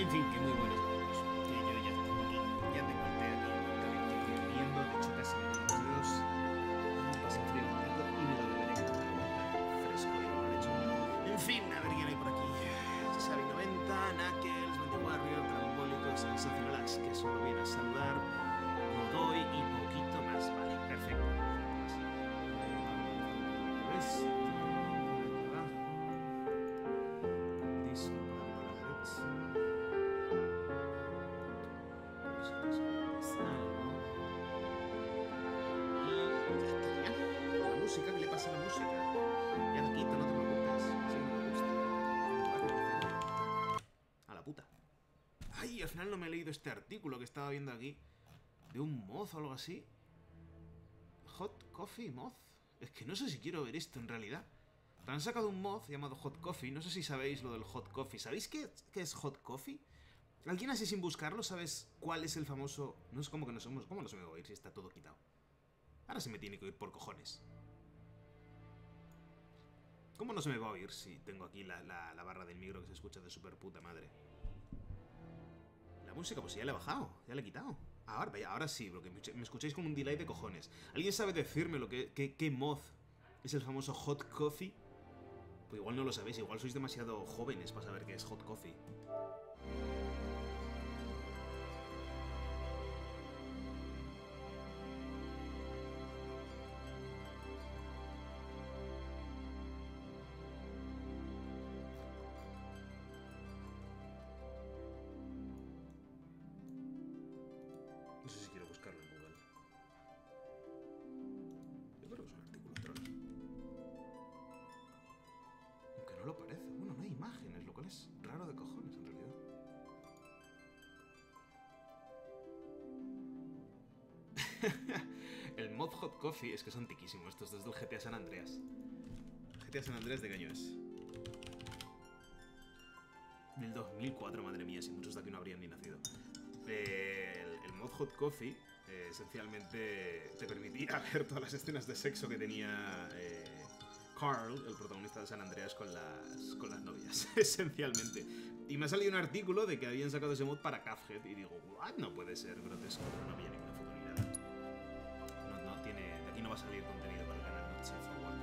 En fin, que muy buenos. Que yo ya tengo aquí, ya tengo el té aquí calentito hirviendo, de hecho casi me los dedos. Un frío y me lo beberé fresco y lo he hecho. En fin, a ver quién hay por aquí. Xavi 90, Knuckles, Monte Warrior, Trambólico, Sensación Relax, que solo viene a saludar, la no te preocupes. Si me gusta. A la puta. Ay, al final no me he leído este artículo que estaba viendo aquí. De un moz o algo así. Hot Coffee Moth. Es que no sé si quiero ver esto en realidad. Han sacado un mod llamado Hot Coffee. No sé si sabéis lo del Hot Coffee. ¿Sabéis qué, es Hot Coffee? ¿Alguien así sin buscarlo sabes cuál es el famoso... No es como que no somos... ¿Cómo no se me va a oír si está todo quitado? Ahora se me tiene que oír por cojones. ¿Cómo no se me va a oír si tengo aquí la, la- la barra del micro que se escucha de super puta madre? La música, pues ya la he bajado, ya la he quitado. Ahora, vaya, ahora sí, porque me, escucháis con un delay de cojones. ¿Alguien sabe decirme lo que, qué, qué mod es el famoso Hot Coffee? Pues igual no lo sabéis, igual sois demasiado jóvenes para saber qué es Hot Coffee. Mod Hot Coffee es que son tiquísimos estos desde el GTA San Andreas. GTA San Andreas de qué año es. Del 2004, madre mía, si muchos de aquí no habrían ni nacido. El, el mod Hot Coffee eh, esencialmente te permitía ver todas las escenas de sexo que tenía eh, Carl, el protagonista de San Andreas, con las, con las novias, esencialmente. Y me ha salido un artículo de que habían sacado ese mod para Cuphead y digo, what? No puede ser grotesco, no había ni va a salir contenido para el canal, not safe for work.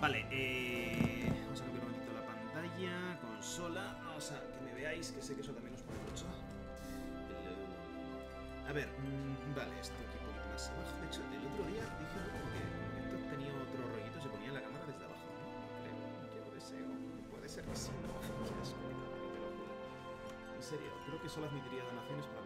Vale, eh, vamos a cambiar un momentito la pantalla, consola, vamos a que me veáis, que sé que eso también os pone mucho. A ver, mm, vale, esto aquí un poquito más abajo. De hecho, el otro día dije algo que esto tenía otro rollito, se ponía la cámara desde abajo, ¿no? Creo, quiero deseo. Puede ser que sí, no. Lo. En serio, creo que solo admitiría donaciones para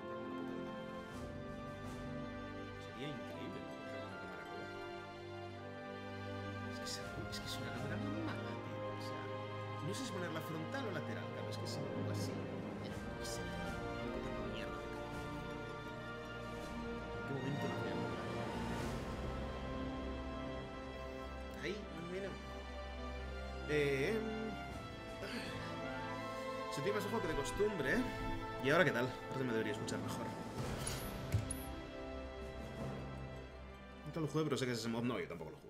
no sé si ponerla frontal o lateral, claro, es que si me pongo así, mierda de cámara. ¿En qué momento la? Ahí, mira. Eh, se tiene más ojo que de costumbre, ¿eh? ¿Y ahora qué tal? Ahora me debería escuchar mejor. Nunca lo jugué, pero sé que es ese mod. No, yo tampoco lo jugué.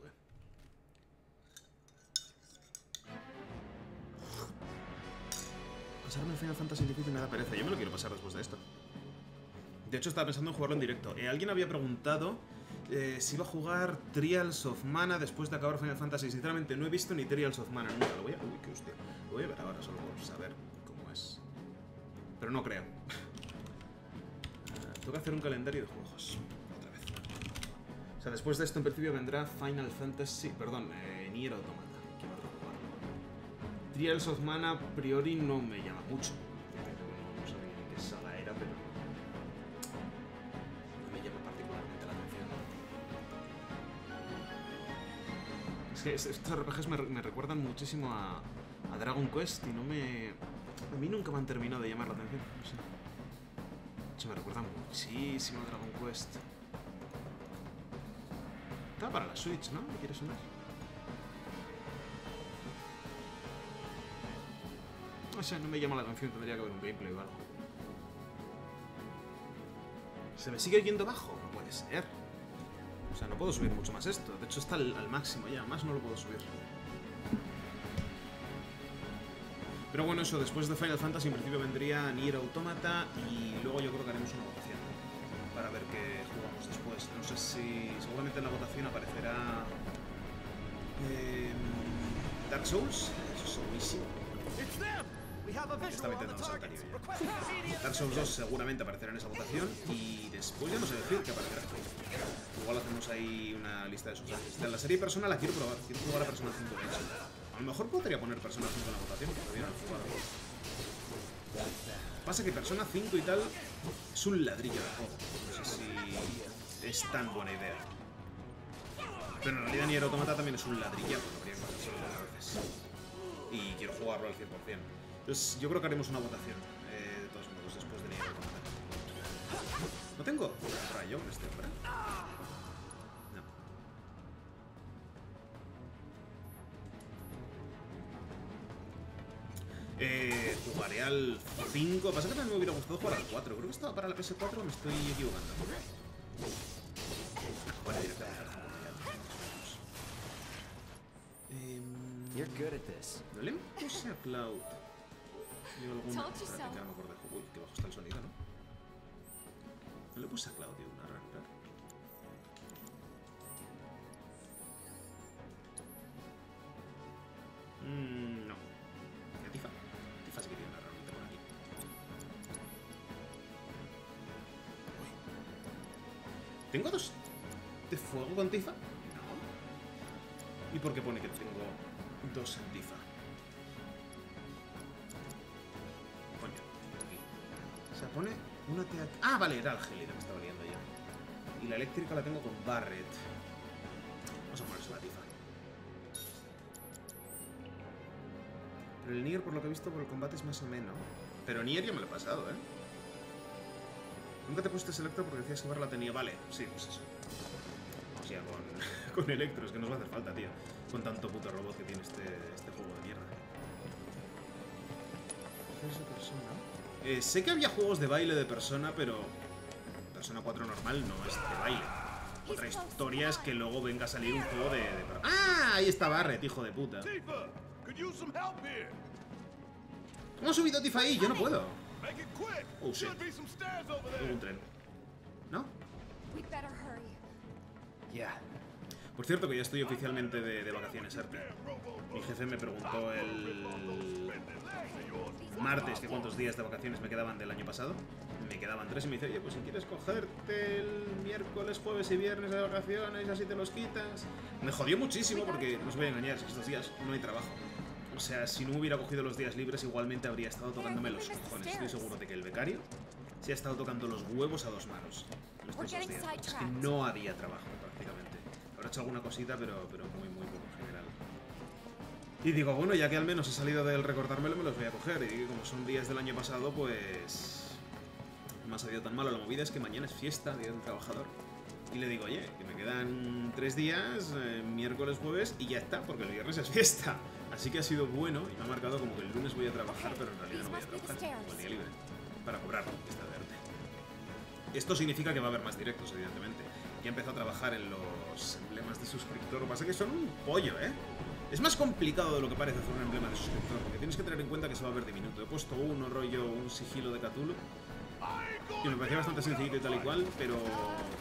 Pasarme Final Fantasy difícil me da pereza. Yo me lo quiero pasar después de esto. De hecho, estaba pensando en jugarlo en directo. Eh, alguien había preguntado eh, si iba a jugar Trials of Mana después de acabar Final Fantasy. Sinceramente, no he visto ni Trials of Mana nunca. Lo voy a... Uy, qué hostia. Lo voy a ver ahora solo por saber cómo es. Pero no creo. Eh, tengo que hacer un calendario de juegos. Otra vez. O sea, después de esto, en principio, vendrá Final Fantasy... Perdón, eh, Nier Automata. Trials of Mana, a priori, no me llama mucho. No, no sabía qué saga era, pero... No me llama particularmente la atención. Es que es- estos RPGs me, re- me recuerdan muchísimo a, a Dragon Quest y no me... A mí nunca me han terminado de llamar la atención. No sé. Hecho, me recuerdan muchísimo a Dragon Quest. Está para la Switch, ¿no? ¿Me quiere sonar? No sé, no me llama la atención, tendría que haber un gameplay o algo. ¿Se me sigue yendo bajo? No puede ser. O sea, no puedo subir mucho más esto. De hecho, está al, máximo ya. Más no lo puedo subir. Pero bueno, eso, después de Final Fantasy en principio vendría Nier Automata y luego yo creo que haremos una votación para ver qué jugamos después. No sé si... seguramente en la votación aparecerá... Eh, Dark Souls, eso es segurísimo. Estaba intentando saltar Dark Souls 2 seguramente aparecerá en esa votación y después ya no sé decir que aparecerá. Igual hacemos ahí una lista de sugerencias. De la serie Persona la quiero probar, quiero jugar a Persona 5 de hecho. A lo mejor podría poner Persona 5 en la votación, pero todavía no he jugado. Pasa que Persona 5 y tal es un ladrillo de juego. No sé si es tan buena idea. Pero en realidad Nier Automata también es un ladrillo, lo habría que a veces. Y quiero jugarlo al 100%. Entonces yo creo que haremos una votación, eh, de todos modos, después de Automata. ¿No tengo rayo en este hombre? No. Eh, jugaré al 5. Pasa que también me hubiera gustado jugar al 4. Creo que estaba para la PS4 me estoy equivocando. Jugaré directamente al 5. You're good at this. ¿No le puse a Cloud? Yo alguna so. práctica, me acordé. Uy, que bajo está el sonido, ¿no? ¿No le puse a Claudio una arrancar? Mmm, no. ¿Y a Tifa? Tifa sí que tiene una herramienta por aquí. Uy. ¿Tengo dos de fuego con Tifa? No. ¿Y por qué pone que tengo dos en Tifa? O sea, pone una tea... Ah, vale, era el Gelida, me estaba liando ya. Y la eléctrica la tengo con Barret. Vamos a ponerse la Tifa. Pero el Nier, por lo que he visto, por el combate es más o menos. Pero Nier ya me lo he pasado, ¿eh? Nunca te pusiste Electro porque decías que la tenía. Vale, sí, pues eso. O sea, con, con Electro, es que nos va a hacer falta, tío. Con tanto puto robot que tiene este, este juego de mierda. Esa persona. Eh, sé que había juegos de baile de persona, pero Persona 4 normal no es de baile. Otra historia es que luego venga a salir un juego de... de- ¡Ah! Ahí está Barret, hijo de puta. ¿Cómo ha subido Tifa ahí? Yo no puedo. Oh, shit. Tengo un tren. ¿No? Hurry. Yeah. Por cierto, que ya estoy oficialmente de, de vacaciones, Arpi. Mi jefe me preguntó el martes que cuántos días de vacaciones me quedaban del año pasado. Me quedaban tres y me dice, oye, pues si quieres cogerte el miércoles, jueves y viernes de vacaciones así te los quitas. Me jodió muchísimo porque, no os voy a engañar, estos días no hay trabajo. O sea, si no hubiera cogido los días libres, igualmente habría estado tocándome los cojones. Estoy seguro de que el becario se ha estado tocando los huevos a dos manos. dos días. Es que no había trabajo. Habrá hecho alguna cosita, pero, pero muy, muy poco en general. Y digo, bueno, ya que al menos he salido del recordármelo, me los voy a coger. Y como son días del año pasado, pues... No me ha salido tan malo. La movida es que mañana es fiesta, Día del Trabajador. Y le digo, oye, que me quedan tres días, eh, miércoles, jueves, y ya está, porque el viernes es fiesta. Así que ha sido bueno y me ha marcado como que el lunes voy a trabajar, pero en realidad no voy a trabajar. Tengo el día libre. Para cobrar esta de arte. Esto significa que va a haber más directos, evidentemente. Ya empezó a trabajar en los emblemas de suscriptor. Lo que pasa es que son un pollo, ¿eh? Es más complicado de lo que parece hacer un emblema de suscriptor, porque tienes que tener en cuenta que se va a ver diminuto. He puesto uno, rollo, un sigilo de Cthulhu, que me parecía bastante sencillito y tal y cual, pero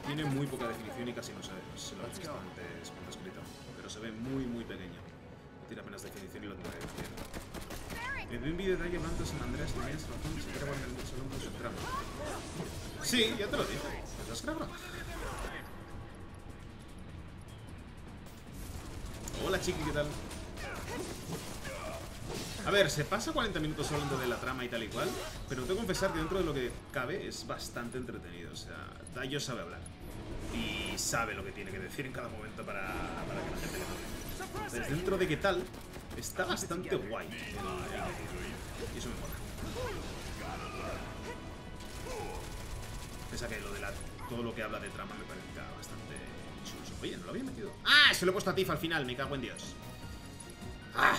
tiene muy poca definición y casi no se, no se lo he visto antes cuando he escrito. Pero se ve muy, muy pequeño. Tiene apenas definición y lo tendré que decir. Un vídeo de de San Andrés, tenías razón, se guardar el salón con su trama. Sí, ya te lo dije. ¿Estás grabando? Hola chiqui, ¿qué tal? A ver, se pasa 40 minutos hablando de la trama y tal y cual, pero tengo que confesar que dentro de lo que cabe es bastante entretenido. O sea, Dayo sabe hablar. Y sabe lo que tiene que decir en cada momento para, que la gente le. Entonces, dentro de qué tal, está bastante guay. Y eso me mola. Pese a que lo de la, todo lo que habla de trama me parece. Oye, no lo había metido. ¡Ah! Se lo he puesto a Tifa al final, me cago en Dios. ¡Ah!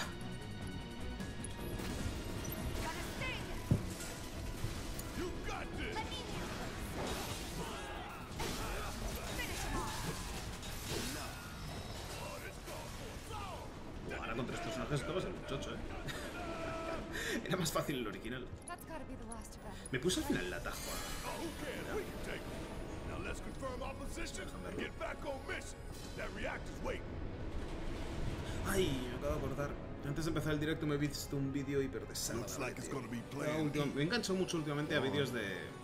Ahora con tres personajes ¿eh? Era más fácil el original. Me puse al final el atajo Ay, me acabo de acordar. Antes de empezar el directo me he visto un vídeo hiper última- Me engancho mucho últimamente a vídeos de...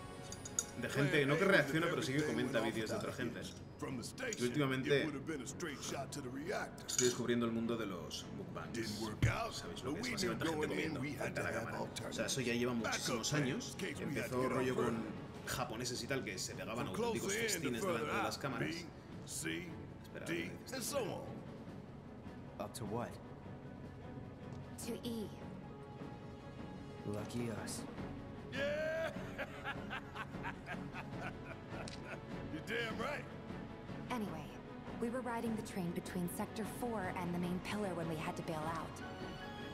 De gente, no que reacciona, pero sí que comenta vídeos de otra gente. From the station, Y últimamente-. Estoy descubriendo el mundo de los mukbangs. Didn't work out, ¿Sabéis lo que es? we Básicamente gente comiendo frente a to la have cámara. O sea, eso ya lleva muchísimos años. Empezó rollo con. Japoneses y tal que se pegaban auténticos closer in to festines delante de las cámaras. B, C, Espera, D, ¿dónde and. Up to what? To E. Lucky us. Yeah! You're damn right. Anyway, we were riding the train between Sector 4 and the main pillar when we had to bail out.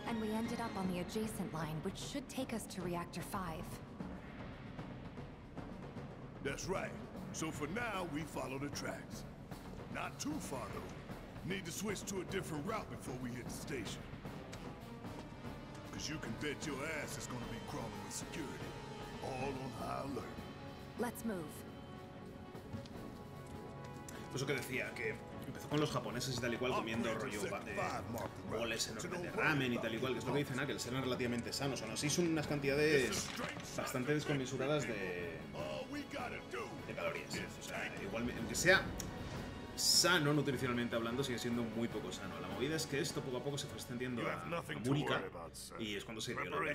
And we ended up on the adjacent line, which should take us to Reactor 5. That's right. So for now, we follow the tracks. Not too far, though. Need to switch to a different route before we hit the station. Because you can bet your ass is gonna be crawling with security. All on high alert. Let's move. Pues lo que decía, que empezó con los japoneses y tal y cual comiendo rollo eh, boles enormes de ramen y tal y cual, que es lo que dicen, ah, que eran relativamente sanos. Aún así son unas cantidades bastante desconmensuradas de, do de calorías. O sea, igual, aunque sea sano nutricionalmente hablando, sigue siendo muy poco sano. La movida es que esto poco a poco se fue extendiendo a, a Múrica y es cuando se dio la guerra.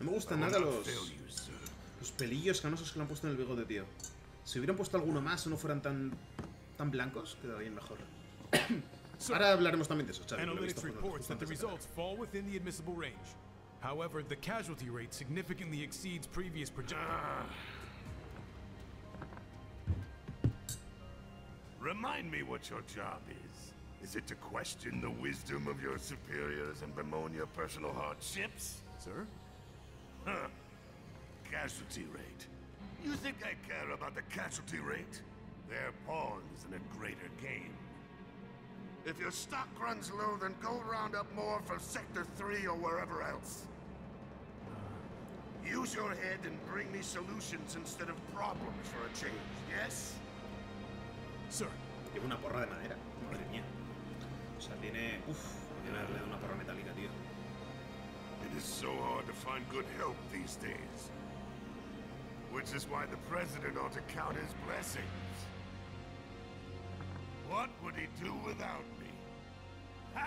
No me gustan nada los- fail you, sir. Los pelillos canosos que le han puesto en el bigote, tío. Si hubieran puesto alguno más o no fueran tan tan blancos, quedarían mejor. Ahora hablaremos también de eso, he Analytics reports that the results fall within the admissible range. However, the casualty rate significantly exceeds previous projections. Remind me what your job is. Is it to question the wisdom of your superiors and bemoan your personal hardships? Sir? Huh. Casualty rate. You think I care about the casualty rate? They're pawns in a greater game. If your stock runs low, then go round up more from Sector 3 or wherever else. Use your head and bring me solutions instead of problems for a change, yes? Sir, Lleva una porra de madera. O eh? Sea, tiene. Uff, tiene darle una porra metálica, tío. It is so hard to find good help these days. Which is why the President ought to count his blessings. What would he do without me?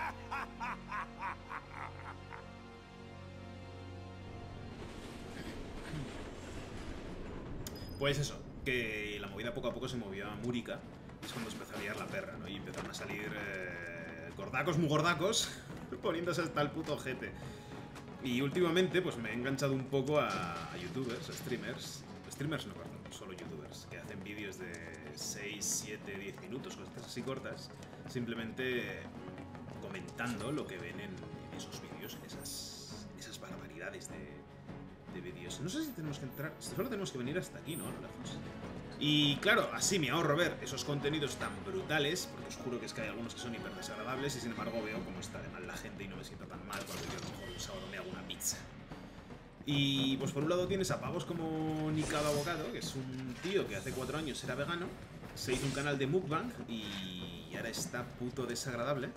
Pues eso, que la movida poco a poco se movió a Múrica. Es cuando se empezó a liar la perra, ¿no? Y empezaron a salir eh, gordacos muy gordacos, poniéndose hasta el puto ojete. Y últimamente, pues me he enganchado un poco a, a youtubers, a streamers. Streamers no, perdón, solo youtubers, que hacen vídeos de 6, 7, 10 minutos, cosas así cortas, simplemente comentando lo que ven en, esos vídeos, en esas, barbaridades de, de vídeos. No sé si tenemos que entrar, solo tenemos que venir hasta aquí, ¿no? Y claro, así me ahorro ver esos contenidos tan brutales, porque os juro que es que hay algunos que son hiper desagradables y sin embargo veo cómo está de mal la gente y no me siento tan mal cuando yo a lo mejor un sábado me hago una pizza. Y pues por un lado tienes a pavos como Nikado Abogado, que es un tío que hace cuatro años era vegano, se hizo un canal de mukbang y ahora está puto desagradable,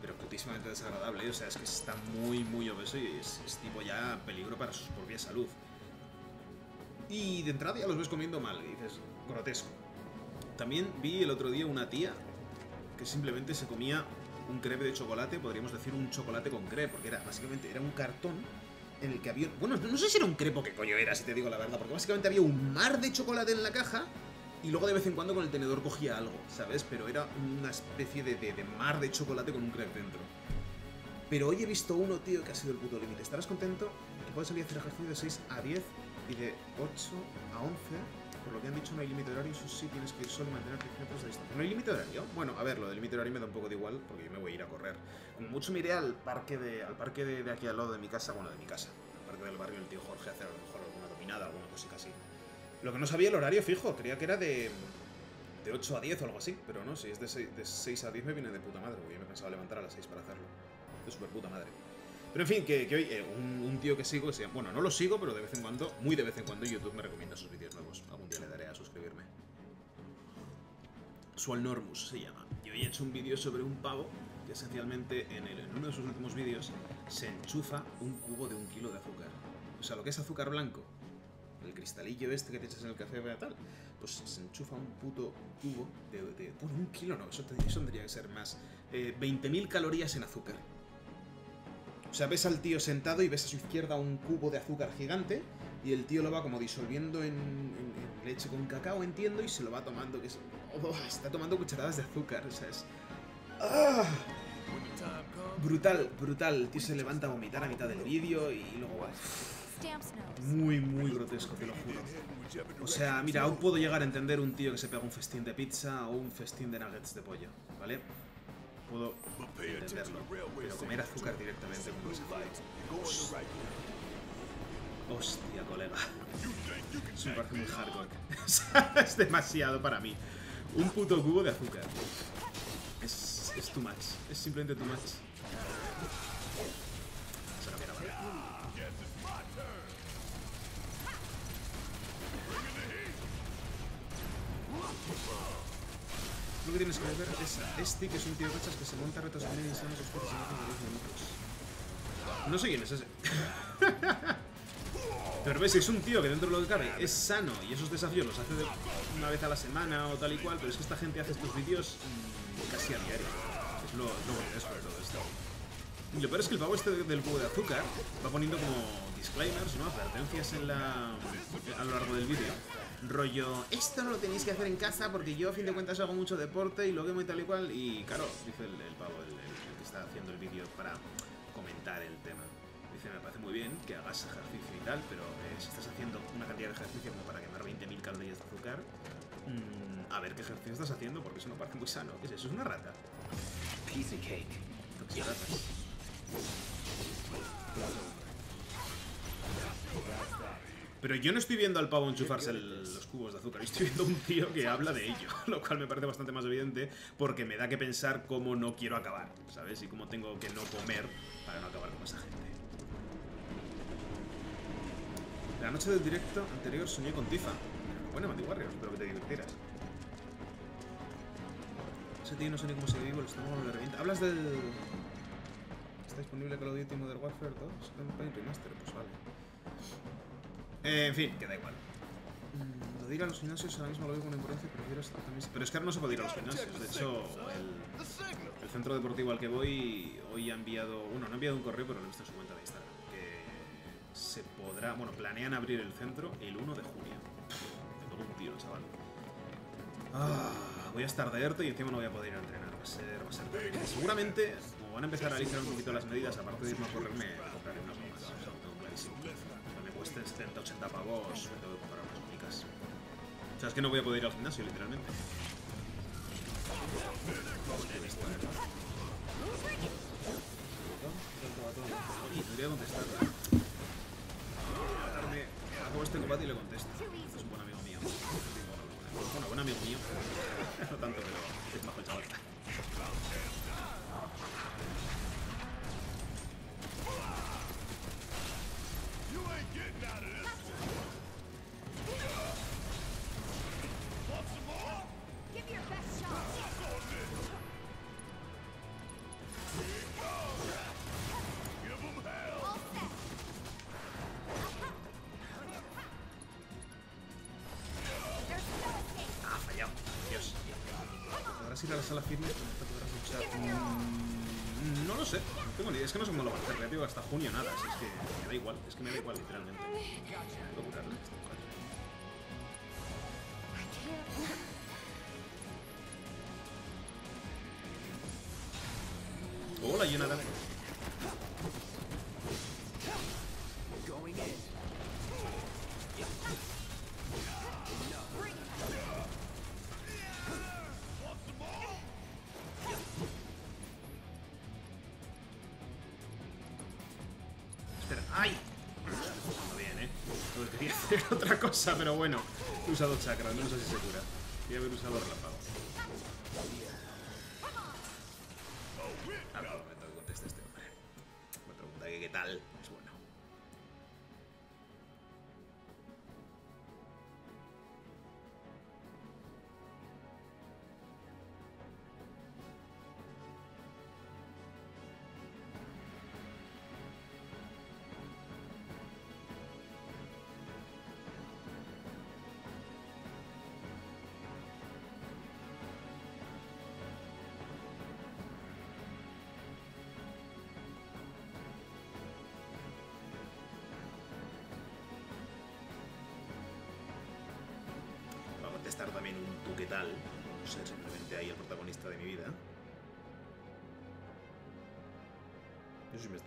pero putísimamente desagradable, o sea, es que está muy muy obeso y es, es tipo ya peligro para su propia salud. Y de entrada ya los ves comiendo mal, y dices, grotesco. También vi el otro día una tía que simplemente se comía un crepe de chocolate, podríamos decir un chocolate con crepe, porque era básicamente era un cartón en el que había... Bueno, no sé si era un crepe o qué coño era, si te digo la verdad, porque básicamente había un mar de chocolate en la caja y luego de vez en cuando con el tenedor cogía algo, ¿sabes? Pero era una especie de, de- de mar de chocolate con un crepe dentro. Pero hoy he visto uno, tío, que ha sido el puto límite. ¿Estarás contento? Que puedes salir a hacer ejercicio de 6 a 10 y de 8 a 11. Por lo que han dicho, no hay límite horario. Eso sí, tienes que ir solo y mantener 10 metros de distancia. ¿No hay límite horario? Bueno, a ver, lo del límite horario me da un poco de igual porque yo me voy a ir a correr. Como mucho me iré al parque de, al parque de, de aquí al lado de mi casa. Bueno, de mi casa. Al parque del barrio del tío Jorge hacer a lo mejor alguna dominada, alguna cosita así. Lo que no sabía el horario fijo, creía que era de, de 8 a 10 o algo así, pero no, si es de 6, de 6 a 10 me viene de puta madre, porque yo me pensaba levantar a las 6 para hacerlo. De super puta madre. Pero en fin, que, hoy eh, un, tío que sigo, que se llama, bueno, no lo sigo, pero de vez en cuando, muy de vez en cuando, YouTube me recomienda sus vídeos nuevos. Algún día le daré a suscribirme. Sual Normus se llama. Y hoy he hecho un vídeo sobre un pavo que esencialmente en, uno de sus últimos vídeos se enchufa un cubo de un kilo de azúcar. O sea, lo que es azúcar blanco, el cristalillo este que te echas en el café y tal, pues se enchufa un puto cubo de, de- bueno, un kilo no, eso, te- eso tendría que ser más. Eh, 20.000 calorías en azúcar. O sea, ves al tío sentado y ves a su izquierda un cubo de azúcar gigante y el tío lo va como disolviendo en, leche con cacao, entiendo, y se lo va tomando, que es... oh, está tomando cucharadas de azúcar, o sea, es... ¡Ah! Brutal, brutal. El tío se levanta a vomitar a mitad del vídeo y luego... Muy, muy grotesco, te lo juro. O sea, mira, aún puedo llegar a entender un tío que se pega un festín de pizza o un festín de nuggets de pollo, ¿vale? Puedo entenderlo. Pero comer azúcar directamente puede. Hostia, colega. Eso me parece muy hardcore. Es demasiado para mí. Un puto cubo de azúcar. Es, es too much. Es simplemente too much. Lo que tienes que ver es este, que es un tío cachas que se monta retos bien insanos después de menos de 10 minutos. No sé quién es ese. Pero ves, es un tío que dentro de lo que cabe es sano y esos desafíos los hace una vez a la semana o tal y cual, pero es que esta gente hace estos vídeos casi a diario. Es lo, lo grotesco de todo esto. Lo peor es que el pavo este del cubo de azúcar va poniendo como disclaimers, ¿no? Advertencias en la, a lo largo del vídeo. Rollo, esto no lo tenéis que hacer en casa porque yo a fin de cuentas hago mucho deporte y lo quemo y tal y cual. Y claro, dice el, el pavo, el, que está haciendo el vídeo para comentar el tema. Dice, me parece muy bien que hagas ejercicio y tal, pero eh, si estás haciendo una cantidad de ejercicio como para quemar 20.000 calorías de azúcar, mm, a ver qué ejercicio estás haciendo porque eso no parece muy sano. ¿Qué es eso? Es una rata. Piece of cake. Toxiratas. Pero yo no estoy viendo al pavo enchufarse el- los cubos de azúcar, estoy viendo un tío que habla de ello, lo cual me parece bastante más evidente porque me da que pensar cómo no quiero acabar, ¿sabes? Y cómo tengo que no comer para no acabar con esa gente. La noche del directo anterior soñé con Tifa. Bueno, Mandy Warrior, espero que te divirtieras. Ese tío no sé ni cómo sigue vivo, el estómago le revienta. Hablas del... ¿Está disponible Call of Duty Modern Warfare 2? Campaign Remaster, pues vale. Eh, en fin, que da igual. Lo de a los gimnasios ahora mismo lo veo con importancia, prefiero estar también... Pero es que ahora no se puede ir a los gimnasios. De hecho, el, centro deportivo al que voy hoy ha enviado... Bueno, no ha enviado un correo, pero lo he visto en su cuenta de Instagram. Que se podrá... Bueno, planean abrir el centro el 1 de junio. Pego un tiro, chaval. Ah, voy a estar de ERTE y encima no voy a poder ir a entrenar. Va a ser, va a ser terrible. Seguramente, como van a empezar a aligerar un poquito las medidas, aparte de irme a correr, 70, 80 pavos, me tengo que comprar unas gomitas. O sea, es que no voy a poder ir al gimnasio, literalmente. Oye, tendría que contestar. Darme, hago este combate y le contesto. Es un buen amigo mío. Bueno, buen amigo mío. no tanto, pero literalmente. Puedo curarle. Hola, Jonathan. Cosa, pero bueno. He usado chakra, no sé si se cura. Voy haber usado relámpago.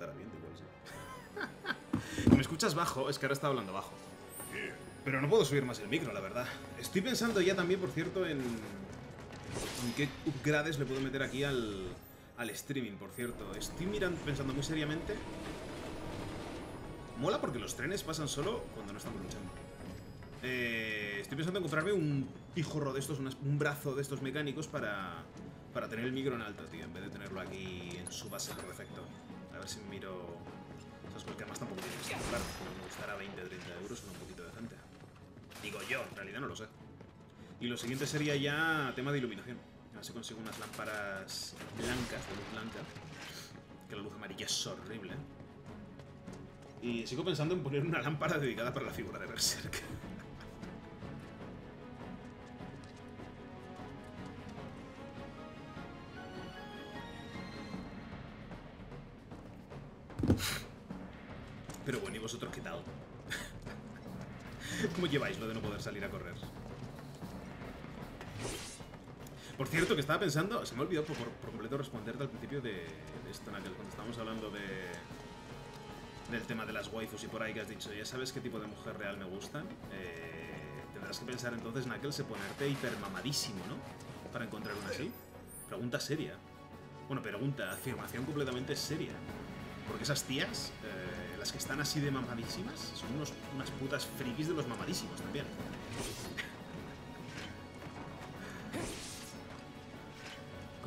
Estará igual, sí. ¿Me escuchas bajo? Es que ahora está hablando bajo. Pero no puedo subir más el micro, la verdad. Estoy pensando ya también, por cierto, en... en qué upgrades le puedo meter aquí al, al streaming, por cierto. Estoy mirando, pensando muy seriamente. Mola porque los trenes pasan solo cuando no estamos luchando. Eh, estoy pensando en comprarme un pijorro de estos, un brazo de estos mecánicos para, para tener el micro en alto, tío, en vez de tenerlo aquí en su base por defecto. Ver si miro... Esas cosas que además tampoco tiene que ser claro, me gustará 20 o 30 euros, son un poquito decente. Digo yo, en realidad no lo sé. Y lo siguiente sería ya tema de iluminación. A ver si consigo unas lámparas blancas, de luz blanca. Que la luz amarilla es horrible. Y sigo pensando en poner una lámpara dedicada para la figura de Berserk. Estaba pensando, se me ha olvidado por, por completo responderte al principio de, de esto, Nakel, cuando estábamos hablando de, del tema de las waifus y por ahí que has dicho, ya sabes qué tipo de mujer real me gustan. Eh, tendrás que pensar entonces, Nakel, se ponerte hipermamadísimo, ¿no? Para encontrar una así. Pregunta seria. Bueno, pregunta, afirmación completamente seria. Porque esas tías, eh, las que están así de mamadísimas, son unos, unas putas frikis de los mamadísimos también.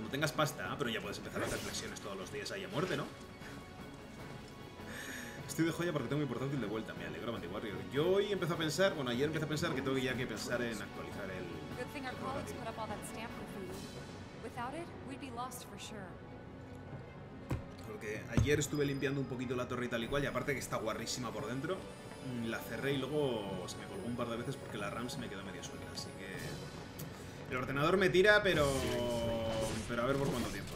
Cuando tengas pasta, pero ya puedes empezar a hacer flexiones todos los días ahí a muerte, ¿no? Estoy de joya porque tengo mi portátil de vuelta, me alegro, Warrior. Yo hoy empecé a pensar, bueno, ayer empecé a pensar que tengo ya que pensar en actualizar el. Porque ayer estuve limpiando un poquito la torre y tal y cual, y aparte que está guarrísima por dentro, mm, la cerré y luego se me colgó un par de veces porque la RAM se me quedó medio suelta, así que... El ordenador me tira, pero... Pero a ver por cuánto tiempo.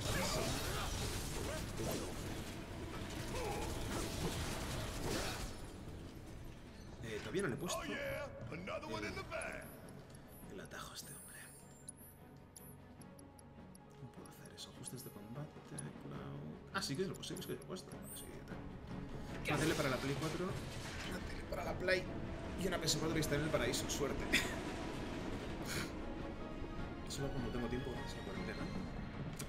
Eh, todavía no le he puesto Oh the bag. el atajo a este hombre. No puedo hacer eso. Ajustes de combate. Ah, sí que lo sí que lo he puesto. Vale, sí. Una tele para la Play 4, una tele para la Play y una PS4 que está en el paraíso. Suerte. Solo cuando tengo tiempo es la cuarentena.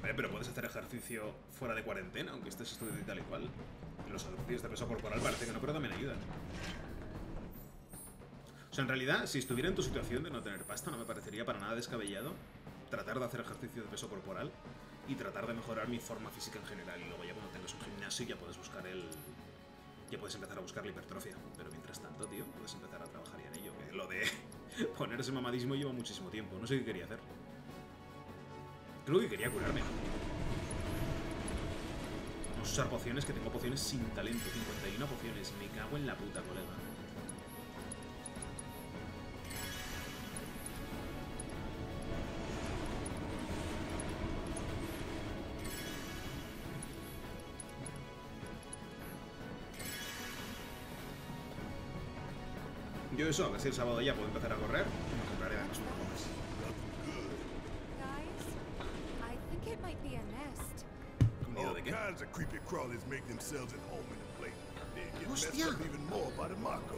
Eh, pero puedes hacer ejercicio fuera de cuarentena, aunque estés estudiando y tal y cual. Los ejercicios de peso corporal parece que no, pero también ayudan. O sea, en realidad, si estuviera en tu situación de no tener pasta, no me parecería para nada descabellado tratar de hacer ejercicio de peso corporal y tratar de mejorar mi forma física en general. Y luego ya cuando tengas un gimnasio ya puedes buscar el... Ya puedes empezar a buscar la hipertrofia. Pero mientras tanto, tío, puedes empezar a trabajar ya en ello. Que lo de ponerse mamadismo lleva muchísimo tiempo. No sé qué quería hacer. Creo que quería curarme. Vamos a usar pociones, que tengo pociones sin talento. 51 pociones. Me cago en la puta, colega. Yo eso, a ver si el sábado ya puedo empezar a correr. Hostia.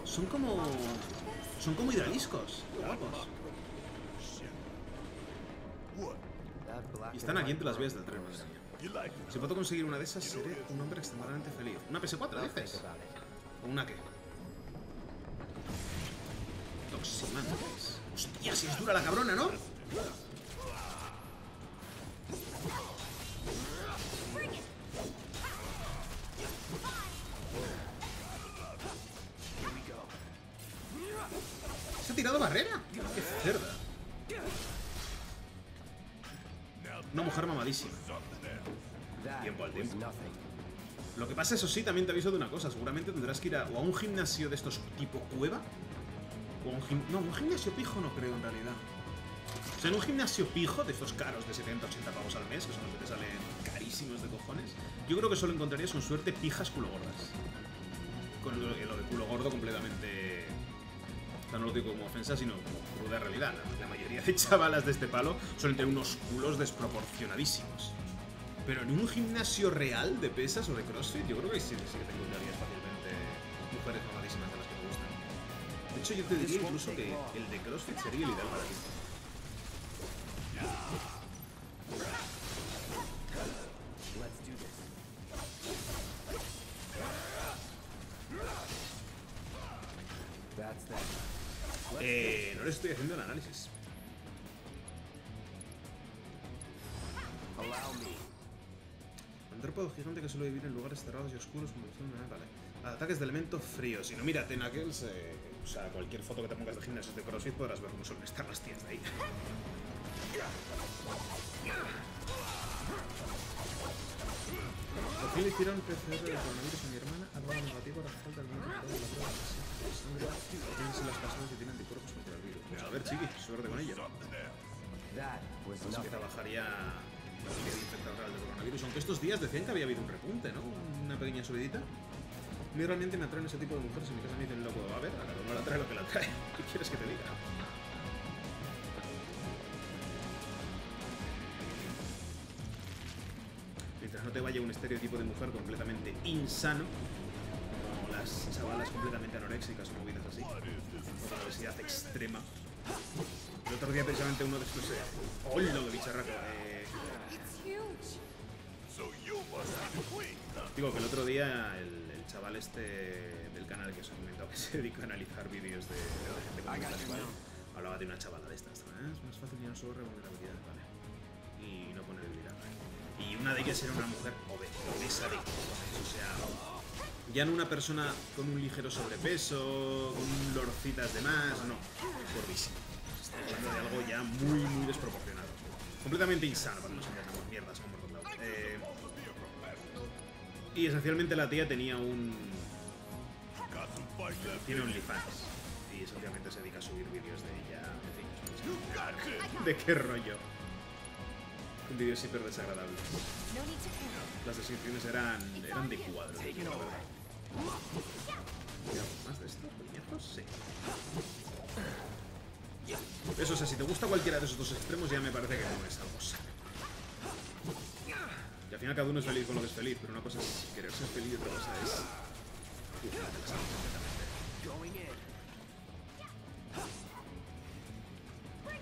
Son como... Son como hidraliscos. Guapos. Y están aquí entre las vías del tren? Si puedo conseguir una de esas, seré un hombre extremadamente feliz. ¿Una PS4, I'll think dices? ¿O una qué? Toximantes. Hostia, si es dura la cabrona, ¿no? Eso sí, también te aviso de una cosa. Seguramente tendrás que ir a, un gimnasio de estos tipo cueva. O a un gim- No, un gimnasio pijo no creo en realidad. O sea, en un gimnasio pijo de estos caros de 70, 80 pavos al mes, que son los que te salen carísimos de cojones, yo creo que solo encontrarías con suerte pijas culo gordas. Con lo, lo de culo gordo completamente. No lo digo como ofensa, sino como cruda realidad. La mayoría de chavalas de este palo suelen tener unos culos desproporcionadísimos. Pero en un gimnasio real de pesas o de crossfit, yo creo que sí, sí que te encontrarías fácilmente mujeres mamadísimas de las que te gustan. De hecho, yo te diría incluso que el de crossfit sería el ideal para ti. Eh, no les estoy haciendo el análisis. Antrópodo gigante que suele vivir en lugares cerrados y oscuros como el vale. Ataques de elementos fríos. Si no, mira, Tenakels, eh, o sea, cualquier foto que te pongas de gimnasios de CrossFit podrás ver cómo suelen estar las tías de ahí. Fin le hicieron PCR de coronavirus a mi hermana, ha dado negativo a la falta de algún resultado de la prueba de sangre. Tienes las personas que tienen anticuerpos contra el virus. Pues a ver, chiqui, suerte con ello. That was Pues la de de. Aunque estos días decían que había habido un repunte, ¿no? Una pequeña subidita. A mí realmente me atraen ese tipo de mujeres. En mi casa me dicen loco. A ver, a cada uno le atrae lo que le atrae. ¿Qué quieres que te diga? Mientras no te vaya un estereotipo de mujer completamente insano, como las chavalas completamente anoréxicas o movidas así, o con obesidad extrema, el otro día precisamente uno de estos... Eh, ¡Hola, qué bicharraco! Eh, It's huge. Digo que el otro día el, el chaval este del canal que os he comentado que se dedica a analizar vídeos de, de gente con hablaba de una chavala de estas. ¿eh? Es más fácil llenar su vulnerabilidad, vale. Y no poner el viral. Y una de ellas era una mujer obe- obesa de cojones, o sea... Ya no una persona con un ligero sobrepeso, con lorcitas de más, no, gordísima. Estamos hablando de algo ya muy, muy desproporcionado. Completamente insano, para que y esencialmente la tía tenía un... Tiene un OnlyFans. Y esencialmente se dedica a subir vídeos de ella. En fin, ¿de qué rollo? Un vídeos hiper desagradables. Panic. Las descripciones eran, eran de cuadro. de la verdad. ¿Hay algo más de estos pequeñajos? Sí. Eso, o sea, si te gusta cualquiera de esos dos extremos, ya me parece que no es algo sano. Al final cada uno es feliz con lo que es feliz, pero una cosa es querer ser feliz y otra cosa es...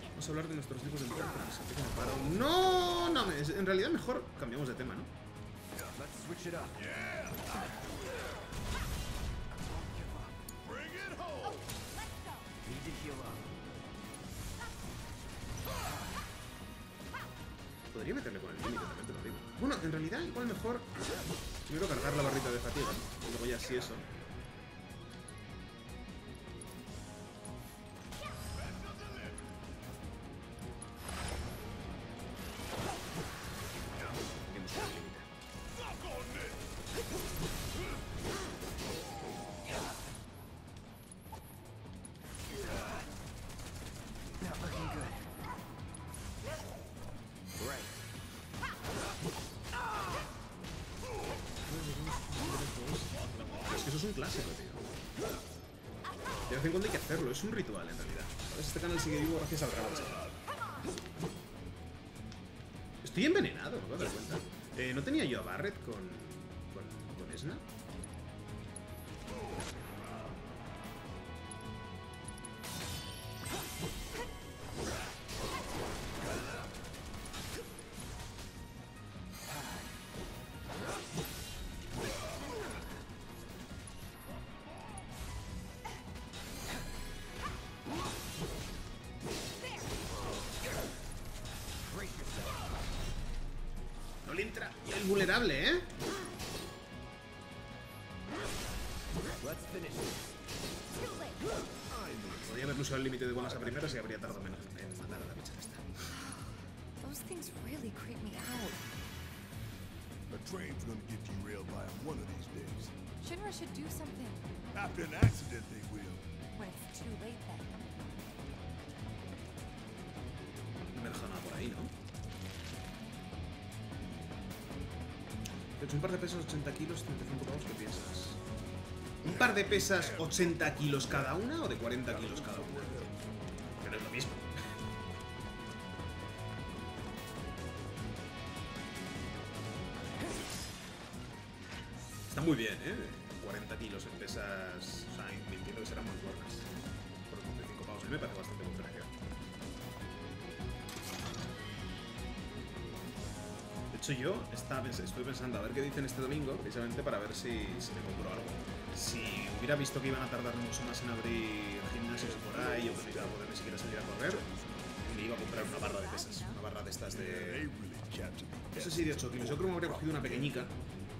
Vamos a hablar de nuestros tipos de empleo, porque se empieza a paro. ¡No! No, en realidad mejor cambiamos de tema, ¿no? Podría meterle con el límite, Bueno, en realidad igual mejor primero cargar la barrita de fatiga. Y luego ya sí eso. ¿No tenía yo a Barret con, con, entra el vulnerable, ¿eh? Podría haberlo usado el límite de buenas a primeras y habría tardado menos en matar a la bicha esta. Those things really creep me out. A train's gonna get derailed by one of these days. Shinra should do something. After an accident, they will. When it's too late then. No me deja nada por ahí, ¿no? Un par de pesas 80 kilos, 35 pavos, ¿qué piensas? ¿Un par de pesas 80 kilos cada una o de 40 kilos cada una? Que no es lo mismo. Está muy bien, ¿eh? 40 kilos en pesas... O sea, entiendo que serán muy buenas. Por 35 pavos. A mí me parece bastante hecho, yo estaba estoy pensando a ver qué dicen este domingo, precisamente para ver si, si me compro algo. Si hubiera visto que iban a tardar mucho más en abrir gimnasios por ahí, o que no iba a poder ni siquiera salir a correr, me iba a comprar una barra de pesas. Una barra de estas de... me. Eso sí, de 8 kilos. Yo creo que me habría cogido una pequeñica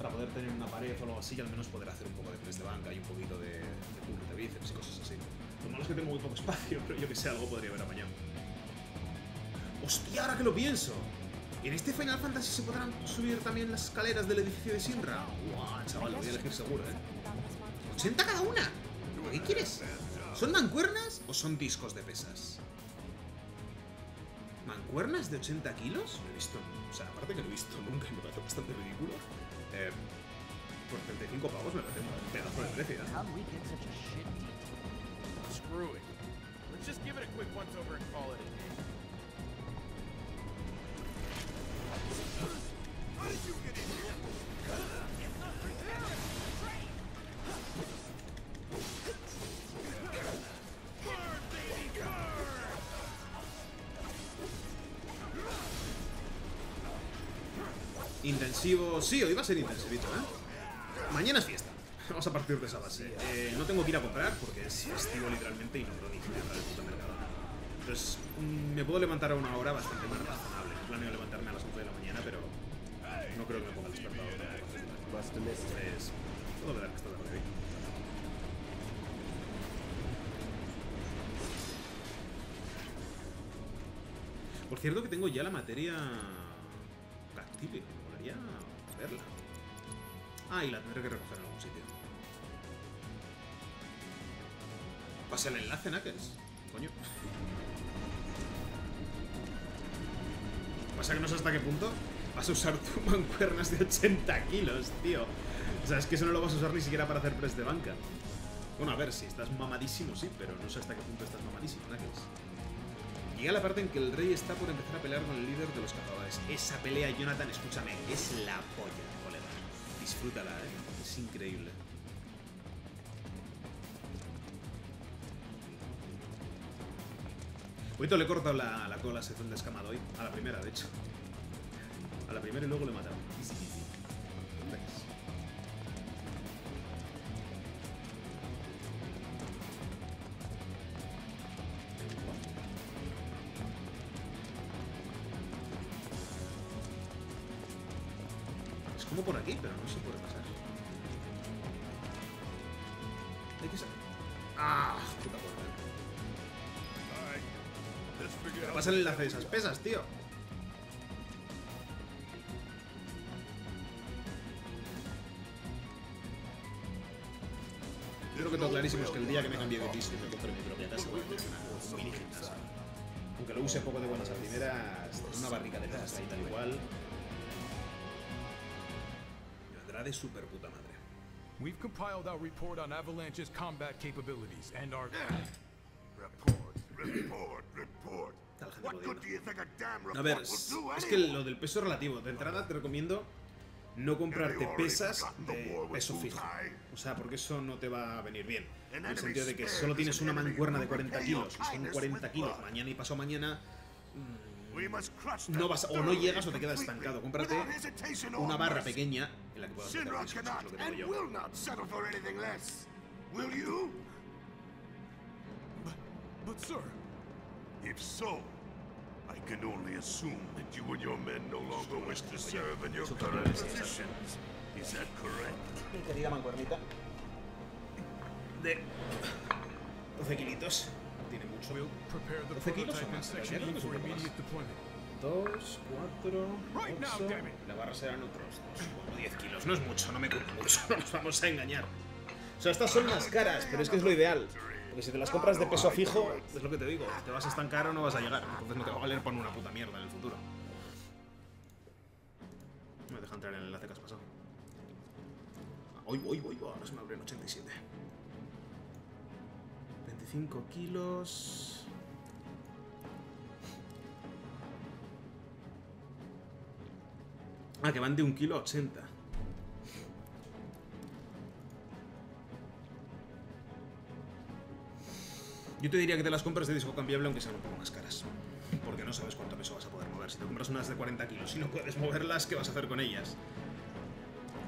para poder tener una pared o algo así y al menos poder hacer un poco de press de banca y un poquito de, de de bíceps y cosas así. Lo malo es que tengo muy poco espacio, pero yo que sé, algo podría haber apañado. ¡Hostia, ahora que lo pienso! ¿En este Final Fantasy se podrán subir también las escaleras del edificio de Sinra? ¡Guau, chaval! Lo voy a elegir seguro, ¿eh? ¡80 cada una! ¿Qué quieres? ¿Son mancuernas o son discos de pesas? ¿Mancuernas de 80 kilos? Lo he visto. O sea, aparte que lo he visto nunca y me parece bastante ridículo. Eh, por 35 pavos me parece un pedazo de precio. ¿eh? Intensivo. Sí, hoy va a ser intensivito, ¿eh? Mañana es fiesta. Vamos a partir de esa base. Eh, no tengo que ir a comprar porque es festivo literalmente y no puedo ni puto mercado. Entonces, mm, me puedo levantar a una hora bastante más razonable. Planeo levantarme a las no creo que me ponga el despertador it. Entonces, puedo ver que está tarde hoy. Por cierto que tengo ya la materia Cactílica, me molaría verla. Ah, y la tendré que recoger en algún sitio. Pasa el enlace, Knuckles. Coño. Pasa que no sé hasta qué punto vas a usar tu mancuernas de 80 kilos, tío. O sea, es que eso no lo vas a usar ni siquiera para hacer press de banca. Bueno, a ver, si estás mamadísimo, sí, pero no sé hasta qué punto estás mamadísimo, Knuckles. Llega la parte en que el rey está por empezar a pelear con el líder de los cazadores. Esa pelea, Jonathan, escúchame, es la polla, colega. Disfrútala, ¿eh? Es increíble. Ahorita le he cortado la, la cola a ese de escamado hoy. A la primera, de hecho. A la primera y luego le. Easy, easy. Thanks. Es como por aquí, pero no se puede pasar. Hay que sa- ¡Ah! Puta puerta. Pasa el enlace de esas pesas, tío. Que tengo clarísimo es que el día que me cambie de piso y me compre mi propia casa voy a hacer una- un mini gimnasio. Aunque lo use poco de buenas a primeras, una barrica de pesas ahí tal igual. Me vendrá de super puta madre. We've compiled our report on Avalanche's combat capabilities and our. Report, report, report. A ver, es que lo del peso es relativo. De entrada te recomiendo no comprarte pesas de peso fijo. O sea, porque eso no te va a venir bien. En el sentido de que solo tienes una mancuerna de 40 kilos y son 40 kilos mañana y pasado mañana, crush no vas, o no llegas o te quedas estancado. Cómprate una barra pequeña en la que puedas meter discos, es lo que and yo. But, sir, If so, I can only assume that you and your men no longer wish to serve in your current positions. Is that correct? Mi querida mancuernita. De 12 kilitos. Tiene mucho. We'll prepare the 12 kilos o prototype in más. Section Creo que es un for poco más. immediate deployment. 2, 4, Right now, 8. damn it. La barra serán otros como 10 kilos. No es mucho, no me culpo mucho. No nos vamos a engañar. O sea, estas son más caras, pero es que es lo ideal. Porque si te las compras de peso fijo, es lo que te digo, te vas a estancar o no vas a llegar. Entonces no te va a valer por una puta mierda en el futuro. Me deja entrar en el enlace que has pasado. Hoy voy, voy. Ahora se me abre en 87. 25 kilos. Ah, que van de un kilo a 80. Yo te diría que te las compras de disco cambiable aunque sean un poco más caras. Porque no sabes cuánto peso vas a poder mover. Si te compras unas de 40 kilos y no puedes moverlas, ¿qué vas a hacer con ellas?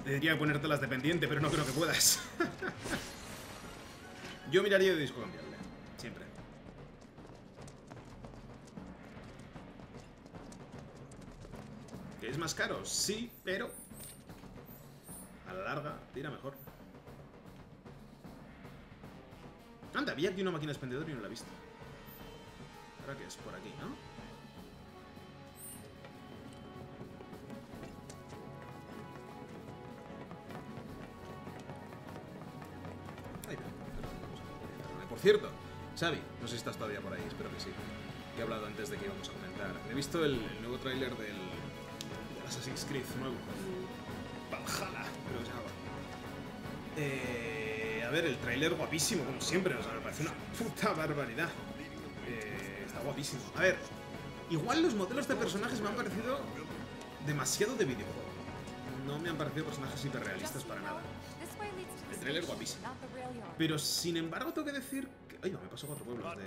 Te diría ponértelas dependiente, pero no creo que puedas. Yo miraría de disco cambiable. Siempre. ¿Que es más caro? Sí, pero... A la larga, tira mejor. Anda, había aquí una máquina expendedor y no la he visto. Ahora que es por aquí, ¿no? Ahí va. Por cierto, Xavi, no sé si estás todavía por ahí, espero que sí. Que he hablado antes de que íbamos a comentar. He visto el, el nuevo tráiler del, del Assassin's Creed nuevo. Valhalla, creo que se llamaba. Eh, ver, el tráiler guapísimo, como siempre. O sea, me parece una puta barbaridad. Eh, está guapísimo. A ver, igual los modelos de personajes me han parecido demasiado de videojuego. No me han parecido personajes hiperrealistas para nada. El tráiler guapísimo. Pero sin embargo, tengo que decir que. Ay, no, me paso cuatro pueblos de.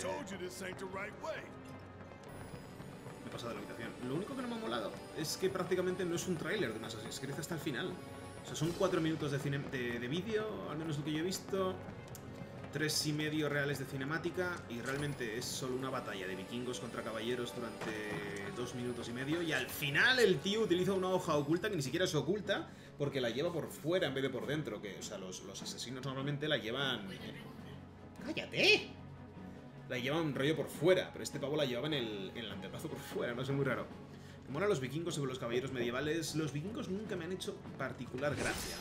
Me he pasado de la habitación. Lo único que no me ha molado es que prácticamente no es un tráiler de Assassin's Creed hasta el final. O sea, son cuatro minutos de, vídeo, al menos lo que yo he visto. Tres y medio reales de cinemática. Y realmente es solo una batalla de vikingos contra caballeros durante dos minutos y medio. Y al final el tío utiliza una hoja oculta que ni siquiera se oculta porque la lleva por fuera en vez de por dentro. Que, o sea, los, los asesinos normalmente la llevan. ¡Cállate! la llevan rollo por fuera, pero este pavo la llevaba en el, en el antebrazo por fuera, no sé, muy raro. Me molan los vikingos sobre los caballeros medievales. Los vikingos nunca me han hecho particular gracia.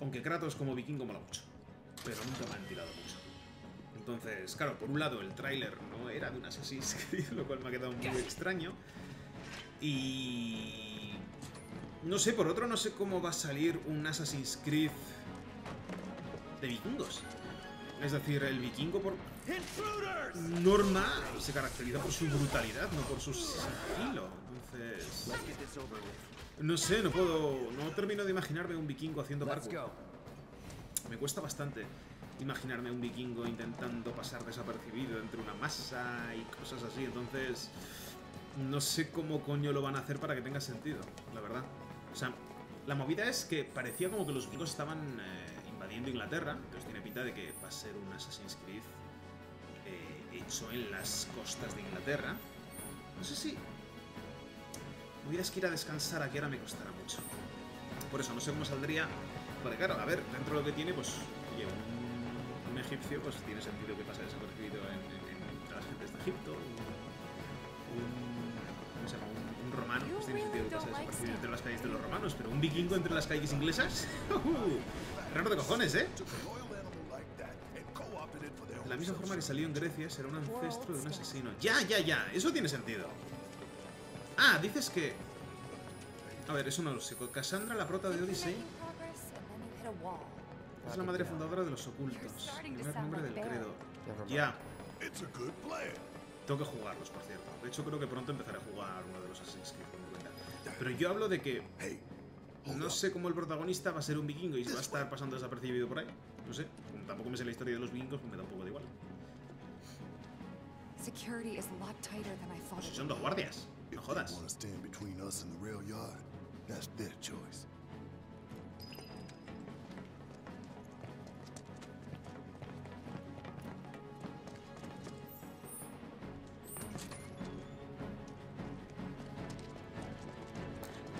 Aunque Kratos como vikingo mola mucho, pero nunca me han tirado mucho. Entonces, claro, por un lado el tráiler no era de un Assassin's Creed, lo cual me ha quedado muy extraño. Y... No sé, por otro no sé cómo va a salir un Assassin's Creed de vikingos. Es decir, el vikingo por norma se caracteriza por su brutalidad, no por su sigilo. Entonces, no sé, no puedo, no termino de imaginarme un vikingo haciendo parkour. Me cuesta bastante imaginarme un vikingo intentando pasar desapercibido entre una masa y cosas así. Entonces, no sé cómo coño lo van a hacer para que tenga sentido, la verdad. O sea, la movida es que parecía como que los vikingos estaban eh, invadiendo Inglaterra. Entonces de que va a ser un Assassin's Creed eh, hecho en las costas de Inglaterra. No sé si... La movida es que ir a descansar aquí ahora me costará mucho. Por eso, no sé cómo saldría. Porque claro, a ver, dentro de lo que tiene, pues, oye, un, egipcio, pues tiene sentido que pase desapercibido en, en- en- entre las gentes de Egipto. Un, un romano, pues tiene sentido que pase desapercibido entre las calles de los romanos. Pero un vikingo entre las calles inglesas, uh, raro de cojones, ¿eh? La misma forma que salió en Grecia, será un ancestro de un asesino. Ya, ya, ya, eso tiene sentido. Ah, dices que... A ver, eso no lo sé. Cassandra, la prota de Odyssey, es la madre fundadora de los ocultos. Primer nombre del credo. Ya, tengo que jugarlos, por cierto. De hecho, creo que pronto empezaré a jugar uno de los Assassin's Creed. Pero yo hablo de que no sé cómo el protagonista va a ser un vikingo y se va a estar pasando desapercibido por ahí. No sé, tampoco me sé la historia de los vikingos, me da un poco de igual. Son dos guardias, no jodas.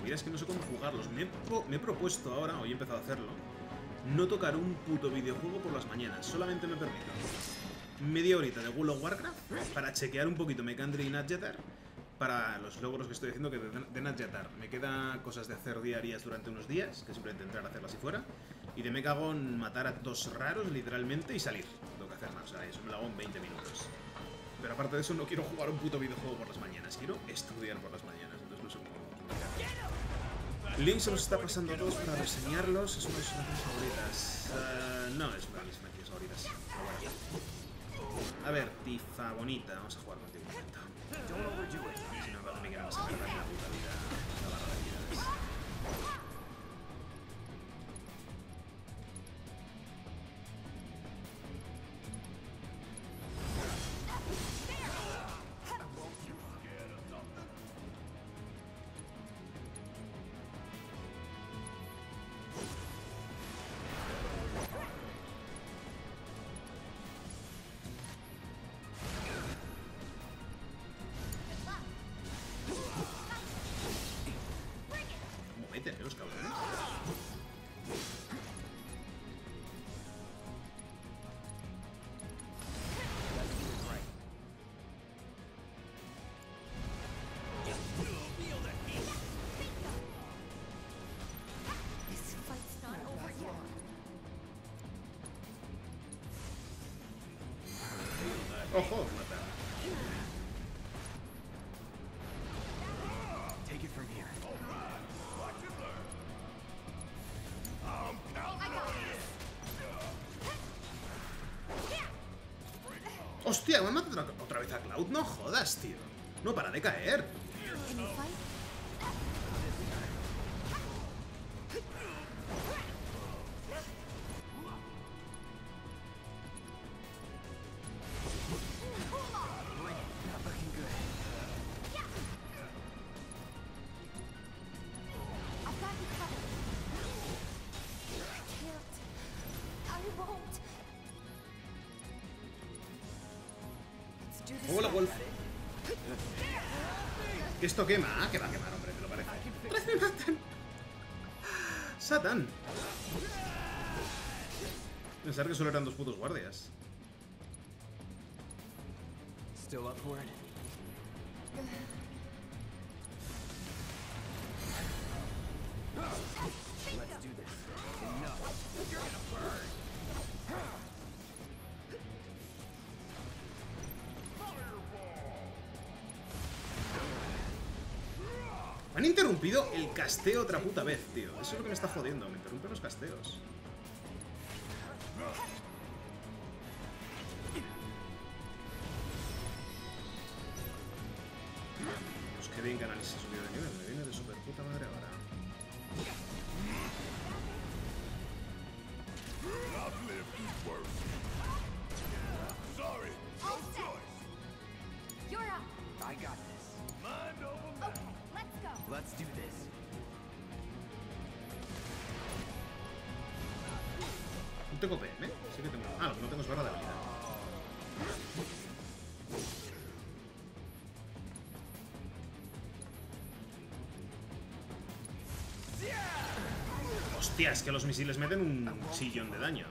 Mira, es que no sé cómo jugarlos. Me he, me he propuesto ahora, hoy he empezado a hacerlo, no tocar un puto videojuego por las mañanas. Solamente me permito media horita de World of Warcraft para chequear un poquito Mecandry y Nadjatar para los logros que estoy haciendo que de, Nadjatar. Me queda cosas de hacer diarias durante unos días, que siempre intentar hacerlas si fuera. Y de Megagon matar a dos raros literalmente y salir. No tengo que hacer más, o sea, eso me lo hago en 20 minutos. Pero aparte de eso, no quiero jugar un puto videojuego por las mañanas, quiero estudiar por las mañanas. Entonces no sé cómo. Link se los está pasando a todos para reseñarlos. Es una de sus franquicias favoritas. Ah, no es una de mis franquicias favoritas. pero bueno. A ver, Tifa bonita. Vamos a jugar contigo un momento. Si no, me quieren sacar la puta vida. ¡Ojo! ¡Hostia! ¿Me han matado otra vez a Cloud? No jodas, tío. No para de caer. Esto quema. Ah, que va a quemar, hombre, te lo parece. ¡Parece me matan! ¡Satan! Pensar que solo eran dos putos guardias. Still up for it? Han interrumpido el casteo otra puta vez, tío. Eso es lo que me está jodiendo. Me interrumpen los casteos. Es que los misiles meten un sillón de daño.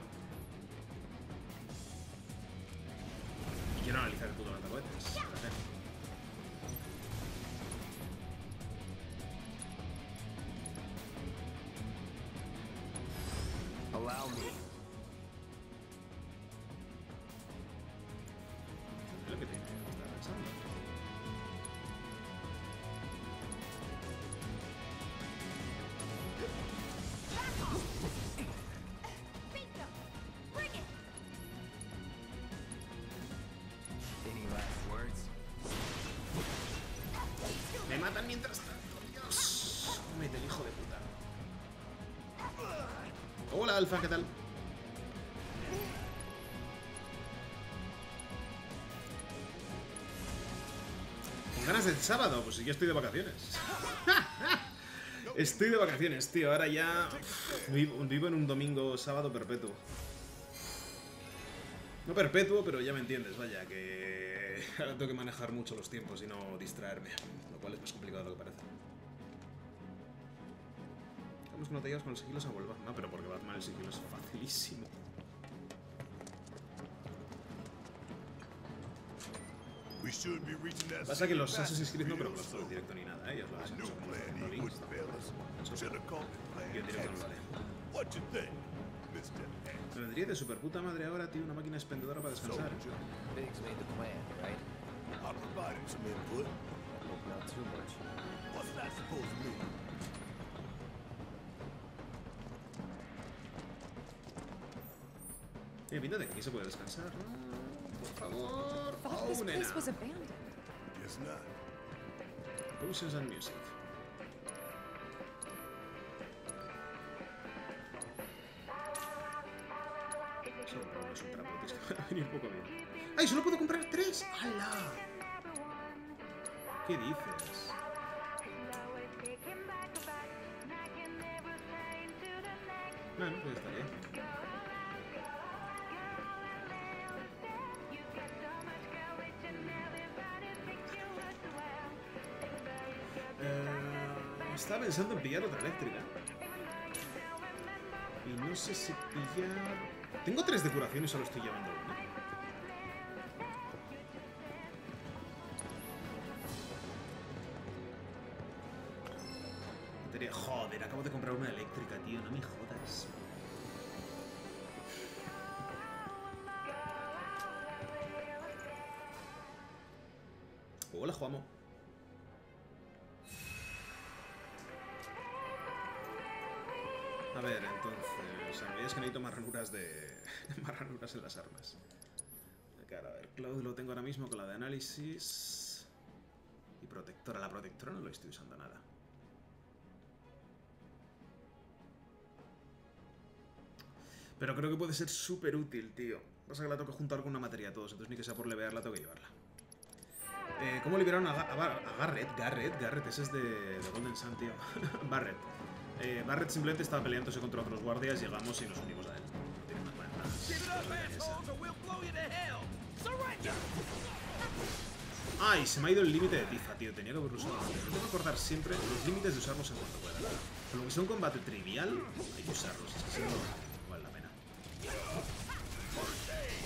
Matan mientras tanto, Dios. Mete el hijo de puta. Hola, Alfa, ¿qué tal? Con ganas del sábado, pues si yo estoy de vacaciones. estoy de vacaciones, tío. Ahora ya vivo, vivo en un domingo sábado perpetuo. No perpetuo, pero ya me entiendes, vaya, que ahora tengo que manejar mucho los tiempos y no distraerme, Estamos que no te llevas con el sigilo a vuelva. No, pero porque Batman el sigilo es facilísimo. Pasa que los Assassin's Creed no creo que real los juegues directo ni nada, ¿eh? Ya os lo aviso, links. Yo directo no haré. Me vendría de super puta madre ahora, tío, una máquina expendedora para descansar. Soldier, Biggs made the plan, right? I provided some input. Hope not too much. What's that supposed to mean? Tiene pinta de que aquí se puede descansar, ¿no? Por favor. Oh, place nena. was abandoned. Guess not. Potions and music. Solo es un trapo, que venir poco bien. ¡Ay, solo puedo comprar tres! ¡Hala! ¿Qué dices? Bueno, pues estaría. Eh, estaba pensando en pillar otra eléctrica. Y no sé si pillar... Tengo tres de curación y solo estoy llevando. Las armas. Claro, a ver, Cloud lo tengo ahora mismo con la de análisis. Y protectora. La protectora no lo estoy usando nada. Pero creo que puede ser súper útil, tío. Pasa que la que juntar con una materia a todos, entonces ni que sea por levearla, tengo que llevarla. Eh, ¿Cómo liberaron a, Ga- a? Garrett, Garrett, ese es de, de Golden Sun, tío. Barrett. Eh, Barrett simplemente estaba peleándose contra otros guardias, llegamos y nos unimos a él. Ay, se me ha ido el límite de tiza, tío. Tenía que haberlo usado. Tengo que acordar siempre los límites de usarlos en cuanto pueda. Con lo que sea un combate trivial, hay que usarlos. Es que si no vale la pena.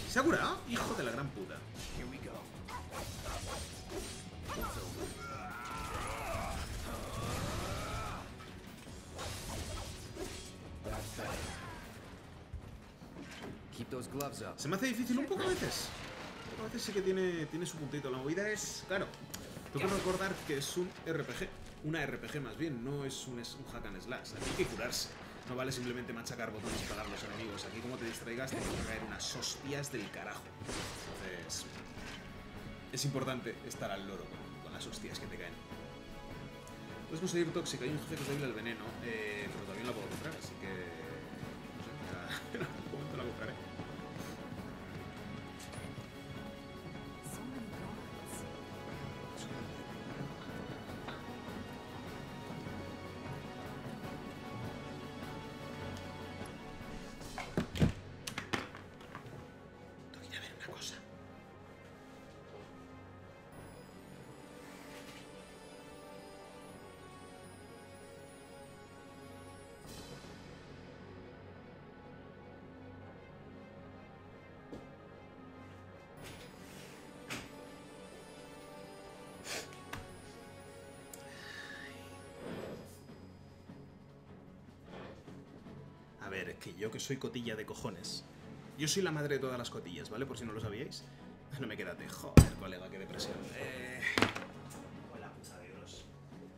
¿Se ha curado? Hijo de la gran puta. Se me hace difícil un poco a veces. Pero a veces sí que tiene, tiene su puntito. La movida es, claro, tengo que recordar que es un RPG. Una RPG más bien, no es un, es un hack and slash. Aquí hay que curarse. No vale simplemente machacar botones y pegar los enemigos. Aquí como te distraigas, te van a caer unas hostias del carajo. Entonces, es importante estar al loro con, las hostias que te caen. Puedes conseguir tóxica, hay un jefe que débil al veneno, eh, pero también la puedo comprar, así que... No sé, ya- ver, que yo que soy cotilla de cojones. Yo soy la madre de todas las cotillas, ¿vale? Por si no lo sabíais. No me quédate. Joder, colega, qué depresión. Eh... Hola, puta de Dios.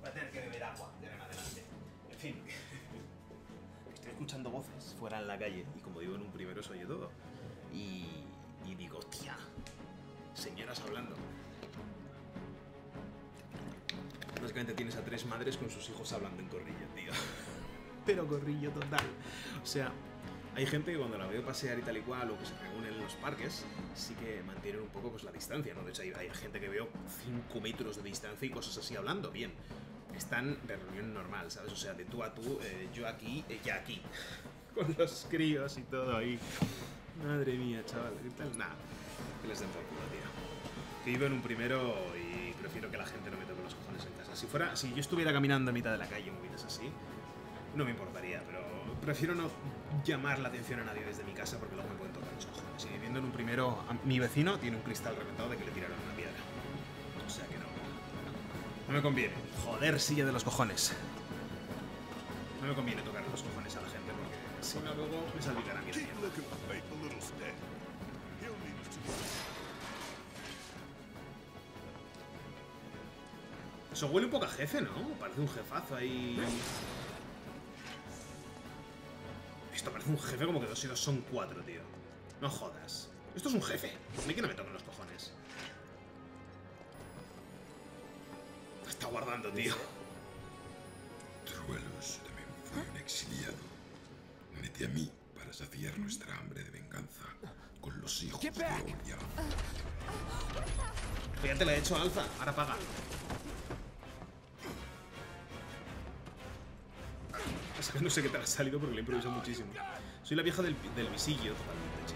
Voy a tener que beber agua de en adelante. En fin. Estoy escuchando voces fuera en la calle y como digo en un primero se oye todo. Y, digo, hostia, señoras hablando. Básicamente tienes a tres madres con sus hijos hablando en corrillo, tío. Pero corrillo total. O sea, hay gente que cuando la veo pasear y tal y cual, o que se reúnen en los parques, sí que mantienen un poco pues, la distancia, ¿no? De hecho, hay, hay gente que veo 5 metros de distancia y cosas así hablando, bien. Están de reunión normal, ¿sabes? O sea, de tú a tú, eh, yo aquí, ella aquí. Con los críos y todo ahí. Madre mía, chaval, ¿qué tal? Nada, que les den por culo, tío. Que vivo en un primero y prefiero que la gente no me toque los cojones en casa. Si fuera, si yo estuviera caminando a mitad de la calle, movidas así, No me importaría, pero prefiero no llamar la atención a nadie desde mi casa porque luego me pueden tocar los cojones. Y viviendo en un primero, mi vecino tiene un cristal reventado de que le tiraron una piedra. O sea que no. No me conviene. Joder, silla de los cojones. No me conviene tocar los cojones a la gente porque si no luego me salpicarán mi mierda. Eso huele un poco a jefe, ¿no? Parece un jefazo ahí. Un jefe como que dos y dos son cuatro, tío. No jodas. Esto es un jefe. A mí que no me toquen los cojones. Está guardando, tío. Truelos también fue un exiliado. Únete a mí para saciar nuestra hambre de venganza con los hijos de Oria. Pues ya te la he hecho, Alfa. Ahora paga. Pasa que no sé qué te ha salido porque le he improvisado muchísimo. Soy la vieja del, del visillo, totalmente.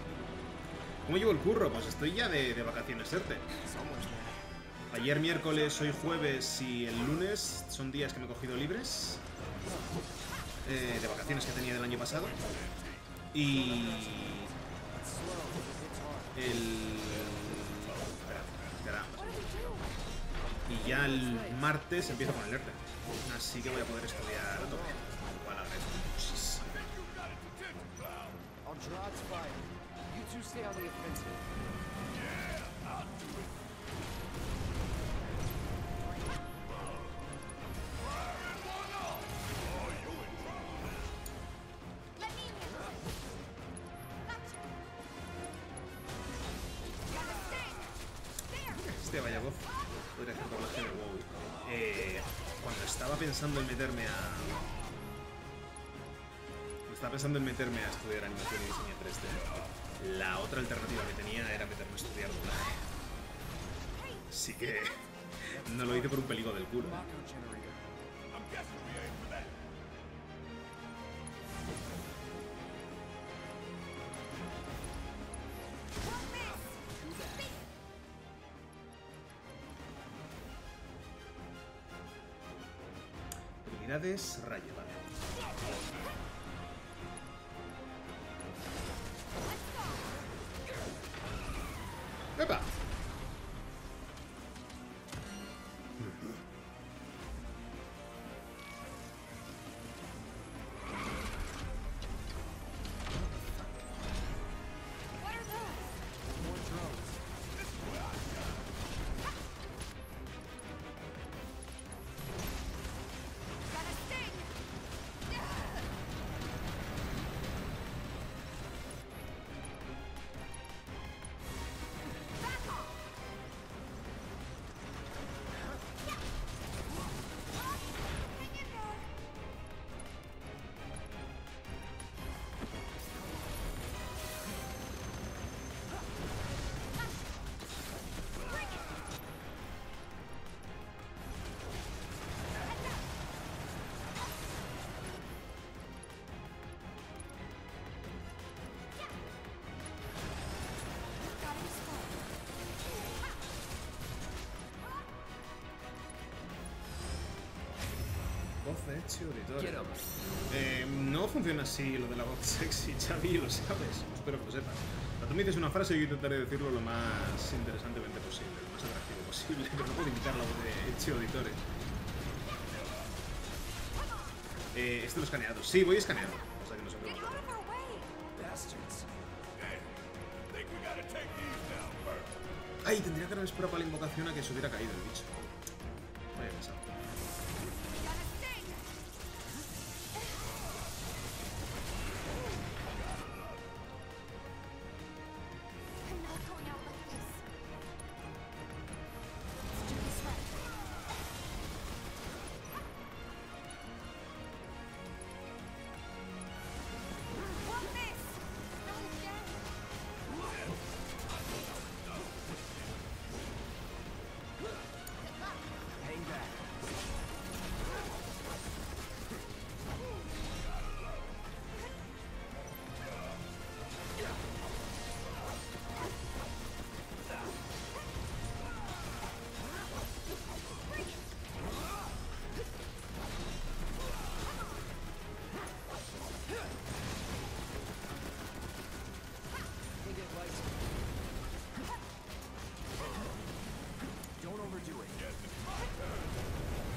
¿Cómo llevo el curro? Pues estoy ya de, de vacaciones, Serte. Ayer miércoles, hoy jueves y el lunes son días que me he cogido libres. eh, de vacaciones que tenía del año pasado. Y. El. Espera, espera. Y ya el martes empiezo con el ERTE. Así que voy a poder estudiar a tope. I'll fire. You two stay on the offensive. Este vaya voz. Podría WoW. Eh, cuando estaba pensando en meterme a. Estaba pensando en meterme a estudiar animación y diseño 3D. La otra alternativa que tenía era meterme a estudiar doblaje. Así que. No lo hice por un peligro del culo. Habilidades rayo, Voz de Auditore. Get him. Eh, no funciona así lo de la voz sexy, Xavi, lo sabes. Espero que lo sepas. Cuando tú me dices una frase, yo intentaré decirlo lo más interesantemente posible, lo más atractivo posible, pero no puedo imitar la voz de Ezio Auditore. Eh, este lo he escaneado. Sí, voy escaneado. O sea que no Bastards. Ay, tendría que haber esperado para la invocación a que se hubiera caído el bicho.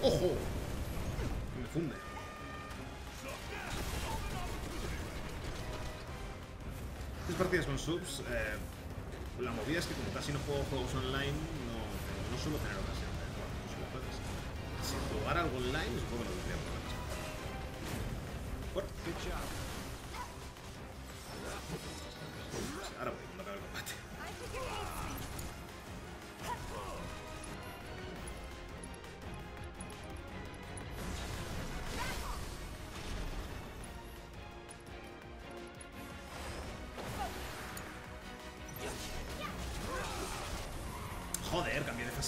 ¡Ojo! Me funde. Estas partidas con subs, eh, la movida es que como casi no juego juegos online, no, no suelo tener ocasión de jugar. Si jugara algo online, supongo que no tendría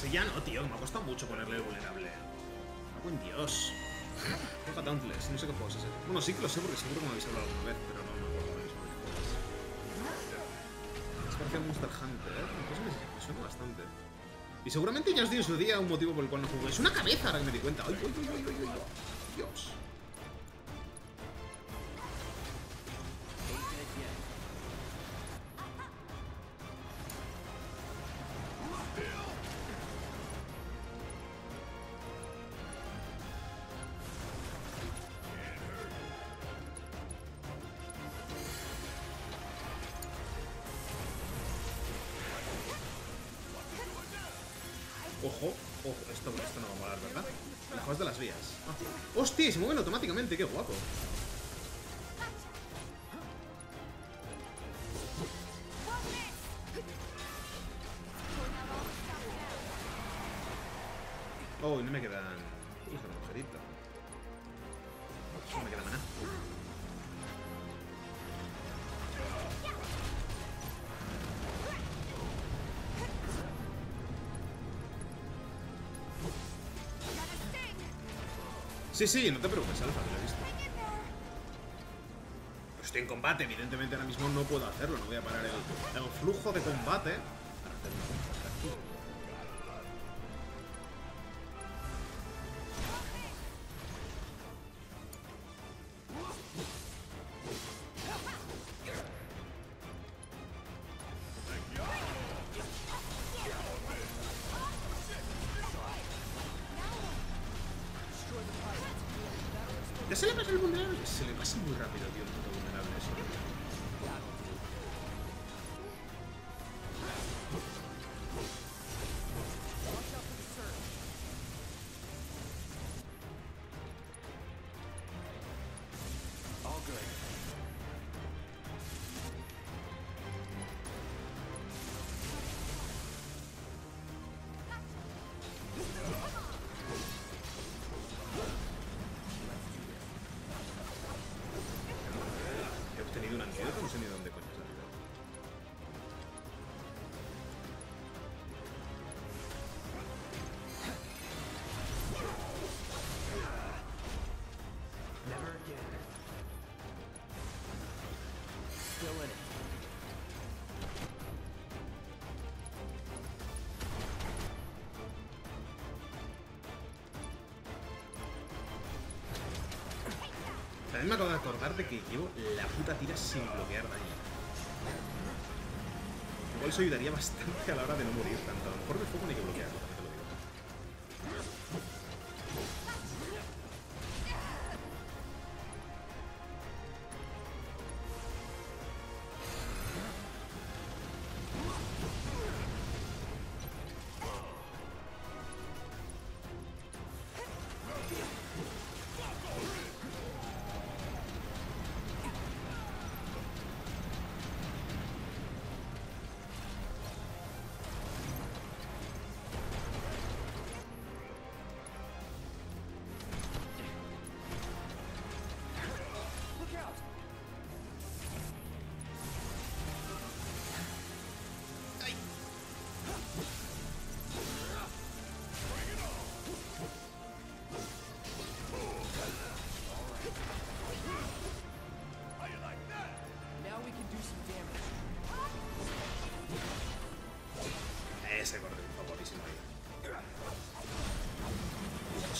Ya, no, tío. Me ha costado mucho ponerle el vulnerable. ¡Ah, buen Dios! Juega Dauntless, no sé qué juego es ese. Bueno, sí que lo sé porque seguro que me habéis hablado alguna vez, pero no me acuerdo ahora mismo es. Parecido a Monster Hunter, ¿eh? Me suena bastante. Y seguramente ya os di en su día un motivo por el cual no jugué. Es una cabeza, ahora que me di cuenta. ¡Ay, ay, ay, ay, ay, ay! Dios. Sí, sí, no te preocupes, Alfa, te lo he visto. Estoy en combate, evidentemente ahora mismo no puedo hacerlo, no voy a parar el, el flujo de combate También me acabo de acordar de que llevo la puta tira sin bloquear daño. Igual eso ayudaría bastante a la hora de no morir tanto. A lo mejor de fuego no hay que bloquearlo,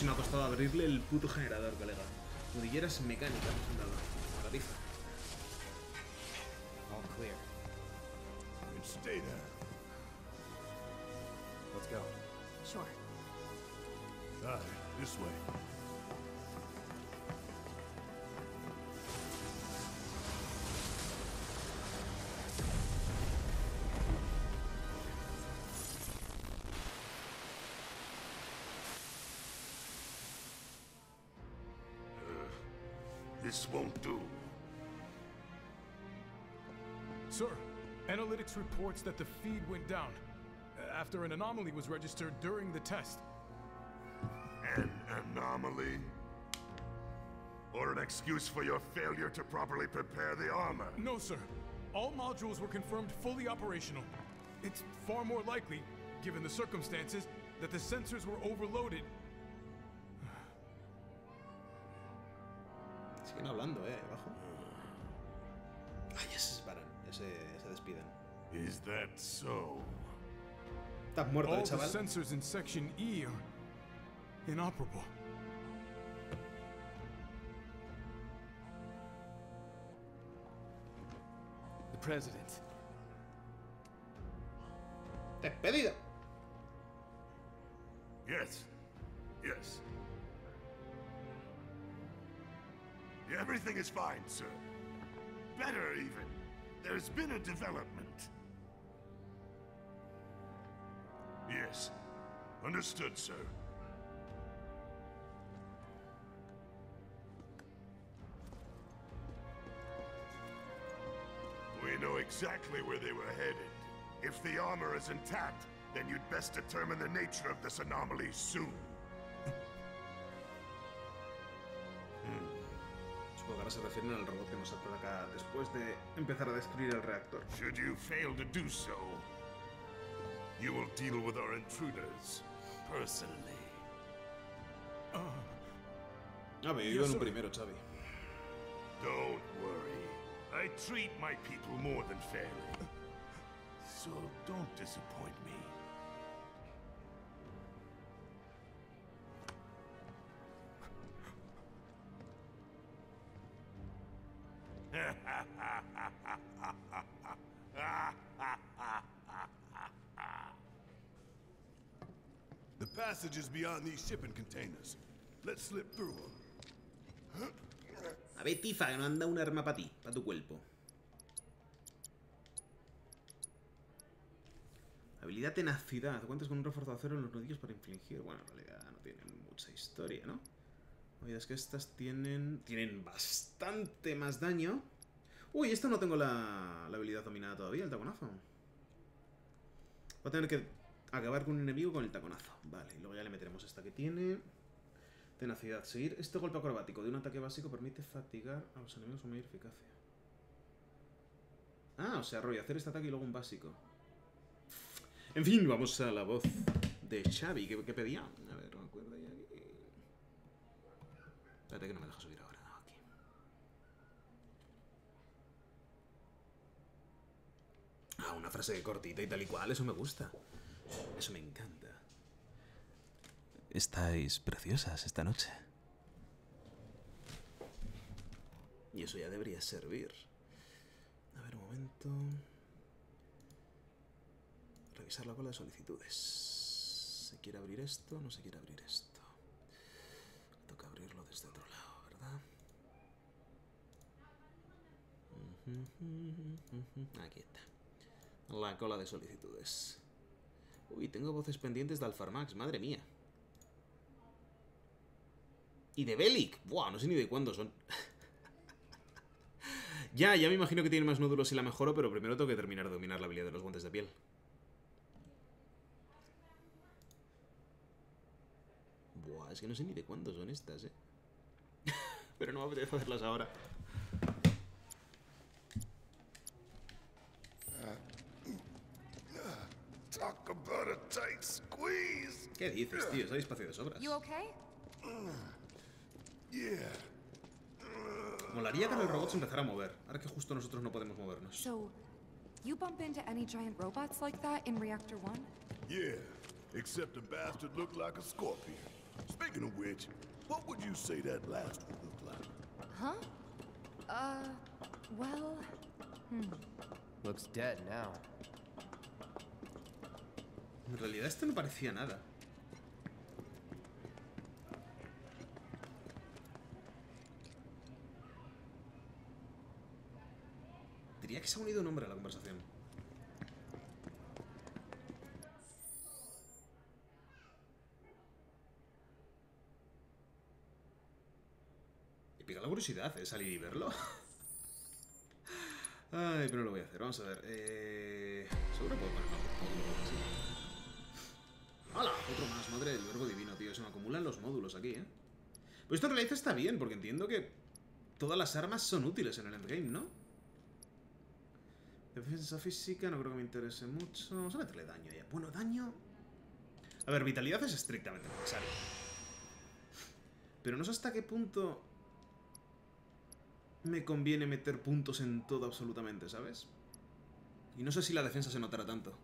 Me ha costado abrirle el puto generador, colega. Rodilleras mecánicas This won't do. Sir, analytics reports that the feed went down uh, after an anomaly was registered during the test. An anomaly? Or an excuse for your failure to properly prepare the armor? No, sir. All modules were confirmed fully operational. It's far more likely, given the circumstances, that the sensors were overloaded. Estás muerto, All the chaval. sensors in Section E are inoperable. The president. Despedido. Yes. Yes. Everything is fine, sir. Better, even. There's been a development. Yes. Understood, sir. We know exactly where they were headed. If the armor is intact, then you'd best determine the nature of this anomaly soon. Hmm. Supongo que ahora se refieren al robot que nos ataca después de empezar a destruir el reactor. Should you fail to do so, you will deal with our intruders personally. Ah, me iba en un primero, Xavi. Don't worry. I treat my people more than fairly. So don't disappoint me. Them. A ver, Tifa, que no anda un arma para ti, para tu cuerpo. Habilidad tenacidad. Cuentas con un refuerzo de acero en los nudillos para infligir. Bueno, en realidad no tienen mucha historia, ¿no? Verdad es que estas tienen. Tienen bastante más daño. Uy, esta no tengo la, la habilidad dominada todavía, el taconazo. Va a tener que acabar con un enemigo con el taconazo. Vale, y luego ya le meteremos esta que tiene. Tenacidad. Seguir este golpe acrobático de un ataque básico permite fatigar a los enemigos con mayor eficacia. Ah, o sea, rollo, hacer este ataque y luego un básico. En fin, vamos a la voz de Xavi. ¿Qué, qué pedía? A ver, no me acuerdo ya aquí. Espérate que no me deja subir ahora. Ah, una frase cortita y tal y cual. Eso me gusta. Eso me encanta. Estáis preciosas esta noche. Y eso ya debería servir. A ver, un momento. Revisar la cola de solicitudes. ¿Se quiere abrir esto? No se quiere abrir esto. Toca abrirlo desde otro lado, ¿verdad? Aquí está. La cola de solicitudes. Uy, tengo voces pendientes de Alfarmax, madre mía. Y de Bellic. Buah, no sé ni de cuándo son. ya, ya me imagino que tiene más nódulos y la mejoro, pero primero tengo que terminar de dominar la habilidad de los guantes de piel. Buah, es que no sé ni de cuándo son estas, eh. pero no me apetece hacerlas ahora. Talk about a tight squeeze. ¿Qué dices, tío? Hay espacio de sobras. You okay? Yeah. Molaría que el robot se empezara a mover. Ahora que justo nosotros no podemos movernos. So, you bump into any giant robots like that in Reactor 1? Yeah. Except the bastard looked like a scorpion. Speaking of which, what would you say that last one looked like? Huh? Uh, well, Looks dead now. En realidad esto no parecía nada. Diría que se ha unido un hombre a la conversación. Y pica la curiosidad, ¿eh? Salir y verlo. Ay, pero no lo voy a hacer. Vamos a ver. Eh... Seguro puedo poner. ¡Hala! Otro más, madre del verbo divino, tío. Se me acumulan los módulos aquí, ¿eh? Pues esto en realidad está bien, porque entiendo que todas las armas son útiles en el endgame, ¿no? Defensa física, no creo que me interese mucho. Vamos a meterle daño ya. Bueno, daño... A ver, vitalidad es estrictamente necesario. Pero no sé hasta qué punto me conviene meter puntos en todo absolutamente, ¿sabes? Y no sé si la defensa se notará tanto.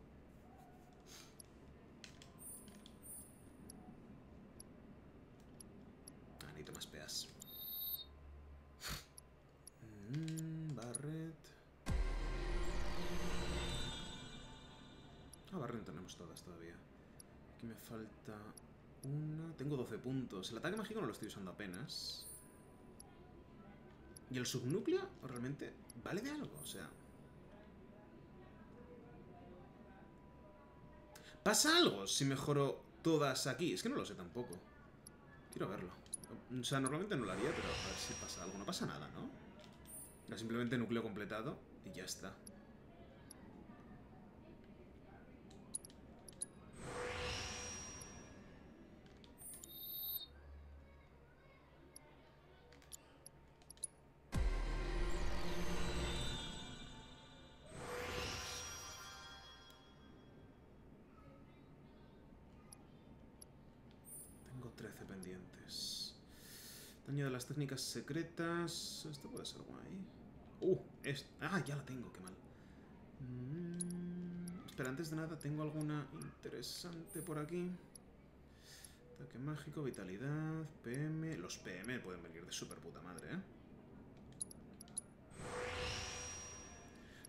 Falta una. Tengo 12 puntos. El ataque mágico no lo estoy usando apenas. ¿Y el subnúcleo realmente vale de algo? O sea... ¿Pasa algo si mejoro todas aquí? Es que no lo sé tampoco. Quiero verlo. O sea, normalmente no lo haría, pero a ver si pasa algo. No pasa nada, ¿no? Simplemente núcleo completado y ya está. Daño de las técnicas secretas. Esto puede ser guay. Uh, es... Ah, ya la tengo, qué mal. Mm, espera, antes de nada, ¿tengo alguna interesante por aquí? Ataque mágico, vitalidad, PM... Los PM pueden venir de super puta madre, ¿eh?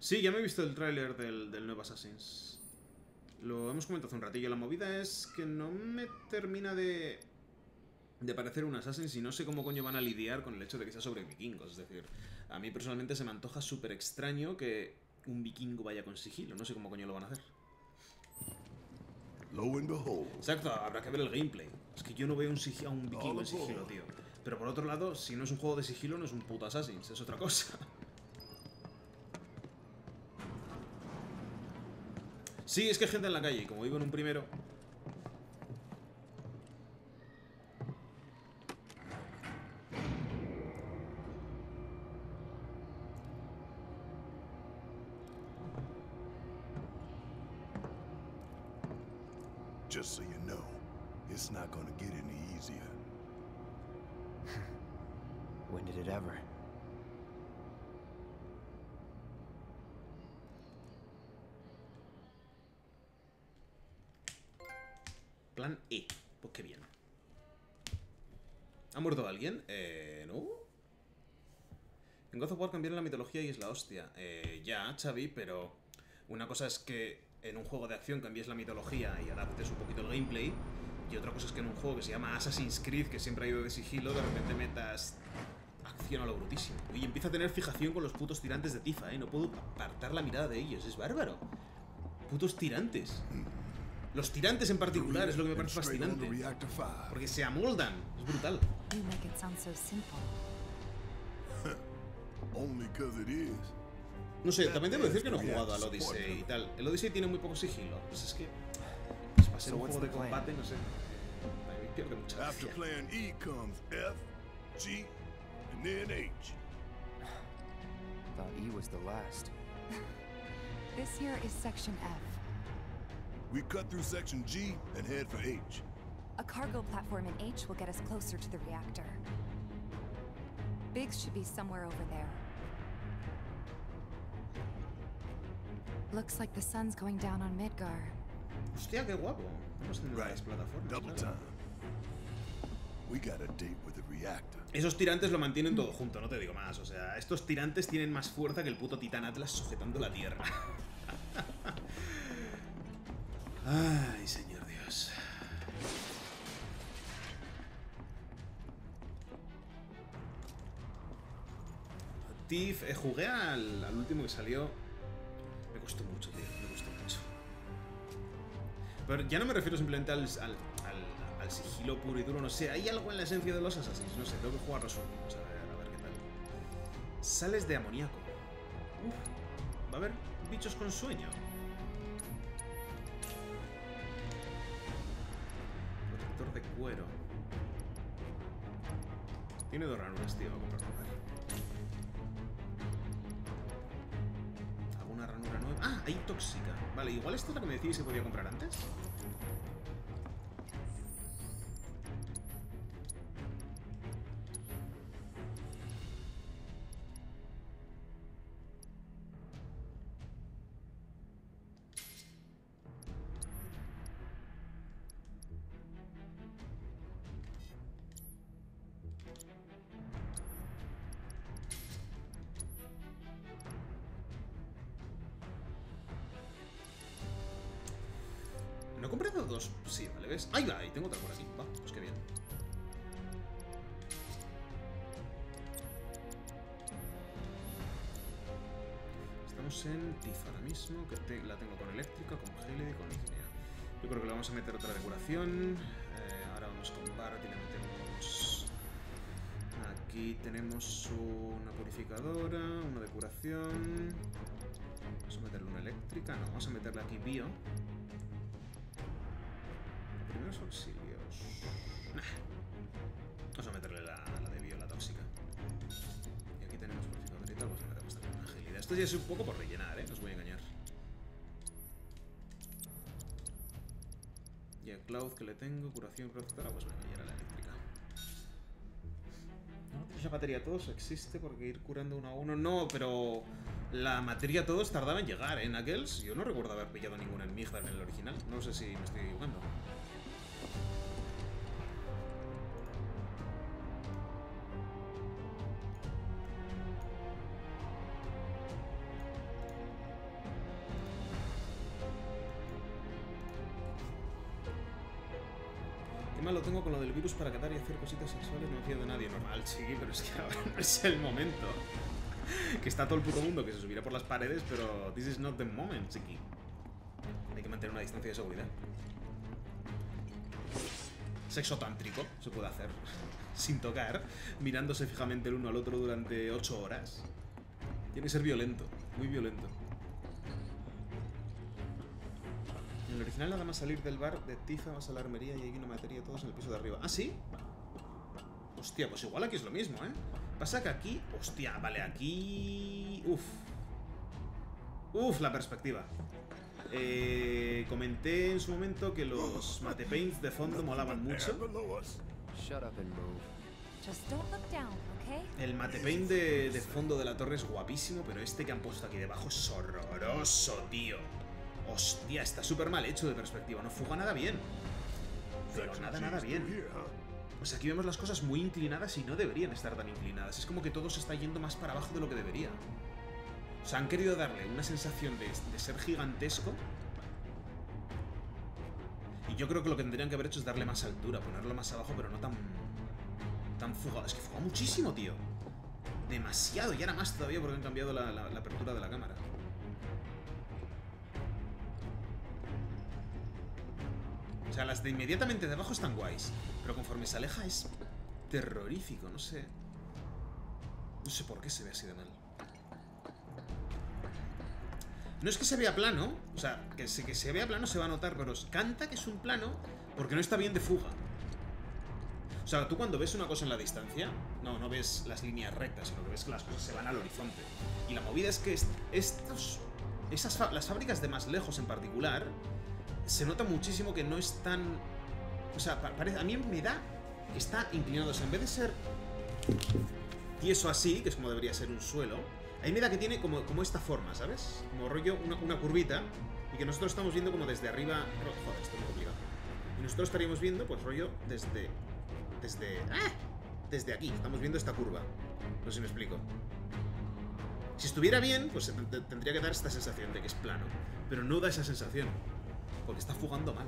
Sí, ya me he visto el tráiler del, del nuevo Assassins. Lo hemos comentado hace un ratillo. La movida es que no me termina de. De parecer un Assassin y no sé cómo coño van a lidiar con el hecho de que sea sobre vikingos. Es decir, a mí personalmente se me antoja súper extraño que un vikingo vaya con sigilo. No sé cómo coño lo van a hacer. Lo and behold, Exacto, habrá que ver el gameplay. Es que yo no veo un a un vikingo en sigilo, tío. Pero por otro lado, si no es un juego de sigilo, no es un puto Assassin's, es otra cosa. Sí, es que hay gente en la calle, y como vivo en un primero. Mitología y es la hostia. Eh, ya, Xavi, pero una cosa es que en un juego de acción cambies la mitología y adaptes un poquito el gameplay. Y otra cosa es que en un juego que se llama Assassin's Creed, que siempre ha ido de sigilo, de repente metas acción a lo brutísimo. Y empieza a tener fijación con los putos tirantes de Tifa, ¿eh? No puedo apartar la mirada de ellos, es bárbaro. Putos tirantes. Los tirantes en particular es lo que me parece fascinante. Reactor 5. Porque se amoldan. Es brutal. You make it sound so simple. No sé, también debo decir que no he jugado al Odyssey y tal. El Odyssey tiene muy poco sigilo. Pues es que. Pues para ser un juego de combate, no sé. A pierde mucha After gracia. E comes F, G, and then H. Thought E was the last. This here is Section F. We cut through section G and head for H. A cargo platform in H will get us closer to the reactor. Biggs should be somewhere over there. Looks like the sun's going down on Midgar. Hostia, qué guapo. Vamos en Right. las plataformas. Double claro. time. We got a date with the reactor. Esos tirantes lo mantienen todo junto, no te digo más. O sea, estos tirantes tienen más fuerza que el puto titán Atlas sujetando la tierra. Ay, señor Dios. Thief, eh, jugué al, al último que salió. Costó mucho, tío, me costó mucho. Pero ya no me refiero simplemente al, al, al- sigilo puro y duro, no sé. Hay algo en la esencia de los Assassins, no sé, tengo que jugarlos últimos, a ver, a ver qué tal. Sales de amoníaco. Uf, va a haber bichos con sueño. Protector de cuero. Tiene dos ranuras, tío, voy a comprar una. ¿Alguna ranura nueva? Ah, hay tóxica. Vale, igual esto es lo que me decís si podía comprar antes. Vamos a meter otra decoración. Eh, ahora vamos con Barat y le metemos... Aquí tenemos una purificadora, una depuración... Vamos a meterle una eléctrica, no, vamos a meterle aquí bio. Primeros auxilios. Nah. Vamos a meterle la, de bio, la tóxica. Y aquí tenemos purificador y tal, pues le metemos también una agilidad. Esto ya es un poco por rellenar, cloud que le tengo, curación protectora, pues venga, ya era la eléctrica. No, esa batería todos existe porque ir curando uno a uno. No, pero la materia todos tardaba en llegar, ¿eh? En yo no recuerdo haber pillado ninguna en Migdal en el original. No sé si me estoy equivocando. Para catar y hacer cositas sexuales, no fío de nadie. Normal, sí, pero es que ahora no es el momento. Que está todo el puto mundo que se subirá por las paredes, pero this is not the moment, chiqui. Hay que mantener una distancia de seguridad. Sexo tántrico se puede hacer sin tocar, mirándose fijamente el uno al otro durante 8 horas. Tiene que ser violento, muy violento. En el original nada más salir del bar de Tifa vas a la armería y hay una materia todos en el piso de arriba. ¿Ah, sí? Hostia, pues igual aquí es lo mismo, ¿eh? Pasa que aquí... Hostia, vale, aquí... Uf. Uf, la perspectiva. Eh, comenté en su momento que los mate paints de fondo molaban mucho. El mate paint de, de fondo de la torre es guapísimo, pero este que han puesto aquí debajo es horroroso, tío. Hostia, está súper mal hecho de perspectiva, no fuga nada bien. Pero nada, nada bien. Pues aquí vemos las cosas muy inclinadas y no deberían estar tan inclinadas. Es como que todo se está yendo más para abajo de lo que debería. O sea, han querido darle una sensación de, de ser gigantesco. Y yo creo que lo que tendrían que haber hecho es darle más altura, ponerlo más abajo, pero no tan. tan fugado. Es que fuga muchísimo, tío. Demasiado, y ahora más todavía porque han cambiado la, la- la apertura de la cámara. O sea, las de inmediatamente de abajo están guays. Pero conforme se aleja es terrorífico, no sé. No sé por qué se ve así de mal. No es que se vea plano, o sea, que se, que se vea plano se va a notar, pero os canta que es un plano porque no está bien de fuga. O sea, tú cuando ves una cosa en la distancia, no, no ves las líneas rectas, sino que ves que las cosas se van al horizonte. Y la movida es que est- estos, esas las fábricas de más lejos en particular, se nota muchísimo que no están... O sea, pa- parece, a mí me da está inclinado. O sea, en vez de ser tieso así, que es como debería ser un suelo, a mí me da que tiene como, como esta forma, ¿sabes? Como rollo, una, una curvita, y que nosotros estamos viendo como desde arriba... Joder, esto es complicado. Y nosotros estaríamos viendo, pues rollo, desde... Desde... ¡Ah! Desde aquí, estamos viendo esta curva. No sé si me explico. Si estuviera bien, pues tendría que dar esta sensación de que es plano. Pero no da esa sensación. Porque está fugando mal.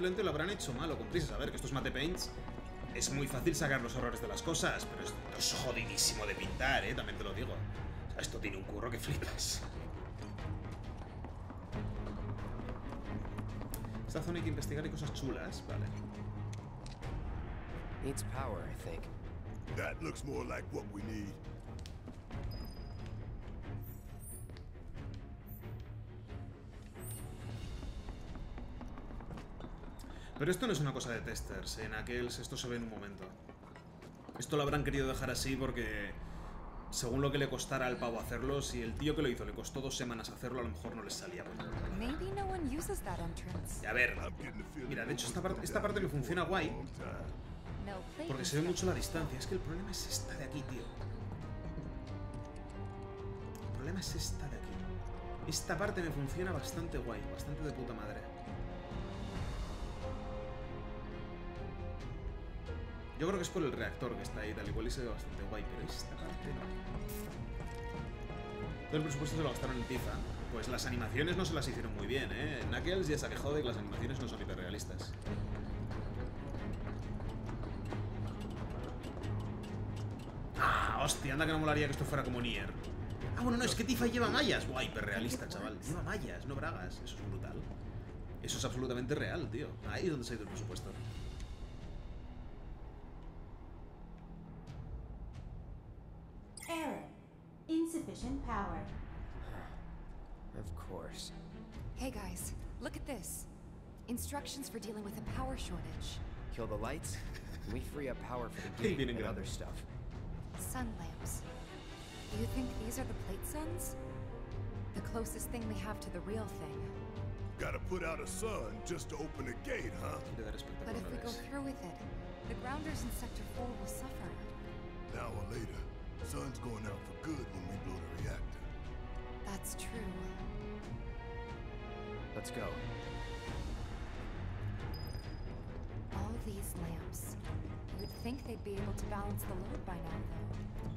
Simplemente lo habrán hecho mal o con prisas. A ver, que estos mate paints es muy fácil sacar los errores de las cosas, pero esto es jodidísimo de pintar, eh, también te lo digo. O sea, esto tiene un curro que flipas. Esta zona hay que investigar y cosas chulas, vale. Needs power, I think. That looks more like what we need. Pero esto no es una cosa de testers, en aquels esto se ve en un momento. Esto lo habrán querido dejar así porque, según lo que le costara al pavo hacerlo, si el tío que lo hizo le costó dos semanas hacerlo, a lo mejor no les salía. por ningún lado. Maybe no one uses that entrance. Y a ver, mira, de hecho esta parte, esta parte me funciona guay porque se ve mucho la distancia. Es que el problema es esta de aquí, tío. El problema es esta de aquí. Esta parte me funciona bastante guay, bastante de puta madre. Yo creo que es por el reactor que está ahí, tal y cual y se ve bastante guay, pero esta parte no. Todo el presupuesto se lo gastaron en Tifa. Pues las animaciones no se las hicieron muy bien, ¿eh? Knuckles ya se ha quejado que las animaciones no son hiperrealistas. Ah, hostia, anda que no molaría que esto fuera como Nier. Ah, bueno, no, es que Tifa lleva mallas. Guay, hiperrealista, chaval. Lleva mallas, no bragas. Eso es brutal. Eso es absolutamente real, tío. Ahí es donde se ha ido el presupuesto. Error. Insufficient power. Of course. Hey guys, look at this. Instructions for dealing with a power shortage. Kill the lights, and we free up power for the Hey, gate and other stuff. Sun lamps. You think these are the plate suns? The closest thing we have to the real thing. Gotta put out a sun just to open the gate, huh? But if we go through with it, the grounders in Sector 4 Let's go. All these lamps. You'd think they'd be able to balance the load by now,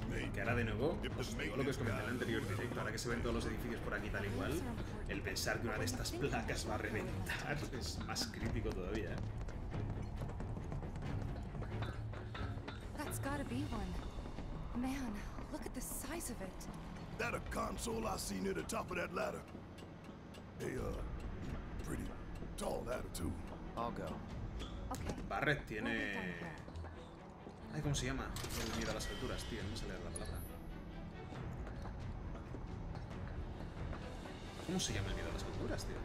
though. Que ahora de nuevo, os digo lo que os comenté en el anterior directo, ahora que se ven todos los edificios por aquí tal y cual, el pensar que una de estas placas va a reventar es más crítico todavía. ¿eh? That's gotta be one. Man, look at the size of it. That a console I see near the top of that ladder? Hey, uh, Barret tiene... Ay, ¿cómo se llama? El miedo a las alturas, tío, no me sale la palabra. ¿Cómo se llama el miedo a las alturas, tío?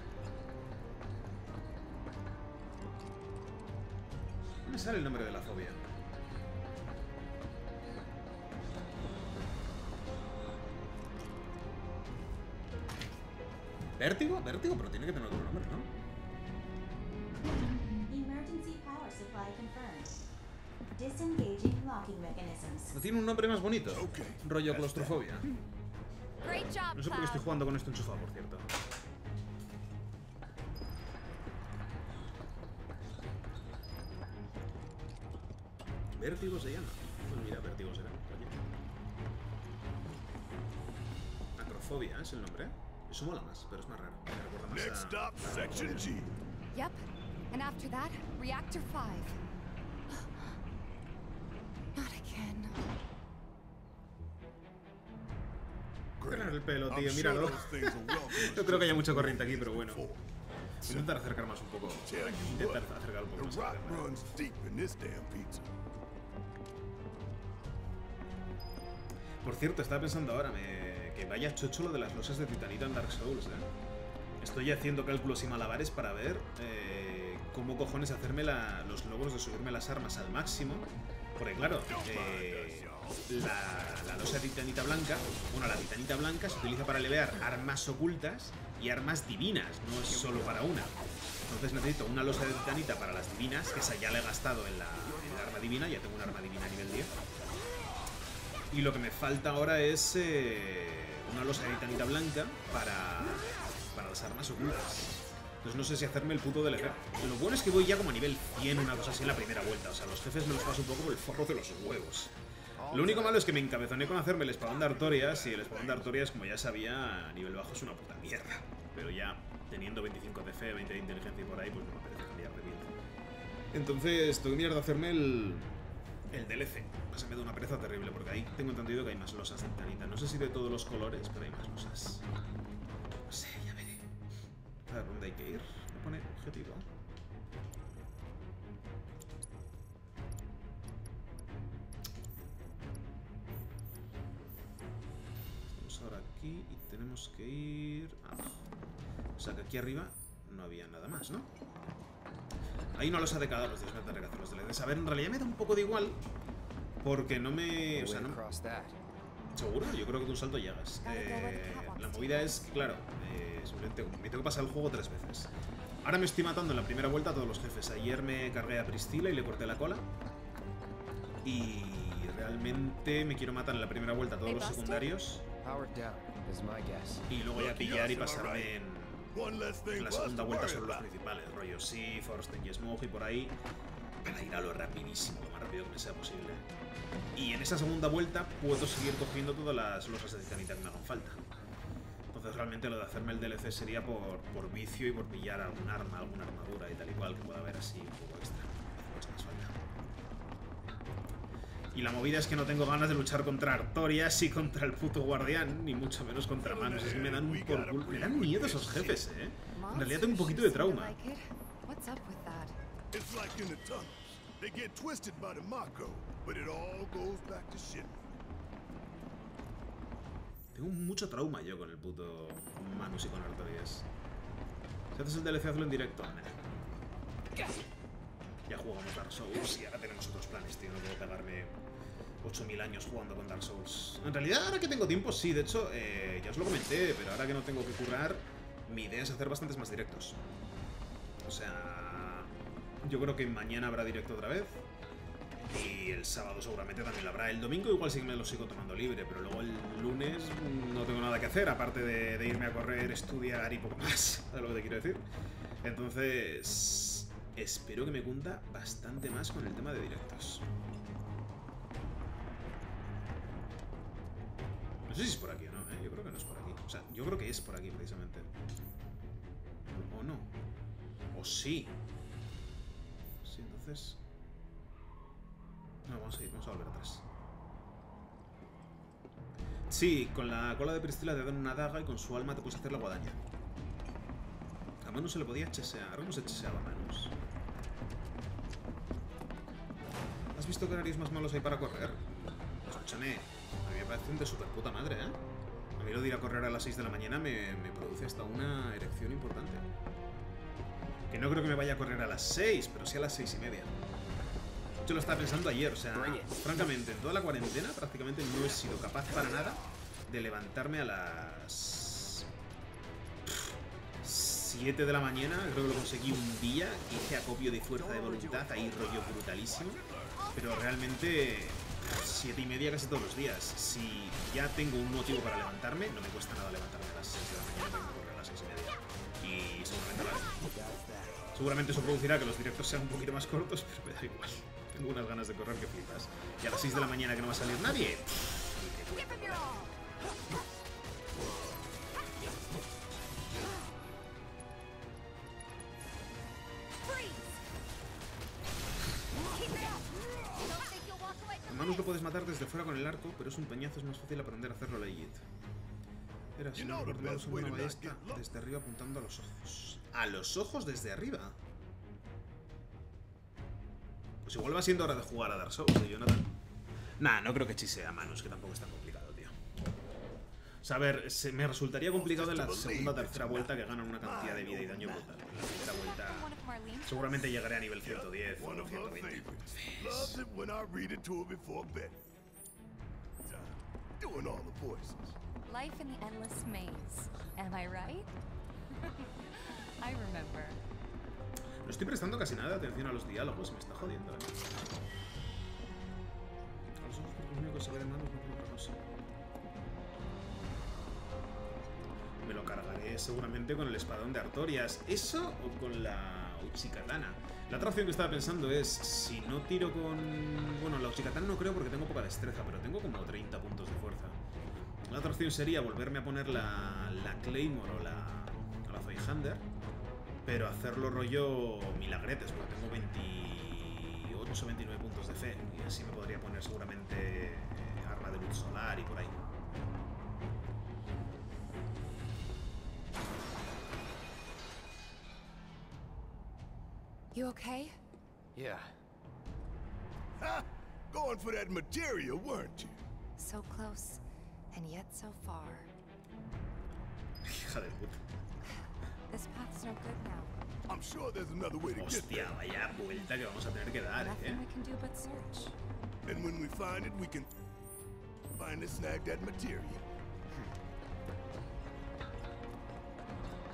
No me sale el nombre de la fobia. ¿Vértigo? ¿Vértigo? Pero tiene que tener otro nombre, ¿no? ¿No tiene un nombre más bonito? Rollo claustrofobia. Great job, No sé por qué estoy jugando con esto enchufado, por cierto. Vértigo se llama. Bueno, mira, vértigo será. Oye. Acrofobia es el nombre. Eso mola más, pero es más raro. Me recuerda más Next a- stop, Section G. Yep. And after that, Reactor 5. Not Mirar el pelo, tío, míralo. No creo que haya mucha corriente aquí, pero bueno. Intentar acercar más un poco. Intentar acercar un poco the más. a. Por cierto, estaba pensando ahora me- que vaya chocho lo de las losas de titanita en Dark Souls, ¿eh? Estoy haciendo cálculos y malabares para ver eh, cómo cojones hacerme la- los logros de subirme las armas al máximo. Porque claro, eh, la, la losa de titanita blanca, bueno, la titanita blanca se utiliza para levear armas ocultas y armas divinas, no es solo para una. Entonces necesito una losa de titanita para las divinas, que esa ya la he gastado en la, en el arma divina, ya tengo un arma divina a nivel 10. Y lo que me falta ahora es eh, una losa de titanita blanca para, para las armas ocultas. Entonces no sé si hacerme el puto DLC. Lo bueno es que voy ya como a nivel 100, una cosa así en la primera vuelta. O sea, los jefes me los paso un poco por el forro de los huevos. Lo único malo es que me encabezoné con hacerme el espadón de Artorias y el espadón de Artorias, como ya sabía, a nivel bajo es una puta mierda. Pero ya teniendo 25 de fe, 20 de inteligencia y por ahí, pues no me apetece cambiar de vida. Entonces, tengo mierda hacerme el, el DLC. Se me da una pereza terrible porque ahí tengo entendido que hay más losas de Tanita. No sé si de todos los colores, pero hay más losas. No sé. A ¿dónde hay que ir? Me pone objetivo. Estamos ahora aquí y tenemos que ir. O sea que aquí arriba no había nada más, ¿no? Hay una losa de cada pues Dios me tendré los DLCs. A ver, en realidad me da un poco de igual. Porque no me. O sea, no. ¿Seguro? Yo creo que de un salto llegas. Eh, la movida es que, claro, eh, simplemente me tengo que pasar el juego tres veces. Ahora me estoy matando en la primera vuelta a todos los jefes. Ayer me cargué a Priscila y le corté la cola. Y realmente me quiero matar en la primera vuelta a todos los secundarios. Y luego ya pillar y pasarme en, One less thing en la segunda to vuelta sobre los principales. Rollo Sea, Forsten y Smoke y por ahí. Para ir a lo rapidísimo, lo más rápido que me sea posible. Y en esa segunda vuelta puedo seguir cogiendo todas las losas de titanita que me hagan falta. Entonces realmente lo de hacerme el DLC sería por, por vicio y por pillar algún arma, alguna armadura y tal y cual que pueda haber así un poco extra. Más falta. Y la movida es que no tengo ganas de luchar contra Artorias y contra el puto guardián, ni mucho menos contra Manos. Es que me dan, por culo- me dan miedo esos jefes, eh. En realidad tengo un poquito de trauma. What's but it all goes back to shit. Tengo mucho trauma yo con el puto Manus y con Artorias. Si haces el DLC, hazlo en directo. Ya jugamos Dark Souls y ahora tenemos otros planes, tío. No puedo pegarme 8000 años jugando con Dark Souls. En realidad, ahora que tengo tiempo, sí. De hecho, eh, ya os lo comenté, pero ahora que no tengo que currar, mi idea es hacer bastantes más directos. O sea, yo creo que mañana habrá directo otra vez. Y el sábado seguramente también lo habrá. El domingo igual sí que me lo sigo tomando libre, pero luego el lunes no tengo nada que hacer, aparte de, irme a correr, estudiar y poco más. ¿Sabes lo que te quiero decir? Entonces, espero que me cunda bastante más con el tema de directos. No sé si es por aquí o no, ¿eh? Yo creo que no es por aquí. O sea, yo creo que es por aquí precisamente. O no. O sí. Sí, entonces... No, vamos a ir, vamos a volver atrás. Sí, con la cola de Priscila te dan una daga y con su alma te puedes hacer la guadaña. A Manus se le podía chesear. ¿Cómo se cheseaba Manus? ¿Has visto qué horarios más malos hay para correr? Escúchame, a mí me parece un de super puta madre, ¿eh? A mí lo de ir a correr a las 6 de la mañana me, me produce hasta una erección importante. Que no creo que me vaya a correr a las 6, pero sí a las 6 y media. Yo lo estaba pensando ayer, o sea, francamente, en toda la cuarentena prácticamente no he sido capaz para nada de levantarme a las 7 de la mañana, creo que lo conseguí un día, hice acopio de fuerza de voluntad, ahí rollo brutalísimo, pero realmente 7 y media casi todos los días. Si ya tengo un motivo para levantarme, no me cuesta nada levantarme a las 6 de la mañana para correr a las 6 y media. Y seguramente haré. Seguramente eso producirá que los directos sean un poquito más cortos, pero me da igual. Tengo unas ganas de correr que flipas. Y a las 6 de la mañana que no va a salir nadie. Manus lo puedes matar desde fuera con el arco, pero es un peñazo, es más fácil aprender a hacerlo legit. Era way una ballesta desde arriba apuntando a los ojos. ¿A los ojos desde arriba? Pues igual va siendo hora de jugar a Dark Souls, ¿eh, Jonathan? Nah, no creo que chisea a Manus, que tampoco es tan complicado, tío. O sea, a ver, se- me resultaría complicado en la segunda o tercera vuelta que ganan una cantidad de vida y daño brutal. En la primera vuelta seguramente llegaré a nivel 110 One o of her 120. favorites. Loves it when I read it to her before bed. Doing all the voices. Life in the endless maze. Am I right? I remember. No estoy prestando casi nada de atención a los diálogos, me está jodiendo. A los ojos porque es lo único que se ve de manos, no por otra cosa. Me lo cargaré seguramente con el espadón de Artorias. ¿Eso o con la Uxikatana? La otra opción que estaba pensando es, si no tiro con... Bueno, la Uxikatana no creo porque tengo poca destreza, pero tengo como 30 puntos de fuerza. La otra opción sería volverme a poner la, la Claymore o la, o la Zweihander, pero hacerlo rollo milagretes, porque tengo 28 29 puntos de fe, y así me podría poner seguramente eh, arma de luz solar y por ahí. You okay? Yeah. Ha! Going for that materia, weren't you? So close, and yet so far. Hija de puta. This path's no good now. I'm sure there's another way to get Hostia, there. vaya vuelta que vamos a tener que dar, eh. Nothing we can do but search. And when we find it, we can finally snag that material.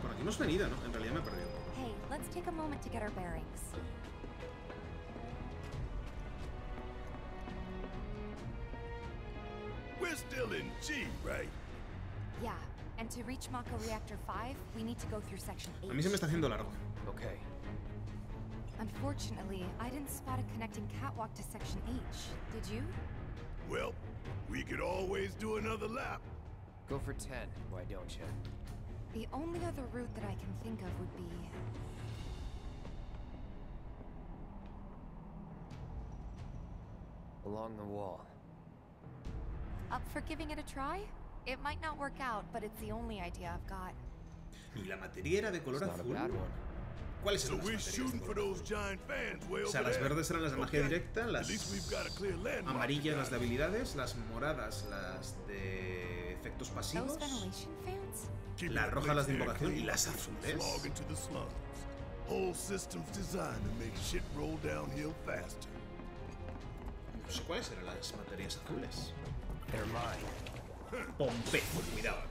Por aquí hemos venido, ¿no? En realidad me he perdido. Hey, let's take a moment to get our bearings. We're still in G, right? Yeah, and to reach Mako Reactor 5, we need to go through Section A mí se me 8. está haciendo largo. Okay. Unfortunately, I didn't spot a connecting catwalk to Section H. Did you? Well, we could always do another lap. Go for 10, why don't you? The only other route that I can think of would be... Along the wall. Up for giving it a try? It might not work out, but it's the only idea I've got. Y la materia era de color It's not a azul. bad one. ¿Cuáles So eran las we're materias? shooting de for color those azul? giant fans way O sea, las verdes eran las de magia Okay. directa, At las least we've got a clear landmark. amarillas las de habilidades, las moradas las de efectos pasivos, las the rojas las de invocación y las azules. slogging to the slums. Whole systems designed to make shit roll downhill faster. No sé cuáles eran las materias azules. Pompeo, cuidado.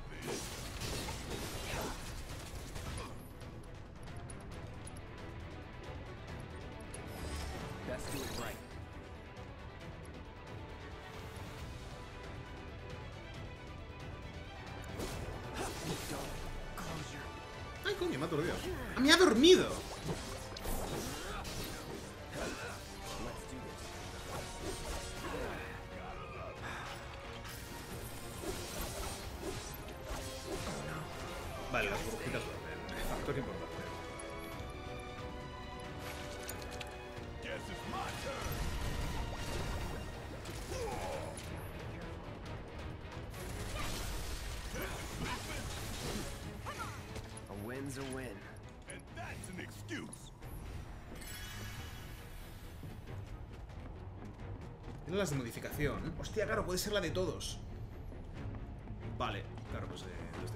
Ay, coño, me ha aturdido. ¡Ah, ¡Me ha dormido! Vale, las burbujitas. Factor importante. A win's a win. And that's an excuse. Las de modificación. Hostia, claro, puede ser la de todos. Vale, claro, pues eh, entonces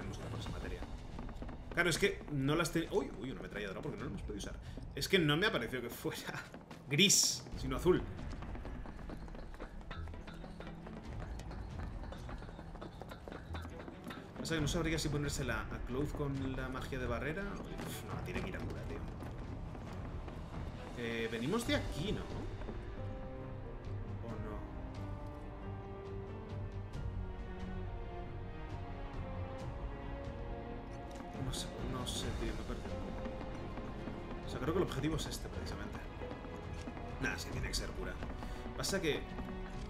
Claro, es que no las tenía... Uy, uy, una ametralladora porque no la hemos podido usar. Es que no me ha parecido que fuera gris, sino azul. Pasa que no sabría si ponérsela a Cloud con la magia de barrera. No, tiene que ir a cura, tío. Eh, venimos de aquí, ¿no? Pasa que...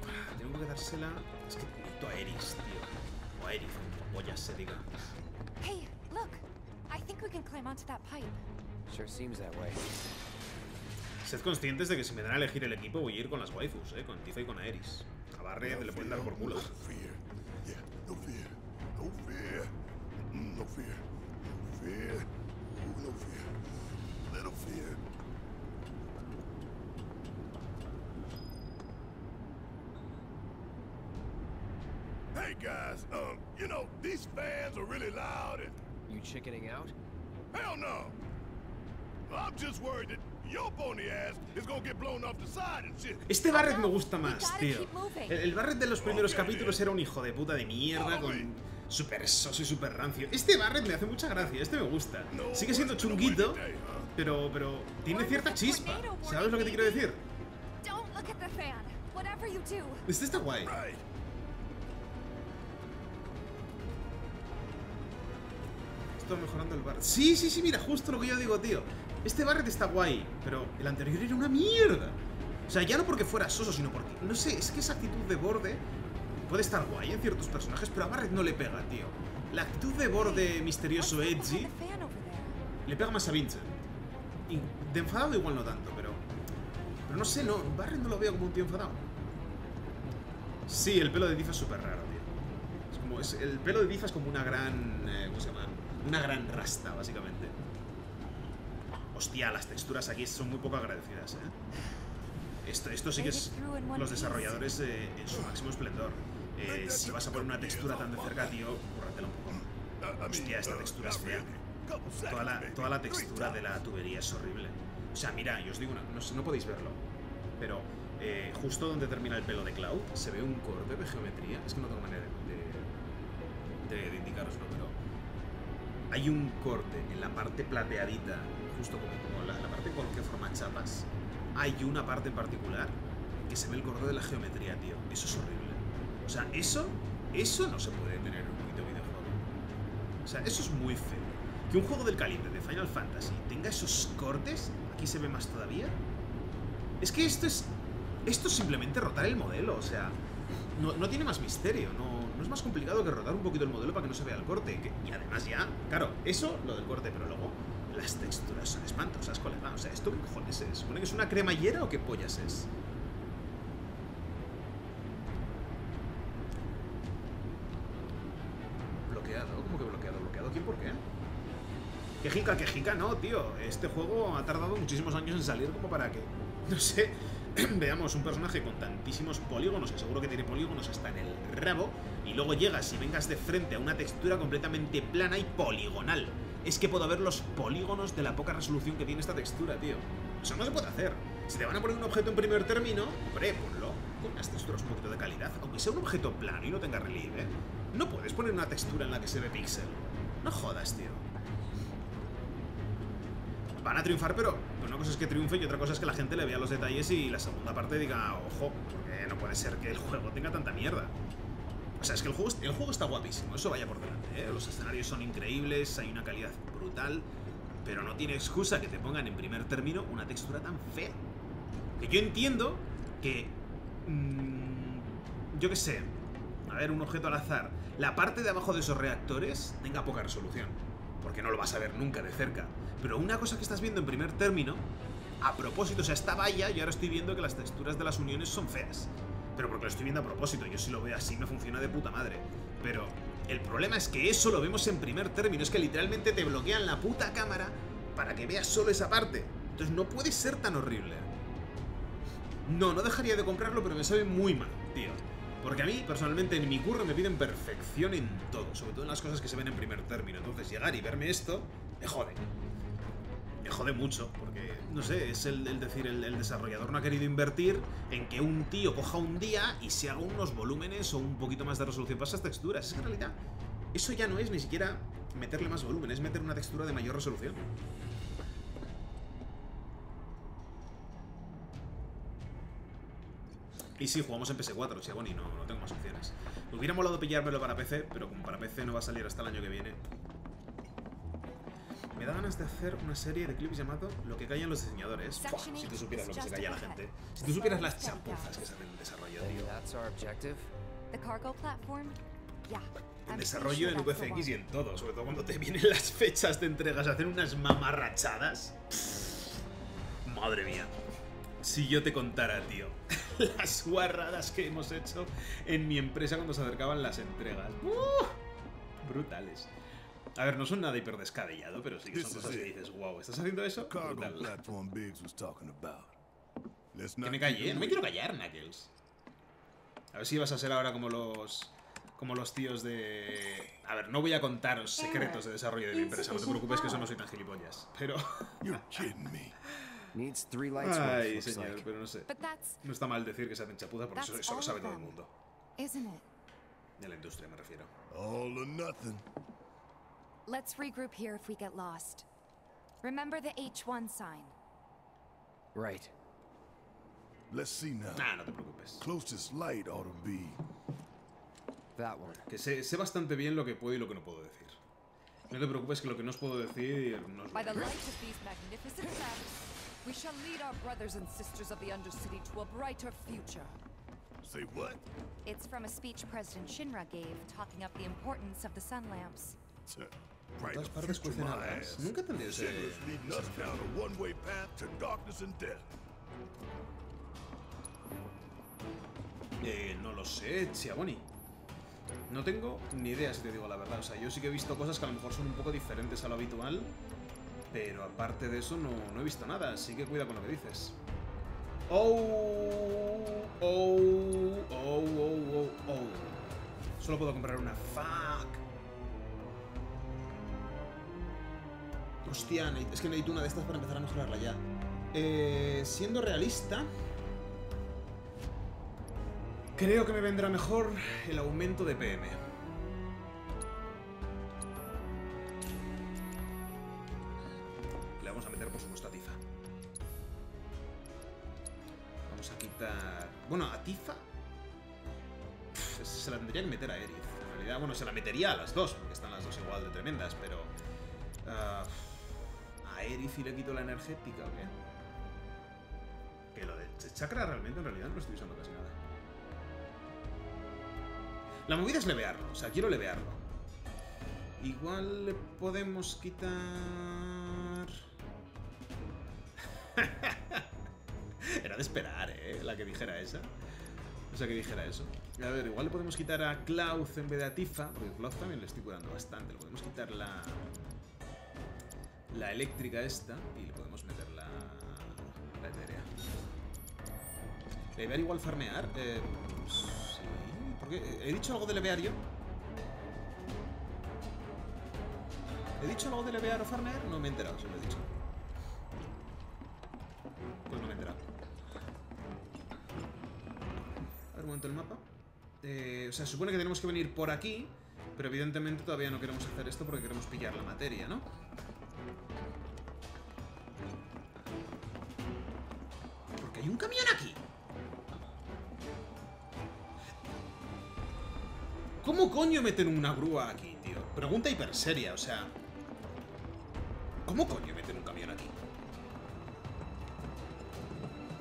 ah, Tengo que dársela... Es que necesito a Eris, tío. O a Eris, como ya se diga. Hey, look! I think we can climb onto that pipe. Sure seems that way. Sed conscientes de que si me dan a elegir el equipo voy a ir con las waifus, eh, con Tifa y con Aeris. A Barret le pueden dar por culo. No fear. Yeah, no fear. No fear. Mm, No fear. No fear. Ooh, no fear. Little fear. Hey guys, um, you know, these fans are really loud and You chickening out? hell no. I'm just worried that your pony ass is gonna get blown off the side and shit. Este Barret me gusta más, tío. El, el Barret de los primeros capítulos era un hijo de puta de mierda con super soso y super rancio. Este Barret me hace mucha gracia, este me gusta. Sigue siendo chunguito, pero, pero tiene cierta chispa. ¿Sabes lo que te quiero decir? Don't look at the fan! Whatever you do! Este está guay. Mejorando el Barret. Sí, sí, sí, mira, justo lo que yo digo, tío. Este Barret está guay, pero el anterior era una mierda. O sea, ya no porque fuera soso, sino porque, no sé, es que esa actitud de borde puede estar guay en ciertos personajes, pero a Barret no le pega, tío. La actitud de borde misterioso, edgy, le pega más a Vincent. Y de enfadado igual no tanto, pero... Pero no sé, no, Barret no lo veo como un tío enfadado. Sí, el pelo de Difa es súper raro, tío. Es como, es, el pelo de Difa es como una gran... eh, ¿Cómo se llama? Una gran rasta, básicamente. Hostia, las texturas aquí son muy poco agradecidas, ¿eh? Esto, esto sí que es los desarrolladores eh, en su máximo esplendor. Eh, si vas a poner una textura tan de cerca, tío, cúrratela un poco. Hostia, esta textura es fea. Toda la, toda la textura de la tubería es horrible. O sea, mira, yo os digo una, no, no podéis verlo, pero eh, justo donde termina el pelo de Cloud se ve un corte de geometría. Es que no tengo manera de, de, de indicaroslo, hay un corte en la parte plateadita, justo como, la, la parte con que forma chapas. Hay una parte en particular que se ve el corte de la geometría, tío. Eso es horrible. O sea, eso, eso no se puede tener en un puto videojuego. O sea, eso es muy feo. Que un juego del calibre de Final Fantasy tenga esos cortes, aquí se ve más todavía. Es que esto es. Esto es simplemente rotar el modelo, o sea. No, no tiene más misterio, no, no es más complicado que rotar un poquito el modelo para que no se vea el corte. que- y además ya, claro, eso, lo del corte, pero luego las texturas son espantosas, colega. O sea, ¿esto qué cojones es? ¿Supone que es una cremallera o qué pollas es? Bloqueado, ¿cómo que bloqueado? ¿Bloqueado quién por qué? Quejica, quejica, no, tío. Este juego ha tardado muchísimos años en salir como para que, no sé, veamos un personaje con tantísimos polígonos, que seguro que tiene polígonos hasta en el rabo, y luego llegas y vengas de frente a una textura completamente plana y poligonal. Es que puedo ver los polígonos de la poca resolución que tiene esta textura, tío. Eso no se puede hacer. Si te van a poner un objeto en primer término, hombre, ponlo con unas texturas un de calidad. Aunque sea un objeto plano y no tenga relieve, no puedes poner una textura en la que se ve píxel. No jodas, tío van a triunfar, pero una cosa es que triunfe y otra cosa es que la gente le vea los detalles y la segunda parte diga, ojo, porque no puede ser que el juego tenga tanta mierda. O sea, es que el juego, está guapísimo, eso vaya por delante, ¿eh? Los escenarios son increíbles, hay una calidad brutal, pero no tiene excusa que te pongan en primer término una textura tan fea. Que yo entiendo que... mm, yo qué sé, a ver, un objeto al azar, la parte de abajo de esos reactores tenga poca resolución, porque no lo vas a ver nunca de cerca. Pero una cosa que estás viendo en primer término, a propósito, o sea, esta valla, yo ahora estoy viendo que las texturas de las uniones son feas. Pero porque lo estoy viendo a propósito, yo si lo veo así me funciona de puta madre. Pero el problema es que eso lo vemos en primer término, es que literalmente te bloquean la puta cámara para que veas solo esa parte. Entonces no puede ser tan horrible. No, no dejaría de comprarlo, pero me sabe muy mal, tío. Porque a mí, personalmente, en mi curro me piden perfección en todo, sobre todo en las cosas que se ven en primer término. Entonces, llegar y verme esto, me jode. Me jode mucho, porque, no sé, es el, decir, el, desarrollador no ha querido invertir en que un tío coja un día y se haga unos volúmenes o un poquito más de resolución para esas texturas. Es que en realidad, eso ya no es ni siquiera meterle más volumen, es meter una textura de mayor resolución. Y sí, jugamos en PS4, si ni no, no tengo más opciones. Me hubiera molado pillármelo para PC, pero como para PC no va a salir hasta el año que viene. Me da ganas de hacer una serie de clips llamado Lo que callan los diseñadores. Fua, si tú supieras lo que se calla la gente. Si tú supieras las chapuzas que se hacen en desarrollo, Then tío. that's our objective? The cargo platform? Yeah. En I'm desarrollo, en VFX y en todo. Sobre todo cuando te vienen las fechas de entregas a hacer unas mamarrachadas. Madre mía. Si yo te contara, tío, las guarradas que hemos hecho en mi empresa cuando se acercaban las entregas. ¡Uh! brutales. A ver, no son nada hiper descabellado, pero sí que son cosas que dices, wow, ¿estás haciendo eso? Que me calle, him no me quiero callar, Knuckles. A ver si vas a ser ahora como los. Como los tíos de. A ver, no voy a contaros secretos de desarrollo de mi empresa, no te preocupes que eso no soy tan gilipollas. Pero. You're kidding me. Needs three lights worth, Ay, señor, like. pero no sé. No está mal decir que se hacen chapuzas porque eso, eso lo sabe todo el mundo. De la industria me refiero. All or nothing. Let's regroup here if we get lost. Remember the H1 sign. Right. Let's see now. Nah, no te preocupes. Closest light ought to be. That one. Que sé, sé bastante bien lo que puedo y lo que no puedo decir. No te preocupes que lo que no os puedo decir no os lo By the light of these magnificent lamps, we shall lead our brothers and sisters of the Undercity to a brighter future. Say what? It's from a speech President Shinra gave talking up the importance of the sun lamps. Todas partes ass. Nunca tendría ese... Eh, no lo sé, Chiaboni. No tengo ni idea, si te digo la verdad. O sea, yo sí que he visto cosas que a lo mejor son un poco diferentes a lo habitual. Pero aparte de eso, no, no he visto nada. Así que cuida con lo que dices. Oh, oh, oh, oh, oh, oh. Solo puedo comprar una. Fuck. Hostia, es que necesito una de estas para empezar a mejorarla ya. Eh, siendo realista, creo que me vendrá mejor el aumento de PM. Le vamos a meter, por supuesto, a Tifa. Vamos a quitar... Bueno, a Tifa... Se la tendría que meter a Erith. En realidad, bueno, se la metería a las dos, porque están las dos igual de tremendas, pero... ah, a y le quito la energética, ¿o qué? Que lo de ch- chakra realmente en realidad no lo estoy usando casi nada. La movida es levearlo, o sea, quiero levearlo. Igual le podemos quitar... Era de esperar, ¿eh? La que dijera esa. O sea, que dijera eso. A ver, igual le podemos quitar a Klaus en vez de a Tifa, porque Klaus también le estoy curando bastante. Le podemos quitar la... La eléctrica esta y le podemos meter la... La etérea. ¿Levear igual farmear? Eh, sí. Porque he dicho algo de levear yo. ¿He dicho algo de levear o farmear? No me he enterado, si lo he dicho. Pues no me he enterado. A ver, un momento el mapa. Eh, o sea, se supone que tenemos que venir por aquí, pero evidentemente todavía no queremos hacer esto porque queremos pillar la materia, ¿no? Porque hay un camión aquí. ¿Cómo coño meten una grúa aquí, tío? Pregunta hiper seria, o sea... ¿Cómo coño meten un camión aquí?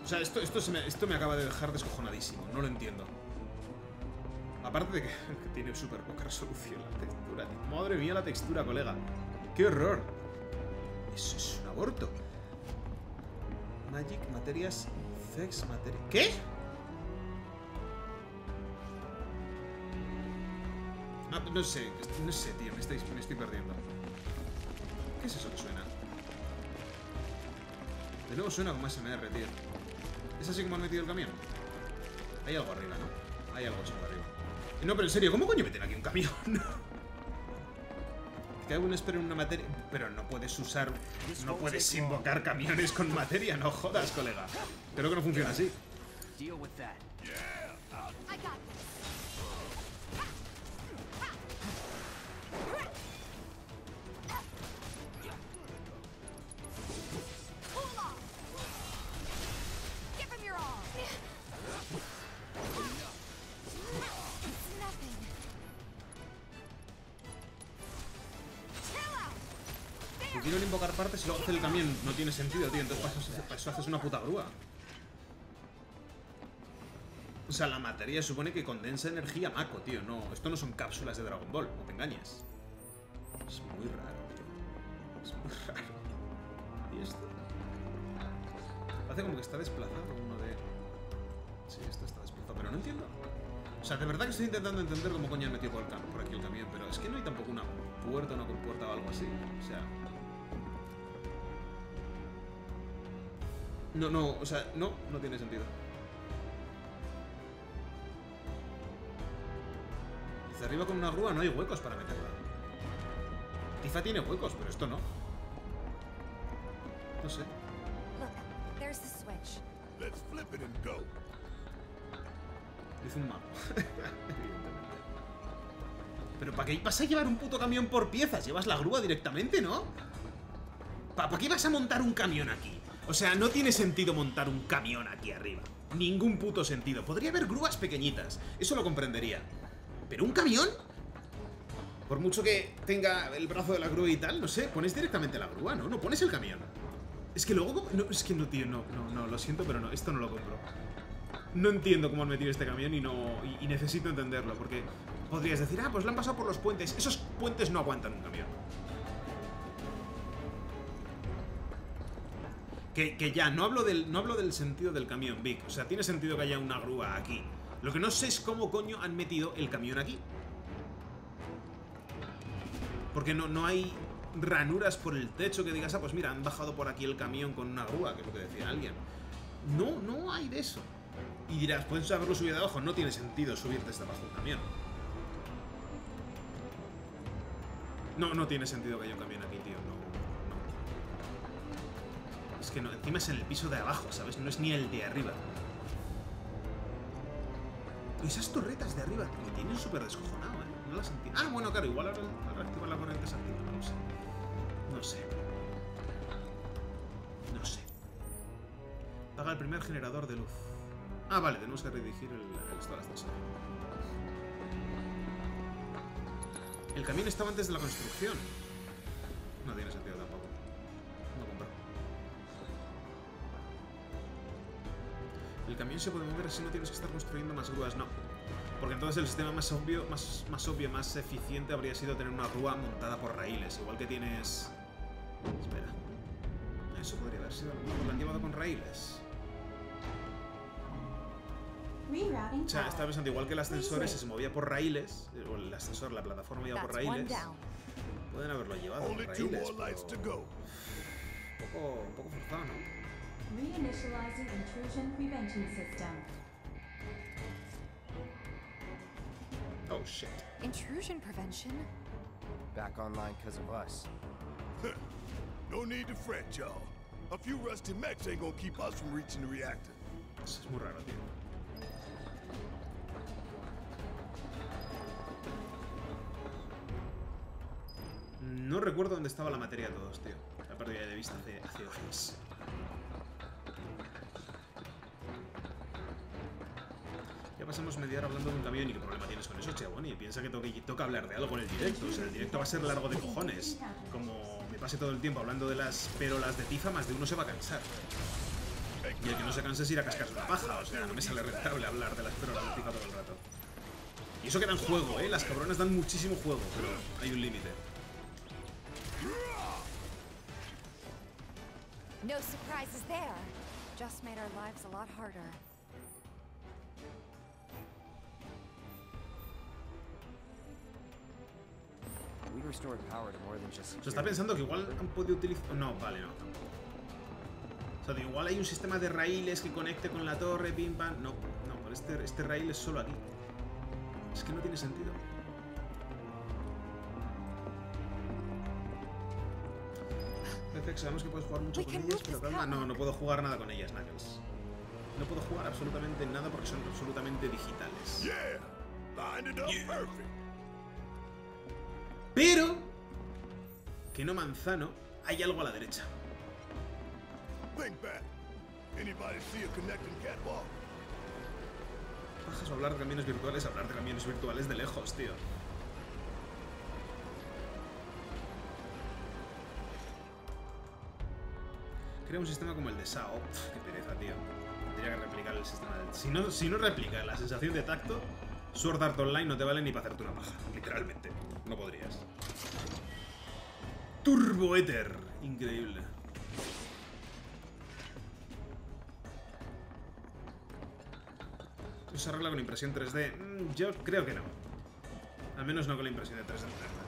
O sea, esto, esto, me, esto me acaba de dejar descojonadísimo, no lo entiendo. Aparte de que, tiene súper poca resolución la textura. Madre mía la textura, colega. ¡Qué horror! Eso es un aborto. Magic, materias, sex, materia... ¿Qué? No sé, no sé, tío, me, estáis- me estoy perdiendo. ¿Qué es eso que suena? De nuevo suena como SMR, tío. ¿Es así como han metido el camión? Hay algo arriba, ¿no? Hay algo arriba. No, pero en serio, ¿cómo coño meten aquí un camión? que hago un espero en una materia... Pero no puedes usar... No puedes invocar camiones con materia, no jodas, colega. Creo que no funciona así. Invocar partes y luego hacer el camión, no tiene sentido, tío. Entonces para eso, haces una puta grúa. O sea, la materia supone que condensa energía maco, tío. No, esto no son cápsulas de Dragon Ball, no te engañes. Es muy raro, tío. Es muy raro. ¿Y esto? Hace como que está desplazado uno de... Sí, esto está desplazado, pero no entiendo. O sea, de verdad que estoy intentando entender cómo coño han metido por, por aquí el camión, pero es que no hay tampoco una puerta, una compuerta o algo así. O sea... No, no, o sea, no, no tiene sentido. Desde arriba con una grúa no hay huecos para meterla. Tifa tiene huecos, pero esto no. No sé. Look, there's the switch. Let's flip it and go. Hice un mago. Evidentemente. Pero ¿para qué vas a llevar un puto camión por piezas? Llevas la grúa directamente, ¿no? ¿Pa- ¿Para qué vas a montar un camión aquí? O sea, no tiene sentido montar un camión aquí arriba. Ningún puto sentido. Podría haber grúas pequeñitas. Eso lo comprendería. ¿Pero un camión? Por mucho que tenga el brazo de la grúa y tal, no sé, pones directamente la grúa, ¿no? No pones el camión. Es que luego... No, es que no, tío, no, no, no, lo siento, pero no, esto no lo compro. No entiendo cómo han metido este camión y no... Y, y necesito entenderlo, porque podrías decir, ah, pues lo han pasado por los puentes. Esos puentes no aguantan un camión. Que, ya, no hablo, del, no hablo del sentido del camión, Vic. O sea, tiene sentido que haya una grúa aquí. Lo que no sé es cómo coño han metido el camión aquí. Porque no, no hay ranuras por el techo que digas, ah, pues mira, han bajado por aquí el camión con una grúa, que es lo que decía alguien. No, no hay de eso. Y dirás, puedes haberlo subido de abajo. No tiene sentido subirte hasta abajo un camión. No, no tiene sentido que haya un camión aquí, Es que no, encima es en el piso de abajo, ¿sabes? No es ni el de arriba. Esas torretas de arriba me tienen súper descojonado, ¿eh? No las entiendo. Ah, bueno, claro, igual ahora al reactivar la corriente se activa, no sé. No sé. No sé. Paga el primer generador de luz. Ah, vale, tenemos que redirigir el, el estado de ascensor. El camión estaba antes de la construcción. No tiene sentido tampoco. El camión se puede mover así no tienes que estar construyendo más grúas, no. Porque entonces el sistema más obvio, más, más obvio, más eficiente habría sido tener una grúa montada por raíles. Igual que tienes... Espera. Eso podría haber sido... ¿Lo han llevado con raíles? O sea, estaba pensando, igual que el ascensor se movía por raíles, o el ascensor, la plataforma iba por raíles, pueden haberlo llevado por raíles, pero un poco, un poco forzado, ¿no? Reinitializing intrusion prevention system. Oh, shit. Intrusion prevention? Back online because of us. No need to fret, y'all. A few rusty mechs ain't gonna keep us from reaching the reactor. Es muy raro, tío. No recuerdo dónde estaba la materia de todos, tío. La ya de vista hace, hace horas. Ya pasamos media hora hablando de un camión y qué problema tienes con eso, Chaboni. Piensa que toca, hablar de algo en el directo. O sea, el directo va a ser largo de cojones. Como me pase todo el tiempo hablando de las perolas de tifa, más de uno se va a cansar. Y el que no se canse es ir a cascarse la paja. O sea, no me sale rentable hablar de las perolas de tifa todo el rato. Y eso que dan juego, ¿eh? Las cabronas dan muchísimo juego, pero hay un límite. No. Just made our lives a lot harder. We restored power to more than just Se está pensando que igual han podido utilizar... No, vale, no, tampoco. O sea, de igual hay un sistema de raíles que conecte con la torre, pim, pam... No, no, pero este, este raíl es solo aquí. Es que no tiene sentido. Sabemos que puedes jugar mucho con ellas, pero calma, no, no puedo jugar nada con ellas, Knuckles. No puedo jugar absolutamente nada porque son absolutamente digitales. Yeah! Pero... Que no manzano, hay algo a la derecha. Bajas o hablar de camiones virtuales, hablar de camiones virtuales de lejos, tío. Crea un sistema como el de SAO. Pff, qué pereza, tío. Tendría que replicar el sistema del... Si no, si no replica la sensación de tacto, Sword Art Online no te vale ni para hacerte una paja. Literalmente. No podrías. Turbo Ether. Increíble. ¿Eso se arregla con impresión 3D? Mm, yo creo que no. Al menos no con la impresión de 3D moderna.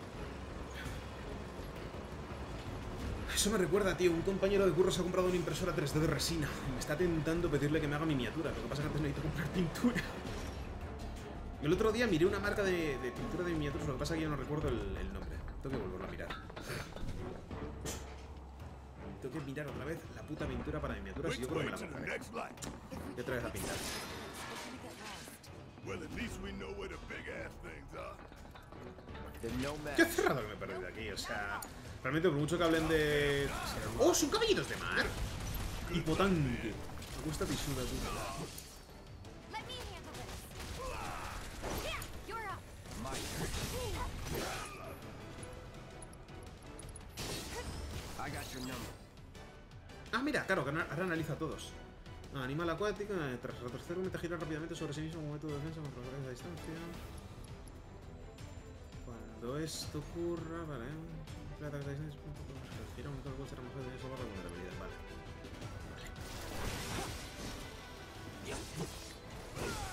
Eso me recuerda, tío. Un compañero de curro se ha comprado una impresora 3D de resina. Y me está tentando pedirle que me haga miniatura. Lo que pasa es que antes necesito comprar pintura. El otro día miré una marca de, de pintura de miniaturas. Lo que pasa es que yo no recuerdo el, el nombre. Tengo que volverlo a mirar. Tengo que mirar otra vez la puta pintura para miniaturas y yo creo que me la light? Y otra vez a pintar. Well, at least we know where the big ass things are. The Nomad. Qué cerrado que me he perdido aquí, o sea... Realmente por mucho que hablen de... ¡Oh, son caballitos de mar! Hipotanque. Me gusta Tisuda, tú. Ah, mira, claro, que ahora analiza a todos. Animal acuático, eh, tras retroceder un gira rápidamente sobre sí mismo método de defensa contra los a distancia. Cuando esto ocurra, vale. Emplea ataques a distancia, punto, gira un motor de será mejor de eso barra vulnerabilidad, vale. Let's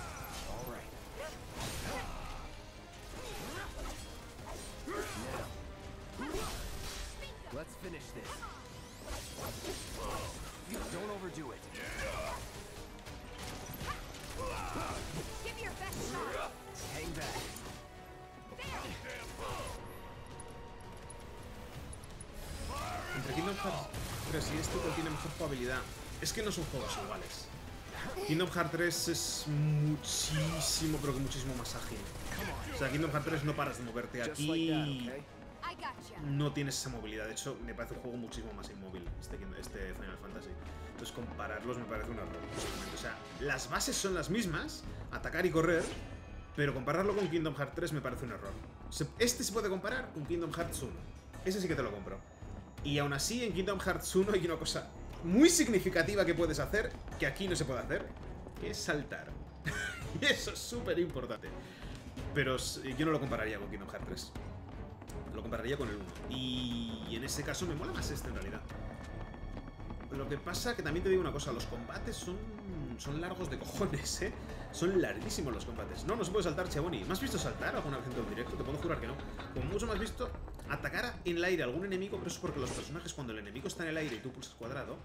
3 y ¿cuál tiene mejor jugabilidad? Es que no son juegos iguales. Kingdom Hearts 3 es muchísimo, pero que muchísimo más ágil. O sea, Kingdom Hearts 3 no paras de moverte. Aquí no tienes esa movilidad. De hecho, me parece un juego muchísimo más inmóvil, este, este Final Fantasy. Entonces, compararlos me parece un error. O sea, las bases son las mismas, atacar y correr, pero compararlo con Kingdom Hearts 3 me parece un error. Este se puede comparar con Kingdom Hearts 1. Ese sí que te lo compro. Y aún así, en Kingdom Hearts 1 hay una cosa muy significativa que puedes hacer, que aquí no se puede hacer, que es saltar. y eso es súper importante. Pero s- yo no lo compararía con Kingdom Hearts 3. Lo compararía con el 1. Y en ese caso me mola más este en realidad. Lo que pasa que también te digo una cosa, los combates son, son largos de cojones, ¿eh? Son larguísimos los combates. No, no se puede saltar, Chaboni. ¿Me has visto saltar alguna vez en todo el directo? Te puedo jurar que no. Como mucho me has visto atacar en el aire a algún enemigo, pero eso es porque los personajes cuando el enemigo está en el aire y tú pulsas cuadrado,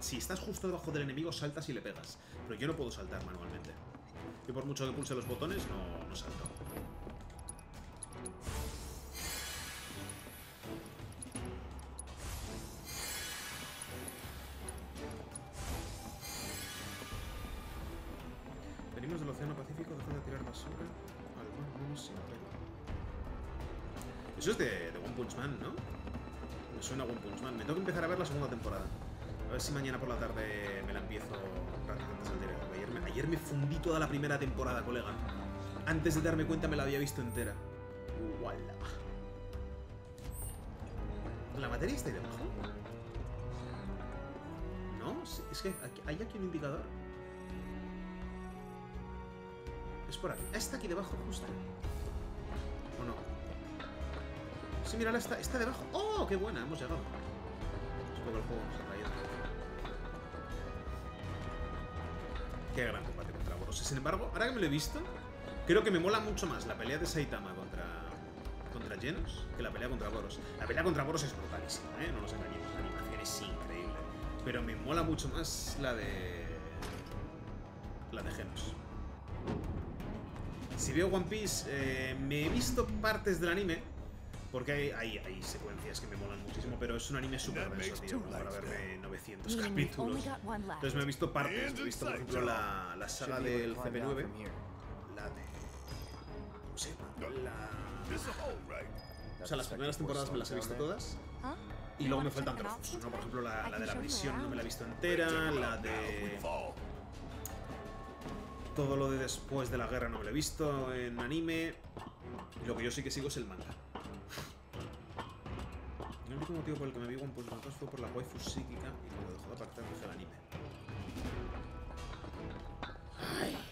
si estás justo debajo del enemigo saltas y le pegas. Pero yo no puedo saltar manualmente. Yo por mucho que pulse los botones no, no salto. Venimos del Océano Pacífico, dejad de tirar basura al mar, sin. Eso es de, de One Punch Man, ¿no? Me suena a One Punch Man. Me tengo que empezar a ver la segunda temporada. A ver si mañana por la tarde me la empiezo antes del directo. Ayer me, fundí toda la primera temporada, colega. Antes de darme cuenta me la había visto entera. ¡Wala! ¿La materia está ahí debajo? ¿No? Es que hay aquí un indicador. Es por aquí. Está aquí debajo justo. ¿O no? Sí, mírala, está, está debajo. ¡Oh, qué buena! Hemos llegado. Supongo que el juego nos ha traído. Qué gran combate contra Boros. Sin embargo, ahora que me lo he visto, creo que me mola mucho más la pelea de Saitama contra, contra Genos que la pelea contra Boros. La pelea contra Boros es brutalísima, ¿eh? No nos engañemos. La animación es increíble. Pero me mola mucho más la de... La de Genos. Si veo One Piece, eh, me he visto partes del anime, porque hay, hay, hay secuencias que me molan muchísimo, pero es un anime súper denso, tío, como para verme 900 Meaning we've capítulos. Entonces me he visto partes, me he visto por ejemplo la, la saga del able to climb down CP9, from here. la de... ¿Cómo se llama? La... O sea, las primeras temporadas me las he visto todas. Y luego me faltan trozos, ¿no? Por ejemplo, la, la de la prisión no me la he visto entera, la de... Todo lo de después de la guerra no me lo he visto en anime. Lo que yo sí que sigo es el manga. El único motivo por el que me vi One Punch Man 2 fue por la waifu psíquica y cuando dejó de aparecer dejé el anime. Ay.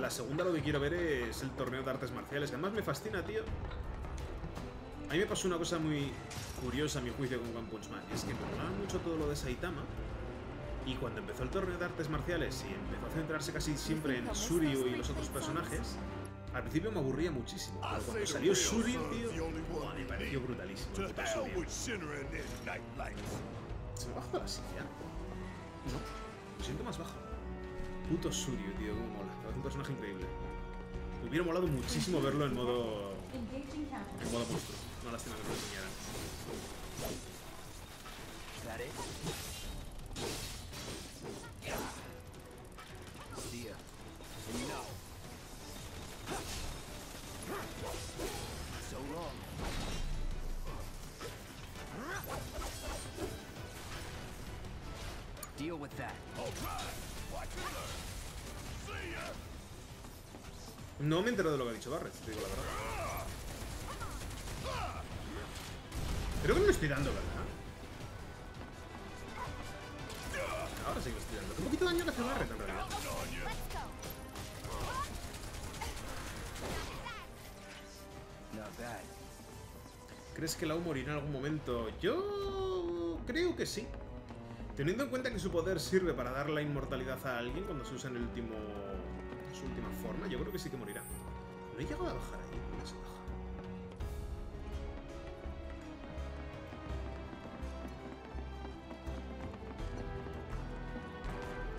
De la segunda lo que quiero ver es el torneo de artes marciales, que además me fascina, tío. A mí me pasó una cosa muy curiosa a mi juicio con One Punch Man, y es que me molaba mucho todo lo de Saitama, y cuando empezó el torneo de artes marciales y empezó a centrarse casi siempre en Shuryu y los otros personajes, al principio me aburría muchísimo, pero cuando salió Shuryu, tío, me pareció brutalísimo. ¿Se me baja la silla? No, lo siento más bajo. Puto Shuryu, tío, cómo mola. Parece un personaje increíble. Me hubiera molado muchísimo verlo en modo. En modo monstruo. No lástima que me lo enseñaran. No. Deal with that. No me entero de lo que ha dicho Barret, te digo la verdad. Creo que no me estoy dando, ¿verdad? Ahora sí que estoy dando. Un poquito de daño que hace Barret, en realidad. ¿Crees que Lau morirá en algún momento? Yo creo que sí. Teniendo en cuenta que su poder sirve para dar la inmortalidad a alguien cuando se usa en el último. Su última forma, yo creo que sí que morirá. No he llegado a bajar ahí, ¿dónde se?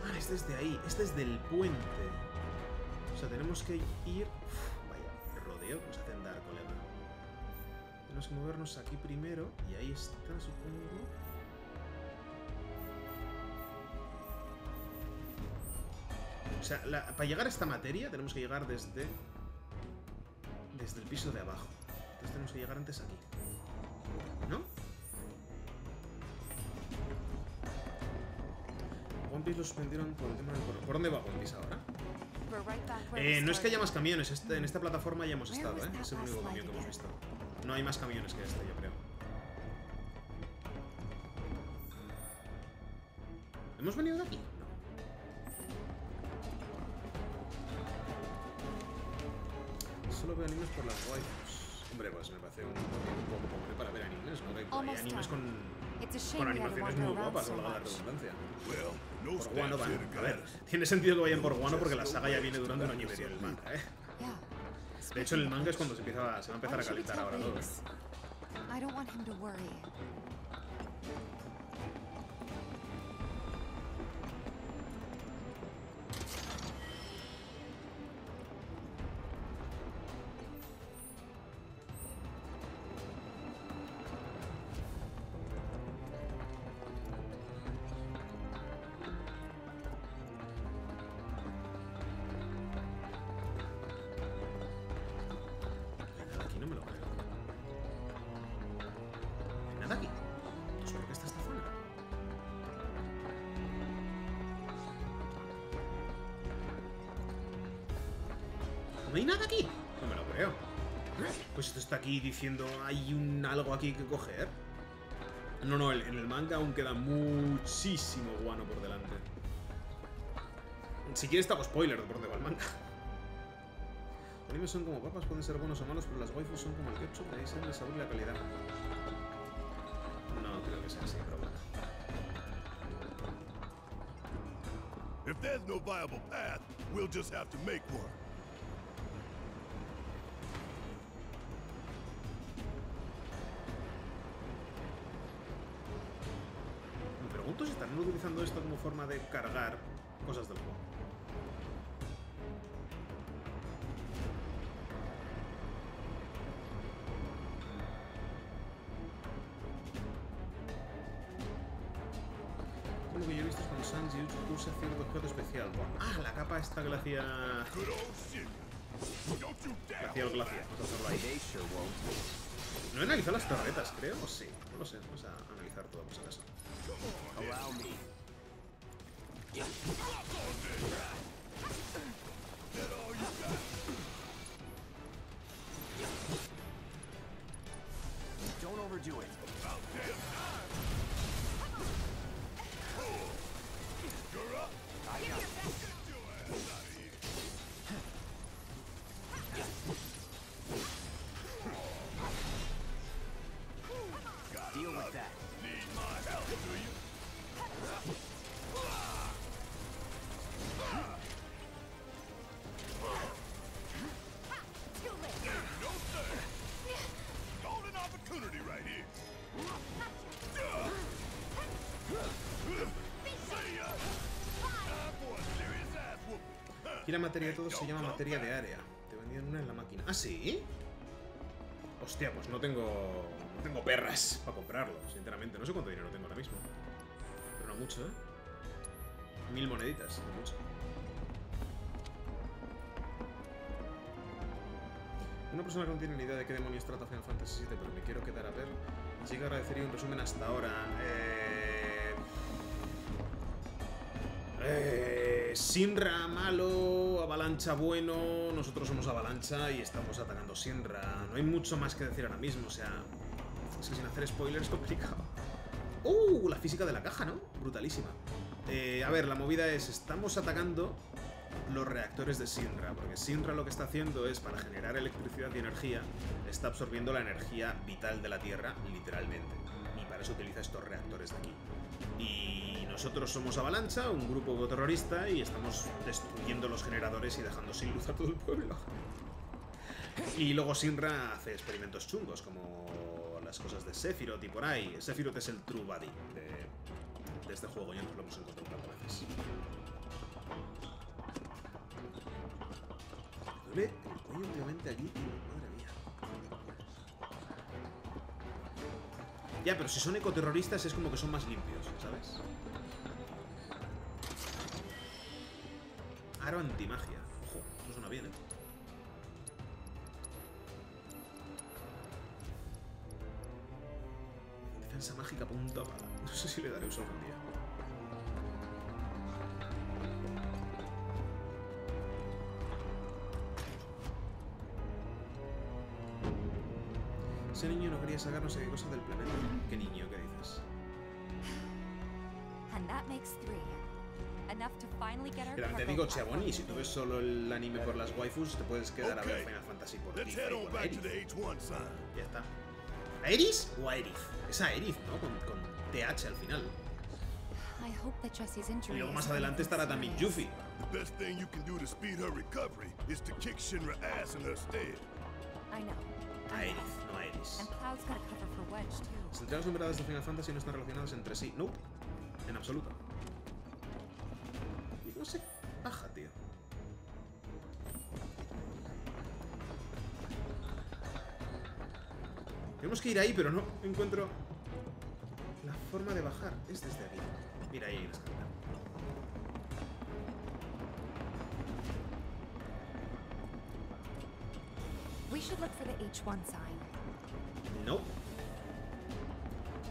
Ah, es desde ahí, es desde el puente. O sea, tenemos que ir. Uf, vaya, rodeo que nos hacen dar, colega. Tenemos que movernos aquí primero y ahí está, supongo. O sea, la- para llegar a esta materia tenemos que llegar desde... Desde el piso de abajo. Entonces tenemos que llegar antes aquí. ¿No? One Piece lo suspendieron por el tema del... ¿Por dónde va One Piece ahora? Eh, no es que haya más camiones, este- en esta plataforma ya hemos estado, ¿eh? Es el único camión que hemos visto. No hay más camiones que este, yo creo. ¿Hemos venido de aquí? Animes con, con animaciones muy guapas, valga la redundancia. Por guano van. A ver, tiene sentido que vayan por guano porque la saga ya viene durando un año y medio el manga, ¿eh? De hecho, en el manga es cuando se, empieza, a- se va a empezar a calentar ahora todo. ¿No hay nada aquí? No me lo creo. Pues esto está aquí diciendo hay un algo aquí que coger. No, no, en el manga aún queda muchísimo guano por delante. Si quieres te hago spoiler de por dónde va el manga. Los animes son como papas, pueden ser buenos o malos, pero las waifus son como el ketchup, de ahí sale el sabor y la calidad. No creo que sea así, pero bueno. If there's no viable path, we'll just have to make one. Hacía lo que le hacía. Vamos a hacerlo ahí. They sure won't. No he analizado las torretas, creo, o sí. No lo sé. Vamos a analizar todo por si acaso. Don't overdo it. Aquí la materia de todo se llama materia de área. Te vendían una en la máquina. ¿Ah, sí? Hostia, pues no tengo. No tengo perras para comprarlo, sinceramente. No sé cuánto dinero tengo ahora mismo. Pero no mucho, ¿eh? Mil moneditas, no mucho. Una persona que no tiene ni idea de qué demonios trata Final Fantasy VII, pero me quiero quedar a ver. Así que agradecería un resumen hasta ahora. Eh... Eh... Sinra malo, Avalancha bueno, nosotros somos Avalancha y estamos atacando Sinra. No hay mucho más que decir ahora mismo, o sea... Es que sin hacer spoilers complicado. ¡Uh! La física de la caja, ¿no? Brutalísima. Eh, a ver, la movida es, estamos atacando los reactores de Sinra, porque Sinra lo que está haciendo es, para generar electricidad y energía, está absorbiendo la energía vital de la Tierra, literalmente. Utiliza estos reactores de aquí. Y nosotros somos Avalancha, un grupo terrorista, y estamos destruyendo los generadores y dejando sin luz a todo el pueblo. Y luego Sinra hace experimentos chungos, como las cosas de Sephiroth y por ahí. Sephiroth es el true buddy de, este juego, ya nos lo hemos encontrado de veces. Duele el cuello últimamente. Madre Ya, pero si son ecoterroristas es como que son más limpios, ¿sabes? Aro antimagia. Ojo, eso suena bien, ¿eh? Defensa mágica punta bala. No sé si le daré uso algún Ese niño no quería sacar no sé qué cosas del planeta. ¿Qué niño? ¿Qué dices? Pero te digo, Chaboni, si tú ves solo el anime por las waifus, te puedes quedar a ver Final Fantasy por ti. Ya está. ¿A Eris o a Erith? Es a ¿no? Con, con TH al final. Y luego más adelante estará también Yuffie. A Erith. 6. Las entregas numeradas de Final Fantasy no están relacionadas entre sí. No, en absoluto. Y no sé, baja, tío. Tenemos que ir ahí, pero no encuentro la forma de bajar. Este es desde aquí. Mira, ahí hay una escalera. We should look for the H1 sign. No.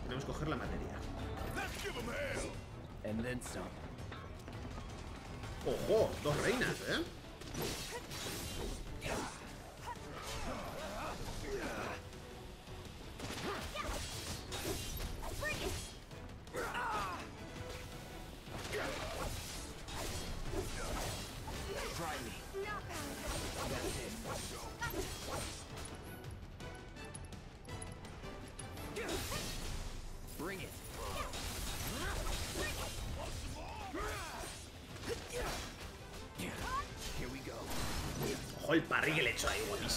Tenemos que coger la materia. ¡Ojo! Dos reinas, ¿eh? El parry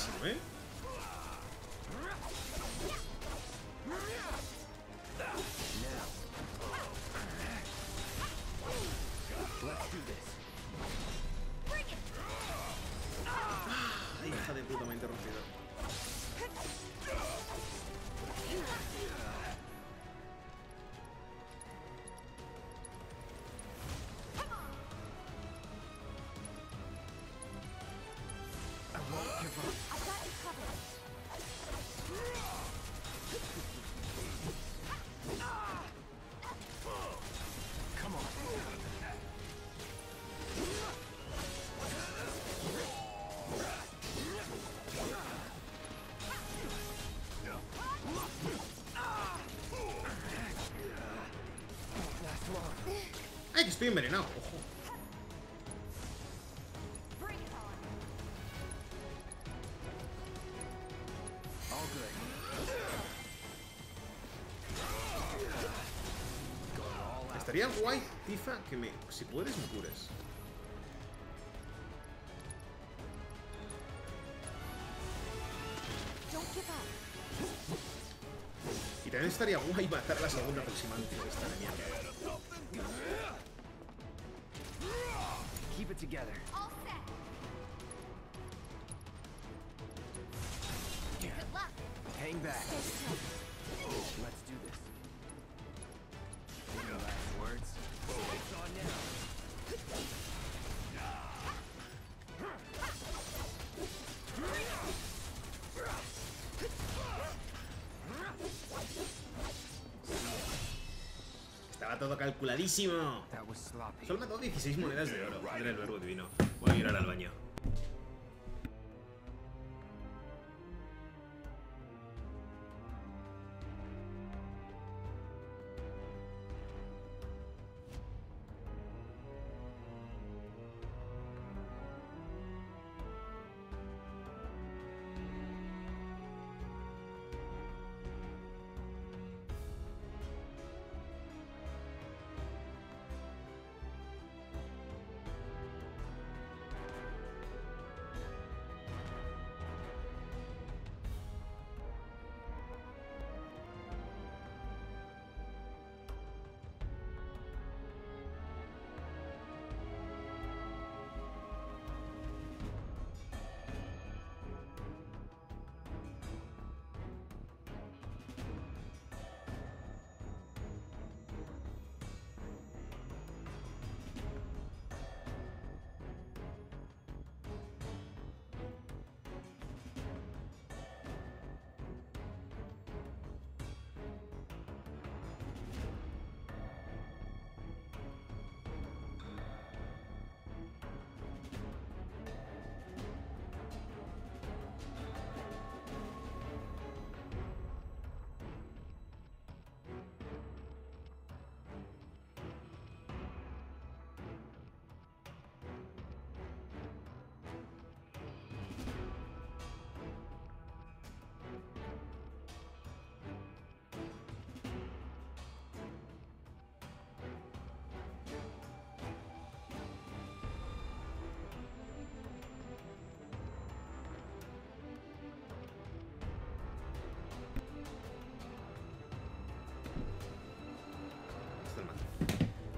¡Ay, que estoy envenenado! ¡Ojo! Estaría guay, Tifa, que me... Si puedes, me cures. Y también estaría guay matar la segunda aproximante de esta de together. All set. Good luck. Hang back. Let's do this. Any last words? It's on now. Estaba todo calculadísimo. Solo me ha dado 16 monedas de oro. Madre del verbo divino. Voy a ir al baño.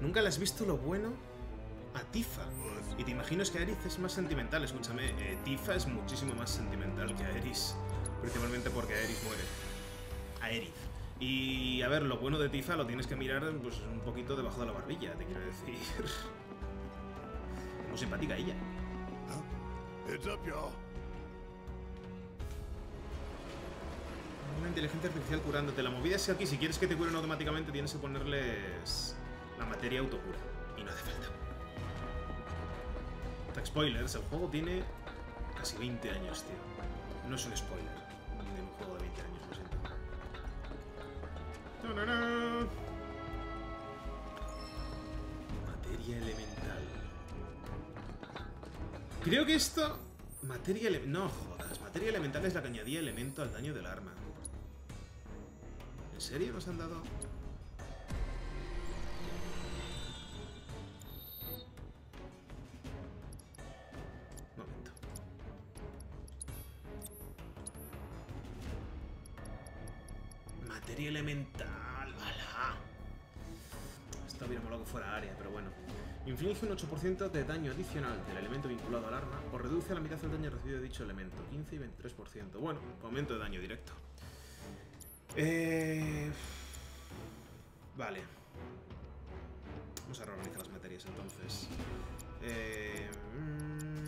Nunca le has visto lo bueno a Tifa. Y te imaginas que Aerith es más sentimental. Escúchame, eh, Tifa es muchísimo más sentimental que Aerith. Principalmente porque Aerith muere. Aerith. Y a ver, lo bueno de Tifa lo tienes que mirar pues un poquito debajo de la barbilla, te quiero decir. Muy simpática ella. Y'all. Una inteligencia artificial curándote. La movida es que aquí, si quieres que te curen automáticamente, tienes que ponerles la materia autocura. Y no hace falta. Tag spoilers, el juego tiene casi 20 años, tío. No es un spoiler de un juego de 20 años, lo siento. ¡Tarará! Materia elemental. Creo que esto... Materia elemental... No jodas, materia elemental es la que añadía elemento al daño del arma. ¿En serio nos han dado...? Un 8% de daño adicional del elemento vinculado al arma o reduce a la mitad el daño recibido de dicho elemento, 15 y 23%. Bueno, aumento de daño directo. Eh... Vale. Vamos a reorganizar las materias entonces. Eh, mm,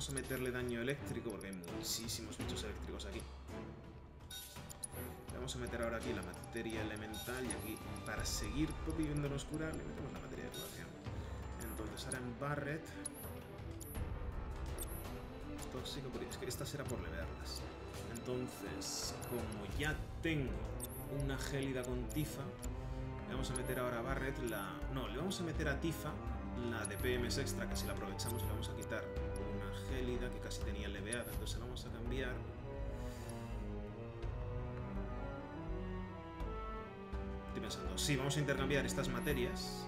Vamos a meterle daño eléctrico porque hay muchísimos bichos eléctricos aquí. Vamos a meter ahora aquí la materia elemental y aquí, para seguir viviendo en oscura, le metemos la materia de curación. Ahora en Barret... Tóxico, es que esta será por levearlas. Entonces, como ya tengo una gélida con Tifa, le vamos a meter ahora a Barret la... No, le vamos a meter a Tifa la de PMS extra, que si la aprovechamos le vamos a quitar una gélida que casi tenía leveada, entonces la vamos a cambiar. Estoy pensando, sí, vamos a intercambiar estas materias.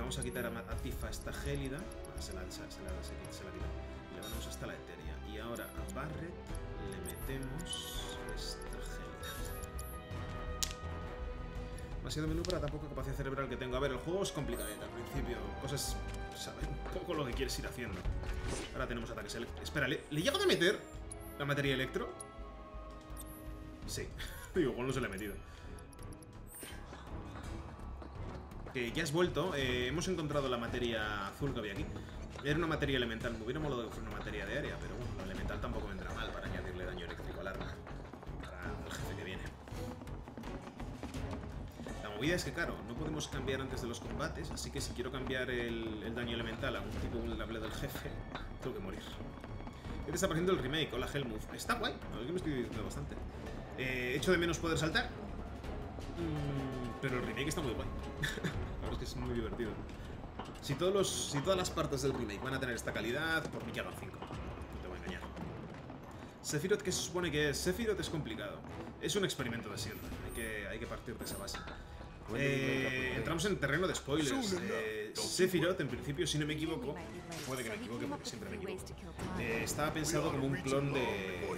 Vamos a quitar a, Tifa esta gélida. Ah, se la, se, se le ponemos hasta la etérea. Y ahora a Barret le metemos esta gélida. Demasiado menú para tan poca capacidad cerebral que tengo. A ver, el juego es complicado al principio. Cosas. Saber un poco lo que quieres ir haciendo. Ahora tenemos ataques eléctricos. Espera, ¿le, ¿le llego a meter la materia electro? Sí. Digo, igual no se le he metido. Que ya has vuelto. eh, hemos encontrado la materia azul que había aquí. Era una materia elemental. Me hubiera molado que fuera una materia de área, pero bueno, lo elemental tampoco vendrá mal para añadirle daño eléctrico al arma. Para el jefe que viene. movida es que, claro, no podemos cambiar antes de los combates, así que si quiero cambiar el, daño elemental a un tipo vulnerable del jefe, tengo que morir. ¿Qué te está pareciendo el remake? Hola, Hellmouth. Está guay, la verdad es que me estoy divirtiendo bastante. Eh, echo de menos poder saltar, pero el remake está muy guay. la verdad es que es muy divertido. Si, todos los, si todas las partes del remake van a tener esta calidad, por mí que hagan 5. No te voy a engañar. Sephiroth, ¿qué se supone que es? Sephiroth es complicado. Es un experimento de Silver. Hay que, hay que partir de esa base. Eh, entramos en terreno de spoilers. Eh, Sephiroth, en principio, si no me equivoco, puede que me equivoque porque siempre me equivoco, eh, estaba pensado como un clon de,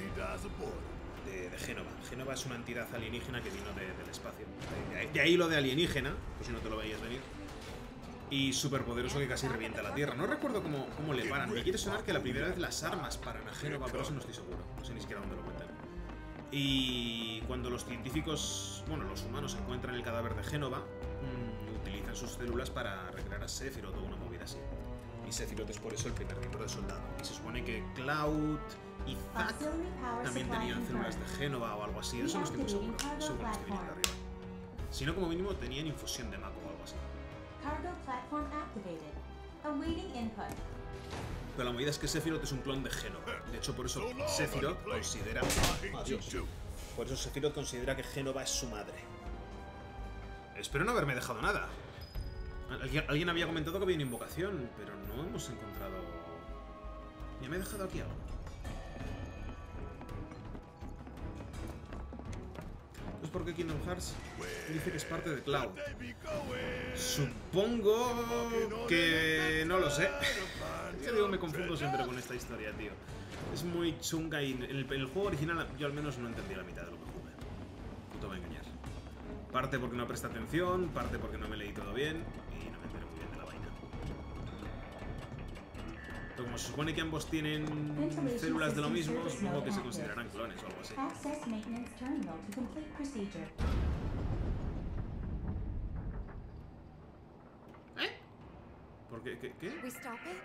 de, Génova. Génova es una entidad alienígena que vino de- del espacio. De ahí, de ahí lo de alienígena, pues si no te lo veías venir. Y superpoderoso que casi revienta la Tierra. No recuerdo cómo, cómo le paran. Me quiere sonar que la primera vez las armas paran a Génova, pero eso no estoy seguro. No sé ni siquiera dónde lo cuentan. Y cuando los científicos, bueno, los humanos encuentran el cadáver de Génova, mm, utilizan sus células para recrear a Sephiroth o una movida así. Y Sephiroth es por eso el primer miembro de soldado. Y se supone que Cloud y Zack también tenían células de. Génova o algo así. De eso no estoy muy seguro. Seguro que estoy viniendo arriba. Si no, como mínimo tenían infusión de Mako o algo así. Cargo platform activated. Awaiting input. Pero la movida es que Sephiroth es un clon de Génova. De hecho, por eso Sephiroth considera. Adiós. Por eso Sephiroth considera que Génova es su madre. Espero no haberme dejado nada. Alguien, alguien había comentado que había una invocación, pero no hemos encontrado. ¿Ya me he dejado aquí algo? Es porque Kingdom Hearts dice que es parte de Cloud. Supongo que no lo sé. Yo digo, me confundo siempre con esta historia, tío. Es muy chunga y en el, juego original yo al menos no entendí la mitad de lo que jugué. No te voy a engañar. Parte porque no presta atención, parte porque no me leí todo bien Pero como se supone que ambos tienen células de lo mismo, supongo que se considerarán clones o algo así. Access maintenance terminal to complete procedure. ¿Por qué? ¿Qué? qué? We stop it?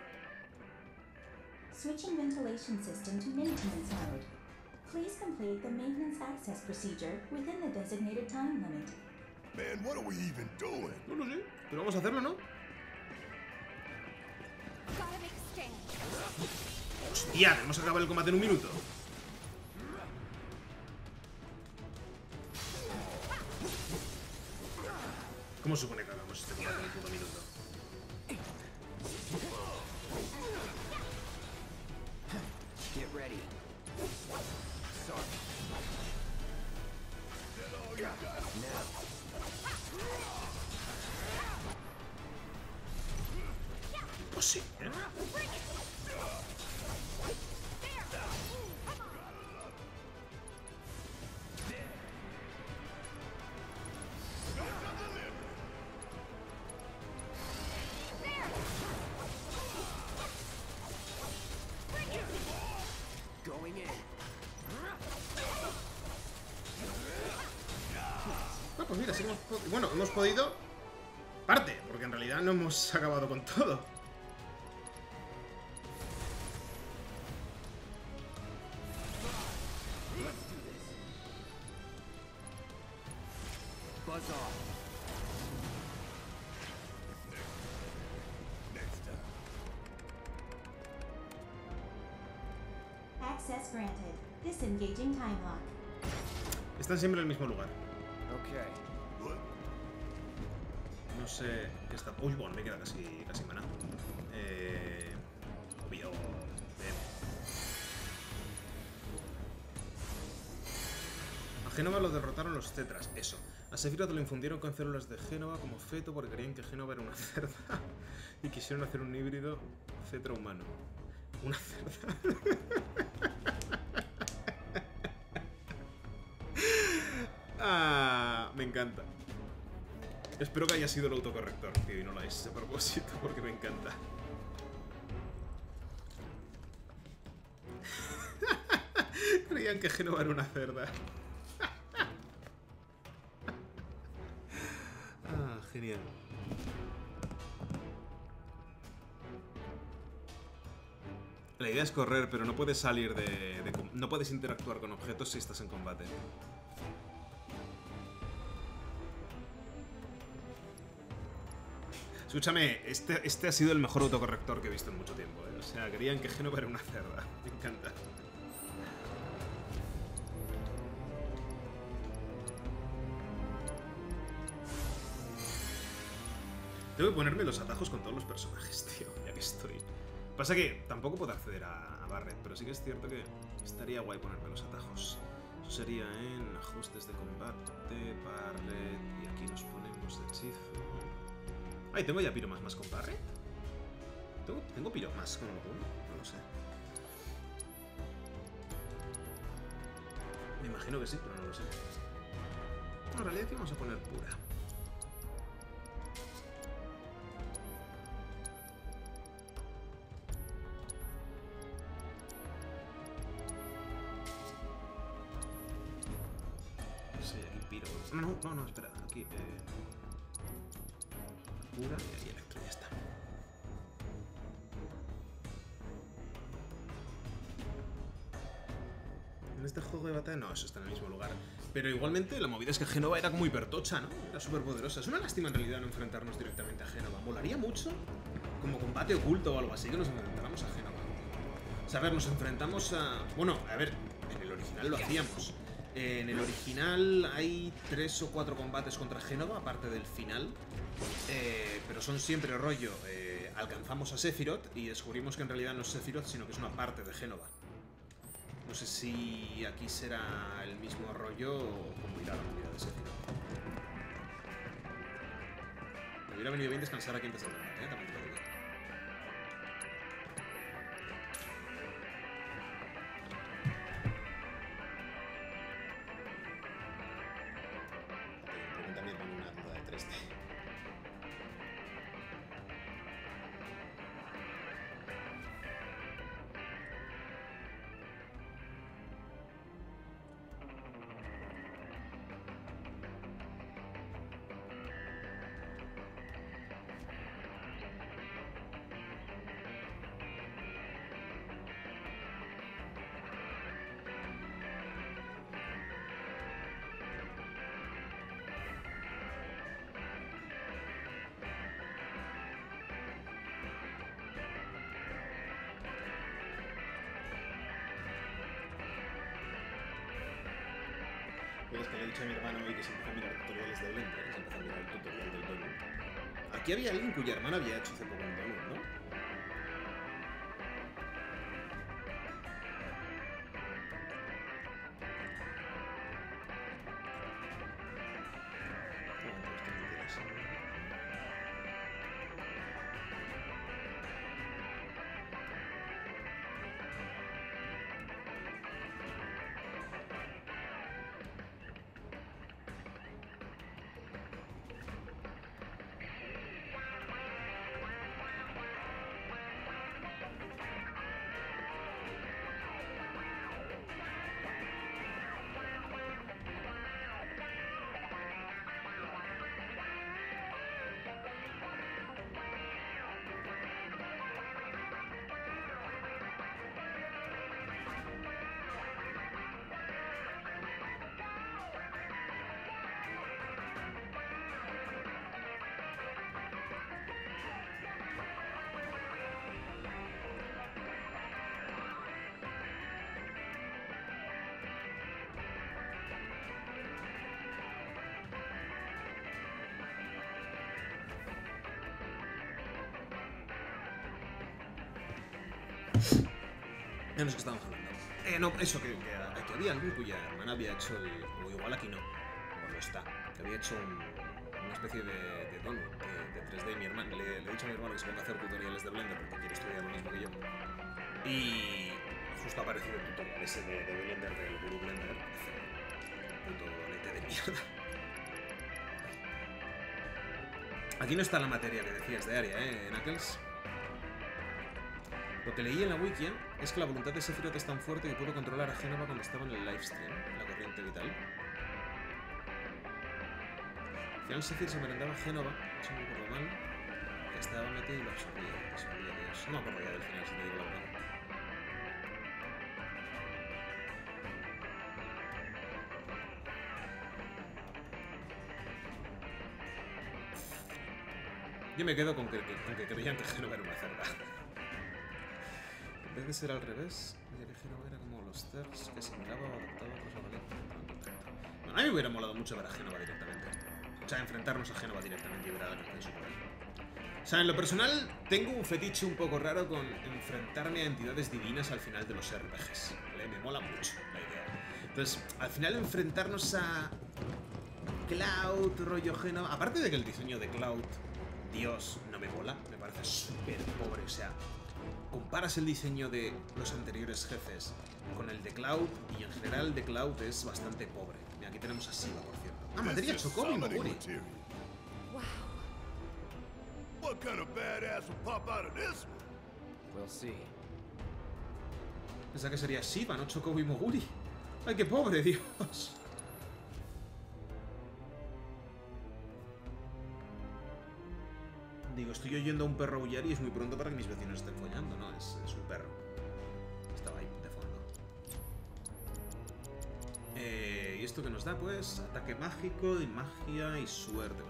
Switching ventilation system to maintenance mode. Please complete the maintenance access procedure within the designated time limit. Man, what are we even doing? No lo sé. Pero vamos a hacerlo, ¿no? ¡Hostia! Tenemos que acabar el combate en un minuto. ¿Cómo supone que hagamos este combate en un puto minuto? Get ready. Hemos acabado con todo. Buzz off. Next time. Access granted. Disengaging time lock. Están siempre en el mismo lugar. No sé. Uy, bueno, me queda casi, casi maná. Eh... Obvio. A Génova lo derrotaron los Cetras, eso. A Sephiroth lo infundieron con células de Génova como feto porque creían que Génova era una cerda y quisieron hacer un híbrido cetra humano. Una cerda. ah, me encanta. Espero que haya sido el autocorrector, tío, y no lo hecho a propósito, porque me encanta. Creían que Genova era una cerda. ah, genial. La idea es correr, pero no puedes salir de, No puedes interactuar con objetos si estás en combate. Escúchame, este, este ha sido el mejor autocorrector que he visto en mucho tiempo. ¿eh? O sea, querían que Génova era una cerda. Me encanta. Tengo que ponerme los atajos con todos los personajes, tío, ya que estoy. Pasa que tampoco puedo acceder a, Barret, pero sí que es cierto que estaría guay ponerme los atajos. Eso sería en ajustes de combate, Barret, y aquí nos ponemos de hechizo. Ay, ¿tengo ya piromas más con Barret? ¿Tengo, tengo piromas con alguno? No lo sé. Me imagino que sí, pero no lo sé. En realidad aquí vamos a poner pura. Sí, aquí piro. No, no, no, no, espera. Aquí. Eh... Pura y electro, ya está. En este juego de batalla no, eso está en el mismo lugar. Pero igualmente la movida es que Génova era como hipertocha, ¿no? Era súper poderosa. Es una lástima en realidad no enfrentarnos directamente a Génova. Molaría mucho como combate oculto o algo así que nos enfrentáramos a Génova. O sea, a ver, nos enfrentamos a... Bueno, a ver, en el original lo hacíamos. En el original hay tres o cuatro combates contra Génova, aparte del final. Eh, pero son siempre rollo. eh, alcanzamos a Sephiroth y descubrimos que en realidad no es Sephiroth, sino que es una parte de Génova. No sé si aquí será el mismo rollo o cómo irá la movida de Sephiroth. Me hubiera venido bien descansar aquí antes del combate, ¿eh? También Pero es que le he dicho a mi hermano hoy que se empezó a mirar tutoriales de Blender, se empezó a mirar el tutorial del Donut. Aquí había alguien cuya hermana había hecho hace poco un No sé qué estábamos hablando. Eh, no, eso, que, que, que había alguien cuya hermana había hecho el. O igual aquí no. O no está. Que había hecho un- una especie de, de donut de, de 3D. Mi hermano, le, he dicho a mi hermano que se ponga a hacer tutoriales de Blender porque quiere estudiar lo mismo que yo. Y justo ha aparecido el tutorial ese de, de Blender del Guru Blender. Puto lete de mierda. Aquí no está la materia que decías de área, ¿eh, Knuckles? Lo que leí en la wiki es que la voluntad de Sephiroth es tan fuerte que pudo controlar a Génova cuando estaba en el livestream, la corriente vital. Al final Sephiroth se merendaba a Génova, si no me acuerdo mal, que estaba metido y lo absorbía, absorbía Dios. No me acuerdo ya del final, si te digo la verdad. Yo me quedo con que- con que creían que Génova era una cerda. Vez de ser al revés, Génova era como los que asimilaba o adoptaba otros valientes. No, a mí me hubiera molado mucho ver a Génova directamente. O sea, enfrentarnos a Génova directamente y ver a la de. O sea, en lo personal, tengo un fetiche un poco raro con enfrentarme a entidades divinas al final de los RPGs. ¿vale? Me mola mucho la idea. Entonces, al final enfrentarnos a Cloud, rollo Génova... Aparte de que el diseño de Cloud, Dios, no me mola, me parece súper pobre. O sea, comparas el diseño de los anteriores jefes con el de Cloud y en general el de Cloud es bastante pobre. Mira, aquí tenemos a Siva, por cierto. Ah, materia summoning Moguri. What kind of badass will pop out of this one? We'll see. Pensaba que sería Shiva, no Chocobo y Moguri. ¡Ay, qué pobre, Dios! Digo, estoy oyendo a un perro aullar y es muy pronto para que mis vecinos estén follando, ¿no? Es, un perro. Estaba ahí de fondo. Eh, ¿Y esto que nos da? Pues ataque mágico, y magia y suerte.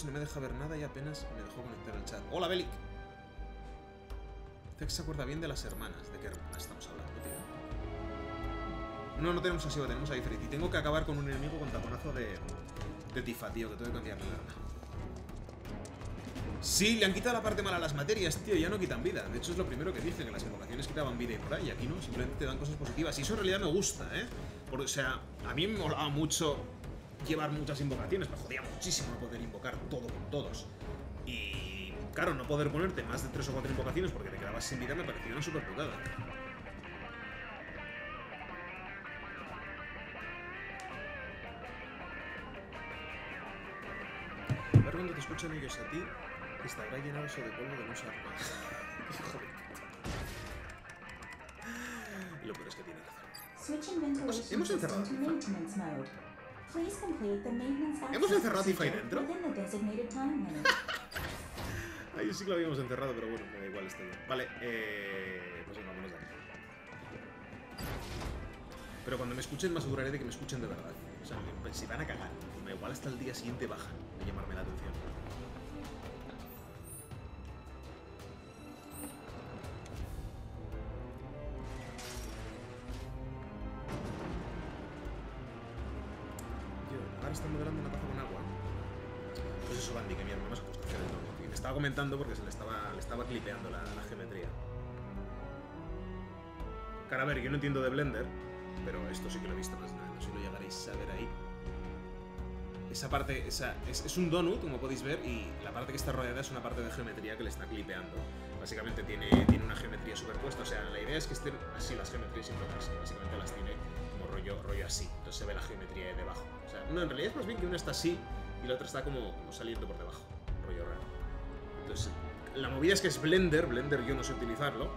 Twitch no me deja ver nada y apenas me dejó conectar el chat. ¡Hola, Belic! Que se acuerda bien de las hermanas. ¿De qué hermanas estamos hablando, tío? No, no tenemos a Siva, tenemos a Ifrit. Y tengo que acabar con un enemigo con taponazo de, de Tifa, tío, que tengo que cambiarle el arma. Sí, le han quitado la parte mala a las materias, tío, ya no quitan vida. De hecho, es lo primero que dije, que las invocaciones quitaban vida y por ahí. Aquí no, simplemente te dan cosas positivas. Y eso en realidad me gusta, ¿eh? Porque, o sea, a mí me molaba mucho llevar muchas invocaciones. Me jodía muchísimo no poder invocar todo con todos. Y, claro, no poder ponerte más de tres o cuatro invocaciones porque te quedabas sin vida me parecía una super putada. A ver cuando te escuchan ellos a ti, estará llenado eso de polvo de no usar más. Hijo de lo peor es que tiene razón. Ventilation hemos encerrado ¿Hemos encerrado a Tifa ahí dentro? within the designated time limit. Ahí sí que lo habíamos encerrado, pero bueno, me da igual, está bien. Vale, eh. Pues venga, vámonos de aquí. Pero cuando me escuchen, me aseguraré de que me escuchen de verdad. O sea, si van a cagar, me igual hasta el día siguiente bajan de llamarme la atención. Porque se le estaba, le estaba clipeando la, la geometría. Cara, a ver, yo no entiendo de Blender, pero esto sí que lo he visto más nada. No sé si lo llegaréis a ver ahí. Esa parte, esa, es, es un donut, como podéis ver, y la parte que está rodeada es una parte de geometría que le está clipeando. Básicamente tiene, tiene una geometría superpuesta, o sea, la idea es que estén así las geometrías sin tocarse. Básicamente las tiene como rollo, rollo así, entonces se ve la geometría de debajo. O sea, no, en realidad es más bien que una está así y la otra está como, como saliendo por debajo, rollo raro. La movida es que es Blender, Blender yo no sé utilizarlo,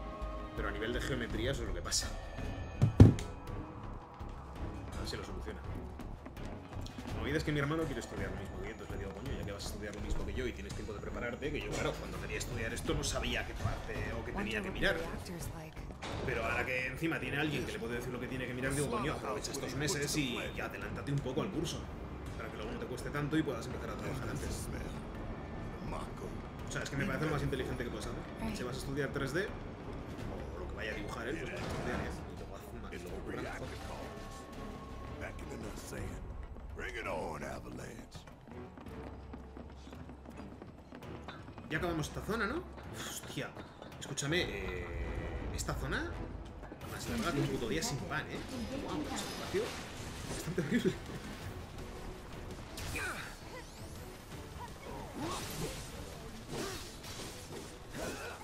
pero a nivel de geometría eso es lo que pasa. A ver si lo soluciona. La movida es que mi hermano quiere estudiar lo mismo que yo, entonces le digo, coño, ya que vas a estudiar lo mismo que yo y tienes tiempo de prepararte, que yo, claro, cuando quería estudiar esto no sabía qué parte o qué tenía que mirar. Pero ahora que encima tiene alguien que le puede decir lo que tiene que mirar, digo, coño, aprovecha estos meses y adelántate un poco al curso. Para que luego no te cueste tanto y puedas empezar a trabajar antes. Sea, es que me parece lo más inteligente que puedes hacer. Si vas a estudiar 3D, o lo que vaya a dibujar él, pues vas a estudiar. Y. Back in the saying, bring it on, Avalanche. Ya acabamos esta zona, ¿no? Hostia, escúchame, eh, esta zona más larga que un puto día sin pan, ¿eh? Wow, es un espacio bastante horrible. Huh?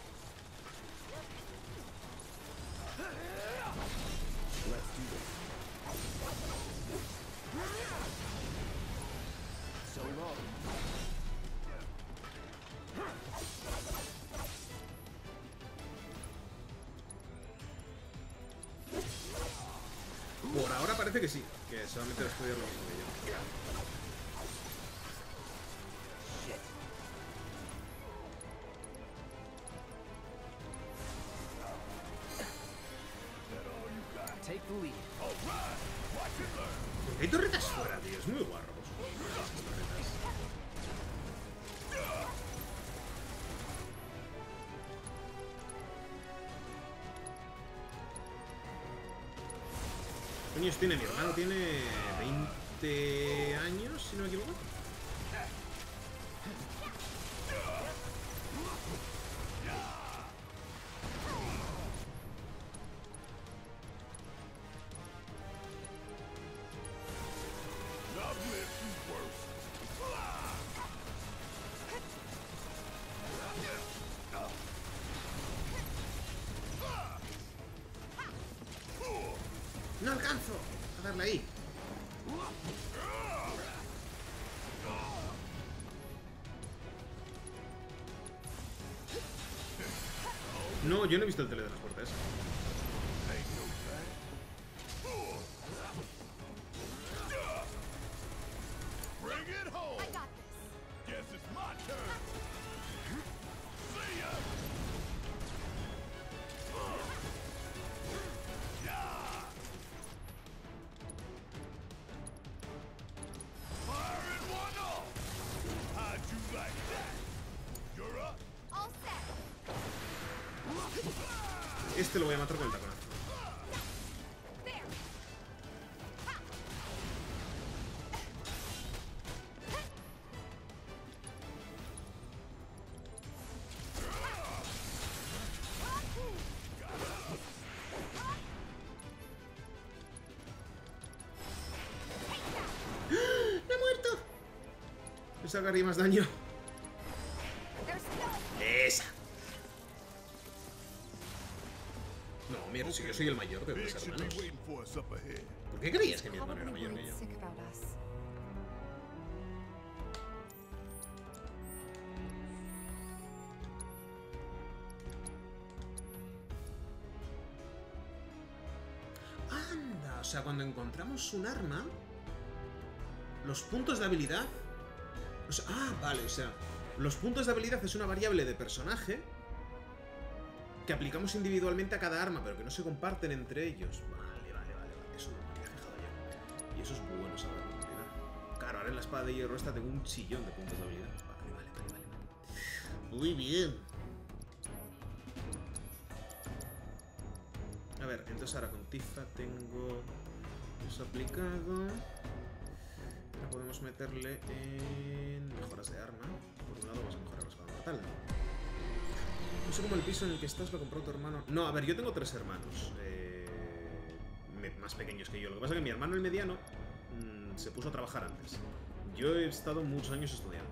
Años tiene mi hermano? Tiene 20 yo no he visto el teletransporte Lo voy a matar con el taconazo. ¡No he muerto! Pensaba que haría más daño. Si yo soy el mayor de tres hermanos. ¿Por qué creías que mi hermano era mayor que yo? Anda, o sea, cuando encontramos un arma, los puntos de habilidad... o sea, ah, vale, o sea, los puntos de habilidad es una variable de personaje que aplicamos individualmente a cada arma, pero que no se comparten entre ellos. Vale, vale, vale, vale. Eso no me había fijado yo. Y eso es bueno saberlo. Claro, ahora en la espada de hierro esta tengo un chillón de puntos de habilidad. Vale, vale, vale. vale. Muy bien. A ver, entonces ahora con Tifa tengo eso aplicado. Ahora podemos meterle en mejoras de arma. Por un lado vamos a mejorar la espada mortal. No sé cómo el piso en el que estás lo compró tu hermano. No, a ver, yo tengo tres hermanos. eh, más pequeños que yo. Lo que pasa es que mi hermano el mediano mm, se puso a trabajar antes. Yo he estado muchos años estudiando.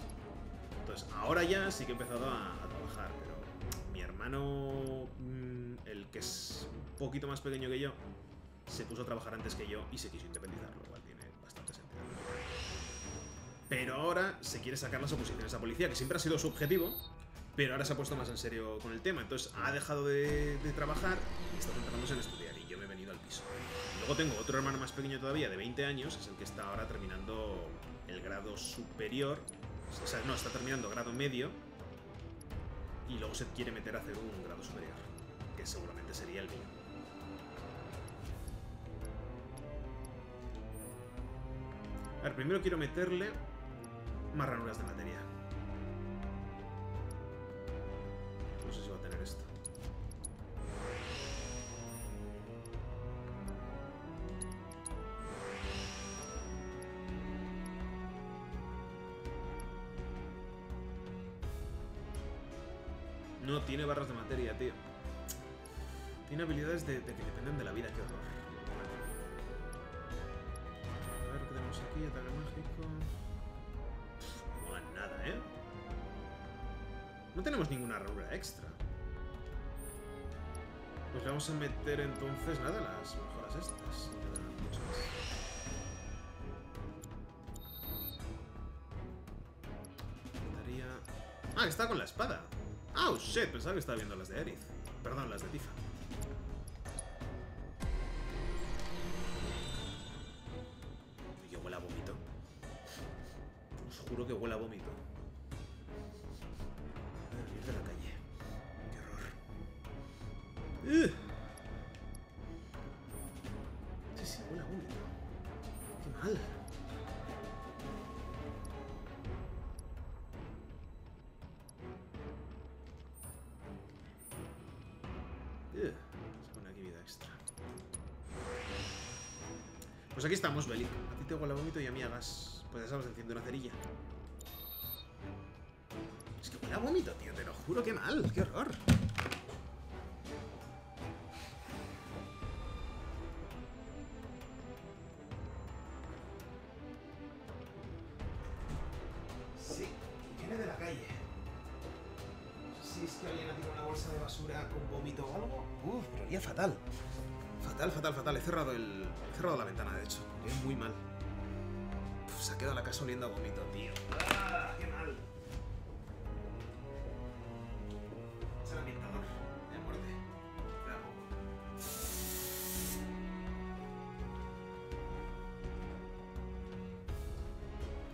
Entonces, ahora ya sí que he empezado a, a trabajar, pero mi hermano, mm, el que es un poquito más pequeño que yo, se puso a trabajar antes que yo y se quiso independizar, lo cual tiene bastante sentido. Pero ahora se quiere sacar las oposiciones a policía, que siempre ha sido su objetivo, pero ahora se ha puesto más en serio con el tema. Entonces ha dejado de, trabajar y está centrándose en estudiar. Y yo me he venido al piso. Luego tengo otro hermano más pequeño todavía, de 20 años, es el que está ahora terminando el grado superior. O sea, no, está terminando grado medio. Y luego se quiere meter a hacer un grado superior, que seguramente sería el mío. A ver, primero quiero meterle más ranuras de materia. Tiene barras de materia, tío. Tiene habilidades de, que dependen de la vida, qué horror. A ver qué tenemos aquí, ataque mágico. No dan nada, ¿eh? No tenemos ninguna ranura extra. Pues le vamos a meter entonces, nada, las mejoras estas. Ah, está con la espada. Oh, shit, pensaba que estaba viendo las de Aerith. Perdón, las de Tifa. Pues ya sabes, enciende una cerilla. Es que huele a vómito, tío. Te lo juro, qué mal. Qué horror. Oliendo a vómito, tío. ¡Ah! ¡Qué mal! Es el ambientador. De muerte. Poco.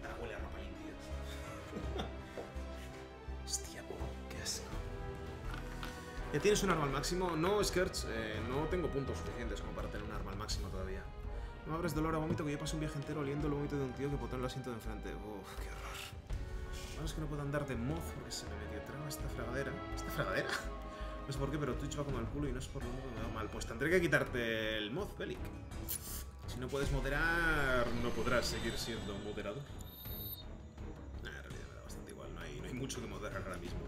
Ahora huele a ropa limpia. Hostia, po, qué asco. ¿Ya tienes un arma al máximo? No, Skirts, eh, no tengo puntos suficientes como para tener un arma al máximo todavía. No abres dolor a vómito que yo pasé un viaje entero oliendo el vómito de un tío que botó en el asiento de enfrente. Uf, qué horror. Es que no puedo andar de moz porque se me metió traba esta fregadera. ¿Esta fregadera? No sé por qué, pero Twitch va como el culo y no es por lo único que me va mal. Pues tendré que quitarte el moz, Belic. Si no puedes moderar, no podrás seguir siendo moderador. Nah, en realidad me da bastante igual, no hay, no hay mucho que moderar ahora mismo.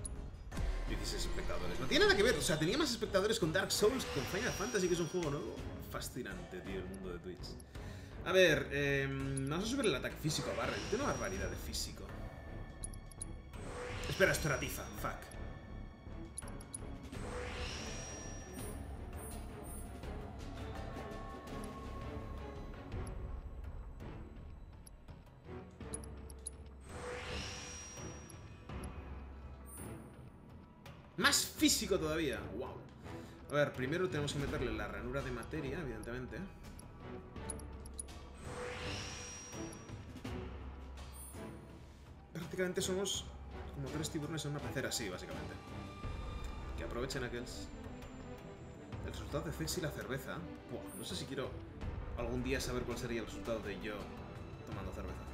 16 espectadores. No tiene nada que ver, o sea, tenía más espectadores con Dark Souls que con Final Fantasy, que es un juego nuevo. Fascinante, tío, el mundo de Twitch. A ver, eh, vamos a subir el ataque físico a Barret. Tiene una barbaridad de físico. Espera, esto era Tifa, fuck. Más físico todavía. Wow. A ver, primero tenemos que meterle la ranura de materia, evidentemente. Prácticamente somos como tres tiburones en una pecera, sí, básicamente. Que aprovechen aquellos. El resultado de Fex y la cerveza. Buah, no sé si quiero algún día saber cuál sería el resultado de yo tomando cerveza.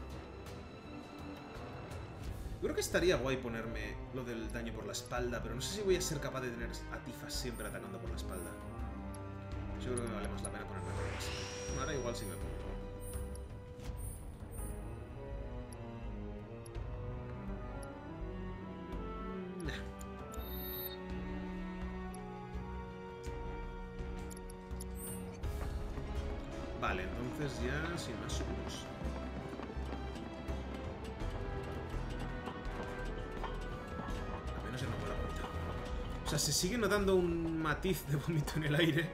Creo que estaría guay ponerme lo del daño por la espalda, pero no sé si voy a ser capaz de tener a Tifa siempre atacando por la espalda. Yo creo que vale más la pena ponerme así. Ahora igual sí me pongo. Vale, entonces ya sin más subimos. Sea, se sigue notando un matiz de vómito en el aire,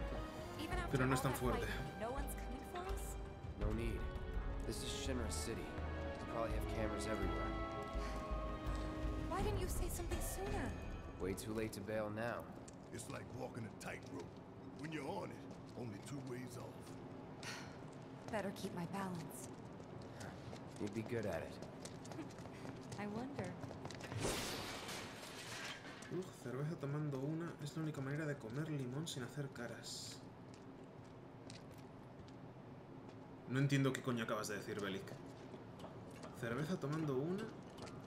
pero no es tan fuerte. fighting, no one's coming for us? No need. This is Shinra City. They probably have cameras everywhere. Why didn't you say something sooner? Way too late to bail now. It's like walking a tightrope. When you're on it, only two ways off. Better keep my balance. You'd be good at it. I wonder. Ugh, cerveza tomando una es la única manera de comer limón sin hacer caras. No entiendo qué coño acabas de decir, Belik. Cerveza tomando una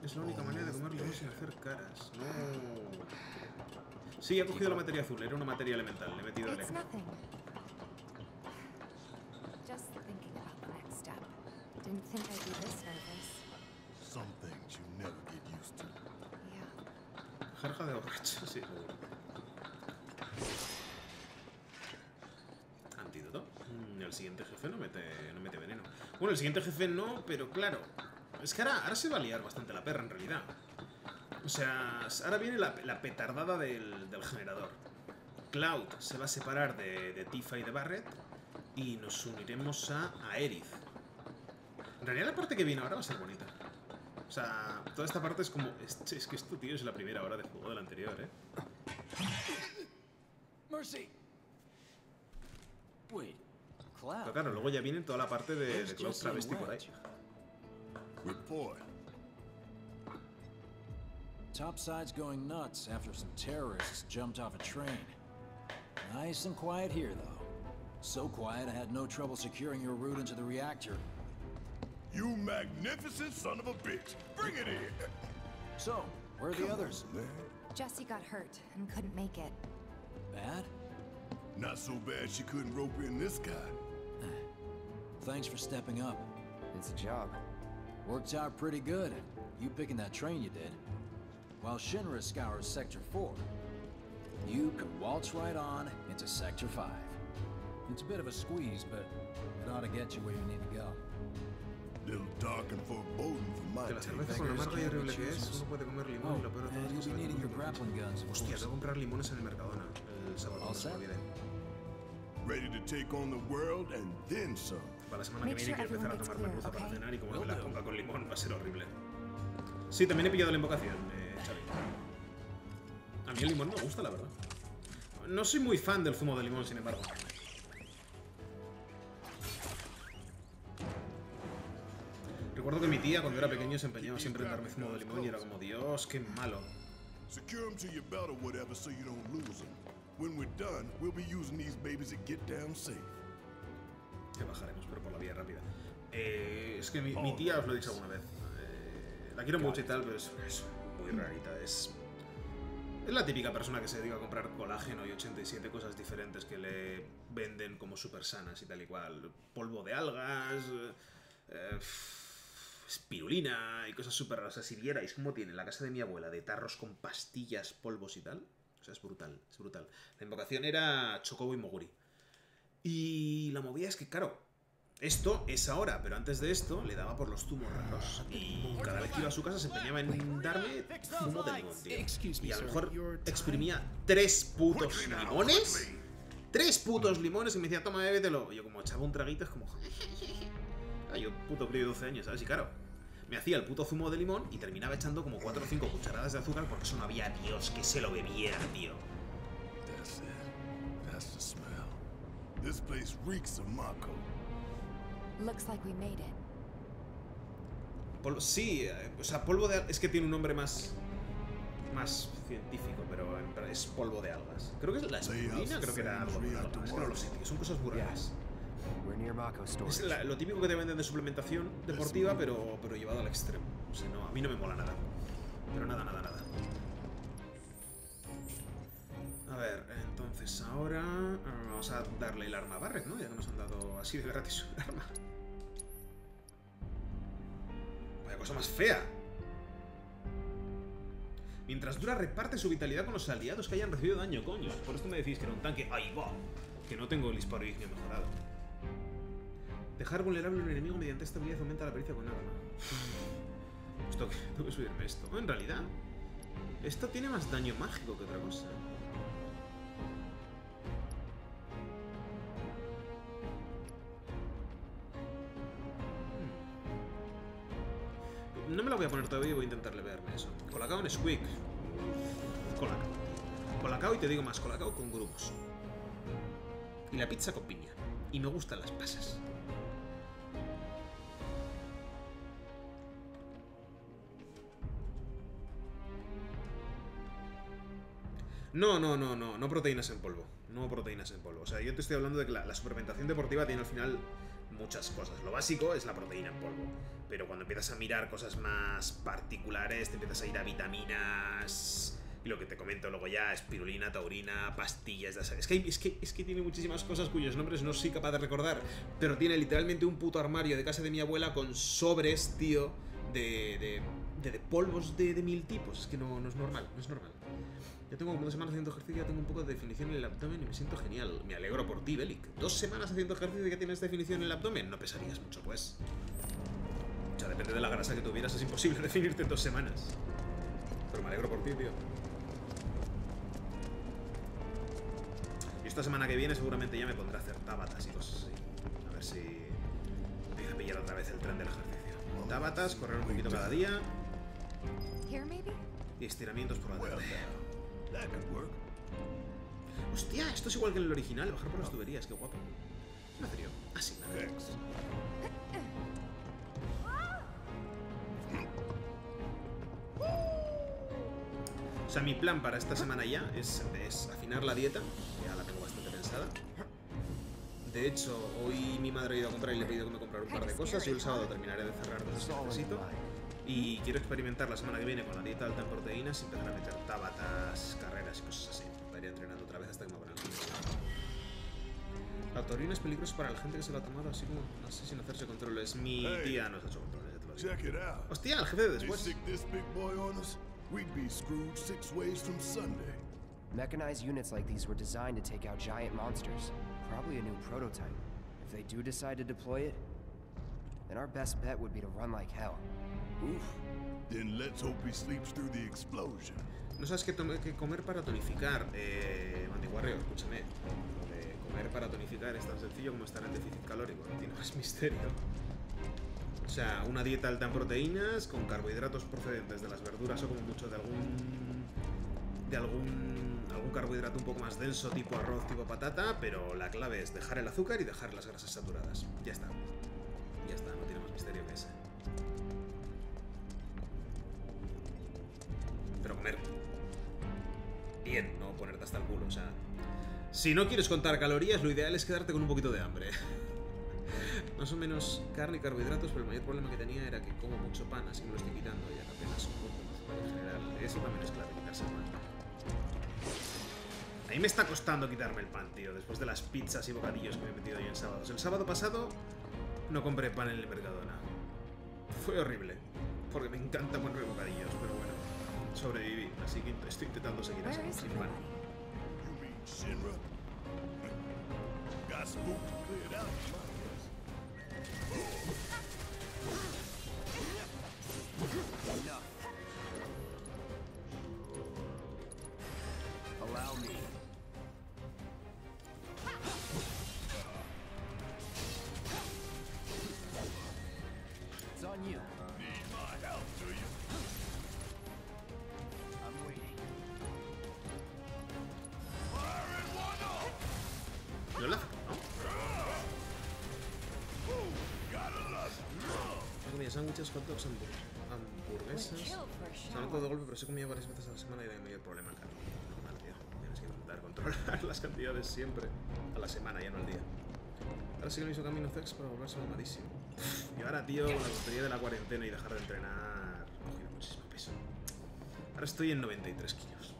es la única manera de comer limón sin hacer caras. No. Sí, he cogido la materia azul, era una materia elemental, le he metido el nothing. Just thinking about the next step. Didn't think I'd be this Jarja de borracho, sí, seguro. Antídoto. Mm, El siguiente jefe no mete, no mete veneno. Bueno, el siguiente jefe no, pero claro. Es que ahora, ahora se va a liar bastante la perra, en realidad. O sea, ahora viene la, petardada del, generador. Cloud se va a separar de, Tifa y de Barret y nos uniremos a Aerith. En realidad la parte que viene ahora va a ser bonita. O sea, toda esta parte es como... Es, es que esto, tío, es la primera hora de juego del anterior, ¿eh? Mercy! Wait, Cloud? Pero claro, luego ya viene toda la parte de, de Cloud Travesti por ahí. Report. Topside's going nuts after some terrorists jumped off a train. Nice and quiet here, though. So quiet I had no trouble securing your route into the reactor. You magnificent son of a bitch. Bring it in. So, where are the Come others? on, man. Jesse got hurt and couldn't make it. Bad? Not so bad she couldn't rope in this guy. Thanks for stepping up. It's a job. Worked out pretty good. You picking that train you did. While Shinra scours Sector 4, you can waltz right on into Sector 5. It's a bit of a squeeze, but it ought to get you where you need to go. Little dark and foreboding for my Que la taste. cerveza con lo y horrible que es, uno puede comer limón y lo peor de todo es que Hostia, que comprar limones en el Mercadona el sábado set? olvide. Ready to take on the world and then some. Para la semana que viene quiero empezar a tomar merluza para cenar y como me la ponga con limón va a ser horrible. Sí, también he pillado la invocación, eh, Xavi. A mí el limón me gusta, la verdad. No soy muy fan del zumo de limón, sin embargo. Recuerdo que mi tía, cuando era pequeño, se empeñaba siempre en darme zumo de limón y era como, Dios, qué malo. Secure them to your belt or whatever so you don't lose them. When we're done, we'll be using these babies to get down safe. Que bajaremos, pero por la vía rápida. Eh, es que mi, mi tía, os lo he dicho alguna vez. eh, la quiero mucho y tal, pero es, es muy rarita. Es, es la típica persona que se dedica a comprar colágeno y 87 cosas diferentes que le venden como súper sanas y tal y cual. Polvo de algas, eh, espirulina y cosas súper raras. O sea, si vierais cómo tiene la casa de mi abuela de tarros con pastillas, polvos y tal. O sea, es brutal, es brutal. La invocación era Chocobo y Moguri. Y la movida es que, claro, esto es ahora, pero antes de esto le daba por los zumos raros. Y cada vez que iba a su casa se empeñaba en darme zumo de limón, tío. Y a lo mejor exprimía tres putos limones. Tres putos limones y me decía, toma, bébetelo. Y yo como echaba un traguito, es como... Ay, yo puto crío de 12 años, ¿sabes? Y claro, me hacía el puto zumo de limón y terminaba echando como 4 o 5 cucharadas de azúcar porque eso no había Dios que se lo bebiera, tío. That's it. That's the smell. This place reeks of Mako. Looks like we made it. Polvo- sí, o sea, polvo de es que tiene un nombre más más científico, pero es polvo de algas. Creo que es la espirulina, creo que era algo de algas. Es que no lo sé, tío, son cosas muy raras. We're near Mako Es la- lo típico que te venden de suplementación deportiva, pero, pero llevado al extremo. O sea, no, a mí no me mola nada. Pero nada, nada, nada. A ver, entonces ahora ah, vamos a darle el arma a Barret, ¿no? Ya que nos han dado así de gratis un arma. Vaya cosa más fea. Mientras dura, reparte su vitalidad con los aliados que hayan recibido daño, coño. Por esto me decís que era un tanque. ¡Ahí va! Que no tengo el disparo ignio mejorado. Dejar vulnerable a un enemigo mediante esta habilidad aumenta la pericia con arma. Pues tengo que, tengo que subirme esto. En realidad, esto tiene más daño mágico que otra cosa. Hmm. No me la voy a poner todavía y voy a intentar leerme eso. Colacao en Squeak. Colacao. Colacao y te digo más, colacao con grumos. Y la pizza con piña. Y me gustan las pasas. No, no, no, no, no proteínas en polvo. No proteínas en polvo. O sea, yo te estoy hablando de que la, la suplementación deportiva tiene al final muchas cosas. Lo básico es la proteína en polvo. Pero cuando empiezas a mirar cosas más particulares, te empiezas a ir a vitaminas. Y lo que te comento luego ya, espirulina, taurina, pastillas de... Es que, es, que, es que tiene muchísimas cosas cuyos nombres no soy capaz de recordar. Pero tiene literalmente un puto armario de casa de mi abuela con sobres, tío, de, de, de, de polvos de, de mil tipos. Es que no, no es normal, no es normal. Yo tengo como dos semanas haciendo ejercicio, ya tengo un poco de definición en el abdomen y me siento genial. Me alegro por ti, Belic. Dos semanas haciendo ejercicio y ya tienes definición en el abdomen. No pesarías mucho, pues. O sea, depende de la grasa que tuvieras, es imposible definirte en dos semanas. Pero me alegro por ti, tío. Y esta semana que viene seguramente ya me pondré a hacer tabatas y cosas así. A ver si empiezo a pillar otra vez el tren del ejercicio. Tabatas, correr un poquito cada día Here, maybe? y estiramientos por la tarde. Hostia, esto es igual que en el original, bajar por las tuberías, qué guapo. ¿En serio? Ah, sí, nada. Next. O sea, mi plan para esta semana ya es, es afinar la dieta, que ya la tengo bastante pensada. De hecho, hoy mi madre ha ido a comprar y le he pedido que me comprara un par de cosas. Yo el sábado terminaré de cerrar cosas que necesito. Y quiero experimentar la semana que viene con la dieta alta en proteínas y empezar a meter tabatas, carreras y cosas así. Ir entrenando otra vez hasta que me abran. La taurina es peligrosa para la gente que se lo ha tomado, así como no sé sin hacerse controles. Mi Hey. tía nos ha hecho controles, ya te lo digo. Check it out. Hostia, el jefe de después. we'd be screwed six ways from Sunday. Mechanized units like these were designed to take out giant monsters. Probably a new prototype. If they do decide to deploy it, then our best bet would be to run like hell. Oof. Then let's hope he sleeps through the explosion. No sabes qué comer para tonificar. Eh, escúchame. Lo de comer para tonificar es tan sencillo como estar en déficit calórico. No tiene más misterio. O sea, una dieta alta en proteínas, con carbohidratos procedentes de las verduras o como mucho de algún. de algún. algún carbohidrato un poco más denso, tipo arroz, tipo patata, pero la clave es dejar el azúcar y dejar las grasas saturadas. Ya está. Ya está, no tiene más misterio que ese. Comer. Bien, no ponerte hasta el culo, o sea. Si no quieres contar calorías, lo ideal es quedarte con un poquito de hambre. Más o menos carne y carbohidratos, pero el mayor problema que tenía era que como mucho pan, así me lo estoy quitando, y apenas un poco de azúcar en general. Eso también es clave, quitarse el pan. A mí me está costando quitarme el pan, tío, después de las pizzas y bocadillos que me he metido yo en sábados. El sábado pasado no compré pan en el Mercadona. Fue horrible, porque me encanta poner bocadillos, pero bueno, sobreviví, así que estoy intentando seguir así, sin pan. everybody? You dogs, hambur- hamburguesas. Salgo de golpe, pero se comía varias veces a la semana y mi mayor problema, claro. Normal, tío. Tienes que intentar controlar las cantidades siempre. A la semana, ya no al día. Ahora sigue el mismo camino Zex para volverse mamadísimo. Y ahora, tío, con la tontería de la cuarentena y dejar de entrenar, he cogido muchísimo peso. Ahora estoy en 93 kilos.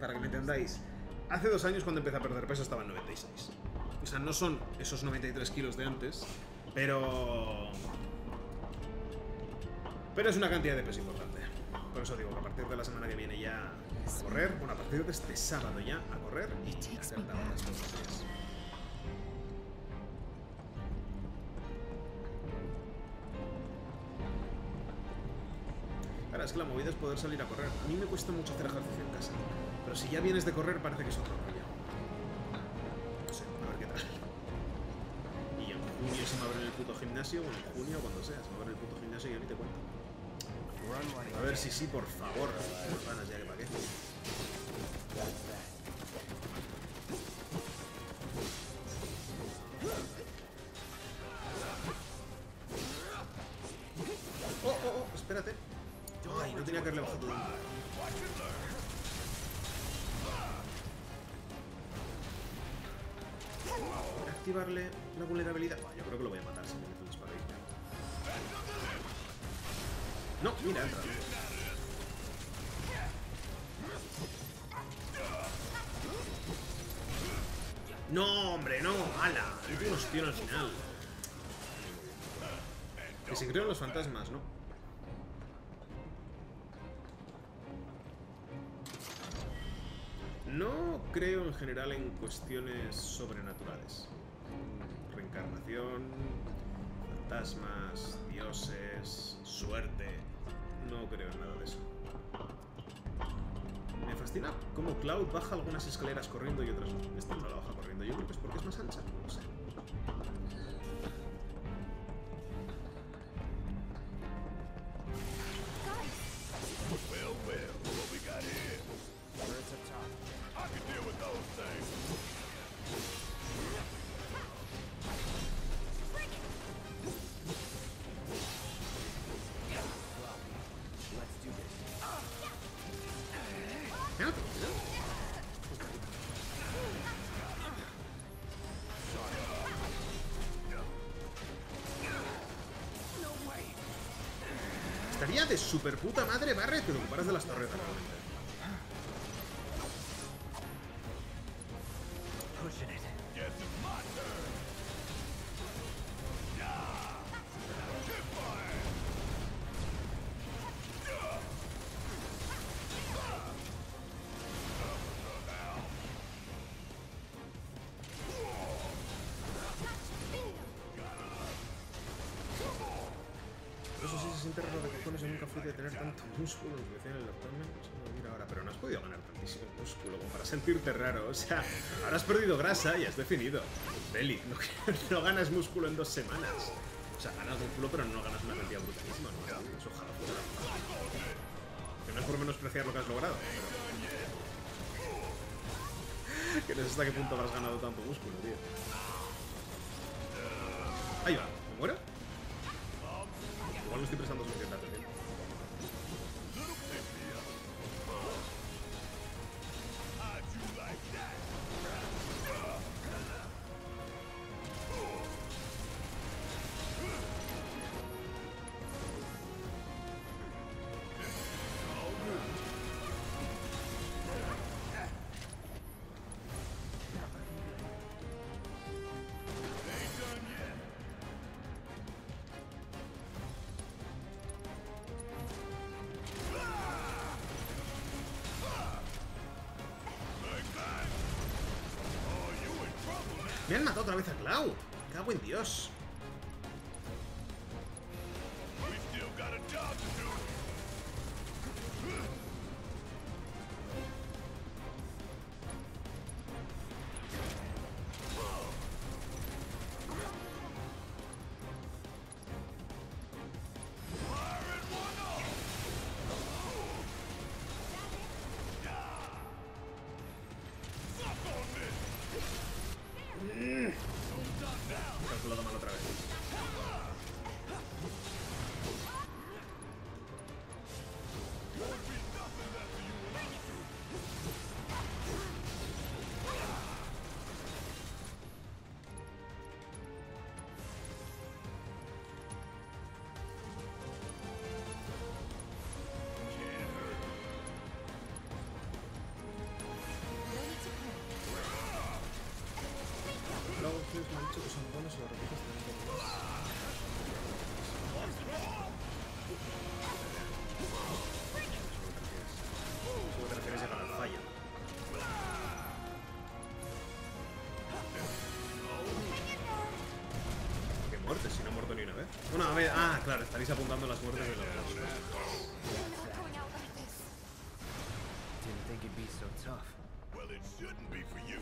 Para que me entendáis, hace dos años cuando empecé a perder peso estaba en 96. O sea, no son esos 93 kilos de antes, pero... Pero es una cantidad de peso importante. Por eso digo que a partir de la semana que viene ya a correr, bueno, a partir de este sábado ya a correr y hacer las cosas. Claro, es que la movida es poder salir a correr. A mí me cuesta mucho hacer ejercicio en casa. Pero si ya vienes de correr, parece que es otro rollo. No sé, a ver qué tal. Y en junio se me abre el puto gimnasio, o en junio, cuando sea, se me abre el puto gimnasio y ya ni te cuento. A ver si sí, por favor. Ya que. Oh, oh, oh, espérate. No tenía que haberle bajado todo. Activarle la vulnerabilidad. Yo creo que lo voy a matar si No, mira, entra. No, hombre, no, ala. Un hostión al final. Que si creo en los fantasmas, ¿no? No creo en general en cuestiones sobrenaturales. Reencarnación, fantasmas, dioses, suerte. No creo en nada de eso. Me fascina cómo Cloud baja algunas escaleras corriendo y otras no. Esta no la baja corriendo. Yo creo que es porque es más ancha. No sé. Músculo, en el abdomen, solo mira ahora, pero no has podido ganar tantísimo músculo como para sentirte raro. O sea, ahora has perdido grasa y has definido. Belly, no, no ganas músculo en dos semanas. O sea, ganas músculo, pero no ganas una cantidad brutalísima, ¿no? Eso ojalá fuera. Que no es por menospreciar lo que has logrado, pero... Que no sé hasta qué punto habrás ganado tanto músculo, tío. Ahí va, ¿me muero? Igual no estoy prestando atención. Han matado otra vez a Clau. Cago en Dios. A ver, ah, claro, estaréis apuntando las muertes de los dos. You.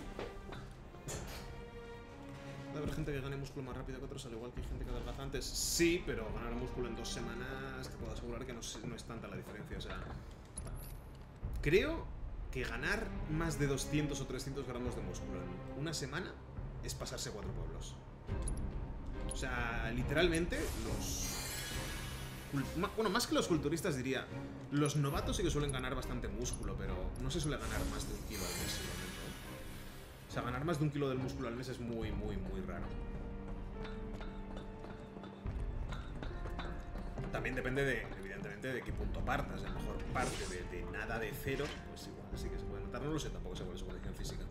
¿Puede haber gente que gane músculo más rápido que otros, al igual que hay gente que adelgaza antes? Sí, pero ganar músculo en dos semanas te puedo asegurar que no, no es tanta la diferencia. O sea, creo que ganar más de 200 o 300 gramos de músculo en una semana es pasarse cuatro pueblos. O sea, literalmente los... Bueno, más que los culturistas diría, los novatos sí que suelen ganar bastante músculo, pero no se suele ganar más de un kilo al mes. ¿eh? O sea, ganar más de un kilo del músculo al mes es muy, muy, muy raro. También depende de, evidentemente, de qué punto partas. A lo mejor parte de, nada de cero, pues igual sí que se puede notar. No lo sé tampoco sé cuál es su condición física.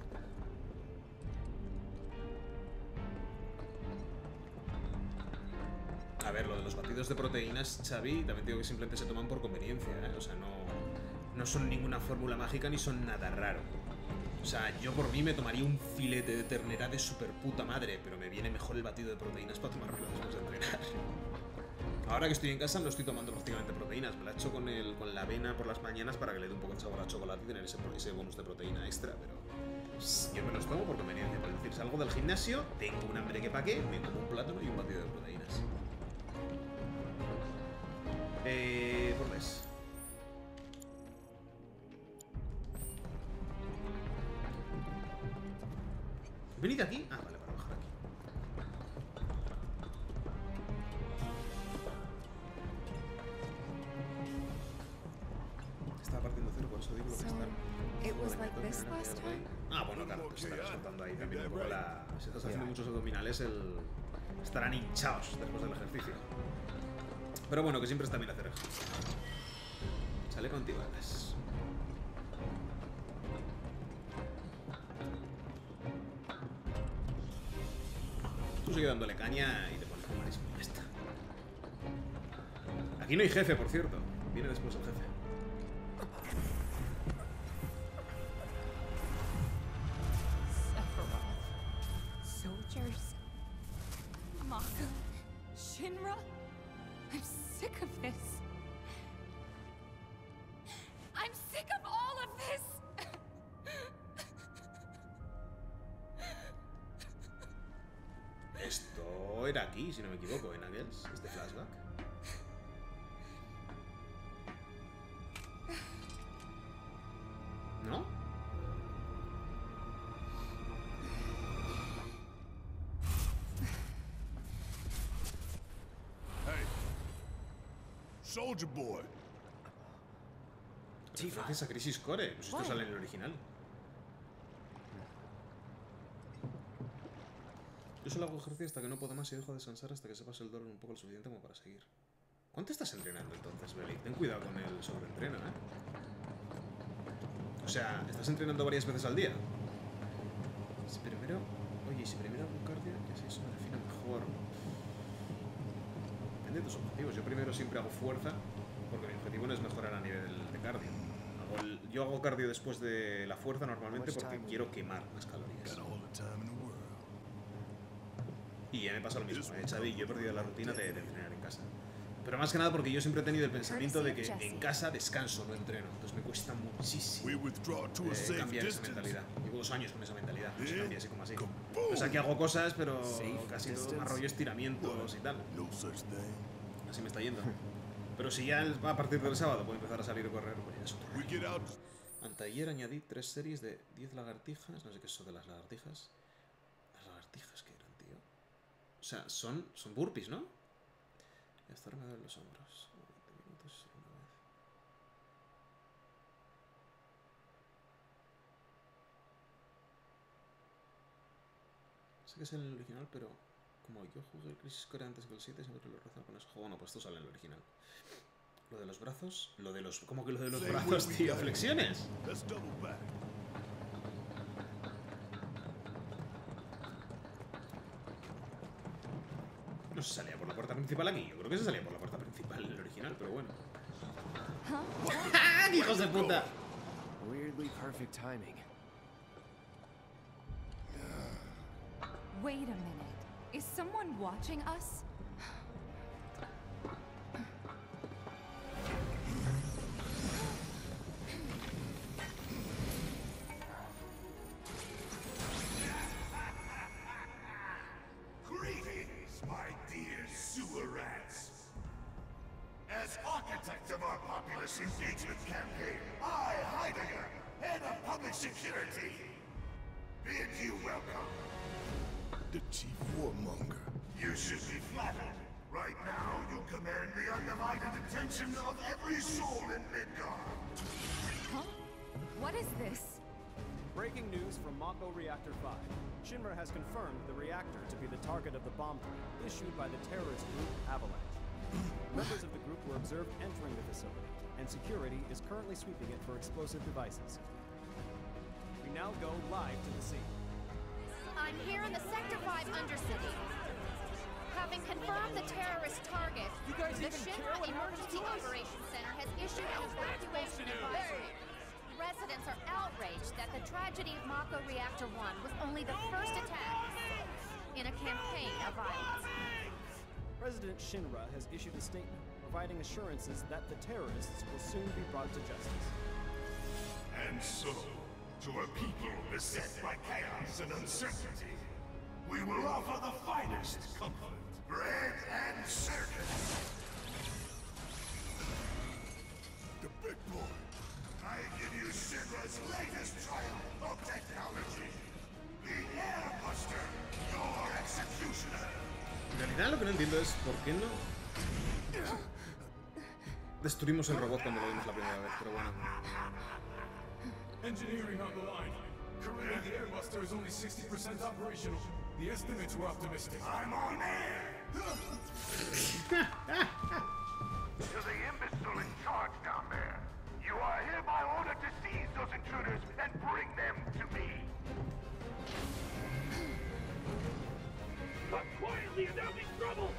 A ver, lo de los batidos de proteínas, Xavi, también digo que simplemente se toman por conveniencia, ¿eh? O sea, no, no son ninguna fórmula mágica ni son nada raro. O sea, yo por mí me tomaría un filete de ternera de super puta madre, pero me viene mejor el batido de proteínas para tomármelo después de entrenar. Ahora que estoy en casa no estoy tomando prácticamente proteínas, me la echo con, el, con la avena por las mañanas para que le dé un poco de sabor a chocolate y tener ese, ese bonus de proteína extra, pero yo me los tomo por conveniencia. Por decir, salgo del gimnasio, tengo un hambre que pa' qué, me como un plátano y un batido de proteínas. Eh, por les. Venid aquí. Ah, vale, para bajar aquí. Estaba partiendo cero, por eso digo lo que time? Ah, bueno, claro, pues estarás notando ahí también un poco la. Si estás haciendo muchos abdominales, el... estarán hinchados después del ejercicio. Pero bueno, que siempre está bien hacer. Sale contigo, Alex. Tú sigue dándole caña y te pones marismo y ya. Aquí no hay jefe, por cierto. Viene después el jefe. Soldier boy. Gracias a Crisis Core. Pues esto sale en el original. Yo solo hago ejercicio hasta que no puedo más y dejo de descansar hasta que se pase el dolor un poco lo suficiente como para seguir. ¿Cuánto estás entrenando entonces, Belly? Ten cuidado con el sobreentreno, ¿eh? O sea, ¿estás entrenando varias veces al día? Si primero... Oye, ¿y si primero hago cardio, que así eso me define mejor. Depende de tus objetivos. Yo primero siempre hago fuerza, porque mi objetivo no es mejorar a nivel de cardio. Hago el- yo hago cardio después de la fuerza normalmente porque quiero quemar más calorías. Y ya me pasa lo mismo, ¿eh, Xavi? Yo he perdido la rutina de, de entrenar en casa. Pero más que nada porque yo siempre he tenido el pensamiento de que en casa descanso, no entreno. Entonces me cuesta muchísimo We withdraw to a eh, cambiar esa mentalidad. Dos años con esa mentalidad, no se Eh, así como así. kaboom. Pues aquí hago cosas, pero casi todo distance. arrollo estiramientos y tal. Así me está yendo. Pero si ya a partir del sábado puedo empezar a salir a correr, pues ya es otro. Anteayer añadí tres series de 10 lagartijas. No sé qué es eso de las lagartijas. Las lagartijas que eran, tío. O sea, son, son burpees, ¿no? Y hasta ahora me duelen los hombros. 20 minutos solo una vez. Sé que es en el original, pero como yo jugué el Crisis Core antes que el 7, siempre lo rezo con ese juego. No, pues esto sale en el original. Lo de los brazos, lo de los. ¿Cómo que lo de los brazos, tío? Flexiones. No se salía por la puerta principal aquí. Yo creo que se salía por la puerta principal en el original, pero bueno. ¡Ah, hijos de puta! Weirdly perfect timing. Wait a minute. Is someone watching us? Has confirmed the reactor to be the target of the bomb threat issued by the terrorist group Avalanche. Members of the group were observed entering the facility, and security is currently sweeping it for explosive devices. We now go live to the scene. I'm here in the Sector 5 Undercity. Having confirmed the terrorist target, You guys the even Shinra care Emergency to? Operations Center has issued an evacuation advisory. Residents are outraged that the tragedy of Mako Reactor 1 was only the first attack in a campaign of violence. President Shinra has issued a statement providing assurances that the terrorists will soon be brought to justice. And so, to a people beset by chaos and uncertainty, we will offer the finest comfort, bread and circus. The big boy. I give you Shinra's latest triumph of technology. The Airbuster, your executioner. En realidad lo que no entiendo es por qué no destruimos el robot cuando lo vimos la primera vez, pero bueno. Engineering on the line. Currently, the Airbuster is only 60% operational. The estimates were optimistic. I'm on air. to the imbecile in charge down there, you are hereby ordered to seize those intruders and bring them to me. But quietly, or there'll be trouble.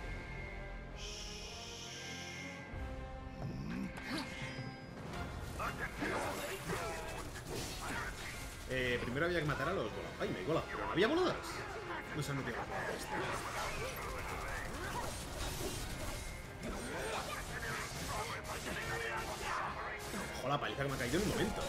Eh, primero había que matar a los. ¡Ay, me he colado! ¿Pero no había los Ojo la paliza que me ha caído en un momento.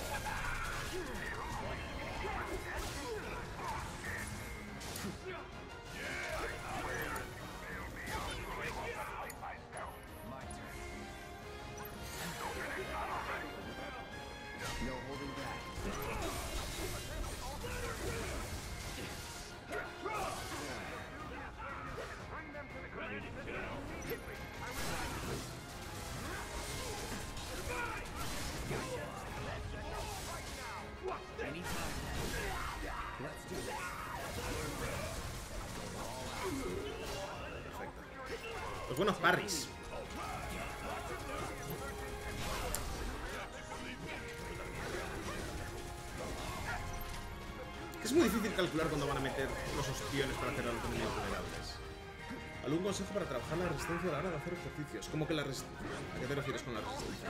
Consejo para trabajar la resistencia a la hora de hacer ejercicios? ¿Cómo que la resistencia? ¿A qué te refieres con la resistencia?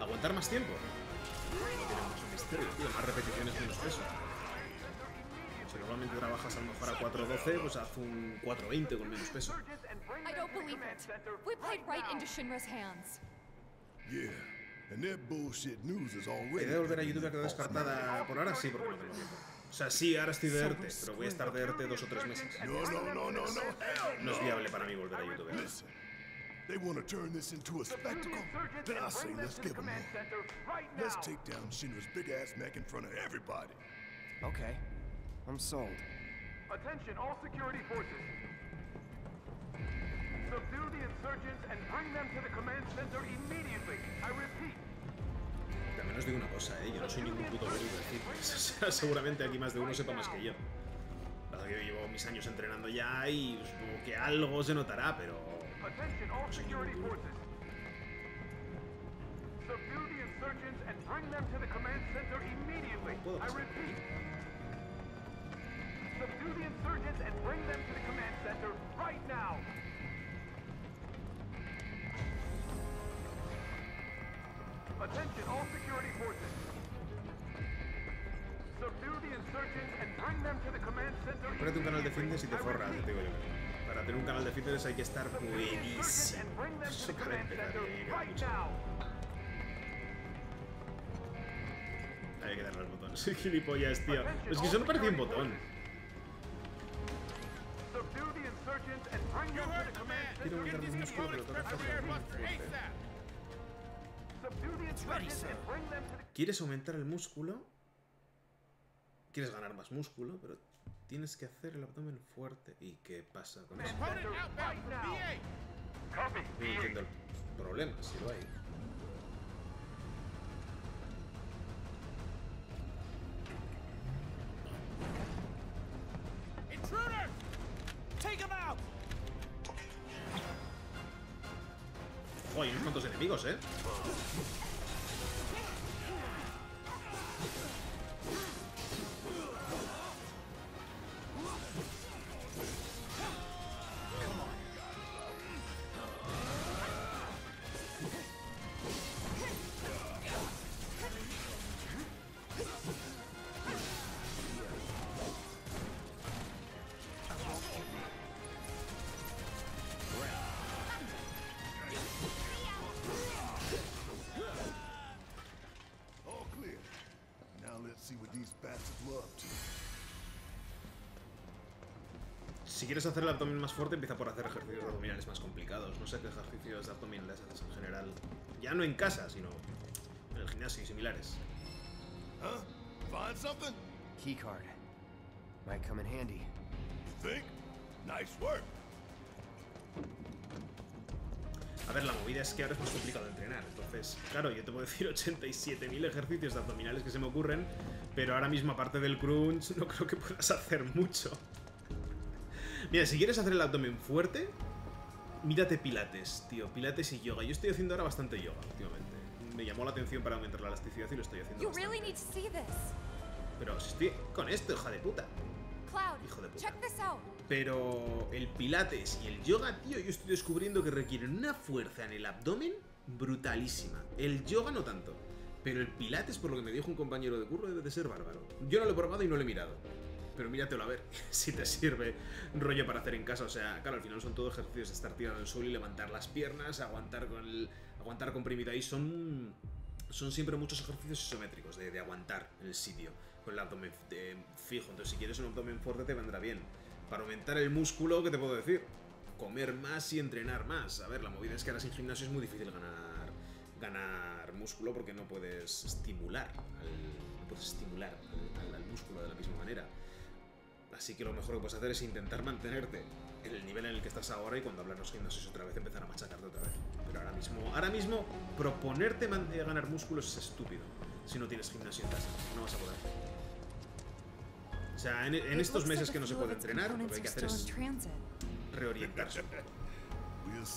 ¿Aguantar más tiempo? No tiene mucho misterio, tío. Más repeticiones, menos peso. Si normalmente trabajas a lo mejor a 4.12, pues haz un 4.20 con menos peso. I don't believe it. We played right into Shinra's hands. Yeah, and that bullshit news is La already. idea de volver a YouTube ha quedado descartada por ahora, sí, porque no tengo tiempo. O sea, sí, ahora estoy de ERTE, pero voy a estar de ERTE dos o tres meses. No, no, no, no, no. No es viable para mí volver a YouTube. ¿eh? ahora. They want to turn this into a spectacle. Then I say let's give them more. Let's take down Shinra's big ass neck in front of everybody. Okay. I'm sold. Attention, all security forces. Subdue the insurgents and bring them to the command center immediately. I repeat. También os digo una cosa, ¿eh? Yo no soy ningún puto gurú fitness. O sea, seguramente aquí más de uno sepa más que yo. Que yo llevo mis años entrenando ya y supongo que algo se notará, pero... Subdue the Attention, all security forces. Subdue the insurgents and bring them to the command center un canal de fitness y te forras, te digo yo. Para tener un canal de fitness hay que estar buenísimo. Para empezar, y hay que darle al botón. Soy gilipollas, tío. Es que eso no parecía un botón. Quiero aumentar mi músculo, pero ¿Quieres aumentar el músculo? ¿Quieres ganar más músculo? Pero tienes que hacer el abdomen fuerte. ¿Y qué pasa con eso? No entiendo el problema, si lo hay. Intruders! Hay unos cuantos enemigos, ¿eh? Hacer el abdomen más fuerte, empieza por hacer ejercicios abdominales más complicados. No sé qué ejercicios de abdomen les haces en general. Ya no en casa, sino en el gimnasio y similares. Huh? Find something? Keycard. Might come in handy. You think? Nice work. A ver, la movida es que ahora es más complicado entrenar. Entonces, claro, yo te puedo decir 87.000 ejercicios de abdominales que se me ocurren, pero ahora mismo, aparte del crunch, no creo que puedas hacer mucho. Mira, si quieres hacer el abdomen fuerte, mírate pilates, tío. Pilates y yoga. Yo estoy haciendo ahora bastante yoga últimamente. Me llamó la atención para aumentar la elasticidad y lo estoy haciendo bastante. Pero si estoy con esto, hija de puta. Hijo de puta. Pero el pilates y el yoga, tío, yo estoy descubriendo que requieren una fuerza en el abdomen brutalísima. El yoga no tanto. Pero el pilates, por lo que me dijo un compañero de curro, debe de ser bárbaro. Yo no lo he probado y no lo he mirado. Pero míratelo a ver si te sirve rollo para hacer en casa. O sea, claro, al final son todo ejercicios de estar tirado en el suelo y levantar las piernas, aguantar con el. aguantar comprimido ahí. Son son siempre muchos ejercicios isométricos, de, aguantar el sitio, con el abdomen fijo. Entonces, si quieres un abdomen fuerte, te vendrá bien. Para aumentar el músculo, ¿qué te puedo decir? Comer más y entrenar más. A ver, la movida es que ahora sin gimnasio es muy difícil ganar, ganar músculo porque no puedes estimular al, no puedes estimular al músculo de la misma manera. Así que lo mejor que puedes hacer es intentar mantenerte en el nivel en el que estás ahora y cuando hablan los gimnasios otra vez empezar a machacarte otra vez. Pero ahora mismo, ahora mismo proponerte eh, ganar músculos es estúpido. Si no tienes gimnasio en casa, no vas a poder. O sea, en, en estos meses que no se puede entrenar, lo que hay que hacer es reorientarse.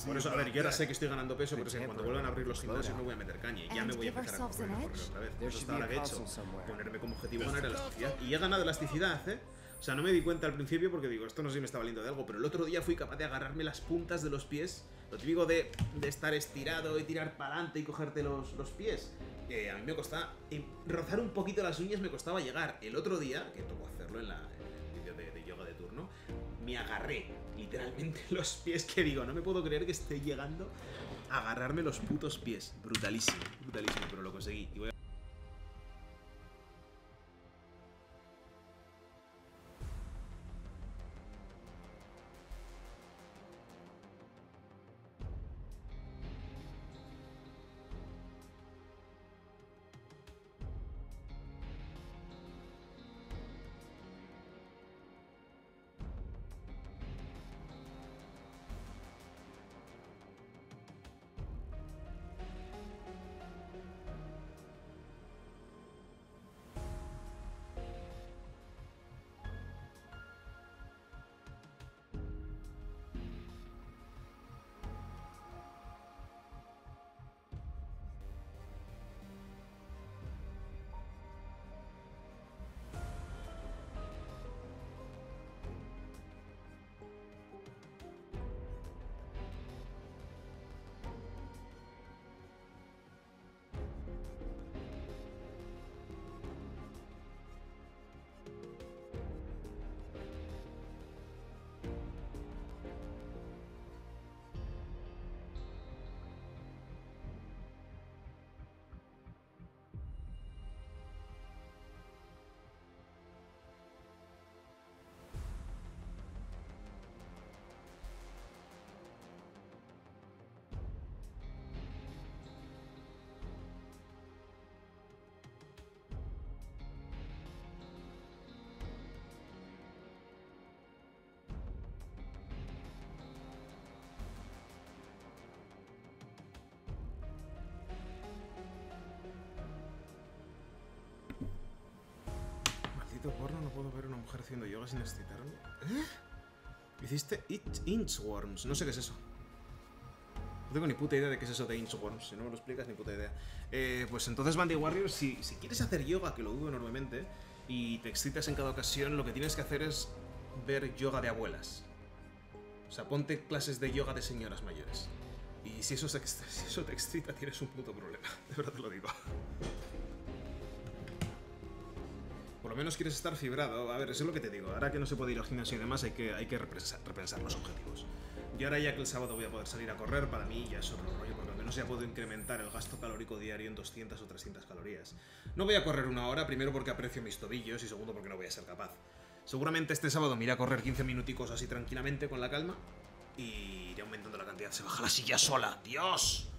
Por eso, a ver, yo ahora sé que estoy ganando peso, pero es que cuando vuelvan a abrir los gimnasios no voy a meter caña. Y ya me voy a empezar a correr, correr otra vez. Eso should está ahora que he hecho. Ponerme como objetivo ganar elasticidad. Y he ganado elasticidad, ¿eh? O sea, no me di cuenta al principio porque digo, esto no sé si me está valiendo de algo, pero el otro día fui capaz de agarrarme las puntas de los pies. Lo típico de, de estar estirado y tirar para adelante y cogerte los, los pies. Que a mí me costaba. rozar un poquito las uñas me costaba llegar. El otro día, que tocó hacerlo en, la, en el vídeo de, de yoga de turno, me agarré literalmente los pies que digo, no me puedo creer que esté llegando a agarrarme los putos pies. Brutalísimo, brutalísimo, pero lo conseguí. Y voy a- Porno, no puedo ver a una mujer haciendo yoga sin excitarme. ¿Eh? Hiciste Inchworms, no sé qué es eso. No tengo ni puta idea de qué es eso de Inchworms, si no me lo explicas, ni puta idea. Eh, pues entonces, Bandy Warriors, si, si quieres hacer yoga, que lo dudo enormemente, y te excitas en cada ocasión, lo que tienes que hacer es ver yoga de abuelas. O sea, ponte clases de yoga de señoras mayores. Y si eso, si eso te excita, tienes un puto problema. De verdad te lo digo. Por lo menos quieres estar fibrado. A ver, eso es lo que te digo. Ahora que no se puede ir al gimnasio y demás, hay que, hay que repensar, los objetivos. Y ahora ya que el sábado voy a poder salir a correr, para mí ya es otro rollo, porque al menos ya puedo incrementar el gasto calórico diario en 200 o 300 calorías. No voy a correr una hora, primero porque aprecio mis tobillos y segundo porque no voy a ser capaz. Seguramente este sábado me iré a correr 15 minuticos así tranquilamente, con la calma, y iré aumentando la cantidad. Se baja la silla sola, ¡Dios!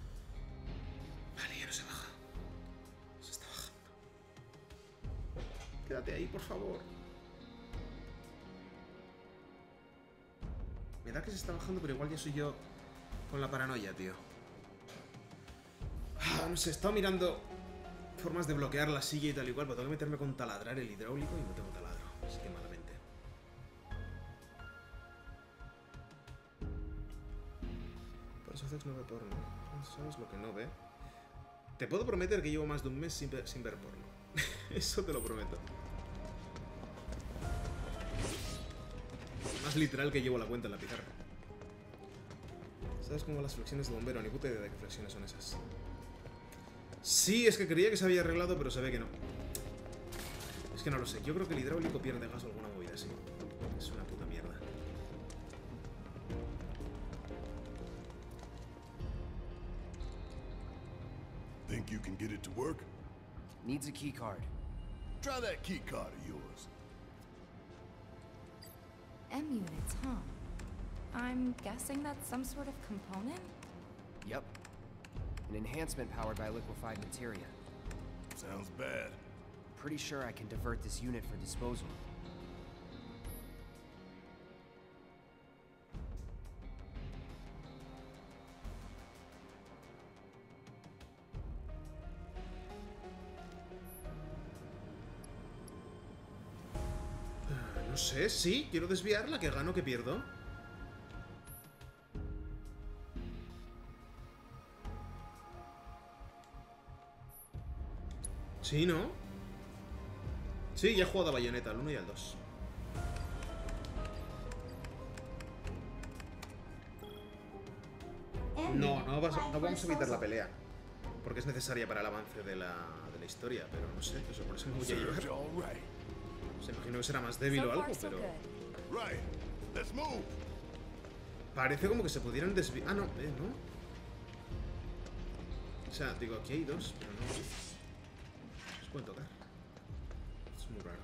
Ahí, por favor. Me da que se está bajando, pero igual ya soy yo con la paranoia, tío. Ah, no mirando formas de bloquear la silla y tal y cual, pero tengo que meterme con taladrar el hidráulico y no tengo taladro. Así que malamente. Por eso haces no ve porno. ¿Sabes lo que no ve? Te puedo prometer que llevo más de un mes sin ver porno. eso te lo prometo. Más literal que llevo la cuenta en la pizarra. ¿Sabes cómo van las flexiones de bombero? Ni puta idea de qué flexiones son esas. Sí, es que creía que se había arreglado, pero se ve que no. Es que no lo sé. Yo creo que el hidráulico pierde gas o alguna movida así. Es una puta mierda. Think you can get it to work? Needs a key card. Try that key card of yours. M units, huh? I'm guessing that's some sort of component? Yep. An enhancement powered by liquefied materia. Sounds bad. Pretty sure I can divert this unit for disposal. Sé, sí, quiero desviarla, que gano, que pierdo. Sí, ¿no? Sí, ya he jugado a Bayonetta, al 1 y al 2. No, no, vas- no vamos a evitar la pelea. Porque es necesaria para el avance de la, de la historia, pero no sé, eso por eso me voy a llevar. Se imagino que será más débil o algo, pero... Parece como que se pudieran desviar... Ah, no, eh, no. O sea, digo, aquí hay dos, pero no... Se pueden. Es muy raro.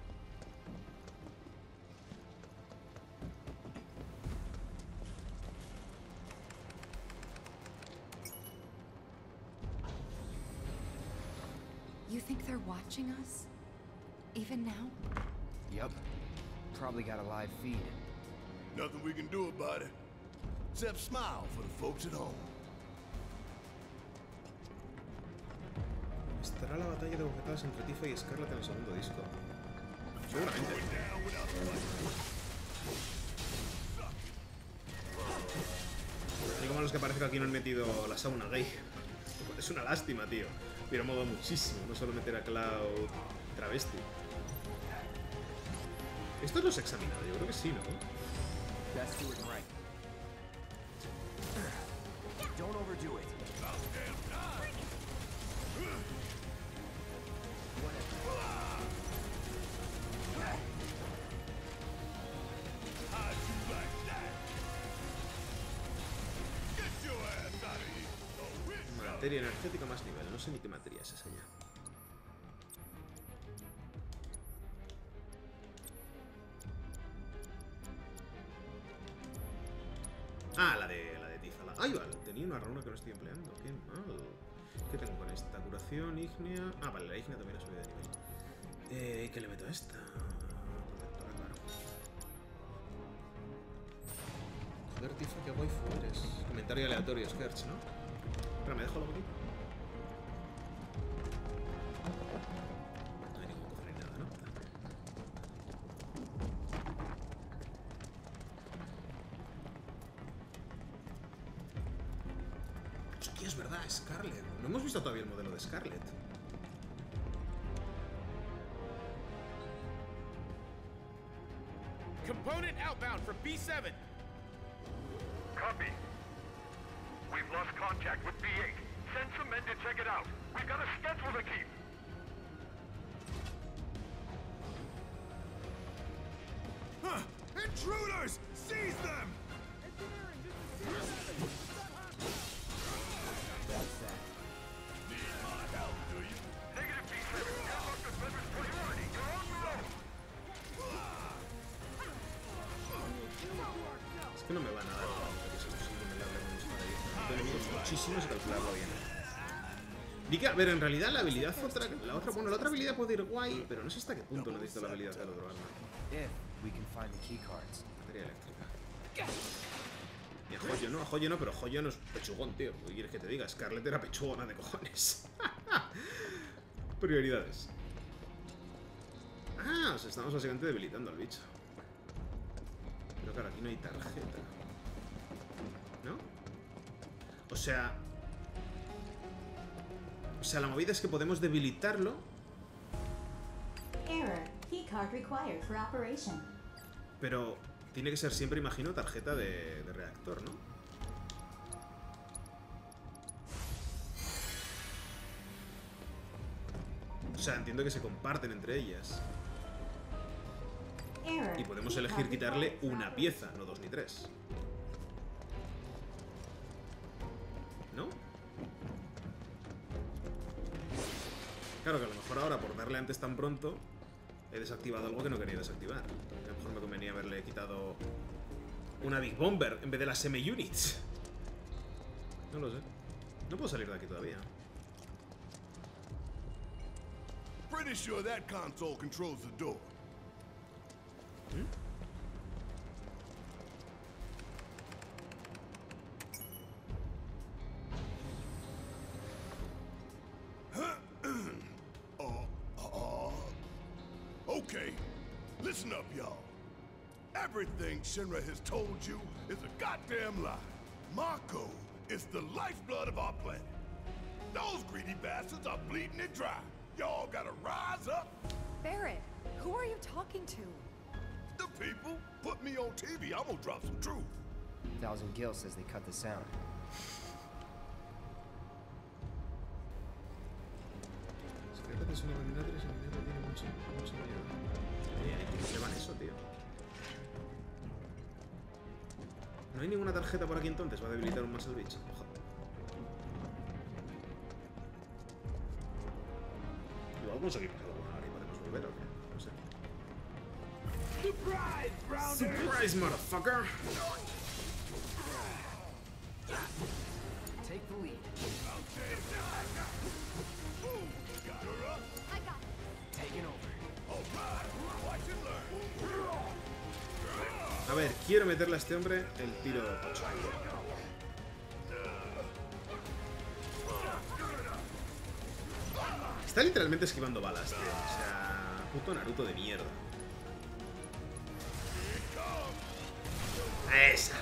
You think they're watching us? Even now? Yep. Probably got a live feed. Nothing we can do about it. Except smile for the folks at home. ¿Estará la batalla de bofetadas entre Tifa y Scarlet en el segundo disco? Seguramente. Y como los que parece que aquí no han metido la sauna gay. Es una lástima, tío. Hubiera modo muchísimo, no solo meter a Cloud travesti. ¿Esto lo has examinado? Yo creo que sí, ¿no? Don't overdo it. Materia energética más nivel. No sé ni qué materia es esa ya. Una runa que no estoy empleando. Qué mal. ¿Qué tengo con esta? Curación, ígnea. Ah, vale, la ígnea también ha subido de nivel. Eh, ¿Qué le meto a esta? Joder, Tifa, qué waifu eres. Comentario aleatorio, Hertz, ¿no? Espera, ¿me dejo algo aquí? From B7. Copy. We've lost contact with B8. Send some men to check it out. We've got a schedule to keep. Huh! Intruders! Seize them! Ver, en realidad la habilidad otra, la otra, bueno, la otra habilidad puede ir guay, pero no sé hasta qué punto necesito la habilidad del otro arma. Batería eléctrica. Y a Joyo no, a Joyo no, pero Joyo no es pechugón, tío. ¿Qué quieres que te diga? Scarlett era pechugona de cojones. Prioridades. Ah, o sea, estamos básicamente debilitando al bicho. Pero claro, aquí no hay tarjeta. ¿No? O sea... O sea, la movida es que podemos debilitarlo. Pero tiene que ser siempre, imagino, tarjeta de, de reactor, ¿no? O sea, entiendo que se comparten entre ellas. Y podemos elegir quitarle una pieza, no dos ni tres. ¿No? Claro que a lo mejor ahora, por darle antes tan pronto, he desactivado algo que no quería desactivar. A lo mejor me convenía haberle quitado una Big Bomber en vez de las M-Units. No lo sé. No puedo salir de aquí todavía. Pretty sure that console controls the door. Uh, Everything Shinra has told you is a goddamn lie. Mako is the lifeblood of our planet. Those greedy bastards are bleeding it dry. Y'all gotta rise up. Barrett, who are you talking to? The people put me on TV. I'm gonna drop some truth. Thousand Gil says they cut the sound. Secreto que es una habilidad que ese dinero tiene mucho, mucho miedo. Eh, ¿qué llevan eso, tío? ¿No hay ninguna tarjeta por aquí entonces? ¿Va a debilitar aún más el bicho? Ojalá. Igual conseguimos algo por ahí podemos volver o qué. No sé. Surprise, motherfucker! Take the lead. Taking over. A ver, quiero meterle a este hombre el tiro de 8. Está literalmente esquivando balas, tío. O sea, puto Naruto de mierda. Esa.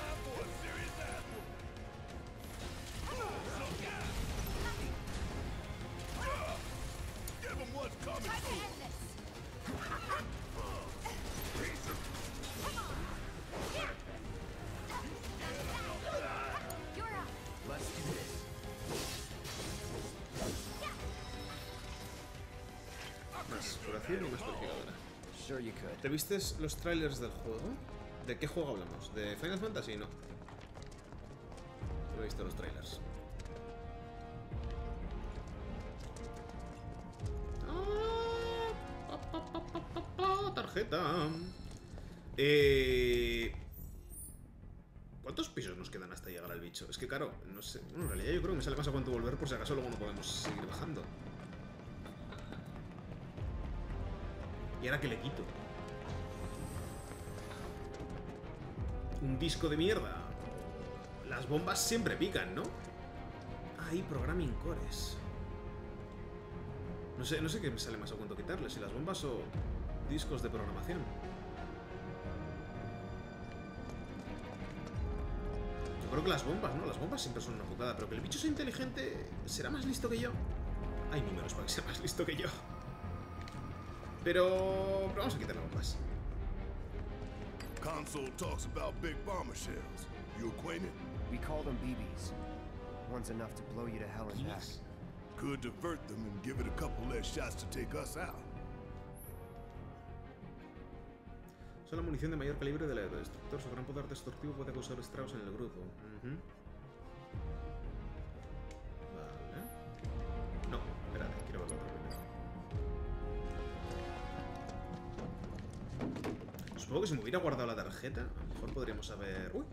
You could. ¿Te vistes los trailers del juego? ¿De qué juego hablamos? ¿De Final Fantasy? No. No he visto los trailers. Ah, Tarjeta. Eh... ¿Cuántos pisos nos quedan hasta llegar al bicho? Es que claro, no sé. Bueno, en realidad yo creo que me sale más a cuánto volver por si acaso luego no podemos seguir bajando. ¿Y ahora qué le quito? Un disco de mierda. Las bombas siempre pican, ¿no? Ahí, programming cores. No sé, no sé qué me sale más a cuánto quitarle, si las bombas o discos de programación. Yo creo que las bombas, ¿no? Las bombas siempre son una putada, pero que el bicho sea inteligente, ¿será más listo que yo? Hay números para que sea más listo que yo. Pero vamos a quitar las bombas. Console talks about big bomber shells. You acquainted? We call them BBs. One's enough to blow you to hell and back. Could divert them and give it a couple less shots to take us out. Son la munición de mayor calibre del aerodestructor. Su gran poder destructivo puede causar estragos en el grupo. Ujú. Vale. Supongo que si me hubiera guardado la tarjeta, a lo mejor podríamos haber... ¡Uy!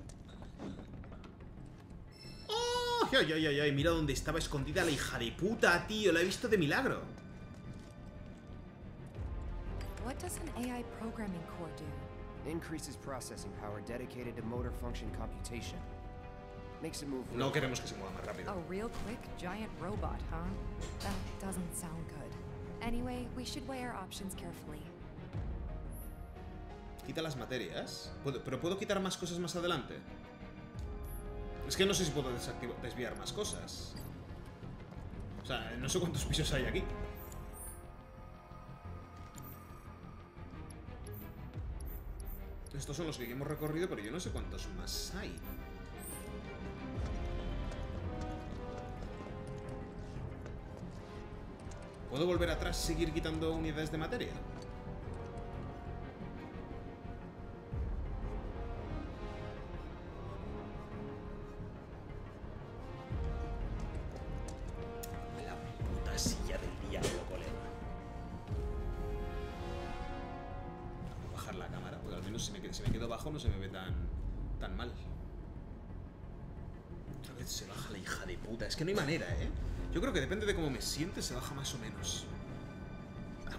¡Oh! ¡Ay, ay, ay, ay! Mira dónde estaba escondida la hija de puta, tío. La he visto de milagro. What does an AI programming core do? Increases processing power dedicated to motor function computation. Makes it move. No queremos que se mueva más rápido. A real quick giant robot, huh? That doesn't sound good. Anyway, we should weigh our options carefully. Quita las materias. ¿Puedo- ¿Pero puedo quitar más cosas más adelante? Es que no sé si puedo desviar más cosas. O sea, no sé cuántos pisos hay aquí. Estos son los que hemos recorrido, pero yo no sé cuántos más hay. ¿Puedo volver atrás y seguir quitando unidades de materia?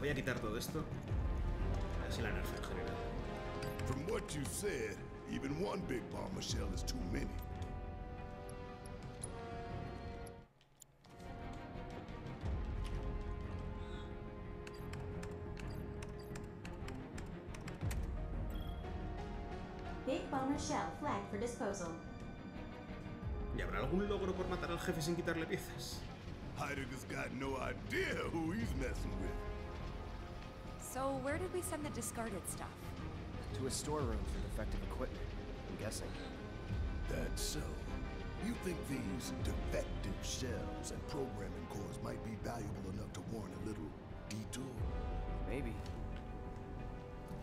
Voy a quitar todo esto. A ver si la nerfeo en general. From what you said, even one big bomber shell is too many. Big bomber shell flagged for disposal. ¿Y habrá algún logro por matar al jefe sin quitarle piezas? Heidegger's got no idea who he's messing with. So, where did we send the discarded stuff? To a storeroom for defective equipment, I'm guessing. That's so. You think these defective shells and programming cores might be valuable enough to warrant a little detour? Maybe.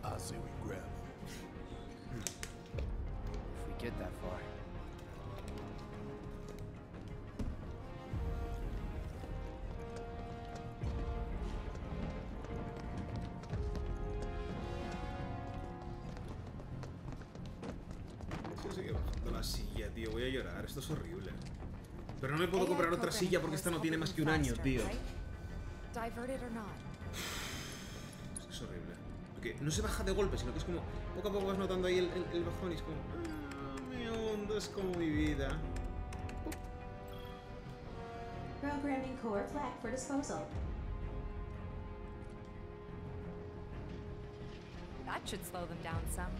I say we grab them. If we get that far. Tío. Voy a llorar. Esto es horrible. Pero no me puedo comprar otra silla porque esta no tiene más que un año, tío. Es que es horrible. Porque no se baja de golpe, sino que es como... Poco a poco vas notando ahí el, el- el bajón y es como... "Ah, mi mundo es como mi vida. Programming core flagged for disposal. That should slow them down some.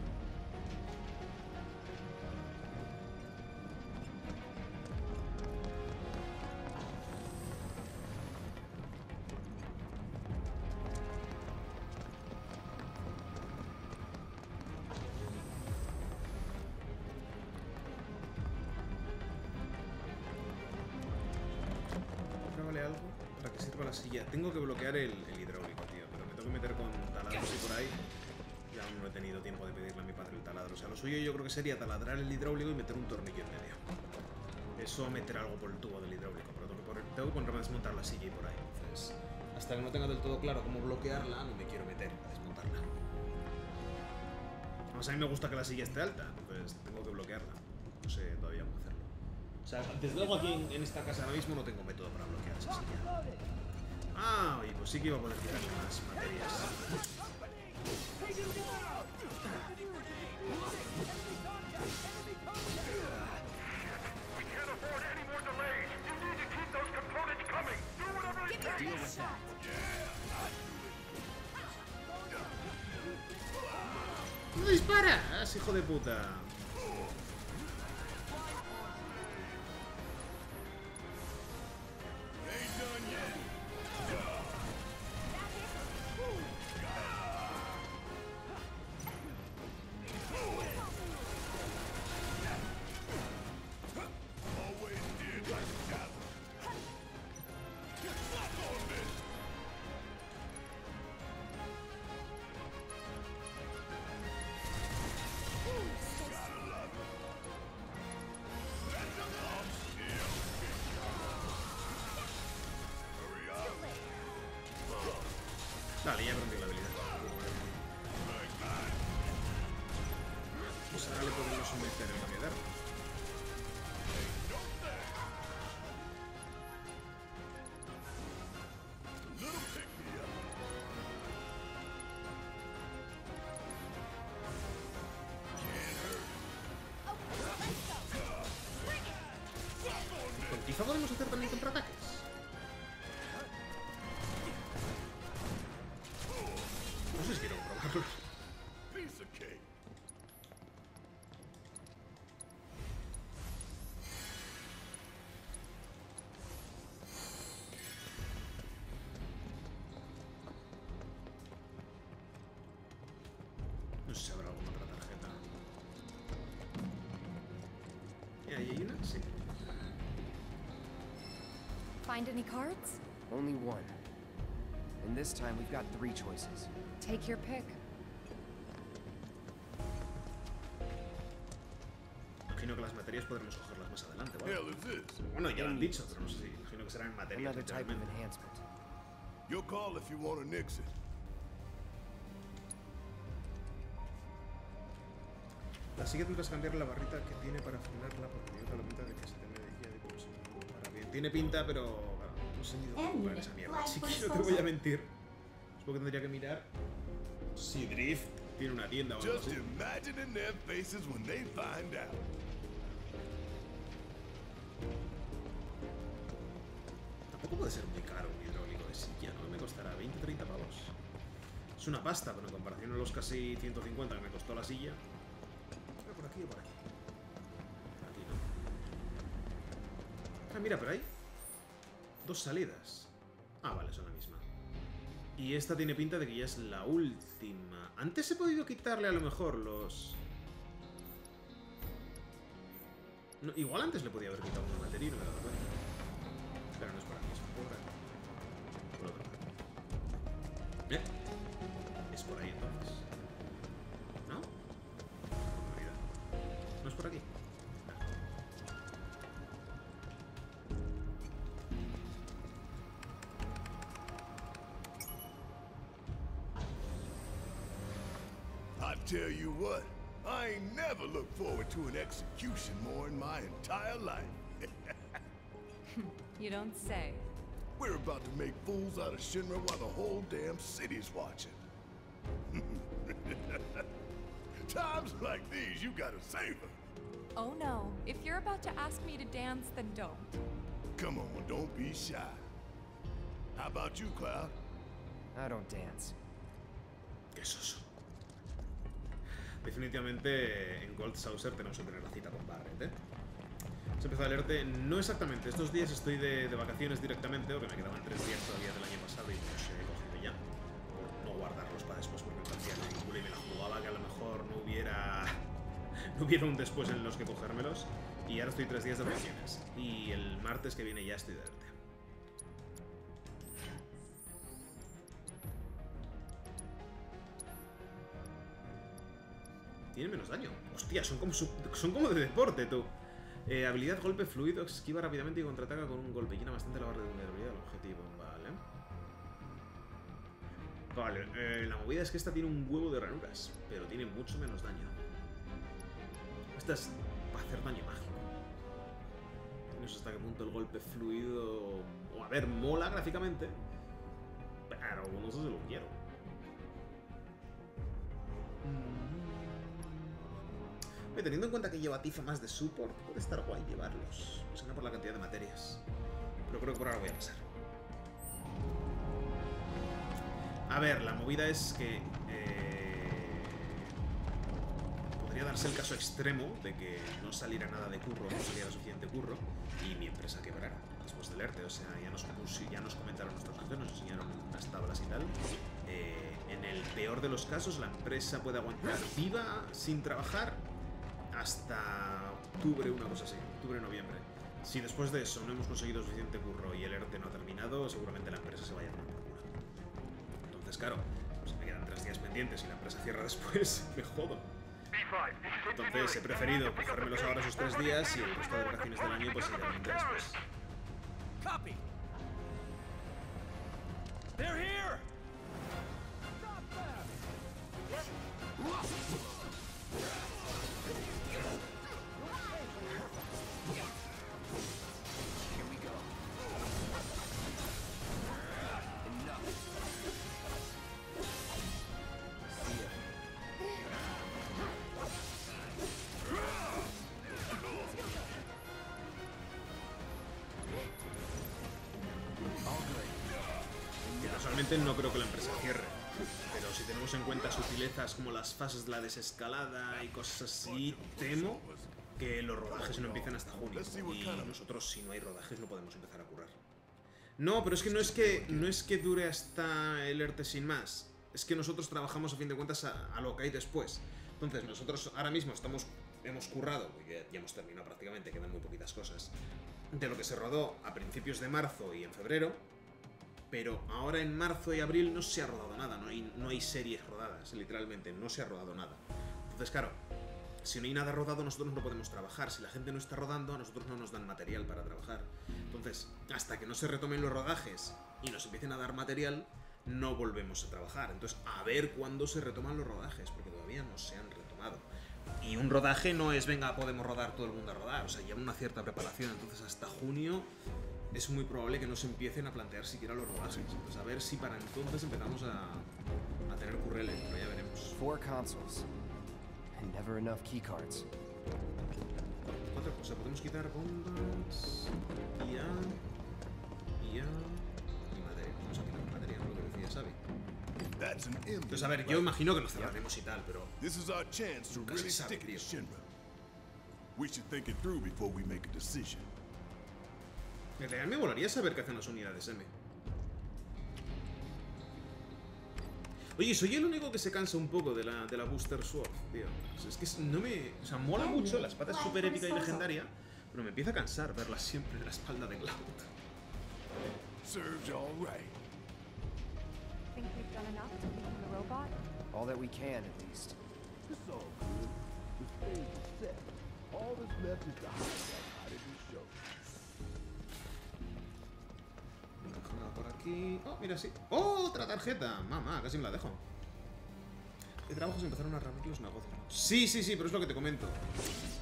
Para que sirva la silla. Tengo que bloquear el, el hidráulico, tío. Pero me tengo que meter con taladros y por ahí. Y aún no he tenido tiempo de pedirle a mi padre el taladro. O sea, lo suyo yo creo que sería taladrar el hidráulico y meter un tornillo en medio. Eso meter algo por el tubo del hidráulico. Pero tengo que, tengo que ponerme a desmontar la silla y por ahí. Entonces, hasta que no tenga del todo claro cómo bloquearla, no me quiero meter a desmontarla. Además, a mí me gusta que la silla esté alta. Entonces, tengo que bloquearla. No sé todavía cómo hacerlo. O sea, desde luego aquí en esta casa ahora mismo no tengo método para bloquear esa silla. Ah, oye, pues sí que iba a poder tirarle más materias. We can't afford any more ¿Con Tifa podemos hacer también contraataques? No sé si quiero probarlo. Piece of cake. No sé si habrá alguna otra tarjeta. ¿Y ahí hay una? Sí. Find any cards? Only one. And this time we've got three choices. Take your pick. Imagino que las materias podremos cogerlas más adelante. Bueno, ya lo han dicho, pero no sé si imagino que serán materias. Another type of literalmente. enhancement. Your call if you want to nix it. Tendrás que cambiar la barrita que tiene para frenarla porque la pinta de que se te Tiene pinta, pero no sé ni dónde comprar esa mierda. Así que no te voy a mentir. Supongo que tendría que mirar si Drift tiene una tienda o algo Just así. imagining their faces when they find out. Tampoco puede ser muy caro un hidráulico de silla, ¿no? Me costará 20 30 pavos. Es una pasta, pero en comparación a los casi 150 que me costó la silla. ¿Era por aquí o por? Aquí mira, por ahí. Dos salidas. Ah, vale, son la misma. Y esta tiene pinta de que ya es la última. Antes he podido quitarle a lo mejor los... Igual antes le podía haber quitado un batería y no me he dado cuenta. Tell you what, I ain't never looked forward to an execution more in my entire life. You don't say. We're about to make fools out of Shinra while the whole damn city's watching. Times like these, you gotta save her. Oh no. If you're about to ask me to dance, then don't. Come on, don't be shy. How about you, Cloud? I don't dance. ¿Qué es eso? Definitivamente en Gold Saucer tenemos que tener la cita con Barret, ¿eh? Se empezó a leerte, no exactamente, estos días estoy de, de vacaciones directamente, porque me quedaban tres días todavía del año pasado y los he cogido ya, por no guardarlos para después porque me parecía ridículo y me la jugaba que a lo mejor no hubiera, no hubiera un después en los que cogérmelos, y ahora estoy tres días de vacaciones, y el martes que viene ya estoy de ERTE. Tiene menos daño. Hostia, son como, de deporte, tú. Eh, habilidad golpe fluido, esquiva rápidamente y contraataca con un golpe. Llena bastante la barra de vulnerabilidad del objetivo. Vale. Vale, eh, la movida es que esta tiene un huevo de ranuras, pero tiene mucho menos daño. Esta es para hacer daño mágico. No sé hasta qué punto el golpe fluido... O a ver, mola gráficamente, pero no sé si lo quiero. Teniendo en cuenta que lleva Tifa más de support, puede estar guay llevarlos. Pues no por la cantidad de materias. Pero creo que por ahora voy a pasar. A ver, la movida es que... eh, podría darse el caso extremo de que no saliera nada de curro, no saliera suficiente curro, y mi empresa quebrara después del ERTE. O sea, ya nos, pusi- ya nos comentaron nuestros jefes, nos enseñaron unas tablas y tal. Eh, en el peor de los casos, la empresa puede aguantar viva sin trabajar hasta octubre, una cosa así, octubre-noviembre. Si después de eso no hemos conseguido suficiente curro y el ERTE no ha terminado, seguramente la empresa se vaya a tomar por culo. Entonces, claro, pues me quedan tres días pendientes y la empresa cierra después, me jodo. Entonces he preferido cogérmelos ahora esos tres días y el resto de vacaciones del año pues iré después. Copy. Como las fases de la desescalada y cosas así, temo que los rodajes no empiecen hasta junio. Y nosotros, si no hay rodajes, no podemos empezar a currar. No, pero es que no es que, no es que dure hasta el ERTE sin más. Es que nosotros trabajamos a fin de cuentas a, a lo que hay después. Entonces, nosotros ahora mismo estamos, hemos currado, porque ya hemos terminado prácticamente, quedan muy poquitas cosas, de lo que se rodó a principios de marzo y en febrero. Pero ahora en marzo y abril no se ha rodado nada, no hay, no hay series rodadas, literalmente, no se ha rodado nada. Entonces, claro, si no hay nada rodado, nosotros no podemos trabajar. Si la gente no está rodando, a nosotros no nos dan material para trabajar. Entonces, hasta que no se retomen los rodajes y nos empiecen a dar material, no volvemos a trabajar. Entonces, a ver cuándo se retoman los rodajes, porque todavía no se han retomado. Y un rodaje no es, venga, podemos rodar todo el mundo a rodar. O sea, lleva una cierta preparación. Entonces, hasta junio es muy probable que no se empiecen a plantear siquiera los rodajes. Pues a ver si para entonces empezamos a, a tener currele. Pero ya veremos. Four consoles. And never enough keycards. Otra cosa, podemos quitar bombas. Y ya. Y ya. Y materia. Vamos a quitar materia, no lo que decía Xavi. That's an emblem, Entonces, a ver, yo imagino que nos cerraremos y tal, pero. This is our chance to Nunca really se sabe, stick it tío. to Shinra. We should think it through before we make a decision. En realidad me molaría saber qué hacen las unidades M. Oye, soy el único que se cansa un poco de la, de la Booster Sword, tío. O sea, Es que no me. O sea, mola mucho, la espada es súper épica y legendaria, pero me empieza a cansar verla siempre en la espalda de Cloud. Serves all right. Think we've done enough to weaken the robot? All that we can, at least. It's all good. The stage is set. All that's left is to hide that out in the show. Aquí. Oh, mira, sí. ¡Oh, otra tarjeta! Mamá, casi me la dejo. ¿Qué trabajos empezaron a reabrir los negocios? Sí, sí, sí, pero es lo que te comento.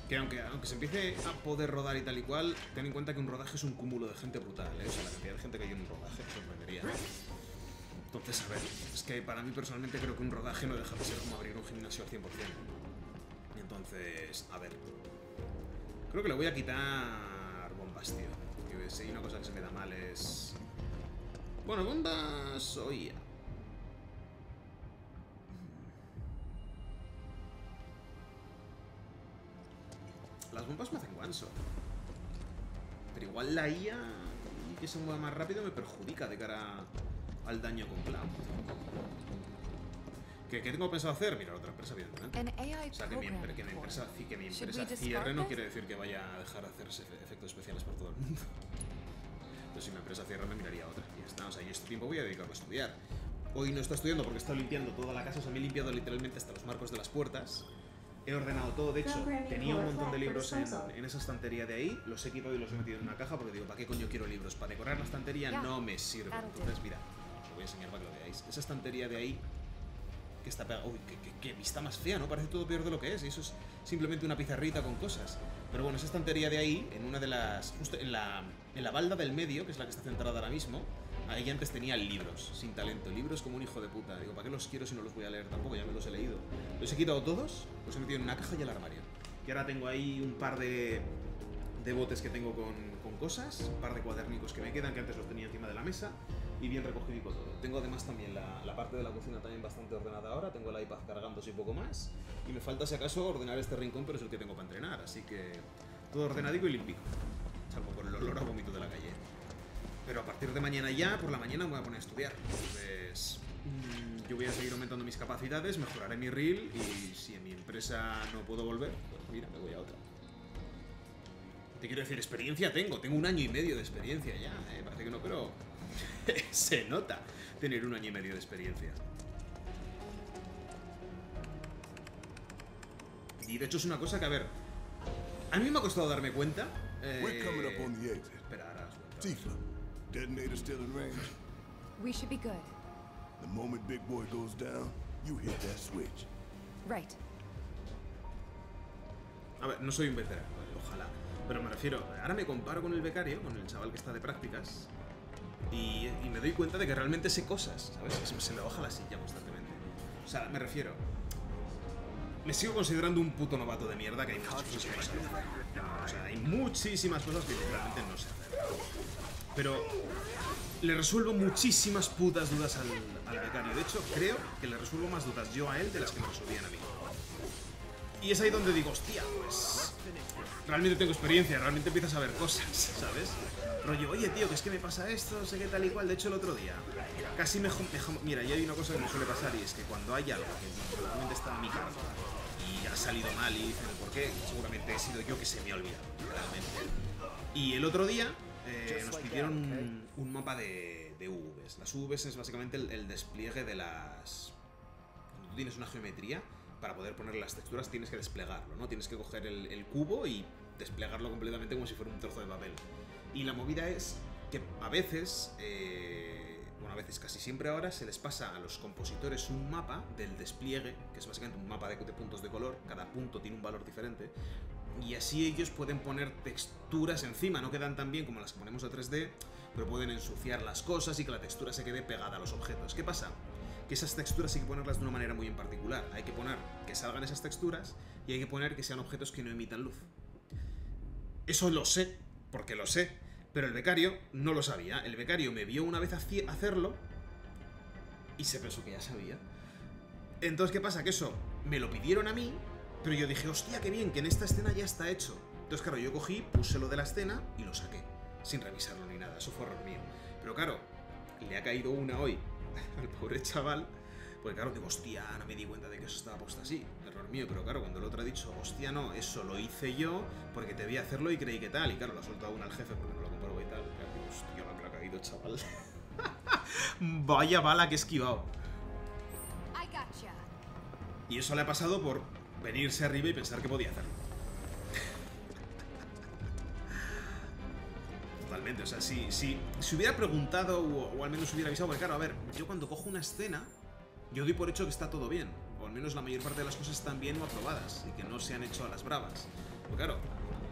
Que aunque, aunque se empiece a poder rodar y tal y cual, ten en cuenta que un rodaje es un cúmulo de gente brutal, ¿eh? O sea, la cantidad de gente que hay en un rodaje sorprendería. Entonces, a ver, es que para mí personalmente creo que un rodaje no deja de ser como abrir un gimnasio al 100%. Y entonces, a ver. Creo que le voy a quitar bombas, tío. Porque si hay una cosa que se me da mal es... Bueno, bombas oía. Las bombas me hacen guanso. Pero igual la IA y que se mueva más rápido me perjudica de cara al daño con Cloud. ¿Qué, qué tengo pensado hacer? Mirar otra empresa, evidentemente. O sea, que mi, que mi empresa, que mi empresa cierre no quiere decir que vaya a dejar de hacer efe- efectos especiales por todo el mundo. Entonces, si mi empresa cierra, me miraría otra. Y ya está. O sea, yo este tiempo voy a dedicarlo a estudiar. Hoy no estoy estudiando porque estado limpiando toda la casa. O sea, me he limpiado literalmente hasta los marcos de las puertas. He ordenado todo. De hecho, tenía un montón de libros en, en esa estantería de ahí. Los he quitado y los he metido en una caja porque digo, ¿para qué coño quiero libros? Para decorar la estantería no me sirve. Entonces, mira, os lo voy a enseñar para que lo veáis. Esa estantería de ahí que está pegada. Uy, qué, qué- qué vista más fea, ¿no? Parece todo peor de lo que es. Y eso es simplemente una pizarrita con cosas. Pero bueno, esa estantería de ahí, en una de las. justo en la, en la balda del medio, que es la que está centrada ahora mismo, ahí antes tenía libros, sin talento. Libros como un hijo de puta. Digo, ¿para qué los quiero si no los voy a leer tampoco? Ya me los he leído. Los he quitado todos, los he metido en una caja y al armario. Y ahora tengo ahí un par de, de botes que tengo con, con cosas, un par de cuadernicos que me quedan, que antes los tenía encima de la mesa, y bien recogido todo. Tengo además también la, la parte de la cocina también bastante ordenada ahora, tengo el iPad cargándose y poco más, y me falta si acaso ordenar este rincón, pero es el que tengo para entrenar, así que todo ordenadico y limpico, salvo por el olor a vómito de la calle. Pero a partir de mañana ya, por la mañana me voy a poner a estudiar. Entonces, mm, yo voy a seguir aumentando mis capacidades, mejoraré mi reel y si en mi empresa no puedo volver, pues mira, me voy a otra. Te quiero decir, experiencia tengo, tengo un año y medio de experiencia ya, eh, parece que no, pero se nota tener un año y medio de experiencia. Y de hecho es una cosa que, a ver, a mí me ha costado darme cuenta. Eh, We're coming up on the exit. Tifa, detonator still in range. We should be good. The moment Big Boy goes down, you hit that switch. Right. A ver, no soy un veterano, ojalá. Pero me refiero, ahora me comparo con el becario, con el chaval que está de prácticas, y, y me doy cuenta de que realmente sé cosas, ¿sabes? Se, se me baja la silla constantemente. O sea, me refiero, me sigo considerando un puto novato de mierda que hay muchas cosas que. O sea, hay muchísimas cosas que literalmente no sé hacer. Pero le resuelvo muchísimas putas dudas al, al becario. De hecho, creo que le resuelvo más dudas yo a él de las que me resolvían a mí. Y es ahí donde digo, hostia, pues. Realmente tengo experiencia, realmente empiezas a ver cosas, ¿sabes? Rollo, oye, tío, que es que me pasa esto, sé qué tal y cual. De hecho, el otro día, casi me. me Mira, y hay una cosa que me suele pasar y es que cuando hay algo que realmente está en mi ha salido mal y dicen por qué, seguramente he sido yo que se me ha olvidado, realmente. Y el otro día eh, nos pidieron un, un mapa de, de UVs. Las UVs es básicamente el, el despliegue de las. Cuando tú tienes una geometría, para poder poner las texturas tienes que desplegarlo, ¿no? Tienes que coger el, el cubo y desplegarlo completamente como si fuera un trozo de papel. Y la movida es que a veces eh, bueno, a veces casi siempre ahora, se les pasa a los compositores un mapa del despliegue, que es básicamente un mapa de, puntos de color, cada punto tiene un valor diferente, y así ellos pueden poner texturas encima, no quedan tan bien como las que ponemos de 3D, pero pueden ensuciar las cosas y que la textura se quede pegada a los objetos. ¿Qué pasa? Que esas texturas hay que ponerlas de una manera muy en particular. Hay que poner que salgan esas texturas y hay que poner que sean objetos que no emitan luz. Eso lo sé, porque lo sé, pero el becario no lo sabía. El becario me vio una vez hacerlo y se pensó que ya sabía. Entonces, ¿qué pasa? Que eso me lo pidieron a mí, pero yo dije, hostia, qué bien, que en esta escena ya está hecho. Entonces, claro, yo cogí, puse lo de la escena y lo saqué, sin revisarlo ni nada. Eso fue error mío. Pero claro, le ha caído una hoy al pobre chaval, porque claro, digo, hostia, no me di cuenta de que eso estaba puesto así. Error mío, pero claro, cuando el otro ha dicho, hostia, no, eso lo hice yo porque te vi hacerlo y creí que tal. Y claro, lo ha soltado una al jefe porque no lo hostia, la que le ha caído, chaval. Vaya bala que he esquivado. Y eso le ha pasado por venirse arriba y pensar que podía hacerlo. Totalmente, o sea, si, si, si hubiera preguntado o, o al menos hubiera avisado, porque claro, a ver, yo cuando cojo una escena, yo doy por hecho que está todo bien, o al menos la mayor parte de las cosas están bien o aprobadas, y que no se han hecho a las bravas. Porque claro,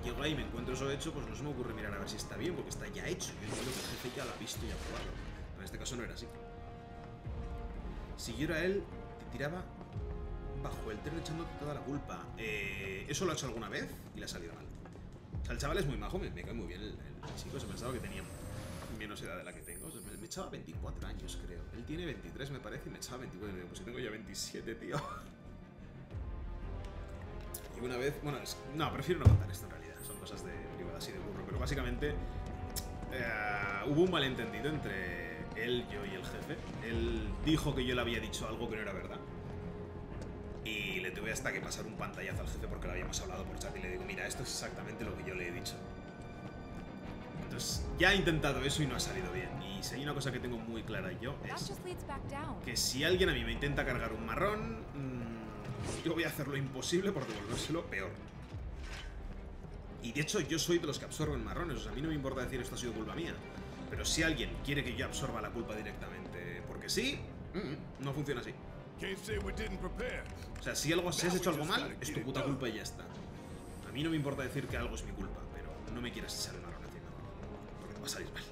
llego ahí y me encuentro eso hecho, pues no se me ocurre mirar a ver si está bien, porque está ya hecho. Yo entiendo que el jefe ya lo ha visto y aprobado. Pero en este caso no era así. Si yo era él, te tiraba bajo el tren echando toda la culpa. Eh, eso lo ha hecho alguna vez y le ha salido mal. O sea, el chaval es muy majo, me, cae muy bien el, chico. Se pensaba que tenía menos edad de la que tengo. Me, echaba 24 años, creo. Él tiene 23, me parece, y me echaba 24. Y digo, pues yo tengo ya 27, tío. Y una vez, bueno, es- no, prefiero no contar esto en realidad. Cosas de privada así de burro. Pero básicamente eh, hubo un malentendido entre él, yo y el jefe. Él dijo que yo le había dicho algo que no era verdad. Y le tuve hasta que pasar un pantallazo al jefe porque lo habíamos hablado por chat y le digo, mira, esto es exactamente lo que yo le he dicho. Entonces, ya he intentado eso y no ha salido bien. Y si hay una cosa que tengo muy clara yo es que si alguien a mí me intenta cargar un marrón, mm, yo voy a hacer lo imposible por devolvérselo peor. Y de hecho yo soy de los que absorben marrones, o sea, a mí no me importa decir esto ha sido culpa mía. Pero si alguien quiere que yo absorba la culpa directamente, porque sí, mm, no funciona así. O sea, si algo si has hecho algo mal, es tu puta culpa y ya está. A mí no me importa decir que algo es mi culpa, pero no me quieras echar el marrón encima. Porque te va a salir mal.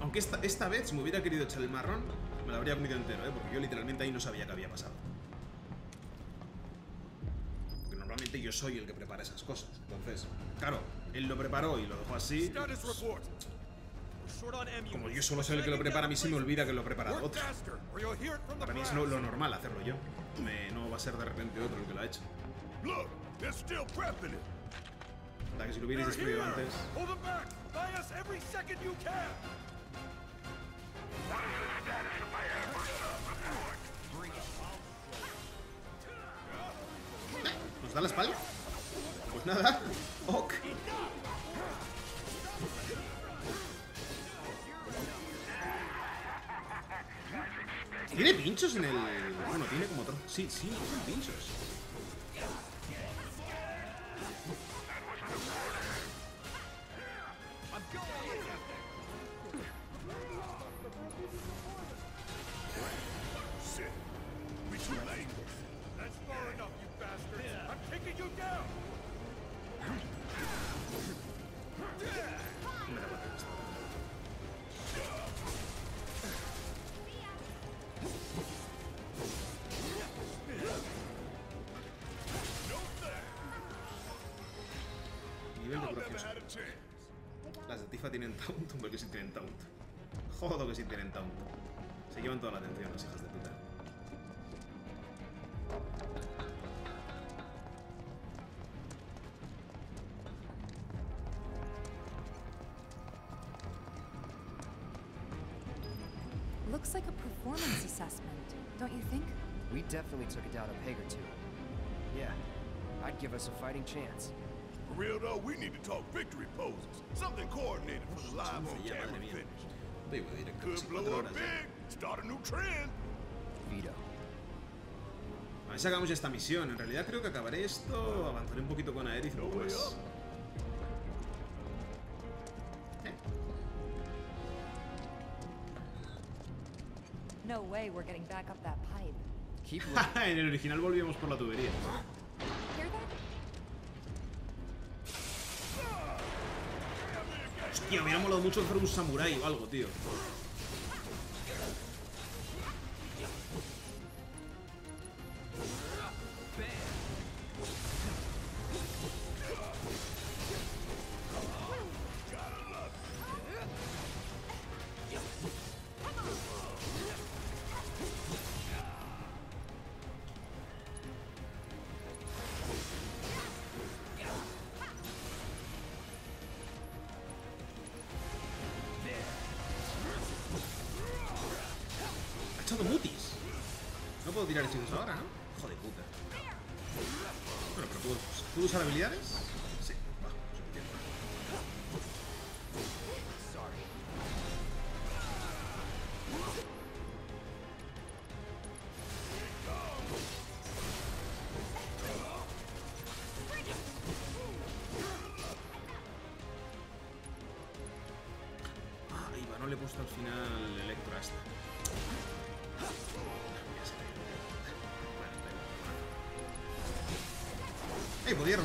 Aunque esta, esta vez, si me hubiera querido echar el marrón, me lo habría comido entero, ¿eh? Porque yo literalmente ahí no sabía qué había pasado. Porque normalmente yo soy el que prepara esas cosas. Entonces, claro, él lo preparó y lo dejó así. Ammunition. Como yo solo soy el que lo prepara, a mí se me olvida que lo Work otro. Para mí es lo, lo normal hacerlo yo. Me- no va a ser de repente otro el que lo ha hecho. La que si lo hubierais destruido antes. Da la espalda? Pues nada. Ok. ¿Tiene pinchos en el...? Bueno, tiene como... Sí, sí, pinchos. Tienen taunt, hombre que sí tienen taunt. Jodo que sí tienen taunt. Se llevan toda la atención las hijas de puta. Looks like a performance assessment, don't you think? We definitely took it down a peg or two. Yeah, I'd give us a fighting chance. real though, we need to talk victory poses. Something coordinated for the live a new trend. Vito. A ver si hagamos esta misión. En realidad creo que acabaré esto, avanzaré un poquito con Aerith y poco más. Eh. No way we're getting back up that pipe. en el original volvíamos por la tubería. Hostia, me hubiera molado mucho hacer un samurái o algo, tío.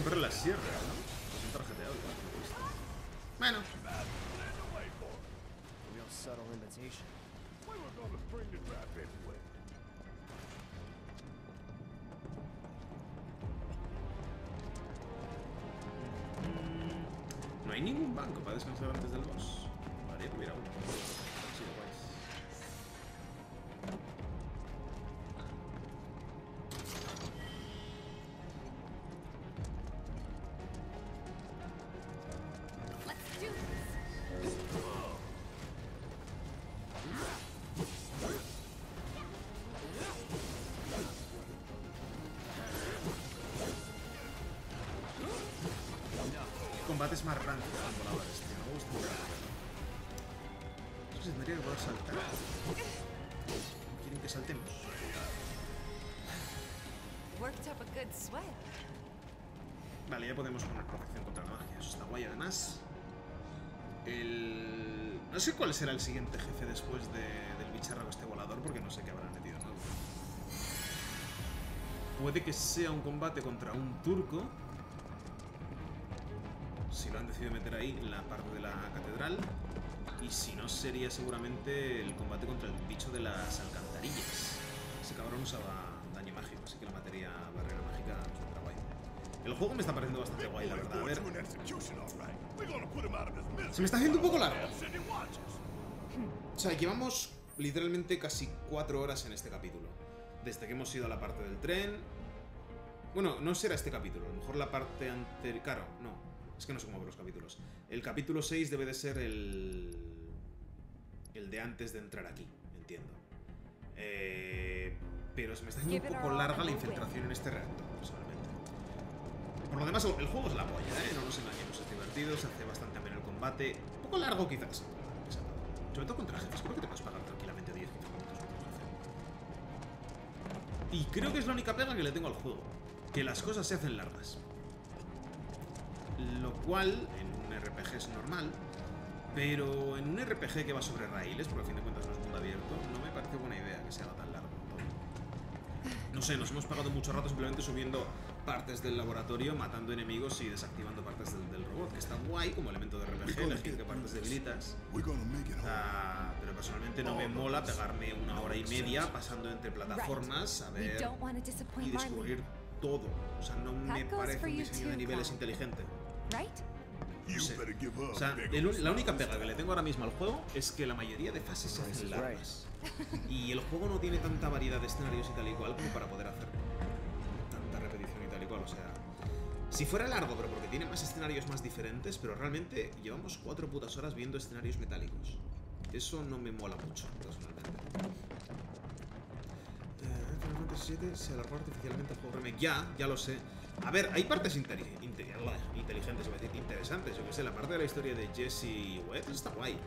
Romper la sierra, ¿no? Es un tarjeteado. Bueno. Anyway. No hay ningún banco para descansar antes del boss. Combates más rancios con voladores, tío. Me gusta mucho. Eso se tendría que poder saltar. ¿Quieren que saltemos? Vale, ya podemos poner protección contra la magia. Eso está guay, además. El... No sé cuál será el siguiente jefe después de- del bicharraco este volador, porque no sé qué habrán metido nuevo. Puede que sea un combate contra un turco. Decidido meter ahí, la parte de la catedral. Y si no, sería seguramente el combate contra el bicho de las alcantarillas. Ese cabrón usaba daño mágico, así que la materia barrera mágica está guay. El juego me está pareciendo bastante guay, la verdad. A ver, se me está haciendo un poco largo. O sea, llevamos literalmente casi cuatro horas en este capítulo. Desde que hemos ido a la parte del tren. Bueno, no será este capítulo, a lo mejor la parte anterior. Claro, no. Es que no sé cómo ver los capítulos. El capítulo 6 debe de ser el. El de antes de entrar aquí, entiendo. Eh, pero se me está haciendo un poco larga la infiltración en este reactor, personalmente. Por lo demás, el juego es la polla, ¿eh? No nos engañemos, es divertido, se hace bastante ameno el combate. Un poco largo, quizás. Sobre todo contra jefes, creo que te puedes pagar tranquilamente 10 15 minutos. Y creo que es la única pega que le tengo al juego. Que las cosas se hacen largas. Lo cual, en un RPG es normal. Pero en un RPG que va sobre raíles, porque a fin de cuentas no es mundo abierto, no me parece buena idea que se haga tan largo. todo. No sé, nos hemos pagado mucho rato simplemente subiendo partes del laboratorio, matando enemigos y desactivando partes del, del robot, que está guay como elemento de RPG, elegir qué partes debilitas. Ah, pero personalmente no me mola pegarme una hora y media pasando entre plataformas a ver y descubrir todo. O sea, no me parece un you diseño de niveles inteligente. Up. O sea, el- la única pega que le tengo ahora mismo al juego es que la mayoría de fases se Price hacen is largas. Y el juego no tiene tanta variedad de escenarios y tal y cual como para poder hacer tanta repetición y tal y cual. O sea, si fuera largo, pero porque tiene más escenarios más diferentes, pero realmente llevamos cuatro putas horas viendo escenarios metálicos. Eso no me mola mucho, personalmente. Eh, Final Fantasy VII se alargó artificialmente el juego remake. Ya, ya lo sé. A ver, hay partes inteli- inte- inteligentes, a decir, interesantes. Yo que sé, la parte de la historia de Jesse Webb está guay.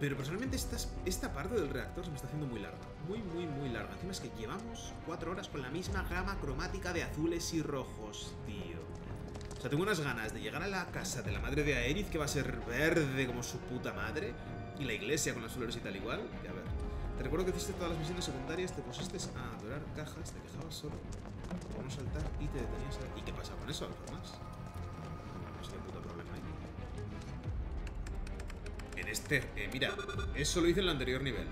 Pero personalmente esta, esta parte del reactor se me está haciendo muy larga. Muy, muy, muy larga. Encima es que llevamos cuatro horas con la misma gama cromática de azules y rojos, tío. O sea, tengo unas ganas de llegar a la casa de la madre de Aerith, que va a ser verde como su puta madre. Y la iglesia con las flores y tal igual. Y a ver. Te recuerdo que hiciste todas las misiones secundarias, te pusiste a adorar cajas, te quejabas solo por no saltar y te detenías a... ¿Y qué pasa con eso, más? En este... eh, mira, eso lo hice en el anterior nivel.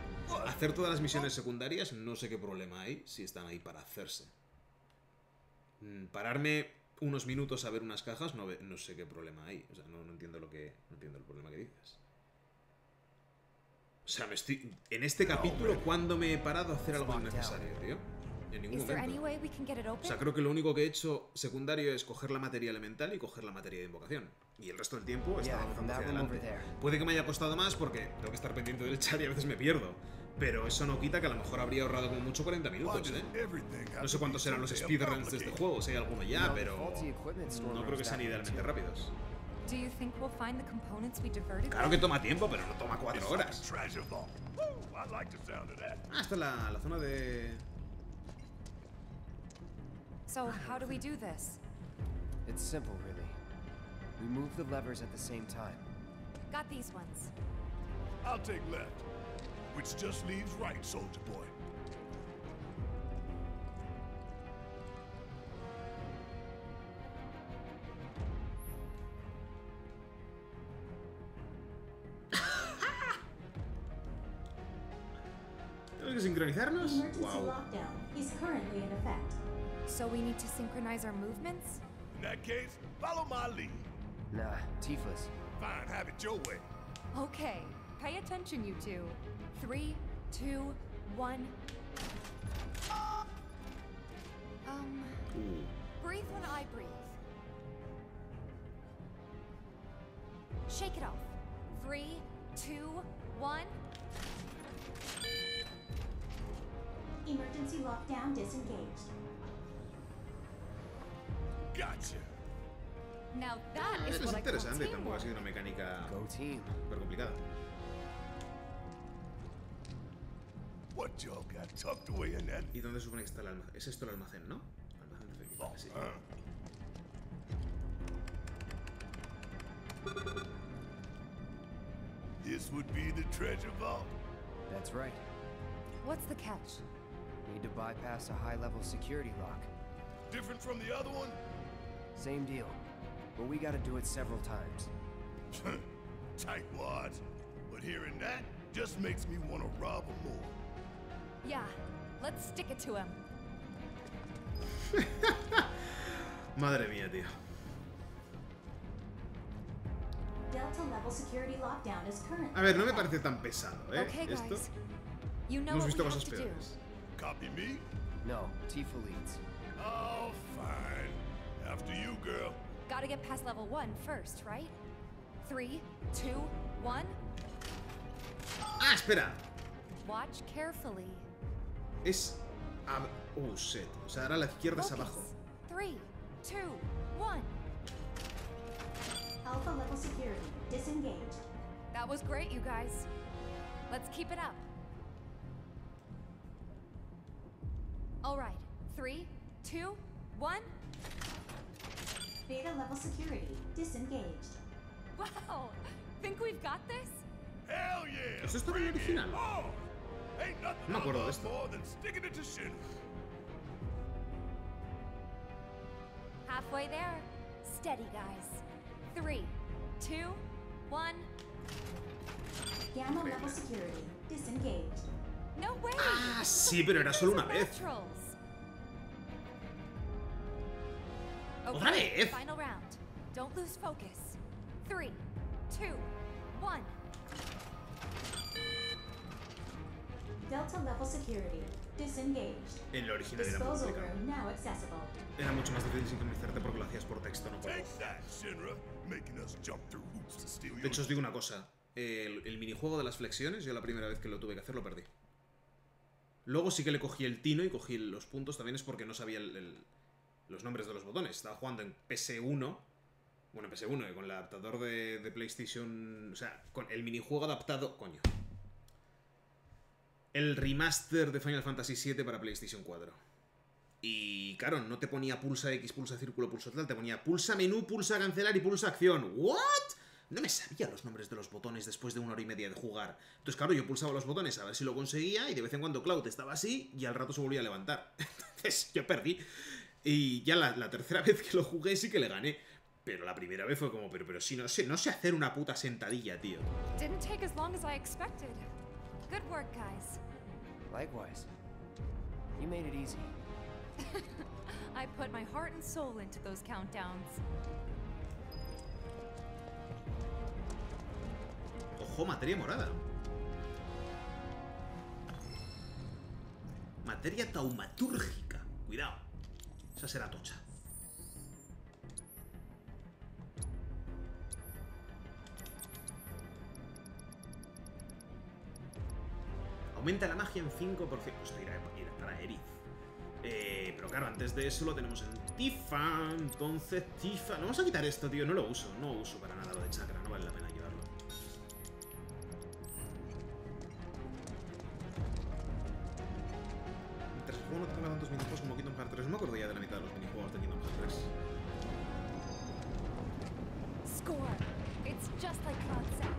Hacer todas las misiones secundarias, no sé qué problema hay si están ahí para hacerse. Mm, Pararme unos minutos a ver unas cajas, no sé qué problema hay. O sea, no, no entiendo lo que. No entiendo el problema que dices. O sea, me estoy. En este capítulo, ¿cuándo me he parado a hacer algo innecesario, tío? En ningún Is there any momento. way we can get it O open? sea, creo que lo único que he hecho secundario es coger la materia elemental y coger la materia de invocación. Y el resto del tiempo he estado avanzando hacia adelante. Puede que me haya costado más porque tengo que estar pendiente del chat y a veces me pierdo. Pero eso no quita que a lo mejor habría ahorrado como mucho 40 minutos, ¿eh? No sé cuántos serán los speedruns de este juego, si hay alguno ya, pero no creo que sean idealmente rápidos. Do you think we'll find the components we diverted? Claro que toma tiempo, pero no toma 4 horas. Ah, esta es la, la zona de... So how do we do this? It's simple, really. We move the levers at the same time. Got these ones. I'll take left, which just leaves right, soldier boy. ¿Tenemos que sincronizarnos? Emergency Wow. lockdown is currently in effect. So we need to synchronize our movements? In that case, follow my lead. Nah, Tifa's. Fine, have it your way. Okay, pay attention, you two. Three, two, one. Um, breathe when I breathe. Shake it off. Three, two, one. Emergency lockdown disengaged. Gotcha. Now that Ah, es what I call interesante, tampoco ha sido una mecánica Go team. súper complicada. What y'all got tucked away in that? ¿Y dónde se supone que está el almacén? Es esto el almacén, ¿no? Almacén de Fekir, sí. This would be the treasure vault. That's right. What's the catch? Need to bypass a high-level security lock. Different from the other one? Same deal. But we gotta do it several times. Tightwads. But hearing that just makes me want to rob them more. Yeah, let's stick it to him. Madre mía, tío. Delta level security lockdown is currently A ver, no me parece tan pesado, ¿eh? Okay, Esto. guys. You know Hemos what visto cosas peores. Copy me? No, Tifa leads. Oh, fine. After you, girl. Gotta get past level one first, right? Three, two, one. ¡Ah, espera! Watch carefully. Es... ab- Oh, shit. O sea, ahora a la izquierda es abajo. Three, two, one. Alpha level security disengaged. That was great, you guys. Let's keep it up. All right. Three, two, one. Beta level security disengaged. Wow! Think we've got this? Hell yeah! ¿Eso estaba en el original? Oh, ain't nothing No me I acuerdo de love esto. more than sticking it to Shinra. Halfway there. Steady, guys. Three, two, one. Gamma level security disengaged. No way! Ah, sí, pero era solo una vez. Naturals. ¿Otra Okay, vez? Final round. Don't lose focus. Three, two, one. Delta level security disengaged. En el original era Disposal complicado. room now accessible. Era mucho más difícil sincronizarte porque lo hacías por texto, no por Take voz. that, Shinra. Making us jump through hoops to steal De hecho, os digo una cosa. El, el minijuego de las flexiones, yo la primera vez que lo tuve que hacer lo perdí. Luego sí que le cogí el tino y cogí los puntos, también es porque no sabía el- el- los nombres de los botones. Estaba jugando en PS1, bueno, en PS1, y con el adaptador de, de PlayStation, o sea, con el minijuego adaptado, coño. El remaster de Final Fantasy VII para PlayStation 4. Y claro, no te ponía pulsa X, pulsa círculo, pulsa tal, te ponía pulsa menú, pulsa cancelar y pulsa acción. ¿What? no me sabía los nombres de los botones después de una hora y media de jugar. Entonces, claro, yo pulsaba los botones a ver si lo conseguía y de vez en cuando Cloud estaba así y al rato se volvía a levantar. Entonces, yo perdí. Y ya la, la tercera vez que lo jugué sí que le gané. Pero la primera vez fue como, pero, pero si no sé, no sé hacer una puta sentadilla, tío. Didn't take as long as I expected. Good work, guys. Likewise. You made it easy. I put my heart and soul into those countdowns. Ojo, materia morada. Materia taumatúrgica. Cuidado. Esa será tocha. Aumenta la magia en 5%. Pues irá, irá para Erith. Eh, pero claro, antes de eso lo tenemos en Tifa. Entonces, Tifa. No vamos a quitar esto, tío. No lo uso. No uso para nada lo de chakra. No vale la pena llevarlo. Mientras el juego no tenga tantos minijuegos como Hearts 3, no me acuerdo ya de la mitad de los minijuegos de Kingdom Hearts 3. Score! It's just like Cloud said.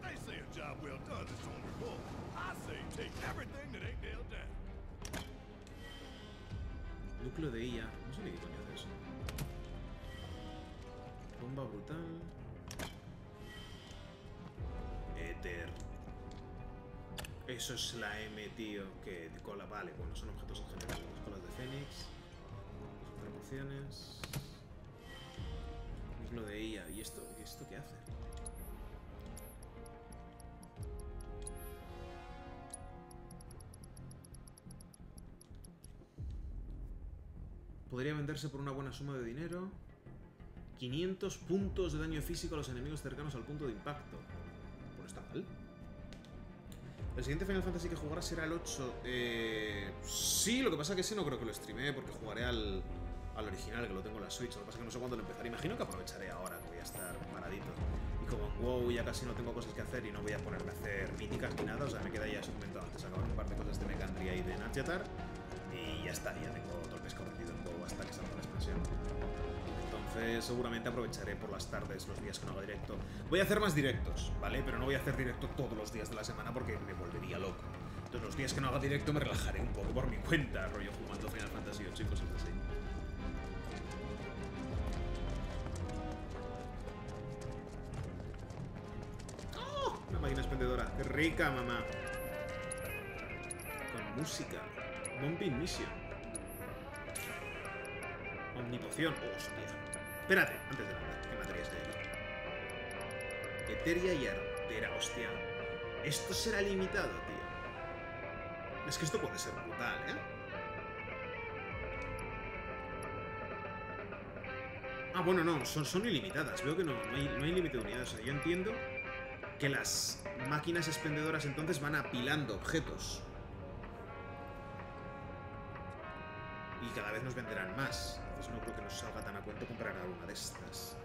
They say a job well done is on board. I say take everything that ain't nailed down. Núcleo de IA. No sé ni qué coño es eso. Bomba brutal. Ether. Eso es la M, tío. Que de cola, vale. Bueno, son objetos en general. Las colas de Fénix. Promociones. Núcleo de IA. ¿Y esto, ¿y esto qué hace? Podría venderse por una buena suma de dinero. 500 puntos de daño físico a los enemigos cercanos al punto de impacto. Pues está mal. El siguiente Final Fantasy que jugará será el 8. Eh, sí, lo que pasa que ese no creo que lo streamee porque jugaré al, al original, que lo tengo en la Switch. Lo que pasa es que no sé cuándo lo empezaré. Imagino que aprovecharé ahora, que voy a estar paradito. Y como en WoW ya casi no tengo cosas que hacer y no voy a ponerme a hacer míticas ni nada, o sea, me queda ya, eso comentado antes, acabar un par de cosas de Mecandria y de Natchatar. Y ya está, ya tengo todo el en WoW hasta que salga la expansión. Entonces seguramente aprovecharé por las tardes, los días que no haga directo. Voy a hacer más directos, ¿vale? Pero no voy a hacer directo todos los días de la semana porque me volvería loco. Entonces los días que no haga directo me relajaré un poco por mi cuenta, rollo jugando Final Fantasy VIII y cosas así. ¡Oh! Una máquina expendedora. ¡Qué rica, mamá! Con música. Bombing Mission. Omnipoción. ¡Hostia! Espérate, antes de nada. ¿Qué materia es de aquí? Eteria y artera, hostia. Esto será limitado, tío. Es que esto puede ser brutal, ¿eh? Ah, bueno, no, son, son ilimitadas. Veo que no, no hay, no hay límite de unidades. O sea, yo entiendo que las máquinas expendedoras entonces van apilando objetos. Y cada vez nos venderán más. Entonces no creo que nos salga tan a cuento comprar alguna de estas.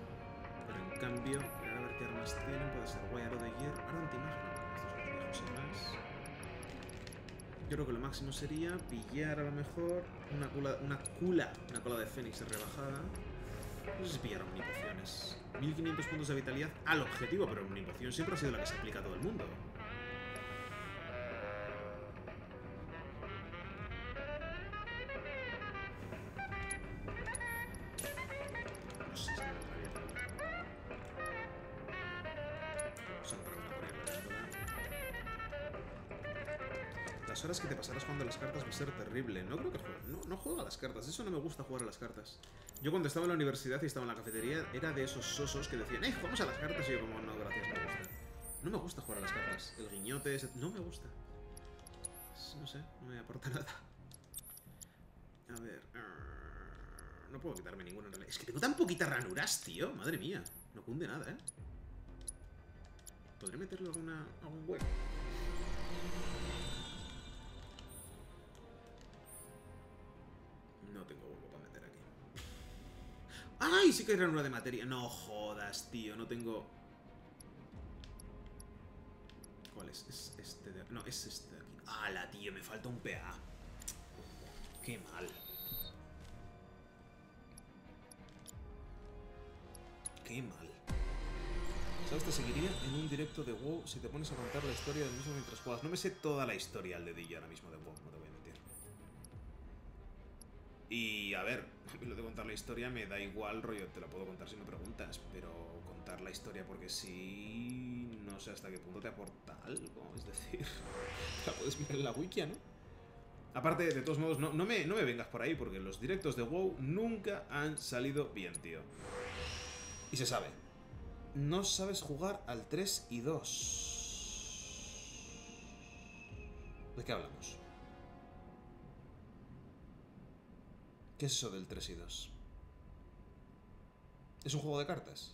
Pero en cambio, mirar a ver qué armas tienen. Puede ser guay aro de hierro. No, estos son viejos y más. Yo creo que lo máximo sería pillar a lo mejor una cula, una cula, una cola de fénix rebajada. No sé si pillar omnipociones. 1500 puntos de vitalidad al objetivo, pero omnipoción siempre ha sido la que se aplica a todo el mundo. Horas que te pasarás jugando a las cartas va a ser terrible. No creo que juegue. No, no juego a las cartas. Eso no me gusta jugar a las cartas. Yo cuando estaba en la universidad y estaba en la cafetería era de esos sosos que decían, ¡eh, jugamos a las cartas! Y yo como, no, gracias, no me gusta. No me gusta jugar a las cartas. El guiñote ese... No me gusta. No sé, no me aporta nada. A ver... No puedo quitarme ninguna realidad. Es que tengo tan poquitas ranuras, tío. Madre mía. No cunde nada, ¿eh? ¿Podré meterle alguna, algún hueco? No tengo hueco para meter aquí. ¡Ay! Sí que hay ranura de materia. No jodas, tío. No tengo... ¿Cuál es? Es este de... No, es este de aquí. ¡Hala, tío! Me falta un PA. Qué mal. Qué mal. ¿Sabes? Te seguiría en un directo de WoW si te pones a contar la historia del mismo mientras juegas. No me sé toda la historia al dedillo ahora mismo de WoW, no te voy a. Y a ver, lo de contar la historia me da igual, rollo, te la puedo contar si me preguntas, pero contar la historia porque sí, no sé hasta qué punto te aporta algo, es decir, la puedes mirar en la wikia, ¿no? Aparte, de todos modos, no, no, me, no me vengas por ahí porque los directos de WoW nunca han salido bien, tío. Y se sabe. No sabes jugar al 3 y 2. ¿De qué hablamos? ¿Qué es eso del 3 y 2? ¿Es un juego de cartas?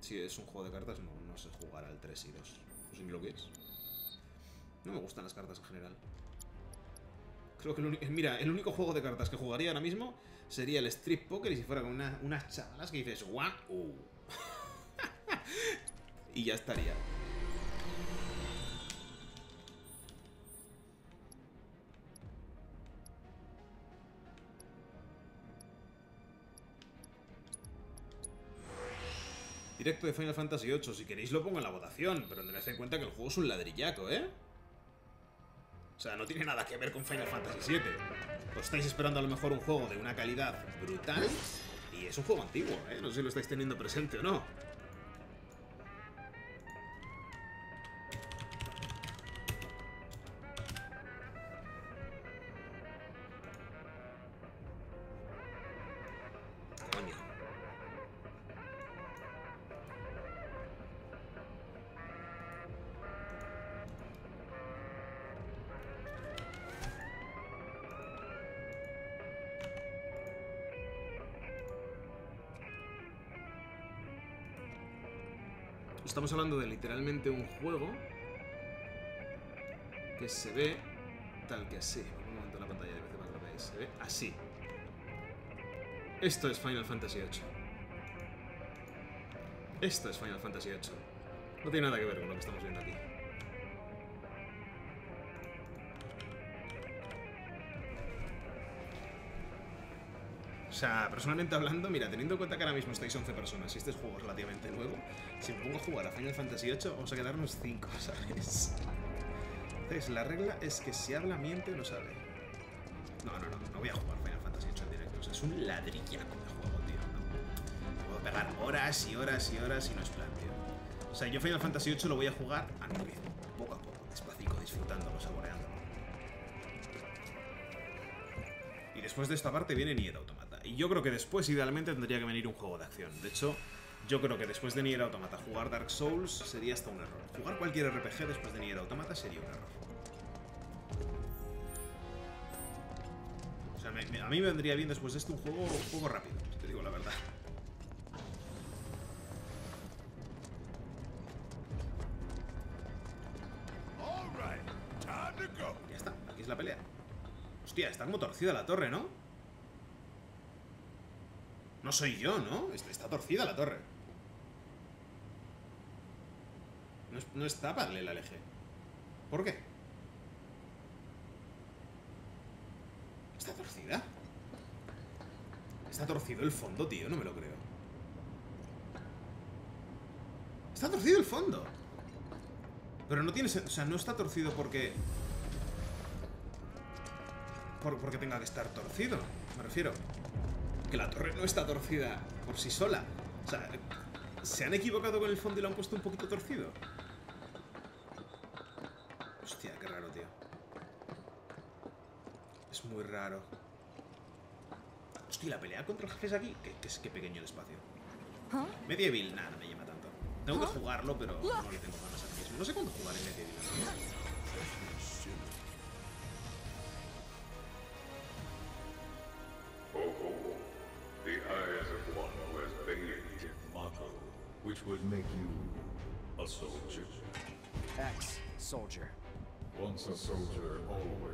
Si es un juego de cartas, no, no sé jugar al 3 y 2. No ni lo que es. No me gustan las cartas en general. Creo que el único, mira, el único juego de cartas que jugaría ahora mismo sería el Strip Poker y si fuera con una- unas chavalas que dices ¡Guau! y ya estaría. Directo de Final Fantasy VIII, si queréis lo pongo en la votación, pero tened en cuenta que el juego es un ladrillaco, ¿eh? O sea, no tiene nada que ver con Final Fantasy VII. Os estáis esperando a lo mejor un juego de una calidad brutal y es un juego antiguo, ¿eh? No sé si lo estáis teniendo presente o no. Estamos hablando de literalmente un juego que se ve tal que así. Un momento en la pantalla de vez para que lo veáis. Se ve así. Esto es Final Fantasy VIII. Esto es Final Fantasy VIII. No tiene nada que ver con lo que estamos viendo aquí. Sea, personalmente hablando, mira, teniendo en cuenta que ahora mismo estáis 11 personas y este juego es relativamente nuevo, si me pongo a jugar a Final Fantasy VIII, vamos a quedarnos 5, ¿sabes? Entonces, la regla es que si habla, miente no sabe. No, no, no, no voy a jugar Final Fantasy VIII en directo. O sea, es un ladrillaco de juego, tío. ¿no? Puedo pegar horas y horas y horas y no es plan, tío. O sea, yo Final Fantasy VIII lo voy a jugar a mi poco a poco, despacito, disfrutándolo, saboreándolo. Y después de esta parte viene. Y yo creo que después, idealmente, tendría que venir un juego de acción. De hecho, yo creo que después de Nier Automata jugar Dark Souls sería hasta un error. Jugar cualquier RPG después de Nier Automata sería un error. O sea, me- me- a mí me vendría bien después de esto un juego, un juego rápido, te digo la verdad. Ya está, aquí es la pelea. Hostia, está como torcida la torre, ¿no? No soy yo, ¿no? Está, torcida la torre. No, es- no está paralela al eje. ¿Por qué? ¿Está torcida? Está torcido el fondo, tío, no me lo creo. Está torcido el fondo. Pero no tiene... O sea, no está torcido porque... Por, porque tenga que estar torcido, me refiero. Que la torre no está torcida por sí sola. O sea, ¿se han equivocado con el fondo y lo han puesto un poquito torcido? Hostia, qué raro, tío. Es muy raro. Hostia, la pelea contra el jefe es aquí. Que pequeño el espacio. Medieval, nada, no me llama tanto. Tengo que jugarlo, pero no le tengo ganas ahora mismo. No sé cuándo jugar en Medieval.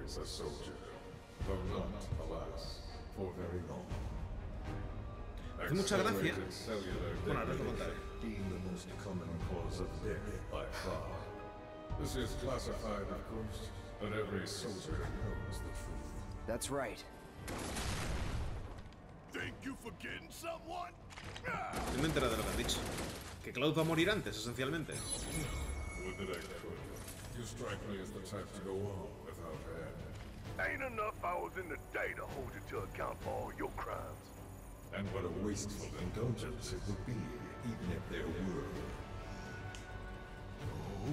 Always a soldier. Though not, alas, for very long. Hace mucha gracia. Bueno, ahora lo contaré. being the most common cause of death by far. This is classified, of course, but every soldier knows the truth. That's right. Think someone? No me he enterado de lo que han dicho. Que Cloud va a morir antes, esencialmente. Would that I could. You strike me as the type to go on. Ain't enough hours in the day to hold you to account for all your crimes. And what a wasteful indulgence it would be, even if there were.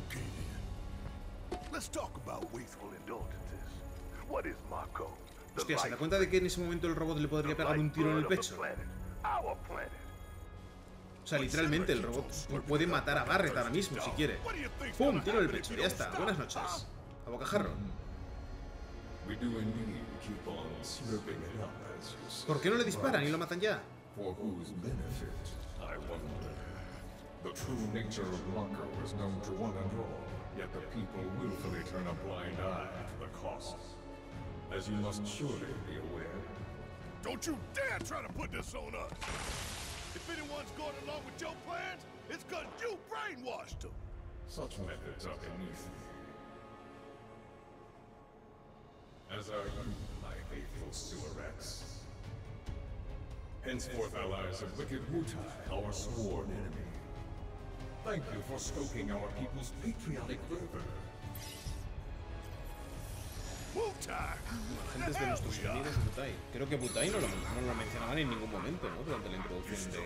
Okay then. Let's talk about Wasteful indulgences. What is? The Hostia, ¿se da cuenta de que en ese momento el robot le podría pegar un tiro en el pecho? O sea, literalmente el robot pu- puede matar a Barret ahora mismo si quiere. ¡Pum! Tiro en el pecho, ya está. Buenas noches. A bocajarro. We do indeed keep on slurping it up, as you say. ¿Por qué no le disparan y lo matan ya? For whose benefit, I wonder. The true nature of Mako is known to one and all, yet the people willfully turn a blind eye to the costs. As you must surely be aware. Don't you dare try to put this on us! If anyone's going along with your plans, it's because you brainwashed them! Such methods are beneath me. As are you, my faithful Sewerettes. Henceforth allies of wicked Wutai, our sworn enemy. Thank you for stoking our people's patriotic fervor. Wutai! Agentes de nuestros enemigos Butai. Creo que Butai no lo, no lo mencionaban en ningún momento, ¿no? Durante la introducción de...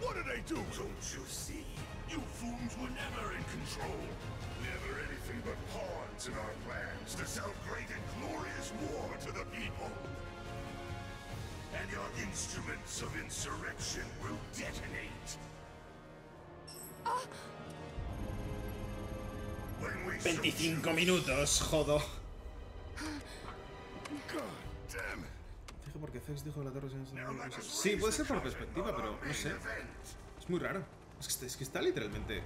What do they do? Don't you see? You fools were never in control. Never anything but pawns in our plans to sell great and glorious war to the people. And your instruments of insurrection will detonate. Ah. When we 25 minutos, jodo. Damn it. Fije porque Zex dijo la torre sin Sí, puede ser por perspectiva, pero no sé. Es muy raro. Es que está, es que está literalmente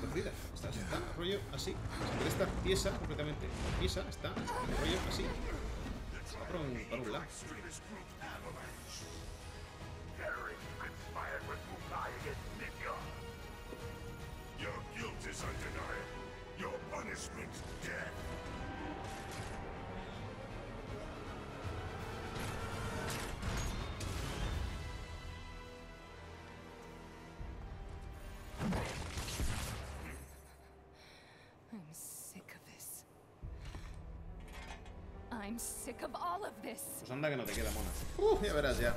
torcida. Está, está rollo así. Estar tiesa completamente tiesa, está rollo así. Va para un, para un lado. I'm sick of all of this. Pues anda que no te queda, mona. Uh, ya verás ya.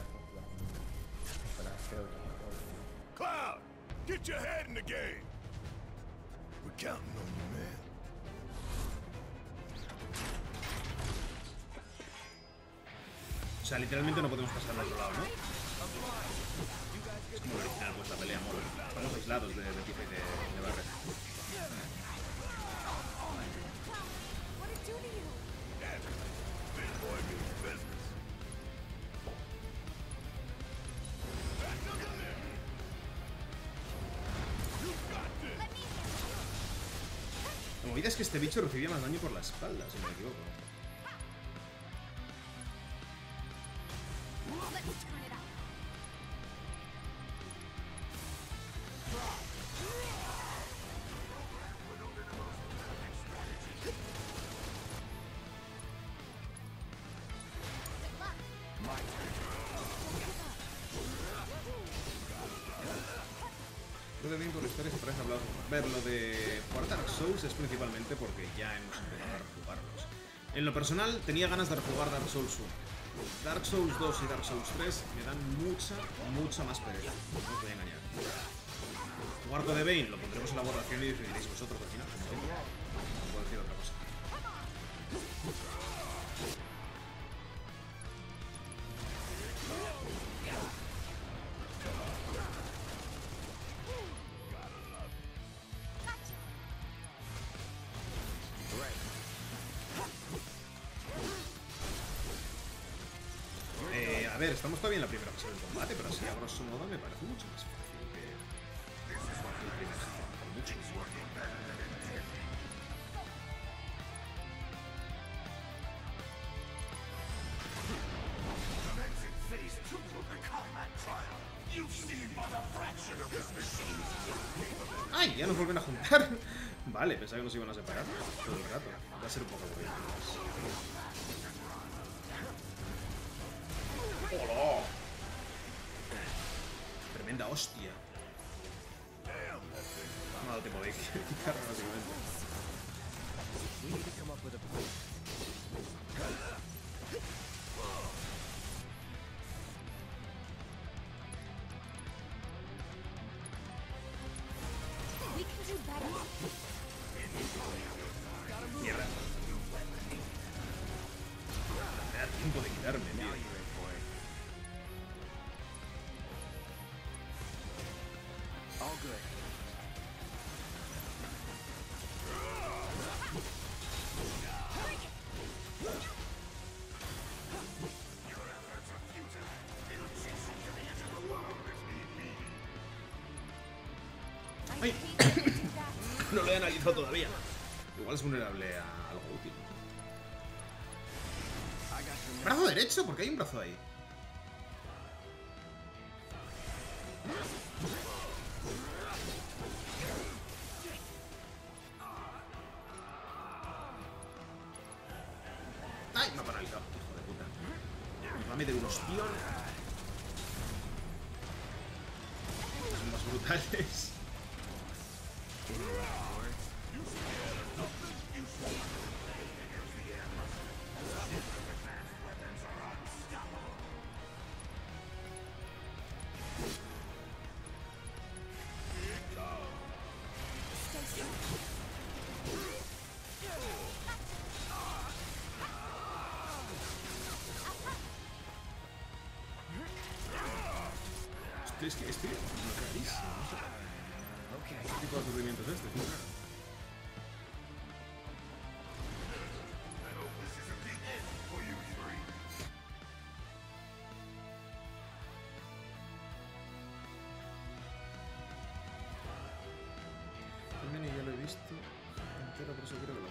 Cloud, get your head in the game! We're counting on you, man. O sea, literalmente no podemos pasar al otro lado, ¿no? Es como original, pues la pelea mola. Estamos aislados de, de Tifa y de, de Barret. Que este bicho recibía más daño por la espalda, si no me equivoco. Principalmente porque ya hemos empezado a rejugarlos. En lo personal, tenía ganas de rejugar Dark Souls 1. Dark Souls 2 y Dark Souls 3 me dan mucha, mucha más pereza. No os voy a engañar. Con The Bane lo pondremos en la votación y decidiréis vosotros mucho fácil mucho. Capability. ¡Ay! Ya nos vuelven a juntar. Vale, pensaba que nos iban a separar todo el rato. Va a ser un poco aburrido. No lo he analizado todavía. Igual es vulnerable a algo útil. Brazo derecho, porque hay un brazo ahí. Creo que lo.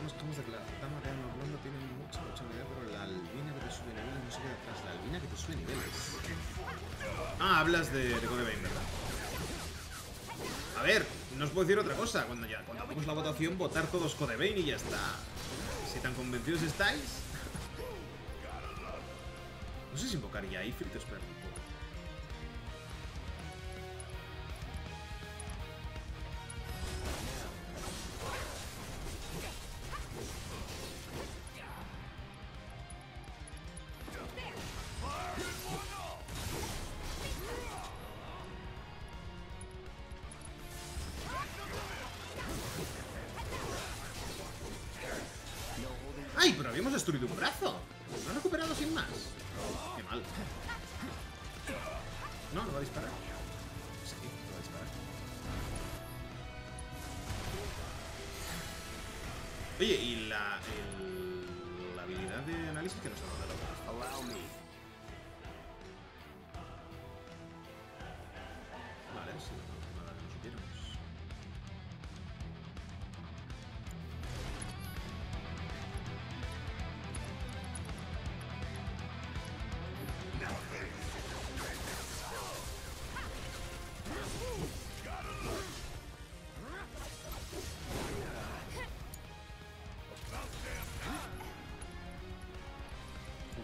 Unos de la dama que anda hablando tienen mucha, mucha habilidad, pero la albina que te sube niveles no se queda atrás. La albina que te sube niveles. Ah, hablas de, de Code Vein, ¿verdad? A ver, no os puedo decir otra cosa. Cuando ya cuando hagamos la votación, votar todos Code Vein y ya está. Si tan convencidos estáis. No sé si invocar ya Ifrit, espera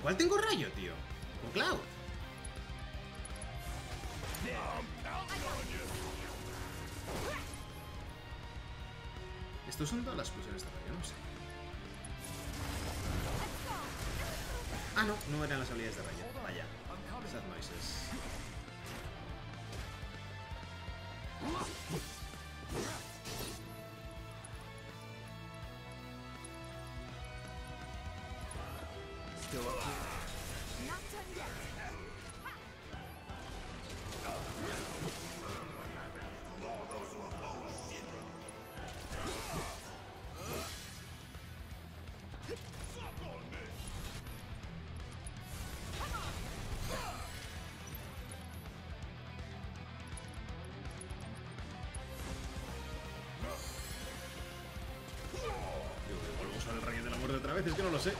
¿Con cuál tengo rayo, tío? Con Cloud. Estos son todas las fusiones de rayo, no sé. Ah, no, no eran las habilidades de rayo. Es que no lo sé.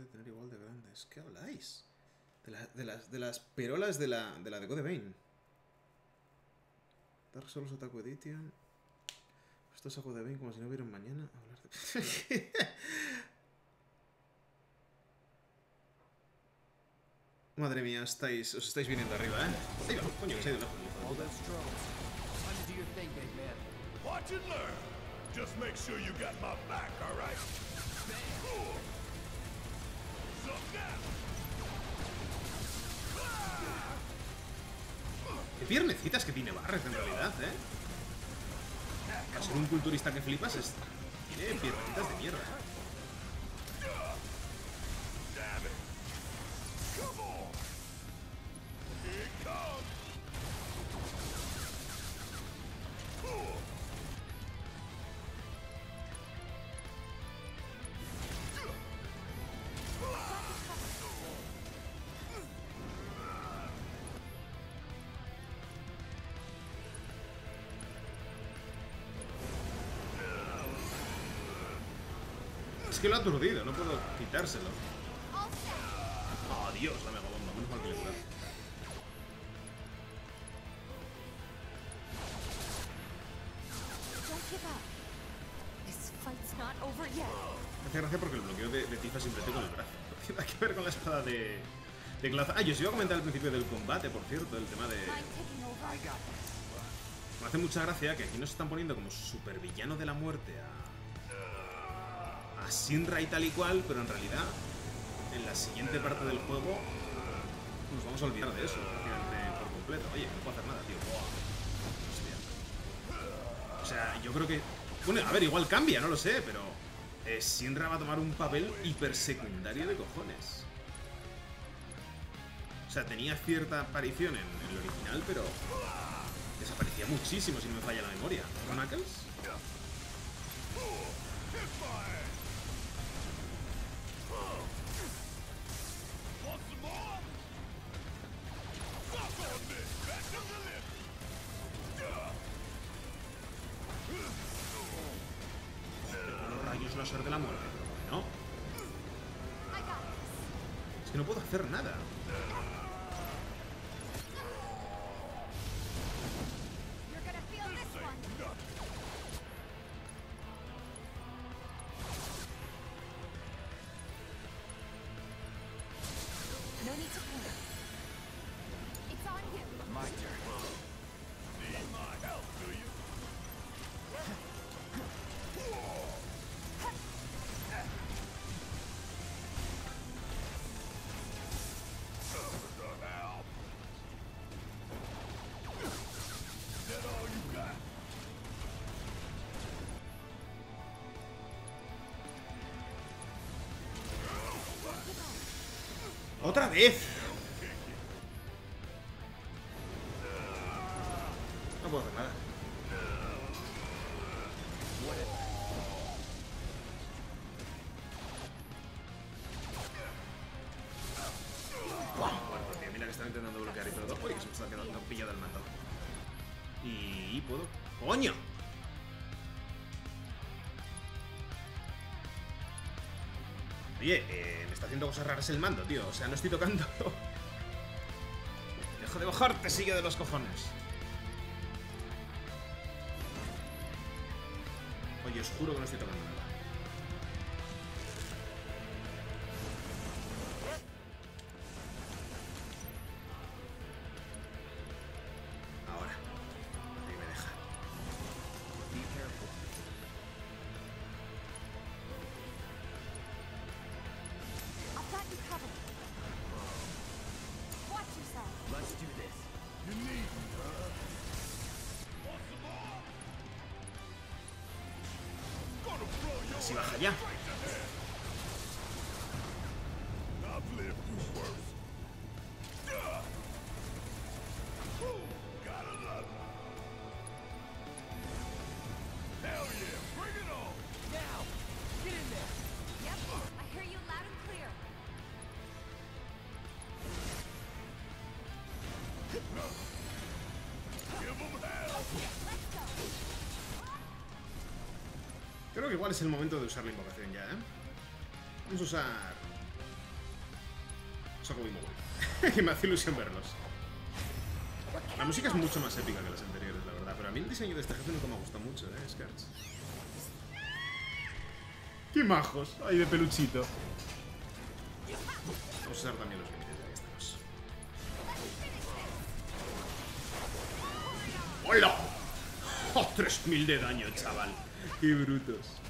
Puede tener igual de grandes. ¿Qué habláis? De, la- de las, de las perolas de la, de la de. Dark Souls Edition. Esto es a Vein como si no hubiera mañana. Hablar de... Madre mía, estáis, os estáis viniendo arriba, ¿eh? Ahí va, coño, que se ha ido. Watch and learn. Just make sure you got my back, all right? Suck now. Qué piernecitas que tiene Barret en realidad, ¿eh? Para ser un culturista que flipas, tiene piernecitas de mierda. Que lo ha aturdido, no puedo quitárselo. Oh, Dios, la mega bomba, menos mal que le. Me hace gracia porque el bloqueo de, de Tifa siempre tengo con el brazo. No tiene nada que ver con la espada de... De Glaza. Ah, yo os iba a comentar al principio del combate, por cierto, el tema de... Me hace mucha gracia que aquí nos están poniendo como supervillano de la muerte a. Sinra y tal y cual, pero en realidad, en la siguiente parte del juego, nos vamos a olvidar de eso por completo. Oye, no puedo hacer nada, tío. Hostia. O sea, yo creo que. Bueno, a ver, igual cambia, no lo sé, pero. eh, Sinra va a tomar un papel hiper secundario de cojones. O sea, tenía cierta aparición en, el original, pero desaparecía muchísimo si no me falla la memoria. ¿Knuckles? ¡Otra vez! Cosas raras el mando, tío. O sea, no estoy tocando. Deja de bajarte, sigue de los cojones. Oye, os juro que no estoy tocando nada. Igual es el momento de usar la invocación ya, ¿eh? Vamos a usar muy bueno. que me hace ilusión verlos. La música es mucho más épica que las anteriores, la verdad. Pero a mí el diseño de este jefe nunca me gusta mucho, ¿eh? Scarch. ¡Qué majos! Ahí de peluchito. Vamos a usar también los límites de estos. ¡Hola! ¡Oh, 3000 de daño, chaval! ¡Qué brutos!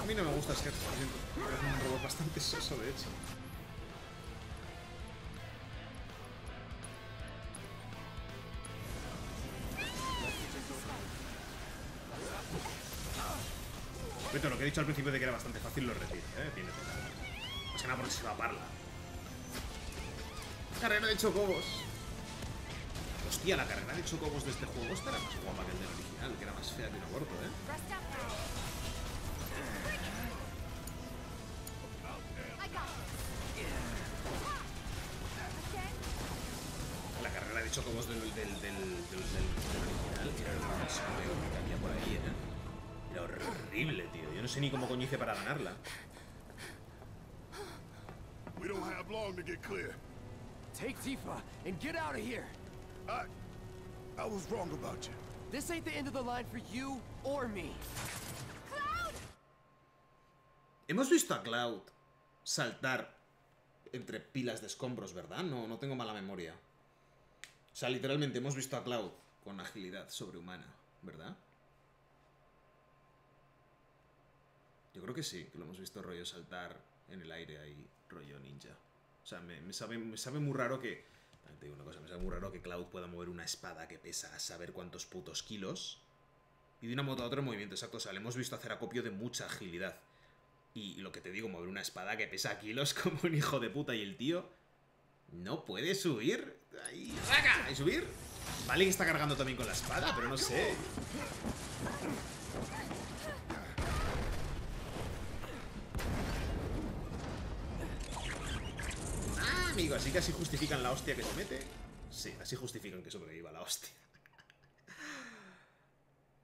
A mí no me gusta lo siento. Es un robot bastante soso, de hecho. Beto, lo que he dicho al principio de que era bastante fácil lo retiro, ¿eh? Tiene total. Más que nada porque se va a parla. Carrera de chocobos. Hostia, la carrera de chocobos de este juego estará más guapa que el del original, que era más fea que un aborto, ¿eh? Horrible, tío. Yo no sé ni cómo coño hice para ganarla. We don't have long to get clear. Take Tifa and get out of here. I... I was wrong about you. This ain't the end of the line for you or me. Hemos visto a Cloud saltar entre pilas de escombros, ¿verdad? No, no tengo mala memoria. O sea, literalmente hemos visto a Cloud con agilidad sobrehumana, ¿verdad? Yo creo que sí, que lo hemos visto rollo saltar en el aire ahí, rollo ninja. O sea, me, me sabe, me sabe muy raro que... Te digo una cosa, me sabe muy raro que Cloud pueda mover una espada que pesa a saber cuántos putos kilos y de una moto a otra en movimiento exacto. O sea, le hemos visto hacer acopio de mucha agilidad. Y lo que te digo, mover una espada que pesa kilos como un hijo de puta y el tío no puede subir. Ahí, ¡raca! ¿Y subir? Vale que está cargando también con la espada, pero no sé. Ah, amigo, así que así justifican la hostia que se mete. Sí, así justifican que sobreviva la hostia.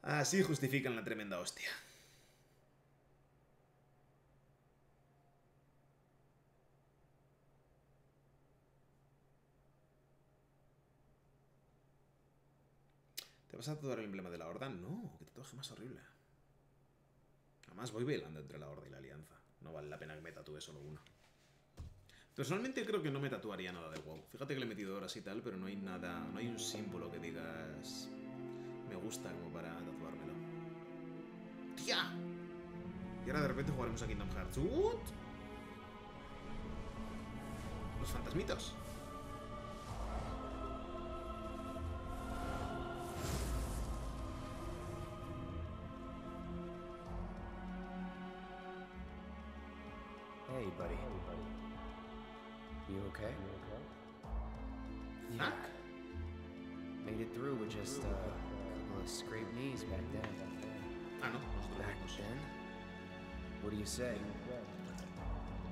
Así justifican la tremenda hostia. ¿Te vas a tatuar el emblema de la Horda? No, qué tatuaje más horrible. Además voy bailando entre la Horda y la Alianza. No vale la pena que me tatúe solo uno. Personalmente creo que no me tatuaría nada de WoW. Fíjate que le he metido horas y tal, pero no hay nada, no hay un símbolo que digas me gusta como para tatuármelo. ¡Tía! Y ahora de repente jugaremos a Kingdom Hearts. ¿What? Los fantasmitos. Okay? Fuck. Made it through with just uh, a couple of scraped knees back then. No, nosotros Back then? What do you say?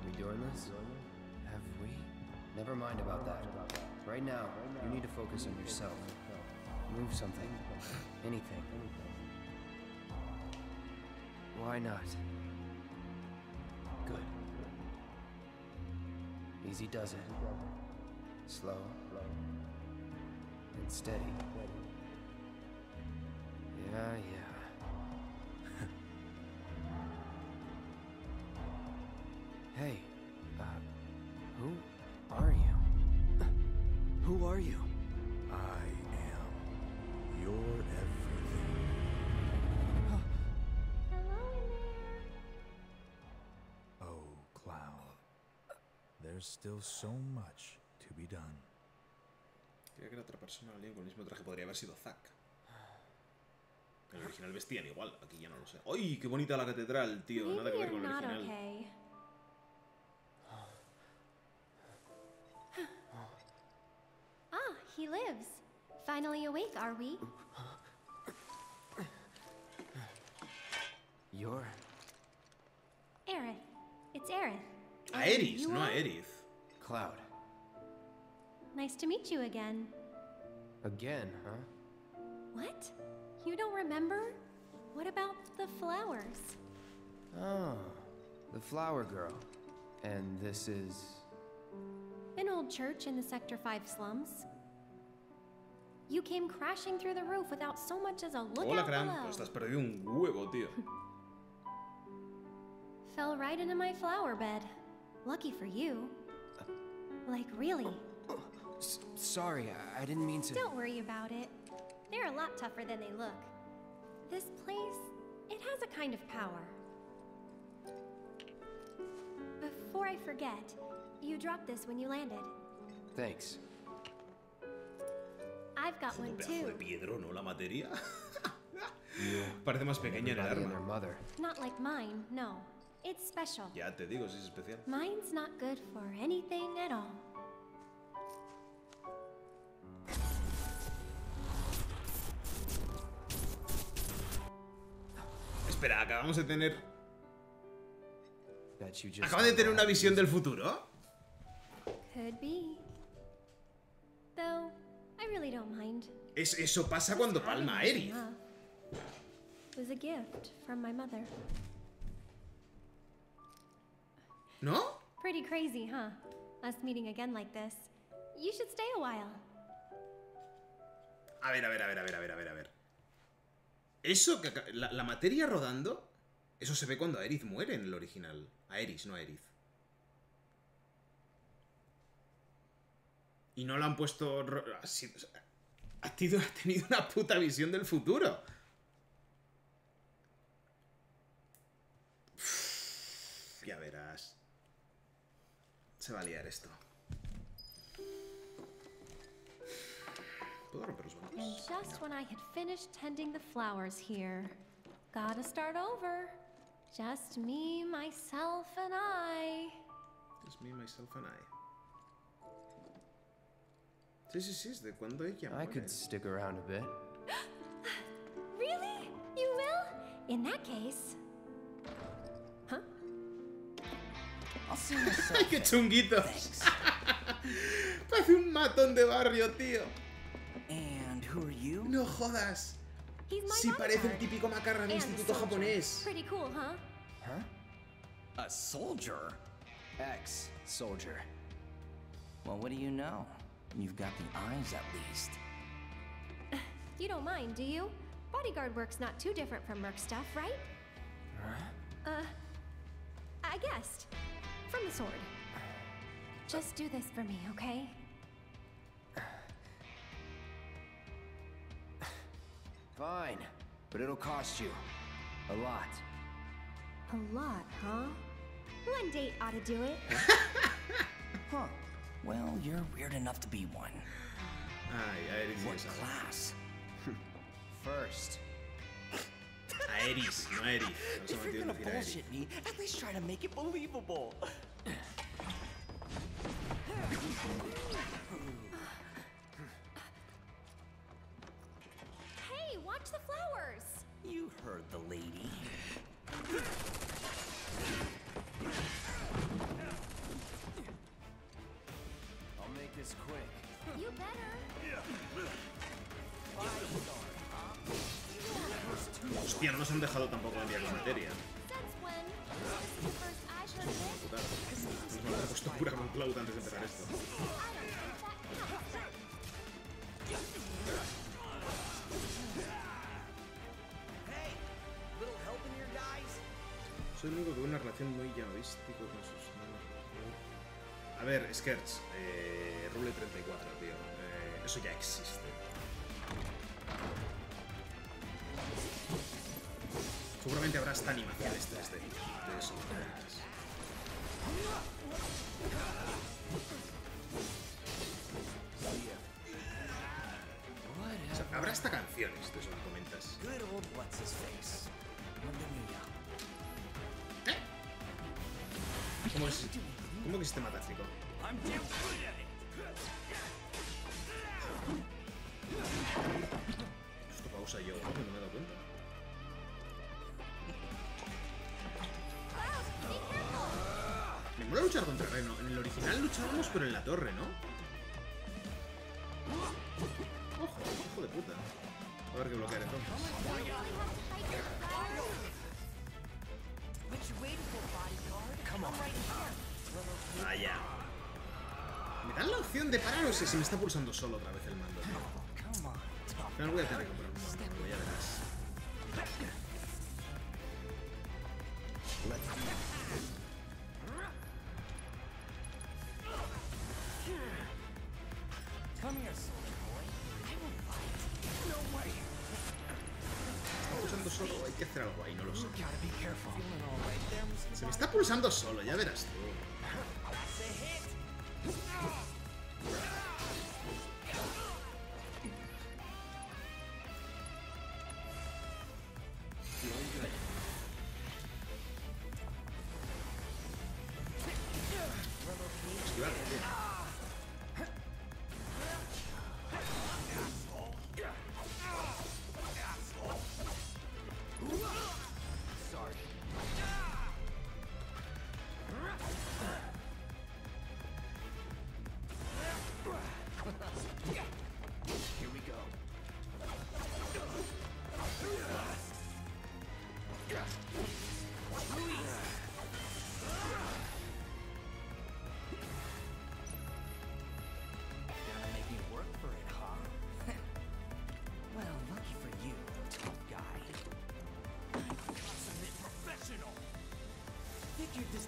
We doing this? Have we? Never mind about that. Right now, you need to focus on yourself. Move something. Anything. Why not? Easy does it. Slow. And steady. Yeah, yeah. hey, There's still so much to be done. Creía que era otra persona alguien con el mismo traje. Podría haber sido Zack. En el original vestían igual, aquí ya no lo sé. ¡Ay, qué bonita la catedral, tío! Nada que ver con el not original. okay. ah, he lives. Finally awake, are we? You're. Aerith. It's Aerith. A you no a are- Erith. Cloud. Nice to meet you again. Again, huh? What? You don't remember? What about the flowers? Oh, the flower girl. And this is. An old church in the Sector 5 slums. You came crashing through the roof without so much as a look Hola, out Cran. below. Pues te has perdido un huevo, tío. Fell right into my flower bed. Lucky for you. Like, really. S- sorry, I, I didn't mean to. Don't worry about it. They're a lot tougher than they look. This place, it has a kind of power. Before I forget, you dropped this when you landed. Thanks. I've got one Un pedazo de piedro, ¿no? La materia. You. Parece más pequeña en el everybody and their arma. mother. Not like mine, no. It's special. Ya te digo, sí es especial. Mine's not good for anything at all. Espera, acabamos de tener. That you just ¿Acaba de tener una visión del futuro? Could be. Though, I really don't mind. Es, eso pasa cuando palma a Having Erith. enough. It was a gift from my mother. ¿No? Pretty crazy, huh? Us meeting again like this. You should stay a while. A ver, a ver, a ver, a ver, a ver, a ver, a ver. Eso, que la, la materia rodando, eso se ve cuando Aerith muere en el original. A Eris, no Aerith. Y no lo han puesto... ha, ha tenido una puta visión del futuro. Se va a liar esto. ¿Puedo romper los bancos? And just when I had finished tending the flowers here, gotta start over. Just me, myself, and I. Just me, myself and I. Sí, sí, sí, es de cuando ella I could stick around a bit. Really? You will? In that case. qué chunguitos! Parece un matón de barrio, tío. And who are you? No jodas. He's my Sí parece el bodyguard. típico macarra And de a instituto soldier. japonés. Pretty cool, huh? Huh? A soldier? Ex soldier. Well, what do you know? You've got the eyes at least. You don't mind, do you? Bodyguard work's not too different from Merc stuff, right? Uh, I guessed. From the sword. Just do this for me, okay? Fine, but it'll cost you. A lot. A lot, huh? One date ought to do it. Huh. Well, you're weird enough to be one. Ay, Aeris sí What class? First. Aeris, no Aerith. No se If me you're gonna decir Aerith. bullshit me, at least try to make it believable. hey, watch the flowers! You heard the lady. Hostia, no nos han dejado tampoco enviar la materia. Nos dejar puesto pura con Cloud antes de empezar esto. Soy el único que ve una relación muy yaoístico con sus A ver, Skirts, eh, Rule 34, tío. Eh, eso ya existe. Seguramente habrá hasta animaciones 3D de eso. O sea, habrá hasta canciones de eso que comentas. ¿Cómo es? ¿Cómo que sistema táctico? Esto pausa yo, no me he dado cuenta. Mola luchar contra Reno. En el original luchábamos pero en la torre, ¿no? Ojo, hijo de puta. A ver qué bloquear entonces. Vaya. Me dan la opción de parar o si me está pulsando solo otra vez el mando. On. No, voy a tener que comprar un mando, ya verás. Está pulsando solo, hay que hacer algo ahí, no lo sé. Se me está pulsando solo, ya verás tú.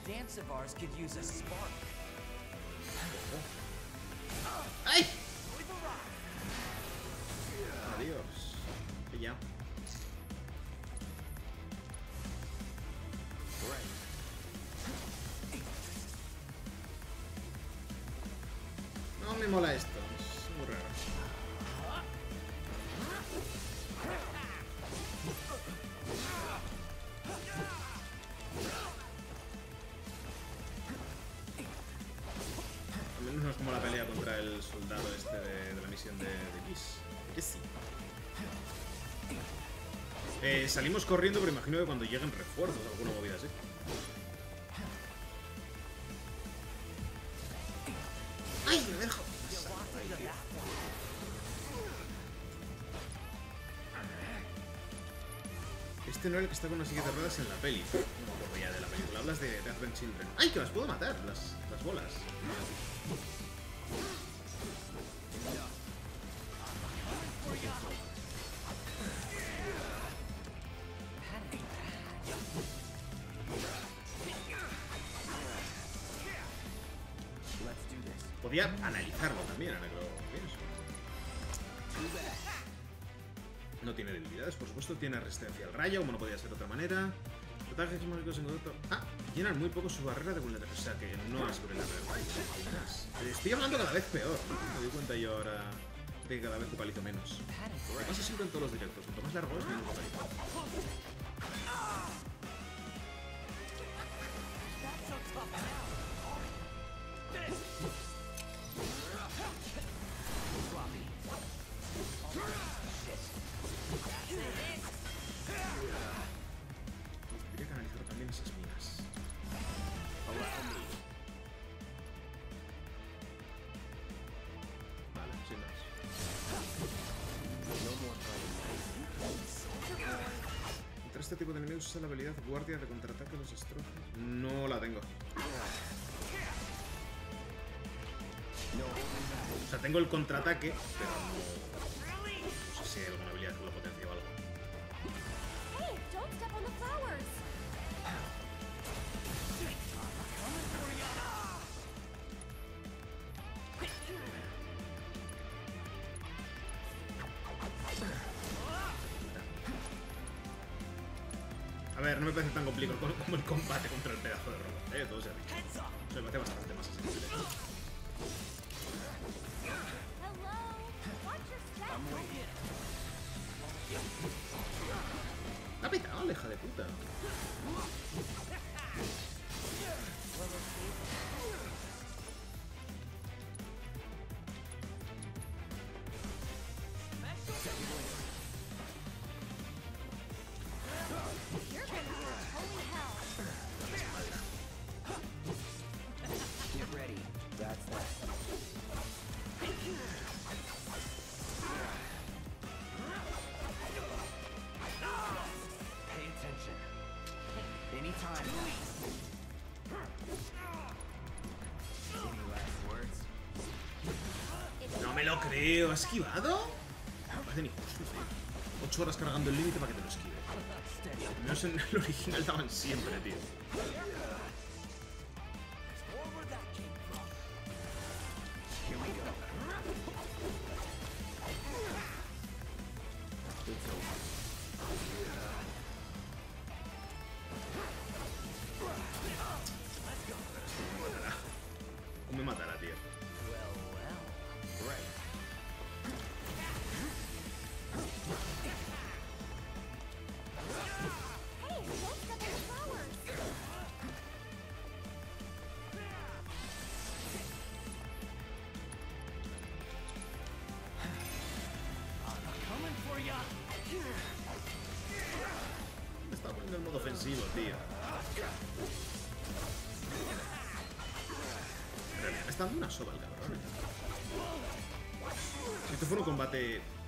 Dance of ours could use a spark. Eh, salimos corriendo, pero imagino que cuando lleguen refuerzos alguna movida así. ¡Ay, me dejo! Este no era el que está con una silla de ruedas en la peli. No me acuerdo ya de la película. Hablas de Death Children. ¡Ay, que las puedo matar! Las, las bolas. Resistencia al rayo, como no podía ser de otra manera. Ataques mágicos en contacto. Ah, llenan muy poco su barrera de vulnerabilidad, o sea que no es apenas. Eh, Estoy hablando cada vez peor. Me doy cuenta yo ahora de que cada vez vocalizo menos. Me pasa siempre en todos los directos, cuanto más largo es, menos vocalizo. Este tipo de enemigos usa la habilidad guardia de contraataque a los estrofes? No la tengo. O sea, tengo el contraataque, pero me lo creo. ¿Ha esquivado? Me parecen injustos, tío. Ocho horas cargando el límite para que te lo esquive. Al menos en el original daban siempre, tío.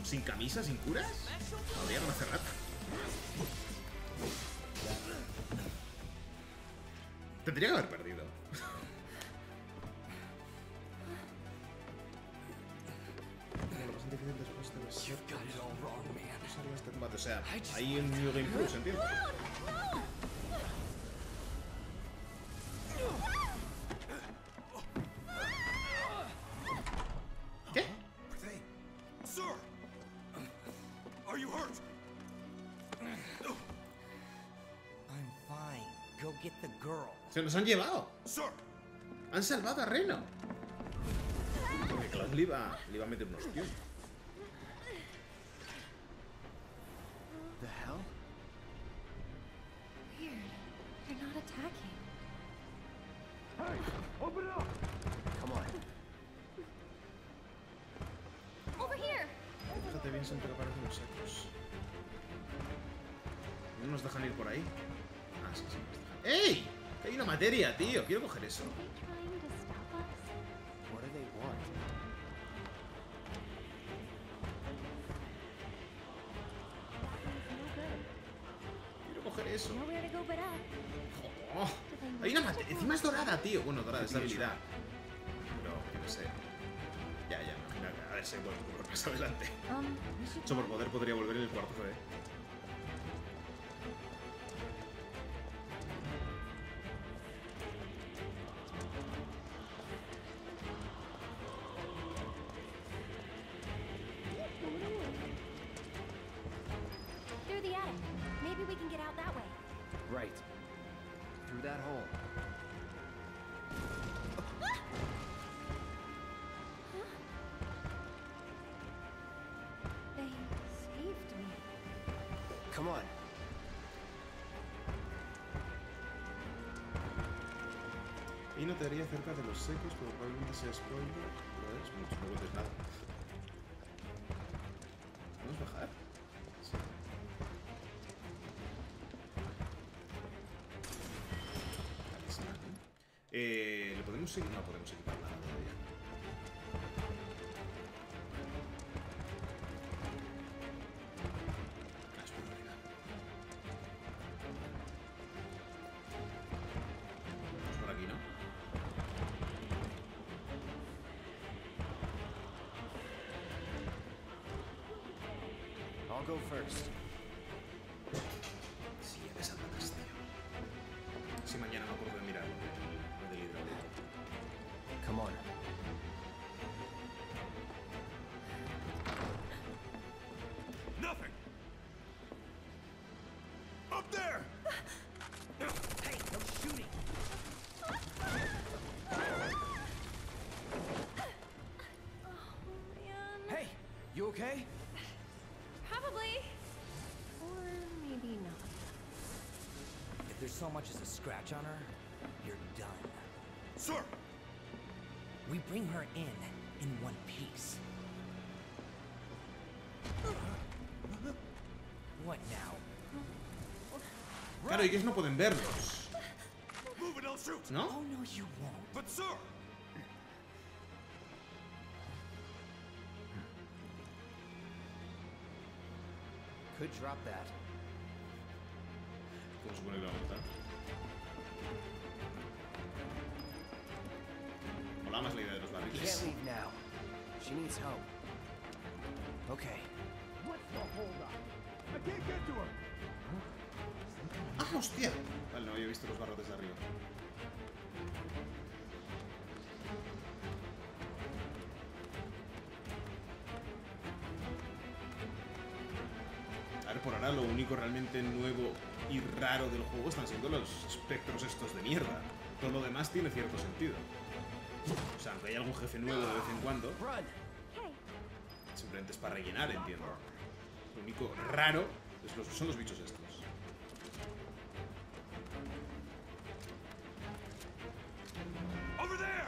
¿Sin camisa? ¿Sin curas? Habrían hace rato. Tendría que haber perdido. O sea, hay un New Game Plus, ¿entiendes? los han llevado. Han salvado a Reno. Porque Klaus le iba, le iba a meter unos tíos. tío. Quiero coger eso. Y no te haría cerca de los secos, pero probablemente sea spoiler. No es mucho, no vuelves nada. ¿Podemos bajar? Sí. ¿Le eh, podemos seguir? No podemos seguir. Go first. Sí, eres atrás, tío. Si mañana me de mirar el del hidráulico. Come on. Nothing! Up there! There's so much as a scratch on her, you're done. Sir! We bring her in, in one piece. What now? Claro, ellos no pueden verlos. Move it, I'll shoot! ¿No? Oh, no, you won't. But sir! Could drop that. ¡Ah, hostia! Vale, no había visto los barrotes de arriba. A ver, por ahora lo único realmente nuevo y raro del juego están siendo los espectros estos de mierda. Todo lo demás tiene cierto sentido. O sea, aunque hay algún jefe nuevo de vez en cuando, simplemente es para rellenar, entiendo. Lo único raro es los- son los bichos estos. Over there!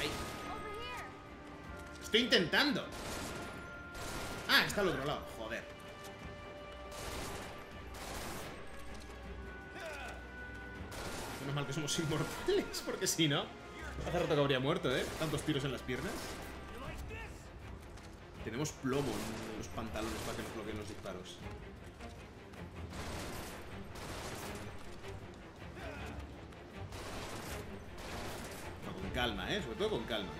Ahí. Estoy intentando. Ah, está al otro lado. Joder. Menos mal que somos inmortales, porque si no, hace rato que habría muerto, ¿eh? Tantos tiros en las piernas. Tenemos plomo en los pantalones para que nos bloqueen los disparos. No, con calma, ¿eh? Sobre todo con calma.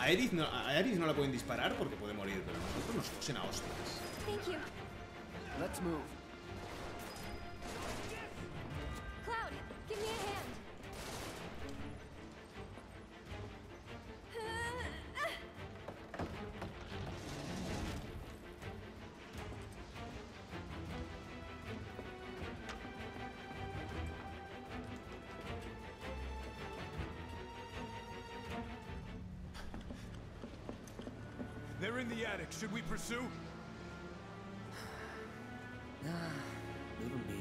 A Eris no, a Eris no la pueden disparar porque puede morir, pero a nosotros nos cosen a hostias. Let's move. Should we pursue? Leave him be.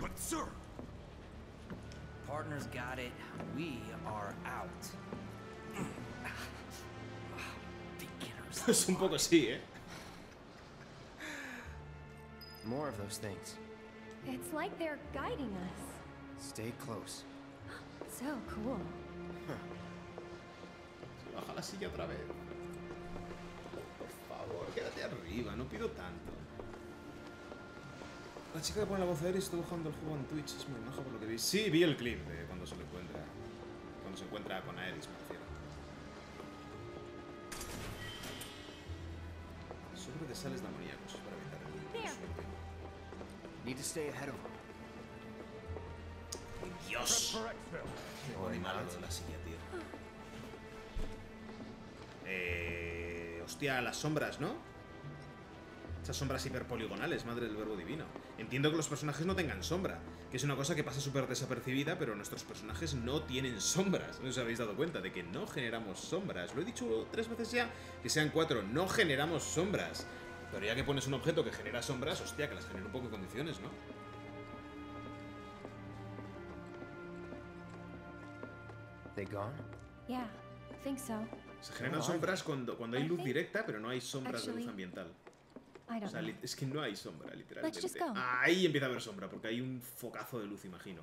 But sir! Partners got it. We are out. Beginners. Pues un poco sí, ¿eh? More of those things. It's like they're guiding us. Stay close. So cool. Se baja la silla otra vez. Por favor, quédate arriba, no pido tanto. La chica que pone la voz aérea está dibujando el juego en Twitch, es muy maja por lo que vi. Sí, vi el clip de cuando se lo encuentra. Cuando se encuentra con Aeris, me refiero. Sobre de sales de amoníacos para evitar el There. suerte. Need to stay ahead of. Dios. Qué lo de la silla, tío. Eh, hostia, las sombras, ¿no? Esas sombras hiperpoligonales, madre del verbo divino. Entiendo que los personajes no tengan sombra, que es una cosa que pasa súper desapercibida, pero nuestros personajes no tienen sombras. ¿No os habéis dado cuenta de que no generamos sombras? Lo he dicho tres veces ya, que sean cuatro, no generamos sombras. Pero ya que pones un objeto que genera sombras, hostia, que las genera un poco en condiciones, ¿no? They gone? Yeah, think so. Se generan sombras cuando, cuando hay luz directa, pero no hay sombras de luz ambiental. I O don't sea, es que no hay sombra, literalmente. Ahí empieza a haber sombra, porque hay un focazo de luz, imagino.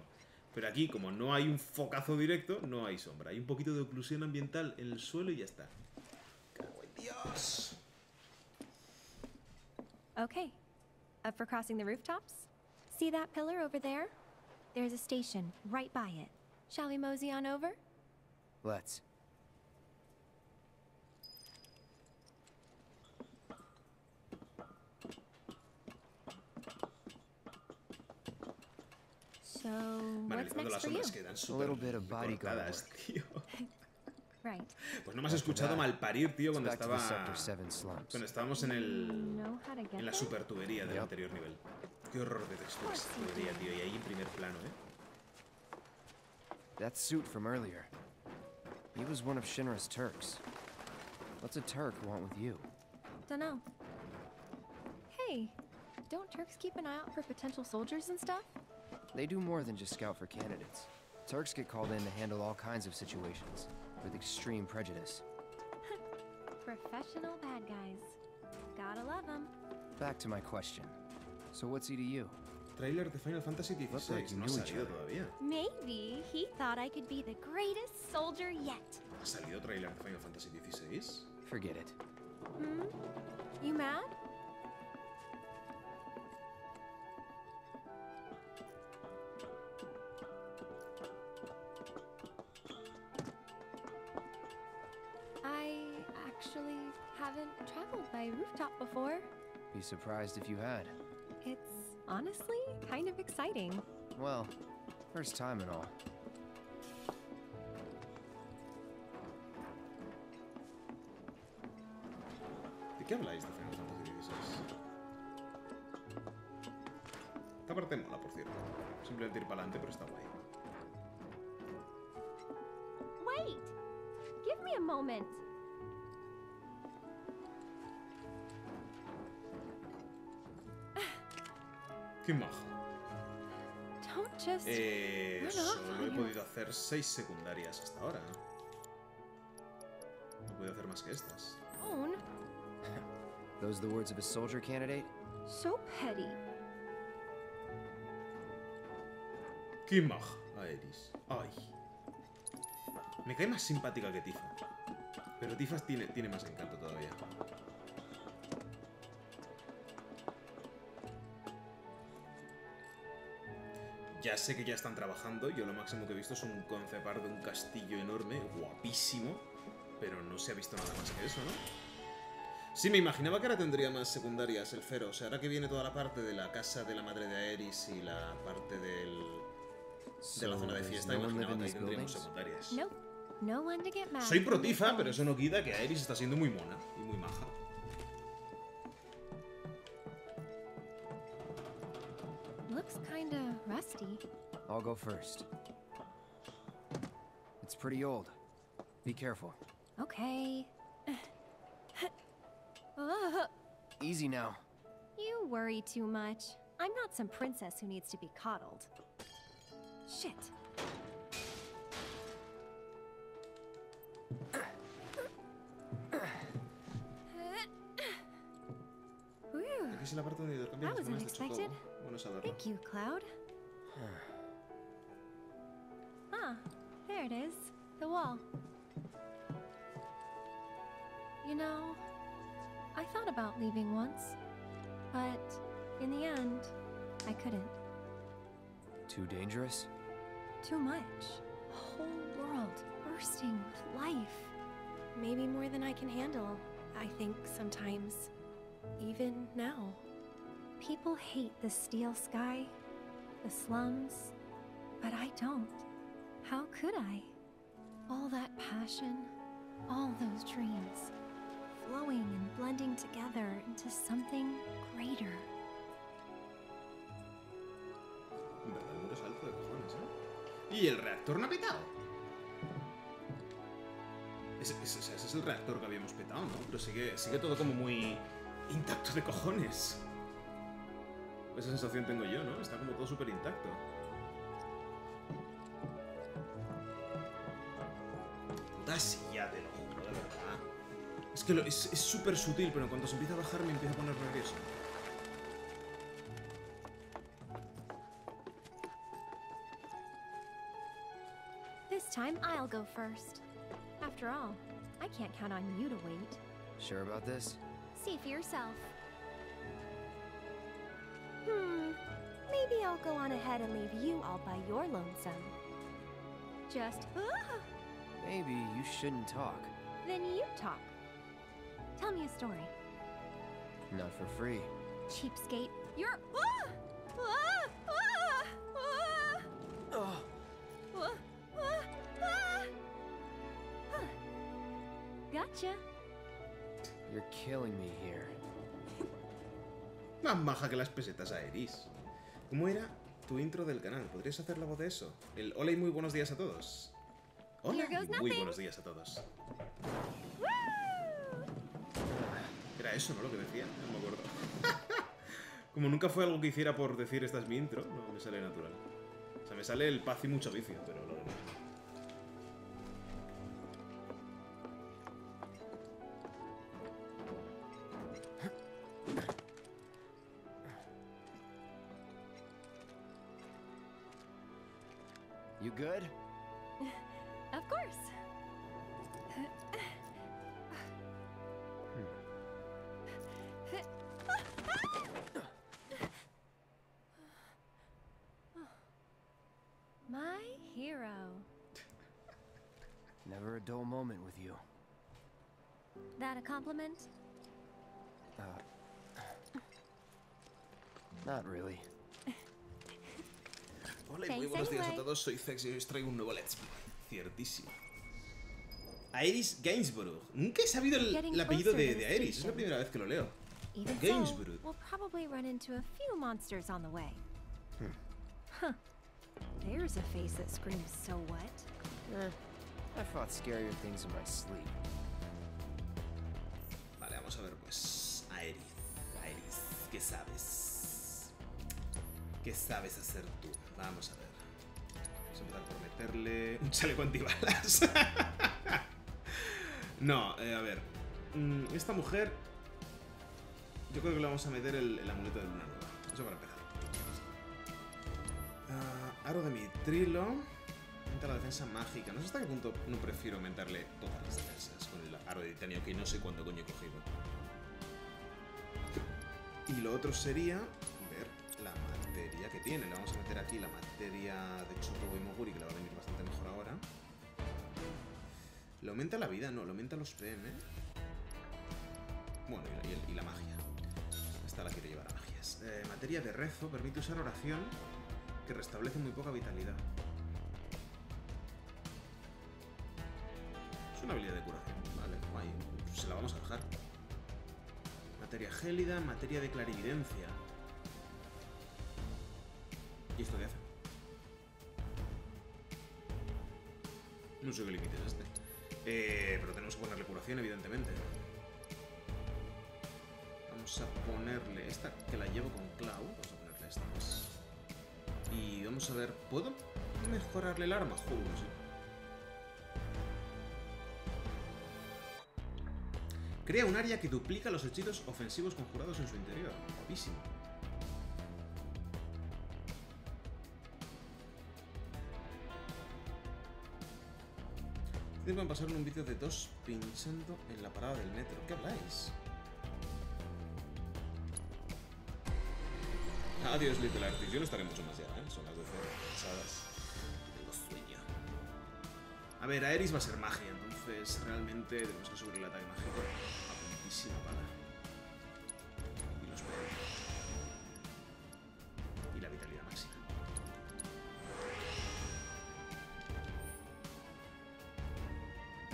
Pero aquí, como no hay un focazo directo, no hay sombra. Hay un poquito de oclusión ambiental en el suelo y ya está. ¡Cago en Dios! Okay. Up for crossing the rooftops? See that pillar over there? There's a station right by it. Shall we mosey on over? Let's. So, Vale, what's cuando next las for you? sombras quedan A súper little bit of bodyguard recortadas, tío. Right. Pues no me has escuchado mal parir, tío, cuando estaba... Sector 7 slums. Cuando estábamos en el... En la super tubería del anterior nivel. Qué horror de texturas esa tubería, tío. Y ahí en primer plano, ¿eh? That suit from earlier. He was one of Shinra's Turks. What's a Turk want with you? Dunno. Hey, don't Turks keep an eye out for potential soldiers and stuff? They do more than just scout for candidates. Turks get called in to handle all kinds of situations with extreme prejudice. Professional bad guys. Gotta love them. Back to my question. So what's he to you? Trailer de Final Fantasy Looked like XVI. you No ha salido todavía. Maybe he thought I could be the greatest soldier yet. ¿Ha salido trailer de Final Fantasy XVI? Forget it. Hmm? You mad? Haven't traveled by rooftop before. Be surprised if you had. It's honestly kind of exciting. Well, first time and all. ¿De qué habláis de Final Fantasy XVI? Esta parte mola, por cierto. Simplemente ir para adelante, pero está guay. Wait! Give me a moment. ¡Qué just Eh, solo he podido hacer seis secundarias hasta ahora. No he podido hacer más que estas. own. Those the words of a soldier candidate? So petty. ¡Qué maja, Aeris! ¡Ay! Me cae más simpática que Tifa. Pero Tifa tiene, tiene más encanto todavía. Ya sé que ya están trabajando. Yo lo máximo que he visto es un concepar de un castillo enorme, guapísimo. Pero no se ha visto nada más que eso, ¿no? Sí, me imaginaba que ahora tendría más secundarias el Fero. O sea, ahora que viene toda la parte de la casa de la madre de Aeris y la parte del, de la zona de fiesta, imaginaba in que ahí tendríamos secundarias. Soy pro from this Tifa, one. pero eso no quita que Aeris está siendo muy mona y muy maja. Looks kinda rusty. I'll go first. It's pretty old. Be careful. Okay. Easy now. You worry too much. I'm not some princess who needs to be coddled. Shit. Whew. Aquí es la parte donde intercambian That las was monedas de unexpected. Chocobo. Bueno saberlo. Thank you, Cloud. Ah, there it is. The wall. You know, I thought about leaving once, but in the end, I couldn't. Too dangerous? Too much. A whole world bursting with life. Maybe more than I can handle, I think sometimes. Even now. People hate the steel sky, the slums, but I don't. How could I? All that passion, all those dreams, flowing and blending together into something greater. ¿eh? Y el reactor no ha petado. Ese, ese- ese es el reactor que habíamos petado, ¿no? Pero sigue, sigue todo como muy intacto de cojones. Esa sensación tengo yo, ¿no? Está como todo súper intacto. Puta silla, te lo juro, de verdad. Es que lo- es es súper sutil, pero en cuanto se empieza a bajar me empieza a poner nervioso. This time I'll go first. After all, I can't count on you to wait. Sure about this? See for yourself. Hmm, Maybe I'll go on ahead and leave you all by your lonesome. Just. Ah! Maybe you shouldn't talk. Then you talk. Tell me a story. Not for free. Cheapskate. You're. Ah! Ah! Ah! Ah! Oh. Ah! Ah! Ah! Huh. Gotcha. You're killing me here. Más maja que las pesetas Aeris. ¿Cómo era tu intro del canal? ¿Podrías hacer la voz de eso? El hola y muy buenos días a todos. Hola y muy buenos días a todos. Era eso, ¿no? Lo que decía. No me acuerdo. Como nunca fue algo que hiciera por decir esta es mi intro, no me sale natural. O sea, me sale el paz y mucho vicio, pero todos, soy Zex y hoy os traigo un nuevo Let's Play. Ciertísimo. Aeris Gainsborough. Nunca he sabido el, apellido de, de Aeris, es la primera vez que lo leo. Gainsborough. so, we'll probably run into a few monsters on the way. Hmm. There's a face that screams so what? Eh, I fought scarier things in my sleep. Vale, vamos a ver pues. Aeris. Aeris, ¿qué sabes? ¿Qué sabes hacer tú? Vamos a ver. Por meterle un chaleco antibalas. no, eh, a ver. Mm, esta mujer. Yo creo que le vamos a meter el, el amuleto de luna nueva. Eso para empezar. Ah, aro de mitrilo. Aumenta la defensa mágica. No sé hasta qué punto no prefiero aumentarle todas las defensas con el aro de titanio, que no sé cuánto coño he cogido. Y lo otro sería materia que tiene. Le vamos a meter aquí la materia de Chotobo y Moguri, que le va a venir bastante mejor ahora. ¿Le aumenta la vida? No, le aumenta los PM. Bueno, y la magia. Esta la quiero llevar a magias. Eh, materia de rezo permite usar oración que restablece muy poca vitalidad. Es una habilidad de curación, vale, guay. Se la vamos a dejar. Materia gélida, materia de clarividencia. ¿Y esto qué hace? No sé qué límite es este. Eh, pero tenemos que ponerle curación, evidentemente. Vamos a ponerle esta, que la llevo con Cloud. Vamos a ponerle esta más. Y vamos a ver, ¿puedo mejorarle el arma? Joder, sí. Crea un área que duplica los hechizos ofensivos conjurados en su interior. Guapísimo. Van a pasar un vídeo de dos pinchando en la parada del metro. ¿Qué habláis? Adiós, Little Artist. Yo no estaré mucho más ya, ¿eh? Son las 12 pasadas. Tengo sueño. A ver, Aeris va a ser magia, entonces realmente tenemos que subir el ataque mágico a puntísima pala.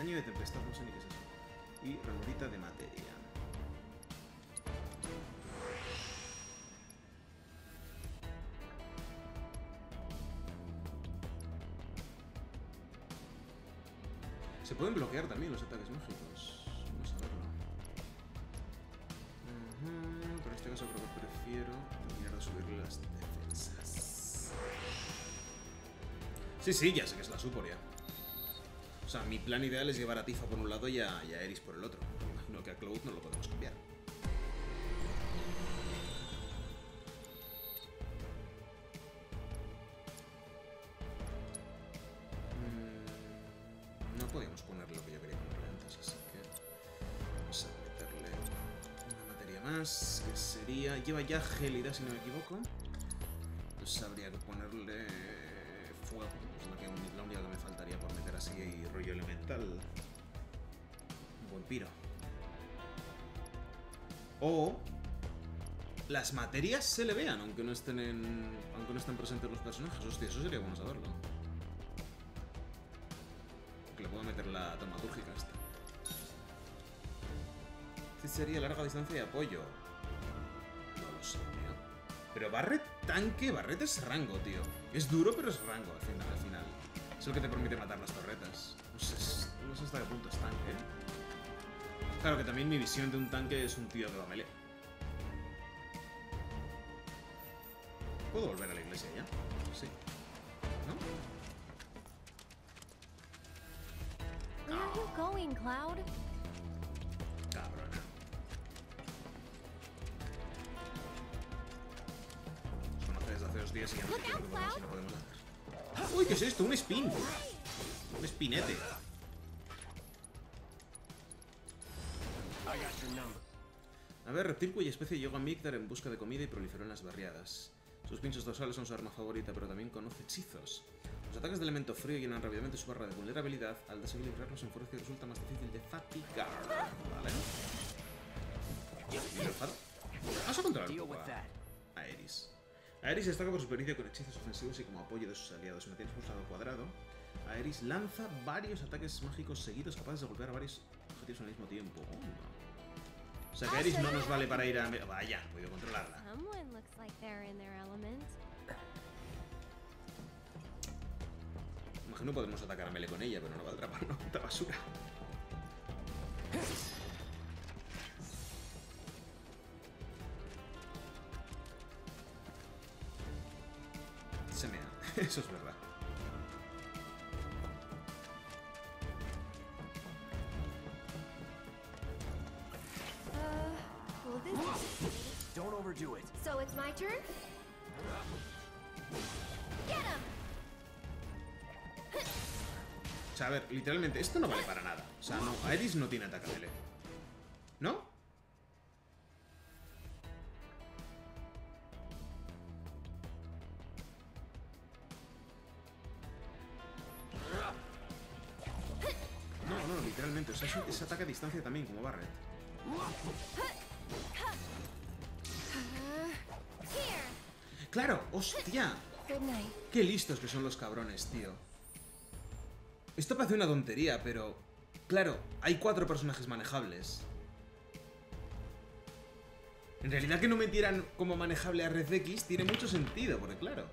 De tempestad, no sé ni qué es eso. Y ranurita de materia. Se pueden bloquear también los ataques mágicos. Ujú, pero en este caso creo que prefiero terminar de subirle las defensas. Sí, sí, ya sé que es la Suporia. O sea, mi plan ideal es llevar a Tifa por un lado y a, Eris por el otro. Imagino que a Cloud no lo podemos cambiar. Mm, No podíamos ponerle lo que yo quería ponerle antes, así que vamos a meterle una materia más, que sería... Lleva ya gélida, si no me equivoco. Así y rollo elemental. Un buen piro. O las materias se le vean, aunque no estén en, aunque no estén presentes los personajes. Hostia, eso sería bueno saberlo. Que le puedo meter la dramaturgica esta. Sí sería larga distancia y apoyo. No lo sé, tío. Pero Barret tanque, Barret es rango, tío. Es duro, pero es rango al final. Es el que te permite matar las torretas. No sé, no sé hasta qué punto es tanque. ¿eh? Claro que también mi visión de un tanque es un tío que va a melee. ¿Puedo volver a la iglesia ya? Sí. ¿No? Cloud? Cabrona. Nos conoce desde hace dos días y ya no sé qué lo no podemos hacer. ¡Uy, qué es esto! ¡Un spin! Un spinete. A ver, Reptil cuya especie llegó a Migdar en busca de comida y proliferó en las barriadas. Sus pinchos dorsales son su arma favorita, pero también conoce hechizos. Los ataques de elemento frío llenan rápidamente su barra de vulnerabilidad. Al desequilibrarlos enfurece y resulta más difícil de fatigar. ¿Vale? ¿Y el faro? Vamos a controlar un poco a Aeris. Aeris destaca por su pericia con hechizos ofensivos y como apoyo de sus aliados. Si mantienes pulsado cuadrado, Aeris lanza varios ataques mágicos seguidos capaces de golpear a varios objetivos al mismo tiempo. Oh, o sea que Aeris no nos vale para ir a... Vaya, he podido controlarla. Imagino podemos atacar a Mele con ella, pero no valdrá para puta basura. Eso es verdad. Don't overdo it. So it's my turn? Get him! O sea, a ver, literalmente, esto no vale para nada. O sea, no, Aeris no tiene ataque a Mele. ¿No? No, es, ataque a distancia también, como Barret. ¡Claro! ¡Hostia! Qué listos que son los cabrones, tío. Esto parece una tontería, pero... Claro, hay cuatro personajes manejables. En realidad que no metieran como manejable a Red X tiene mucho sentido, porque claro...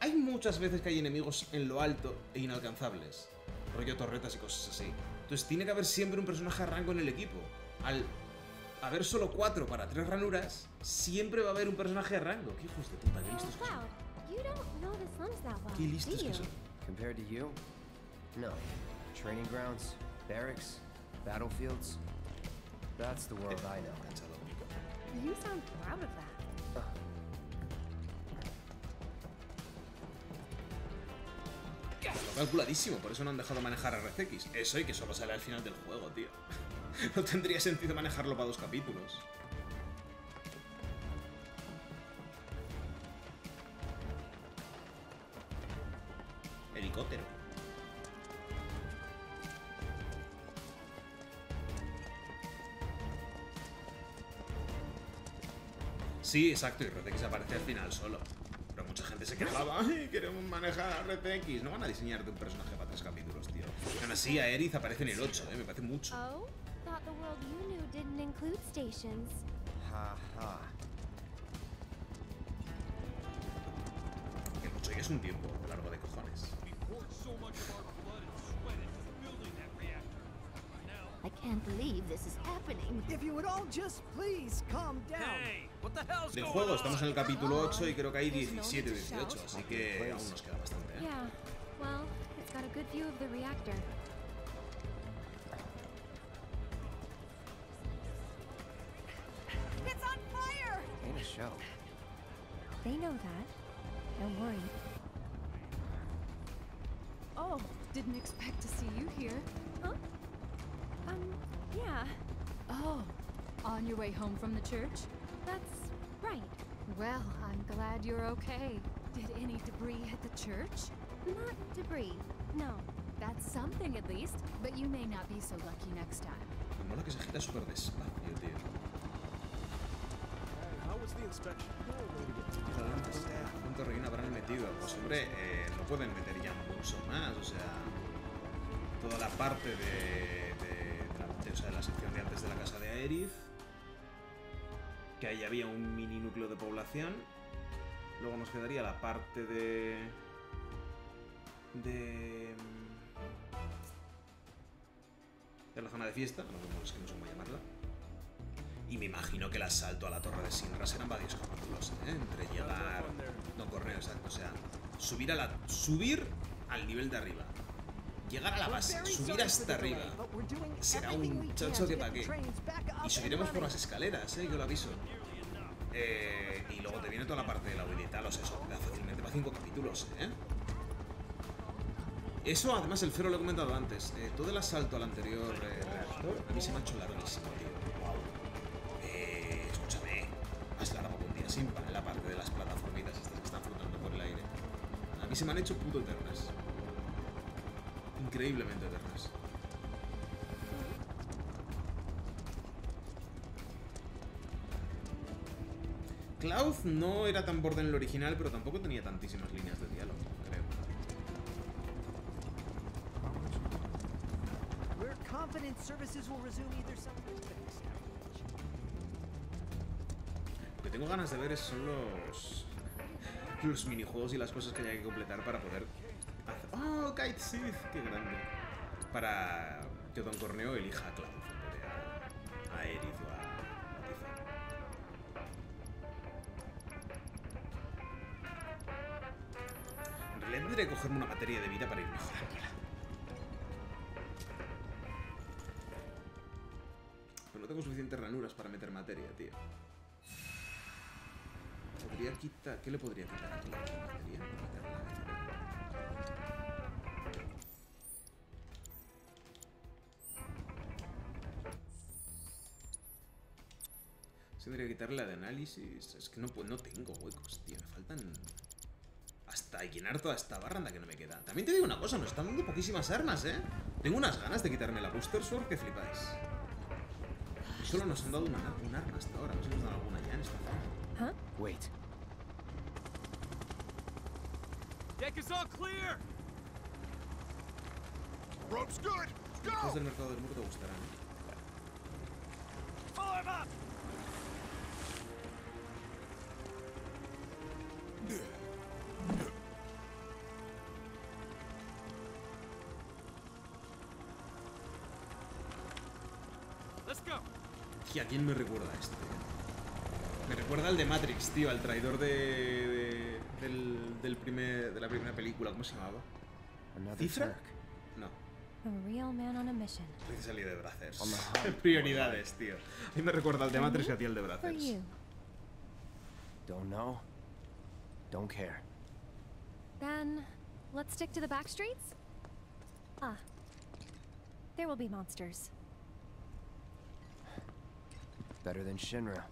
Hay muchas veces que hay enemigos en lo alto e inalcanzables. Rollo torretas y cosas así. Entonces tiene que haber siempre un personaje a rango en el equipo. Al haber solo cuatro para tres ranuras, siempre va a haber un personaje a rango. Qué hijos de puta, qué listos que son. Qué listos que son. Compared to you? No. Training grounds, barracks, battlefields. That's the world I know. You sound proud of that. Lo calculadísimo, por eso no han dejado manejar a RCX. Eso y que solo sale al final del juego, tío. No tendría sentido manejarlo para dos capítulos. Helicóptero. Sí, exacto, y RTX aparece al final solo. Mucha gente se quejaba, ¡ay, queremos manejar a RTX! No van a diseñarte un personaje para tres capítulos, tío. Aún así, Aerith aparece en el 8, ¿eh? Me parece mucho. Oh? Thought the world you knew didn't include stations. Ha ha. El 8 ya es un tiempo largo de cojones. I can't believe this is happening. If you would all just please calm down. Hey, what the hell's Del going juego on? estamos en el capítulo 8 y creo que hay 17 o 18, así que aún nos queda bastante, ¿eh? Yeah, well, it's got a good view of the reactor. It's on fire! Ain't a show. They know that. Don't worry. Oh, didn't expect to see you here. Huh? Um, yeah, Oh, on your way home from the church? that's right. Well, I'm glad you're okay. Did any debris hit the church? Not debris, no. That's something at least, but you may not be so lucky next time. Me mola que se gira súper despacio, tío. How was the inspection? ¿Cuánto relleno habrán metido? Pues hombre, eh, no pueden meter ya mucho más, o sea... Toda la parte de- o sea, la sección de antes de la casa de Aerith, que ahí había un mini núcleo de población. Luego nos quedaría la parte de... de... de la zona de fiesta, no es que no sé cómo llamarla. Y me imagino que el asalto a la torre de Sinra serán varios capítulos, ¿eh? Entre llegar... No, correo, exacto. O sea, subir a la... Subir al nivel de arriba. Llegar a la base, subir hasta arriba. Será un chocho que pa' qué. Y subiremos por las escaleras, ¿eh? Yo lo aviso. Eh, y luego te viene toda la parte de la tal. O sea, eso da fácilmente para cinco capítulos, ¿eh? Eso, además, el Fero lo he comentado antes. eh, todo el asalto al anterior eh, reactor a mí se me ha hecho larguísimo, tío. Escúchame, más largo que un día sin en la parte de las plataformitas estas que están flotando por el aire. A mí se me han hecho puto eternas. Increíblemente eternas. Cloud no era tan borde en el original, pero tampoco tenía tantísimas líneas de diálogo, creo. Lo que tengo ganas de ver son los. los minijuegos y las cosas que haya que completar para poder hacer. ¡Oh, Kite Sith! ¡Qué grande! Para que Don Corneo elija a Cloud a, a Aerith o a. En realidad tendré que cogerme una materia de vida para ir mejorándola. Pero no tengo suficientes ranuras para meter materia, tío. Podría quitar... ¿Qué le podría quitar aquí? Sí, tendría que quitarle la de análisis. Es que no, no tengo huecos, tío. Me faltan... Hasta llenar toda esta barranda que no me queda. También te digo una cosa, nos están dando poquísimas armas, ¿eh? Tengo unas ganas de quitarme la Booster Sword que flipáis. Solo nos han dado una, un arma hasta ahora. No sé si nos dan alguna ya en esta zona. Wait. Deck is all clear! Rope's good. Los del mercado del muro te gustarán. Form up! Tía, ¿a quién me recuerda este? Me recuerda al de Matrix, tío, al traidor de, de- del, del primer, de la primera película. ¿Cómo se llamaba? Another ¿Cifra? No, A real man on a mission. parece salir de the hunt. Prioridades, tío. A mí me recuerda al de Matrix y a ti el de you. Don't know. Don't care. Then, let's stick to the back streets? Ah. There will be monsters. Better than Shinra.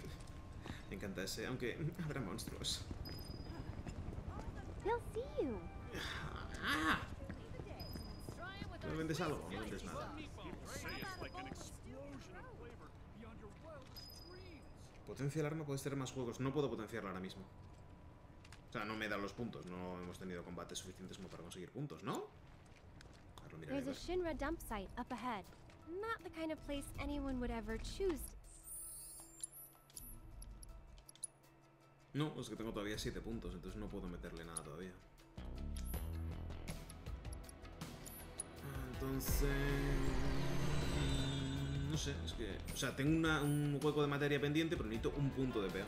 Me encanta ese, aunque habrá monstruos. They'll see you. ¡Ah! ¿No vendes algo? No vendes nada. Potencia el arma, puedes tener más juegos. No puedo potenciarla ahora mismo. O sea, no me dan los puntos. No hemos tenido combates suficientes como para conseguir puntos, ¿no? Ahora lo miraré, There's a ¿vale? Not the kind of place anyone would ever choose. No, es que tengo todavía 7 puntos, entonces no puedo meterle nada todavía. Entonces... No sé, es que... O sea, tengo una- un hueco de materia pendiente, pero necesito un punto de PA.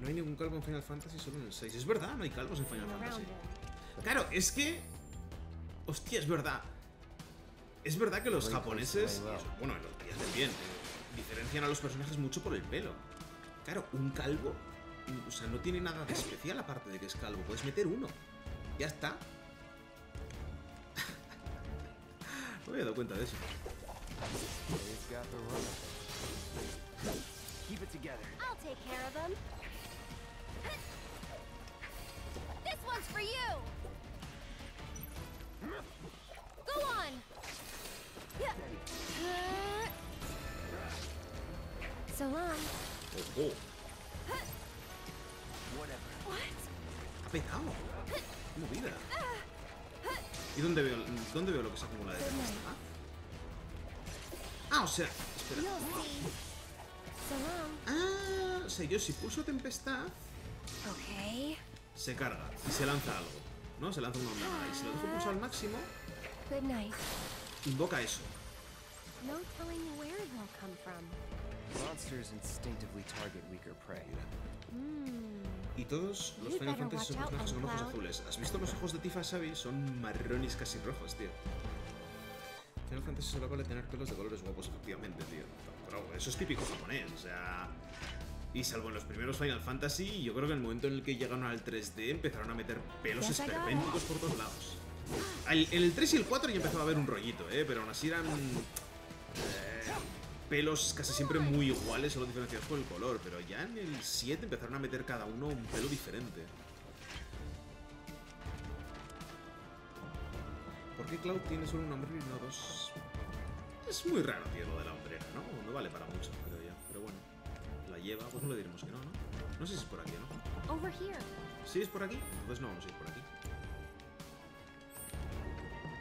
No hay ningún calvo en Final Fantasy, solo en el 6. Es verdad, no hay calvos en Final Fantasy. Claro, es que... Hostia, es verdad. Es verdad que los japoneses, bueno, en los días del bien, diferencian a los personajes mucho por el pelo. Claro, un calvo, mm, o sea, no tiene nada de especial aparte de que es calvo. Puedes meter uno. Ya está. No me había dado cuenta de eso. They've got the run of it. Keep it together. I'll take care of them. This one's for you. Go on. So long. Whatever. Ha petado. Qué movida. ¿Y dónde veo, dónde veo lo que se acumula de tempestad? Ah, o sea, espera. Ah, o sea, yo si pulso tempestad, se carga y se lanza algo. ¿No? Se lanza una onda. Y si lo dejo pulsado al máximo, invoca eso. No telling where they'll come from. Monsters instinctively target weaker prey. Hmm. Y todos los Final Fantasy son watch out, personajes con ojos azules. ¿Has visto los ojos de Tifa Sabi? Son marrones casi rojos, tío. Final Fantasy solo vale tener pelos de colores guapos, efectivamente, tío. Pero eso es típico japonés, o sea... Y salvo en los primeros Final Fantasy, yo creo que en el momento en el que llegaron al 3D empezaron a meter pelos esperpénticos por todos lados. En el 3 y el 4 ya empezaba a haber un rollito, ¿eh? Pero aún así eran... pelos casi siempre muy iguales, solo diferenciados por el color. Pero ya en el 7 empezaron a meter cada uno un pelo diferente. ¿Por qué Cloud tiene solo una hombrera y no dos? Es muy raro, tío, lo de la hombrera, ¿no? No vale para mucho, creo yo. Pero bueno, la lleva, pues no le diremos que no, ¿no? No sé si es por aquí, ¿no? Over here. ¿Sí es por aquí? Pues no vamos a ir por aquí.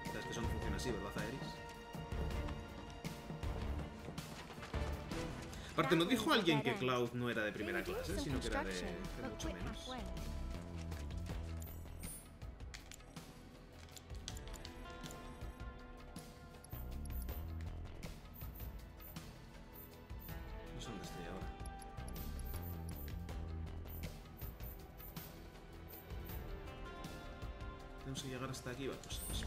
Sabes que eso no funciona así, ¿verdad, Aeris? Aparte, ¿no dijo alguien que Cloud no era de primera clase, sino que era de, de mucho menos? No sé dónde estoy ahora. Tenemos que llegar hasta aquí. Vale, pues pues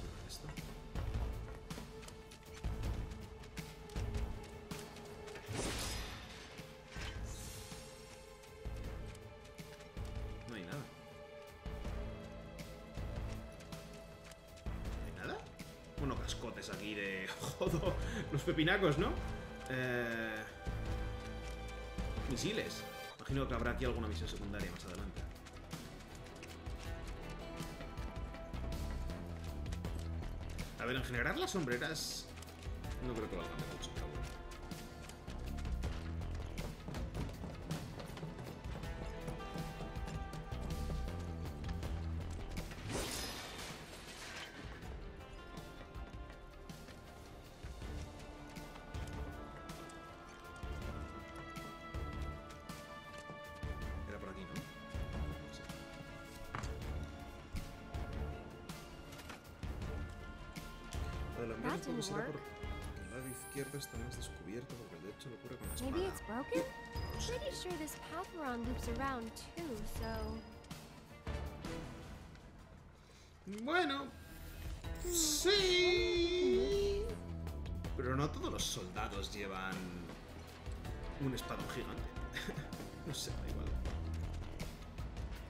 de... Jodo, los pepinacos, ¿no? Eh... Misiles. Imagino que habrá aquí alguna misión secundaria más adelante. A ver, en general las sombreras no creo que valgan mucho, This path we're on loops around too, so. Bueno. Sí. Pero no todos los soldados llevan un espadón gigante. no sé, da igual.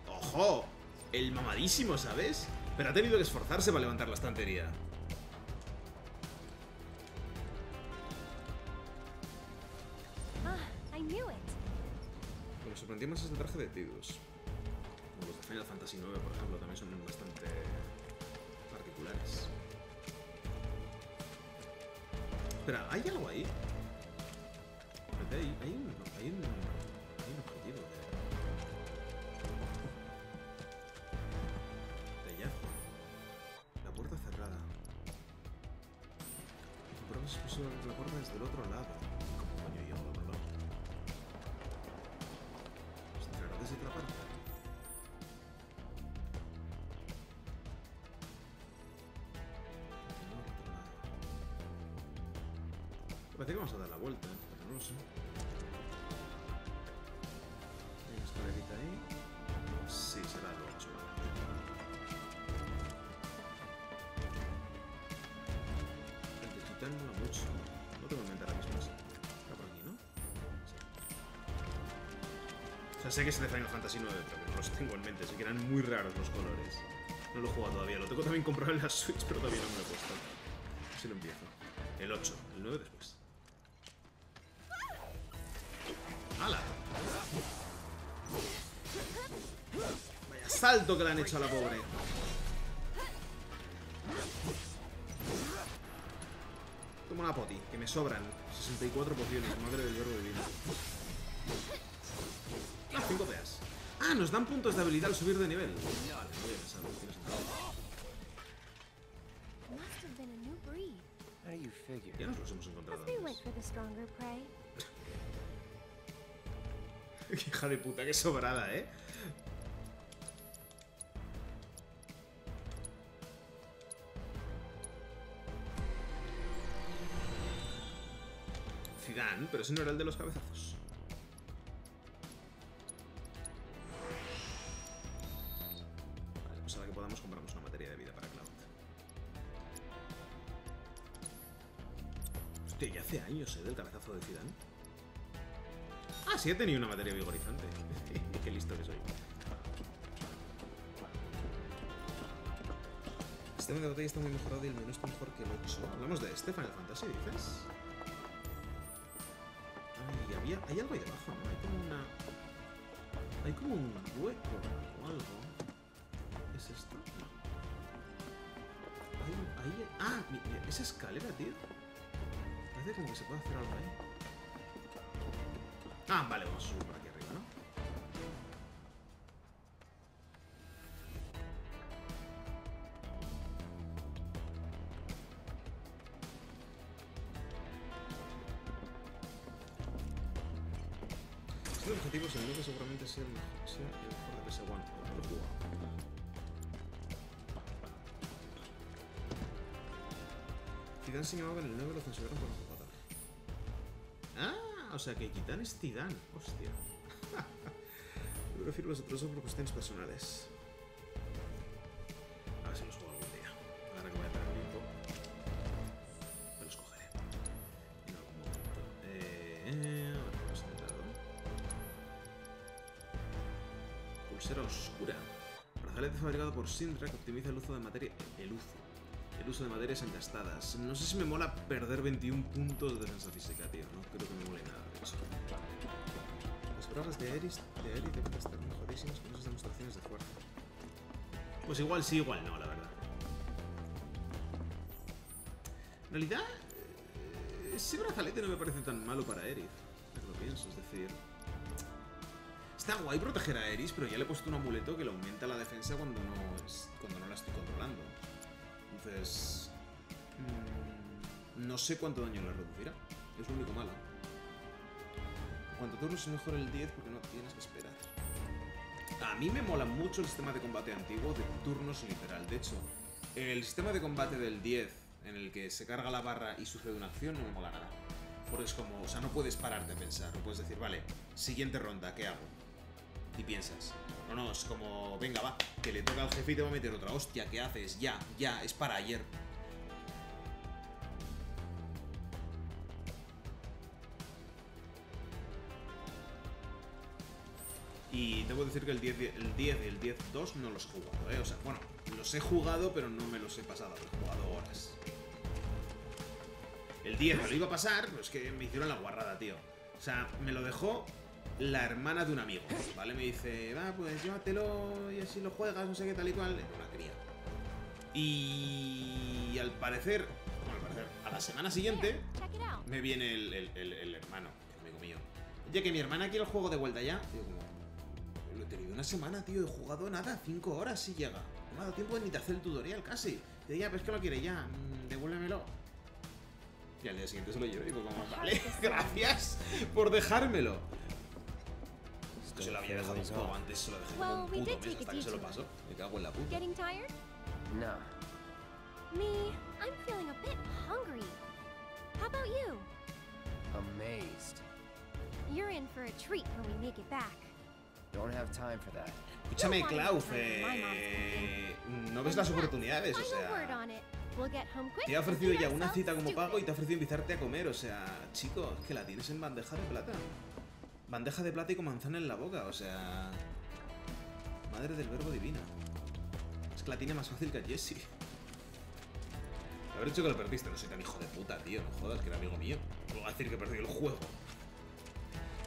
¡Ojo! El mamadísimo, ¿sabes? Pero ha tenido que esforzarse para levantar la estantería. Ah, I knew it. Sorprendió más es el traje de Tidus. Como los de Final Fantasy IX, por ejemplo, también son bastante particulares. Espera, ¿hay algo ahí? Hay, hay un, hay, un, hay un objetivo de... De hallazgo. La puerta cerrada. La puerta desde el otro lado. Parece que vamos a dar la vuelta, pero no lo sé. Hay una escalerita ahí. Sé que es de Final Fantasy IX, pero no los tengo en mente. Sé que eran muy raros los colores. No lo he jugado todavía. Lo tengo también comprado en la Switch, pero todavía no me lo he puesto. Si lo empiezo. El 8, el 9 después. ¡Hala! Vaya salto que le han hecho a la pobre. Toma una poti, que me sobran 64 pociones, madre del verbo divino. Ah, nos dan puntos de habilidad al subir de nivel. Vale, voy a? Ya nos los hemos encontrado. Hija de puta, qué sobrada, ¿eh? Zidane, pero ese no era el de los cabezazos. Del cabezazo de Zidane. Ah, sí he tenido una materia vigorizante. Qué listo que soy. El sistema de batalla está muy mejorado y el menú está mejor que el 8. Hablamos de este Final Fantasy, dices. Hay algo ahí debajo, ¿no? Hay como una... Hay como un hueco o algo. ¿Es esto? Hay, ahí... Ah, mi- mira, escalera, tío. Parece como que se puede hacer algo ahí. Ah, vale, vamos a subir por aquí arriba, ¿no? Este objetivo es el nuevo, seguramente sea el sea el mejor de PS1. No lo jugado. Zidane se llamaba en el 9 lo censuraron por o sea que Gitán es Zidane. Hostia. Yo prefiero los otros dos por cuestiones personales. A ver si los juego algún día. Ahora que voy a tener tiempo. Me los cogeré. En algún momento. Eh, eh, a ver, ¿qué hemos entrado? Pulsera oscura. Brazalete fabricado por Sindra que optimiza el uso de materia. El uso. El uso de materias engastadas. No sé si me mola perder 21 puntos de defensa física, tío. No creo que me mole nada de eso. Las pruebas de Eris, de Eris deben estar mejorísimas con esas demostraciones de fuerza. Pues igual sí, igual no, la verdad. En realidad, eh, ese brazalete no me parece tan malo para Eris. lo pienso, es decir. Está guay proteger a Eris, pero ya le he puesto un amuleto que le aumenta la defensa cuando no, cuando no la estoy controlando. Entonces. mm, no sé cuánto daño le reducirá. Es lo único malo. Cuanto turnos es mejor el 10 porque no tienes que esperar. A mí me mola mucho el sistema de combate antiguo de turnos literal. De hecho, el sistema de combate del 10, en el que se carga la barra y sucede una acción, no me mola nada. Porque es como, o sea, no puedes pararte a pensar. No puedes decir, vale, siguiente ronda, ¿qué hago? Y piensas. No, no, es como, venga, va, que le toca al jefe y te va a meter otra. Hostia, ¿qué haces? Ya, ya, es para ayer. Y debo decir que el 10, el 10 y el 10-2 no los he jugado, ¿eh? O sea, bueno, los he jugado, pero no me los he pasado, los he jugado horas. El 10 me lo iba a pasar, pero es que me hicieron la guarrada, tío. O sea, me lo dejó la hermana de un amigo, ¿vale? Me dice, va, pues llévatelo y así lo juegas, no sé qué tal y cual. Era una cría. Y al parecer, bueno, al parecer, a la semana siguiente me viene el, el- el- el hermano, el amigo mío. Ya que mi hermana quiere el juego de vuelta ya. Digo, como, lo he tenido una semana, tío, he jugado nada, 5 horas si llega. No me ha dado tiempo ni de hacer el tutorial casi. Digo, ya, pero es que lo quiere ya, mm, devuélvemelo. Y al día siguiente se lo llevé, digo, como, vale, gracias por dejármelo. Se lo había dejado un poco antes, se lo dejé como Well, un we puto did mes take a hasta que se lo pasó. Me cago en la puta. Getting tired? No. Me, I'm feeling a bit hungry. How about you? Amazed. You're in for a treat when we make it back. Don't have time for that. Escúchame, Klaus, eh, no ves las oportunidades, o sea... Te ha ofrecido do ya una cita como pago y te ha ofrecido invitarte a comer, o sea, chico, es que la tienes en bandeja de plata. Bandeja de plata y con manzana en la boca, o sea... Madre del verbo divina. Es que la tiene más fácil que a Jesse. Haber dicho que lo perdiste, no soy tan hijo de puta, tío, no jodas, que era amigo mío. No voy a decir que perdí el juego.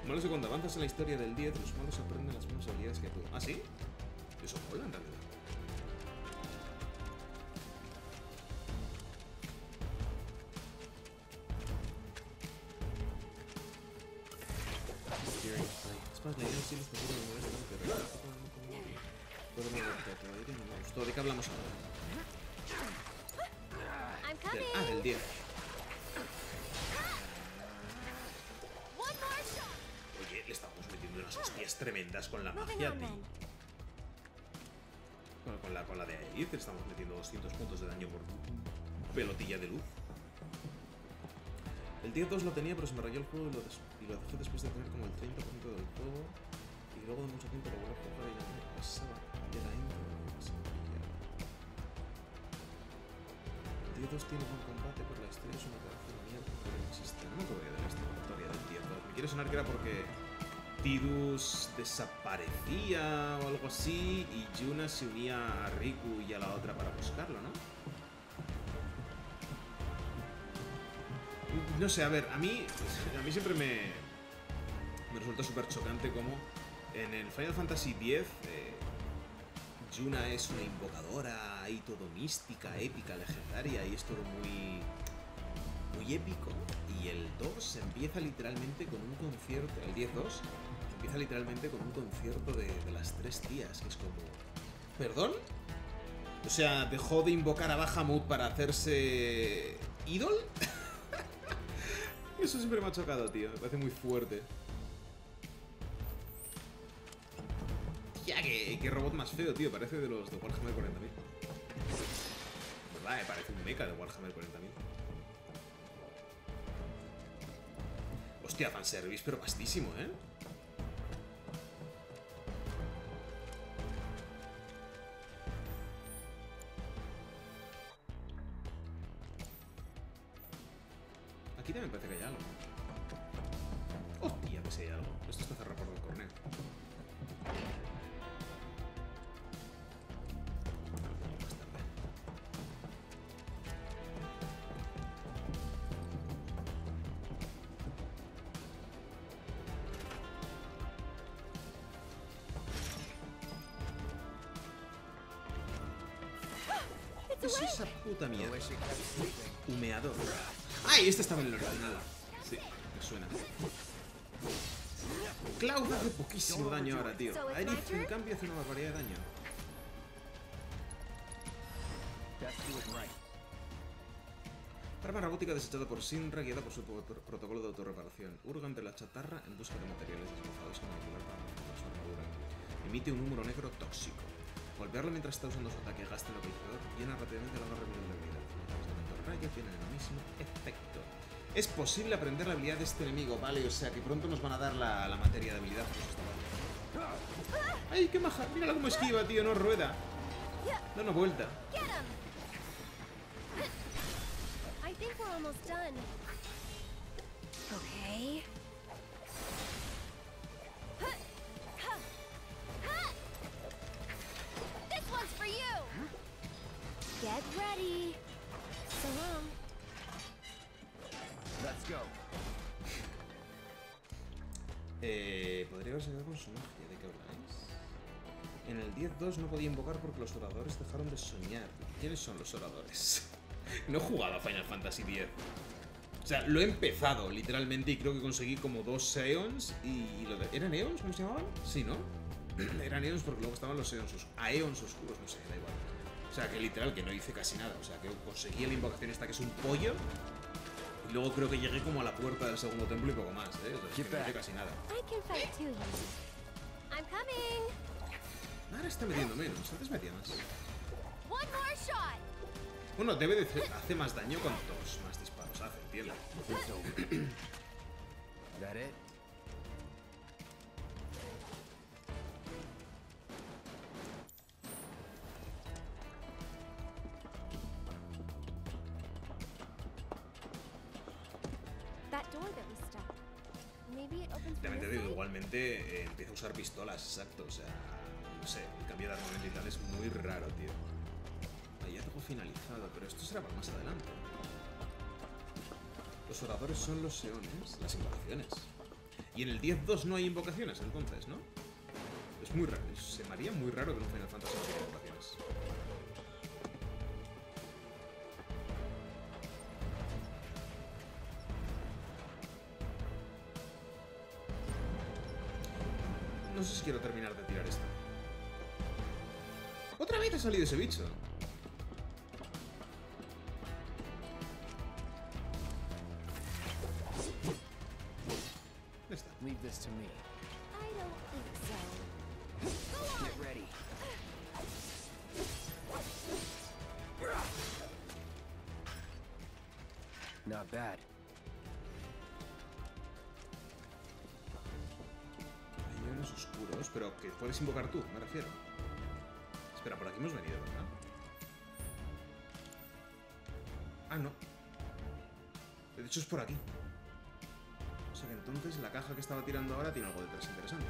Malo es que cuando avanzas en la historia del 10, los malos aprenden las mismas habilidades que tú. ¿Ah, sí? Eso mola en realidad. Seriously. Es más, la idea sí está seguro de mover el que regresa como- como- Puedo moverte, te lo diré, no me gustó. ¿De qué hablamos ahora? Del- ah, del 10. One more shot. Oye, le estamos metiendo unas hostias tremendas con la magia, tío. Bueno, con la, con la de Aerith le estamos metiendo 200 puntos de daño por pelotilla de luz. El 10-2 lo tenía, pero se me rayó el juego y lo, des- y lo dejé después de tener como el 30% del juego. Y luego de mucho tiempo lo volví a jugar y ya me pasaba. Y era intro, me pillaba. El 10-2 tiene buen combate, pero la historia es una de mierda que no existe. No me acuerdo de la historia del 10-2. Me quiere sonar que era porque Tidus desaparecía o algo así y Yuna se unía a Riku y a la otra para buscarlo, ¿no? No sé, a ver, a mí, a mí siempre me, me resulta súper chocante como en el Final Fantasy X eh, Yuna es una invocadora ahí todo mística, épica, legendaria y es todo muy, muy épico. Y el 2 empieza literalmente con un concierto, el 10-2, empieza literalmente con un concierto de, de las tres tías, que es como... ¿Perdón? O sea, dejó de invocar a Bahamut para hacerse... ¿Idol? Eso siempre me ha chocado, tío. Me parece muy fuerte. Ya, qué, qué robot más feo, tío. Parece de los de Warhammer 40.000. ¿Verdad? Me parece un mecha de Warhammer 40.000. Hostia, fanservice, pero vastísimo, ¿eh? Aquí también parece que hay algo. Hostia, que si hay algo. Esto está cerrado por el. ¿Qué es esa puta mierda? Humeador. ¡Ay! Este estaba en el original. Sí, me suena. Cloud hace poquísimo daño ahora, tío. Aerith, en cambio, hace una barbaridad de daño. Arma robótica desechada por Sinra, guiada por su pro- protocolo de autorreparación. Hurga entre la chatarra en busca de materiales desmozados que manipular para mejorar su armadura. Emite un número negro tóxico. Golpearlo mientras está usando su ataque gasta el localizador llena rápidamente la barra de vulnerabilidad. Los elementos rayo tienen el mismo efecto. Es posible aprender la habilidad de este enemigo, vale, o sea que pronto nos van a dar la, la materia de habilidad. ¡Ay, qué maja! Mírala cómo esquiva, tío, no rueda. Da una vuelta. Get ready. Let's go. Eh, podría haberse quedado con su magia, ¿de qué habláis? En el 10-2 no podía invocar porque los oradores dejaron de soñar. ¿Quiénes son los oradores? no he jugado a Final Fantasy X. O sea, lo he empezado literalmente y creo que conseguí como dos Aeons y lo de... ¿Eran Aeons? ¿Cómo se llamaban? Sí, ¿no? Eran Aeons porque luego estaban los Aeons, os- Aeons oscuros, no sé, da igual. O sea, que literal, que no hice casi nada. O sea, que conseguí la invocación esta que es un pollo. Y luego creo que llegué como a la puerta del segundo templo y poco más, ¿eh? O sea, es que no hice casi nada. Ahora está metiendo menos, antes metía más. Bueno, debe de hacer hace más daño cuantos más disparos hace, entiendo. También te digo, igualmente eh, empieza a usar pistolas, exacto, o sea, no sé, el cambio de armamento y tal es muy raro, tío. Hay algo finalizado, pero esto será para más adelante. Los oradores son los seones, las invocaciones. Y en el 10-2 no hay invocaciones, entonces, ¿no? Es muy raro. Se me haría muy raro que en un Final Fantasy no hubiera invocaciones. No sé si quiero terminar de tirar esto. Otra vez ha salido ese bicho. ¿Dónde está? Leave this to me. I don't think so. Get ready. Not bad. Pero que puedes invocar tú, me refiero. Espera, por aquí hemos venido, ¿verdad? Ah, no. De hecho es por aquí. O sea que entonces la caja que estaba tirando ahora tiene algo detrás interesante.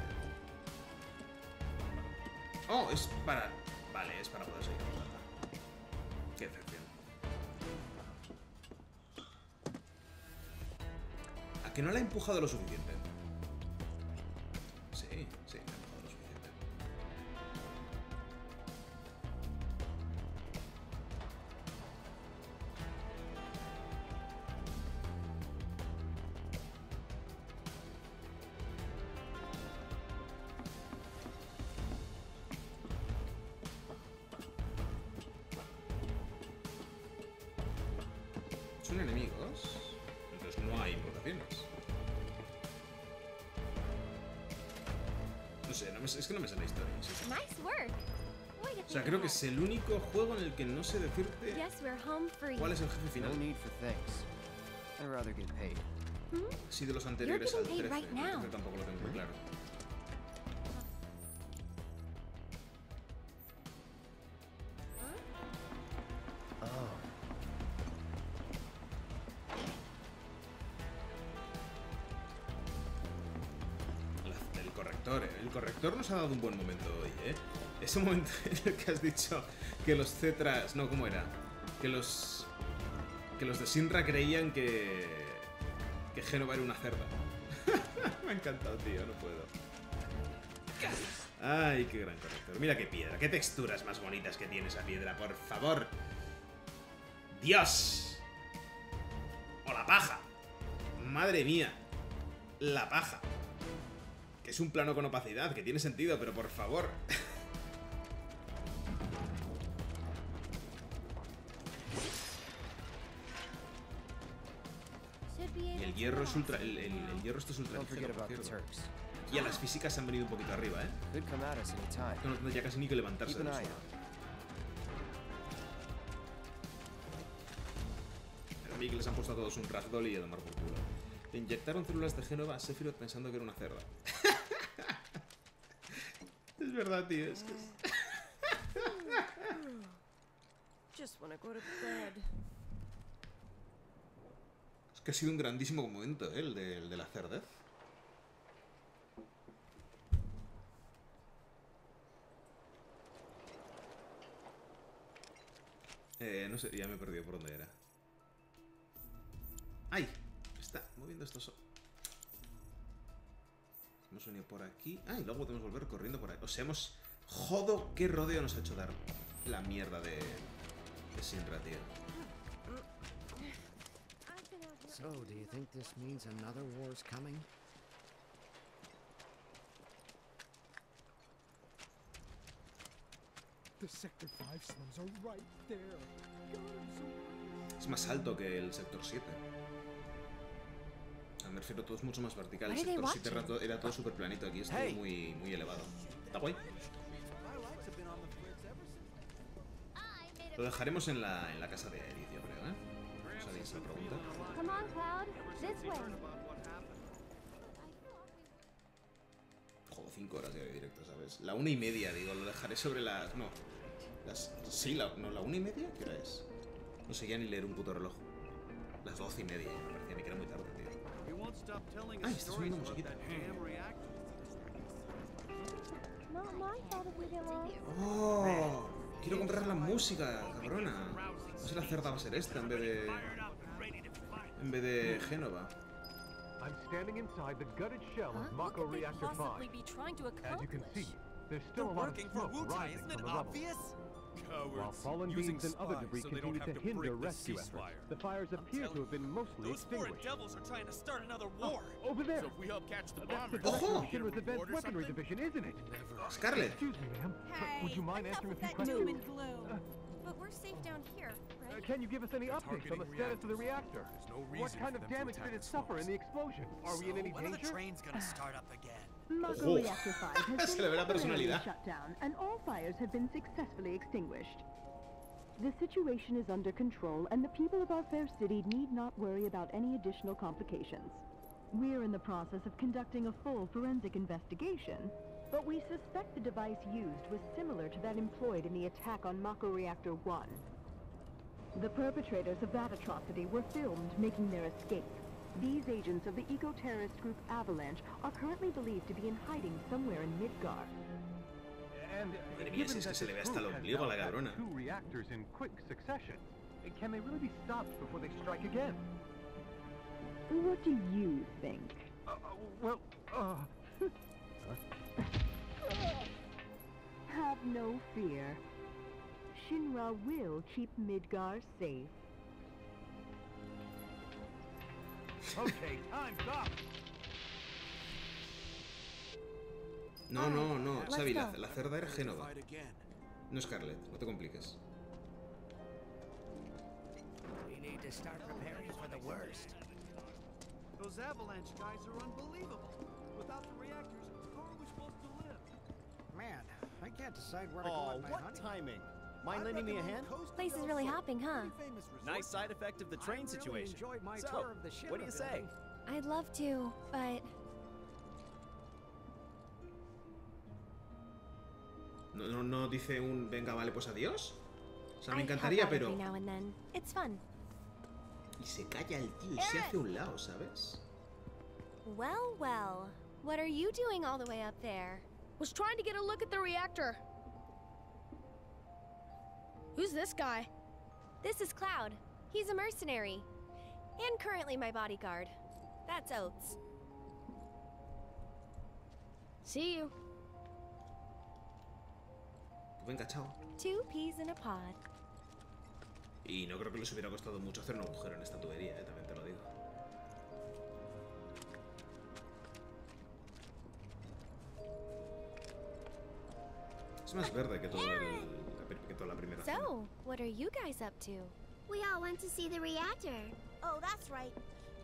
Oh, es para... Vale, es para poder puerta. Qué decepción. ¿A que no la he empujado lo suficiente? Son enemigos, entonces no hay invocaciones. No sé, no me es que no me sé la historia. sí. O sea, creo que es el único juego en el que no sé decirte cuál es el jefe final. Paid. Sí, de los anteriores al getting 13. paid right now. entonces tampoco lo tengo muy claro. Nos ha dado un buen momento hoy, ¿eh? Ese momento en el que has dicho que los Cetras... No, ¿cómo era? Que los... Que los de Sinra creían que... Que Génova era una cerda. Me ha encantado, tío, no puedo. Ay, qué gran corrector. Mira qué piedra, qué texturas más bonitas que tiene esa piedra, por favor. ¡Dios! ¡O la paja! ¡Madre mía! La paja. Es un plano con opacidad, que tiene sentido, pero por favor. Y el hierro es ultra. El, el- el hierro este es ultra ligero, por cierto. Y a las físicas se han venido un poquito arriba, ¿eh? No tendría casi ni que levantarse. A mí que les han puesto a todos un ragdoll y a tomar por culo. Le inyectaron células de Génova a Sephiroth pensando que era una cerda. Es verdad, tío. Es que es- Just wanna go to bed. Es que ha sido un grandísimo momento, ¿eh? El de, el de la cerdez. Eh, no sé, ya me he perdido por dónde era. ¡Ay! Está moviendo esto por aquí. ¡Ay! Luego podemos volver corriendo por ahí. O sea, hemos... Jodo, qué rodeo nos ha hecho dar la mierda de... De Sinra, tío. So, do you think this means another war's coming? The Sector 5 slums are right there. God, I'm so Es más alto que el sector 7. Ah, Me refiero, todo es mucho más vertical. El sector 7 era todo, era todo súper planito. Aquí es todo Hey. muy, muy elevado. Está guay. Lo dejaremos en la, en la casa de Edith, yo creo, ¿eh? O sea, alguien se lo pregunta. Joder, 5 horas ya de directo, ¿sabes? La una y media, digo, lo dejaré sobre las. No. Las. Sí, la, no, la una y media, ¿qué hora es? No sé ya ni leer un puto reloj. Las doce y media, me parecía a mí que era muy tarde. Ay, está sonando musiquita. Not my fault if we get lost. ¡Oh! Quiero comprar la música, cabrona. No sé la cerda va a ser esta en vez de. En vez de Génova. I'm standing inside the gutted shell of Mako Reactor 5. possibly be trying to As you can see, there's still a lot working of for smoke Wu-Tai, rising isn't from it the rubble. Obvious? While fallen using beams and other debris so continue to to hinder the rescue efforts, the fires appear to have been mostly Those foreign extinguished. devils are trying to start another war. over there. So if we help catch the That's the bombers, direction we'll of get a Shinra's Advanced Weaponry? Division, isn't it? Scarlet. Excuse me, ma'am. but would you mind answering a few questions? doom and gloom. But we're safe down here, Uh, can you give us any They're updates on the targeting status of the reactor? No what kind of damage did it suffer in the explosion? Are we in any when are the danger? trains gonna start up again? Mako Ojo. Reactor 5 has Se le ve la personalidad. shut down, and all fires have been successfully extinguished. The situation is under control, and the people of our fair city need not worry about any additional complications. We're in the process of conducting a full forensic investigation, but we suspect the device used was similar to that employed in the attack on Mako Reactor 1. The perpetrators of that atrocity were filmed making their escape. These agents of the eco-terrorist group Avalanche are currently believed to be in hiding somewhere in Midgar. And Madre mía, given si es que se le ve hasta el ombligo a la cabrona. Two reactors in quick succession. Can they really be stopped before they strike again? What do you think? Uh, uh, well, uh, Have no fear. Shinra will keep Midgar safe. No, no, no, Let's Xavi, la, la cerda era Génova. No Scarlet, no te compliques. We need to start preparing for the worst. Those avalanche guys are unbelievable. Without the reactors, how are we supposed to live? Man, I can't decide where to go Oh, Aw, on my what timing? Mind lending me a hand? Place is really hopping, huh? Nice side effect of the train really situation. my so, tour of the what do you say? I'd love to, but No, no, no dice un venga, vale, pues adiós. O sea, me encantaría, pero. every now and then. It's fun. Y se calla el tío y se hace un lado, ¿sabes? Well, well. What are you doing all the way up there? Was trying to get a look at the reactor. Who's this guy? This is Cloud. He's a mercenary. And currently my bodyguard. That's Oates. See you. Venga, chao. Two peas in a pod. Y no creo que les hubiera costado mucho hacer un agujero en esta tubería, eh, también te lo digo. Es más verde que, todo el- la, pri- la primera. So, what are you guys up to? We all went to see the reactor. Oh, that's right.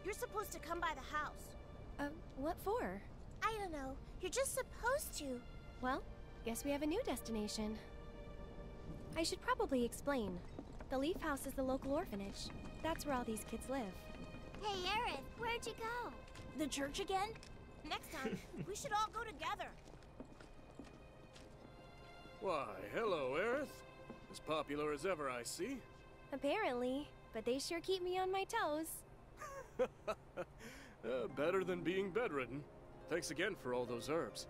You're supposed to come by the house. Uh, what for? I don't know. You're just supposed to. Well, guess we have a new destination. I should probably explain. The Leaf House is the local orphanage. That's where all these kids live. Hey, Aerith, where'd you go? The church again? Next time, we should all go together. Why, hello, Aerith. As popular as ever, I see. Apparently, but they sure keep me on my toes. Uh, better than being bedridden. Thanks again for all those herbs.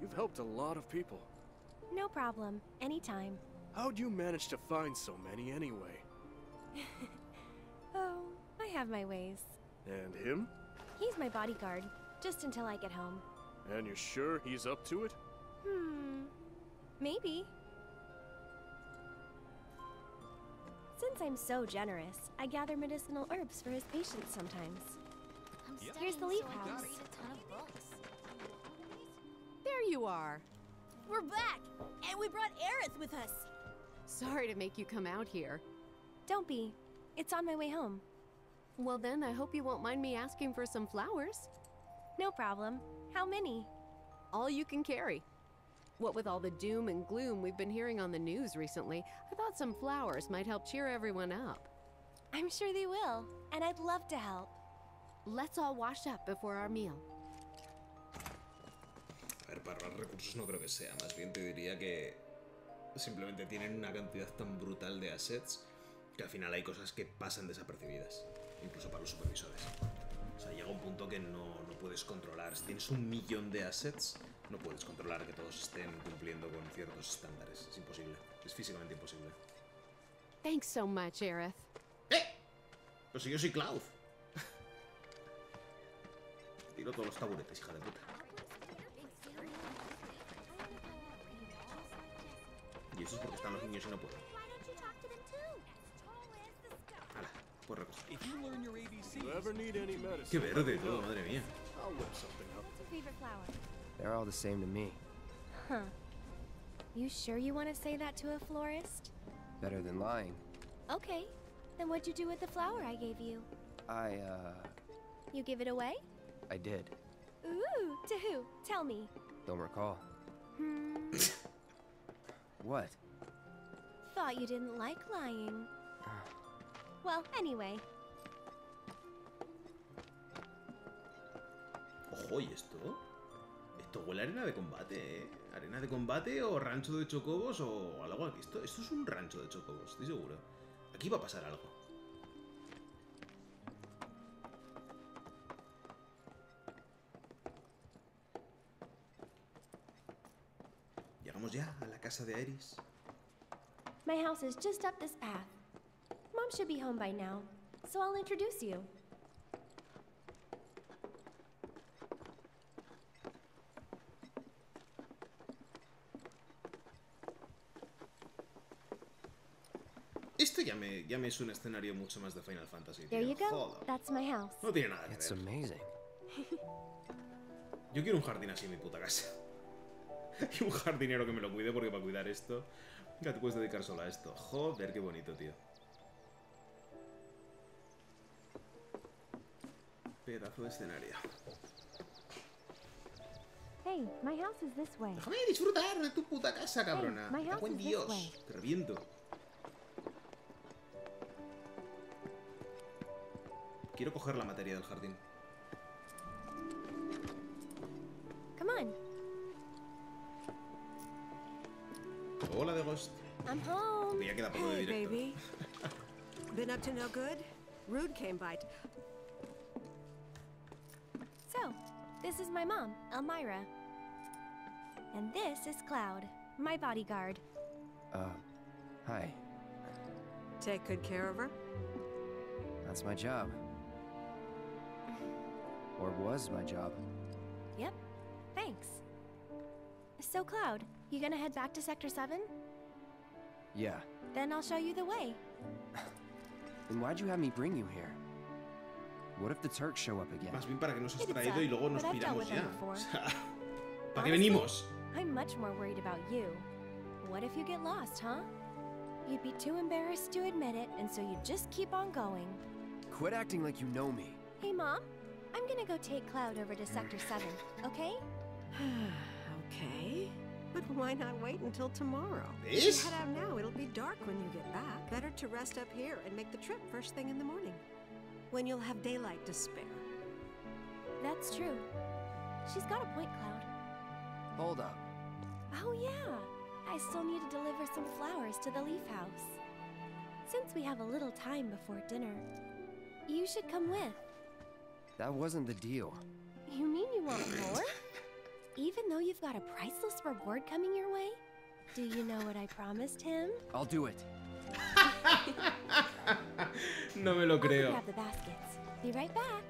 You've helped a lot of people. No problem. Anytime. How'd you manage to find so many anyway? Oh, I have my ways. And him? He's my bodyguard, just until I get home. And you're sure he's up to it? Hmm. Maybe. Since I'm so generous, I gather medicinal herbs for his patients sometimes. Here's the leaf house. There you are. We're back, and we brought Aerith with us. Sorry to make you come out here. Don't be. It's on my way home. Well, then, I hope you won't mind me asking for some flowers. No problem. How many? All you can carry. What with all the doom and gloom we've been hearing on the news recently, I thought some flowers might help cheer everyone up. I'm sure they will, and I'd love to help. Let's all wash up before our meal. A ver, para ahorrar recursos no creo que sea. Más bien te diría que simplemente tienen una cantidad tan brutal de assets que al final hay cosas que pasan desapercibidas, incluso para los supervisores. O sea, llega un punto que no, no puedes controlar. Si tienes un millón de assets, no puedes controlar que todos estén cumpliendo con ciertos estándares. Es imposible. Es físicamente imposible. Thanks so much, Aerith. Pero si yo soy Cloud. Tiro todos los taburetes, hija de puta. Y eso es porque están los niños y no puedo. Hala, pues recoger. Qué verde todo, madre mía. I'll whip something up. What's your favorite flower? They're all the same to me. Huh. You sure you want to say that to a florist? Better than lying. Okay. Then what'd you do with the flower I gave you? I, uh, You give it away? I did. Ooh, to who? Tell me. Don't recall. Hmm. What? Thought you didn't like lying. Well, anyway, Ojo, ¿y esto? Esto huele a arena de combate, ¿eh? ¿Arena de combate o rancho de chocobos o algo? Esto, esto es un rancho de chocobos, estoy seguro. Aquí va a pasar algo. Llegamos ya a la casa de Aeris. my house is just up this path. Mom should be home by now, so I'll introduce you. Esto ya me, ya me es un escenario mucho más de Final Fantasy. There tío. you go. Joder. That's my house. No tiene nada que It's ver. amazing. Yo quiero un jardín así en mi puta casa. y un jardinero que me lo cuide porque para cuidar esto... Ya te puedes dedicar solo a esto. Joder, qué bonito, tío. Pedazo de escenario. Hey, my house is this way. Déjame disfrutar de tu puta casa, cabrona. Hey, my Me cago house en is this Dios. way. Te reviento. Quiero coger la materia del jardín. Come on. Hola de Ghost. I'm home. Ya queda poco de Hey, baby. Been up to no good? Rude came by. So, this is my mom, Elmira. And this is Cloud, my bodyguard. Uh, hi. Take good care of her? That's my job. Or was my job. Yep. Thanks. So, Cloud, you gonna head back to Sector 7? Yeah. Then I'll show you the way. Then why'd you have me bring you here? What if the Turks show up again? Más bien para que nos has traído uh, y luego nos but I've dealt piramos with ya. them before. O sea, ¿para qué Honestly, venimos? I'm much more worried about you. What if you get lost, huh? You'd be too embarrassed to admit it, and so you'd just keep on going. Quit acting like you know me. Hey, Mom, I'm gonna go take Cloud over to Sector 7, okay? okay. But why not wait until tomorrow? If you head out now, it'll be dark when you get back. Better to rest up here and make the trip first thing in the morning. When you'll have daylight to spare. That's true. She's got a point, Cloud. Hold up. Oh, yeah. I still need to deliver some flowers to the Leaf House. Since we have a little time before dinner, you should come with. That wasn't the deal. You mean you want more? Even though you've got a priceless reward coming your way? Do you know what I promised him? I'll do it. No me lo I'll go creo. grab the baskets. Be right back.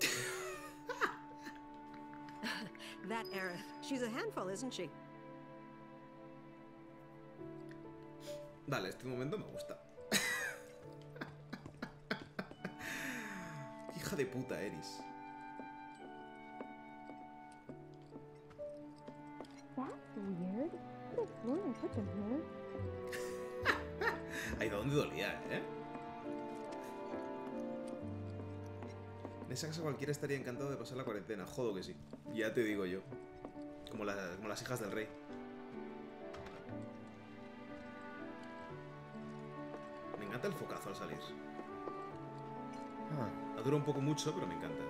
That Aerith, she's a handful, isn't she? Vale, este momento me gusta. Hija de puta, here. Ahí dónde dolía, ¿eh? En esa casa cualquiera estaría encantado de pasar la cuarentena. Jodo que sí. Ya te digo yo. Como, la- como las hijas del rey. Me encanta el focazo al salir. Huh. Dura un poco mucho, pero me encanta.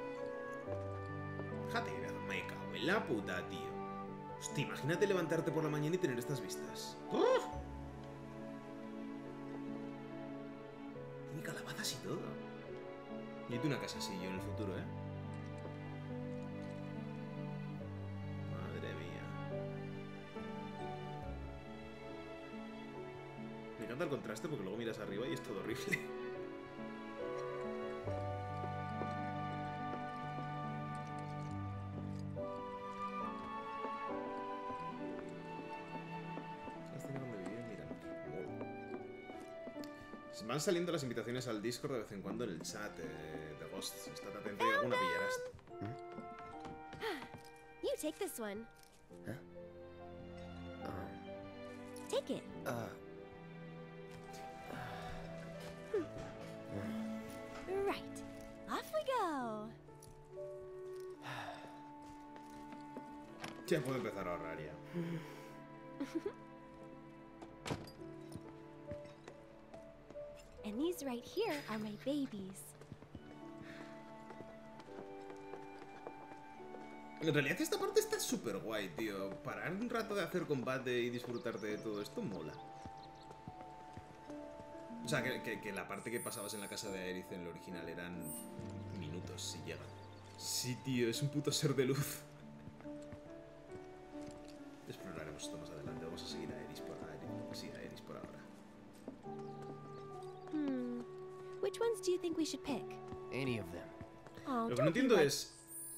Fíjate, me cago en la puta, tío. Hostia, imagínate levantarte por la mañana y tener estas vistas. ¡Uf! Tiene calabazas y todo. Yo tengo una casa así yo en el futuro, ¿eh? Madre mía. Me encanta el contraste porque luego miras arriba y es todo horrible. Van saliendo las invitaciones al Discord de vez en cuando en el chat eh, de Ghosts. Estad atento y alguna pillarás. You take this one. Uh, Take it. uh, Right. Off we go. Ya puedo empezar a ahorrar ya. and these right here are my babies. En realidad esta parte está súper guay, tío. Parar un rato de hacer combate y disfrutarte de todo esto mola. O sea, que, que- que la parte que pasabas en la casa de Aerith en el original eran minutos, si llegan. Sí, tío, es un puto ser de luz. Exploraremos esto más adelante. Vamos a seguir Which ones do you think we should pick? any of them. Oh, Lo que don't no entiendo like es,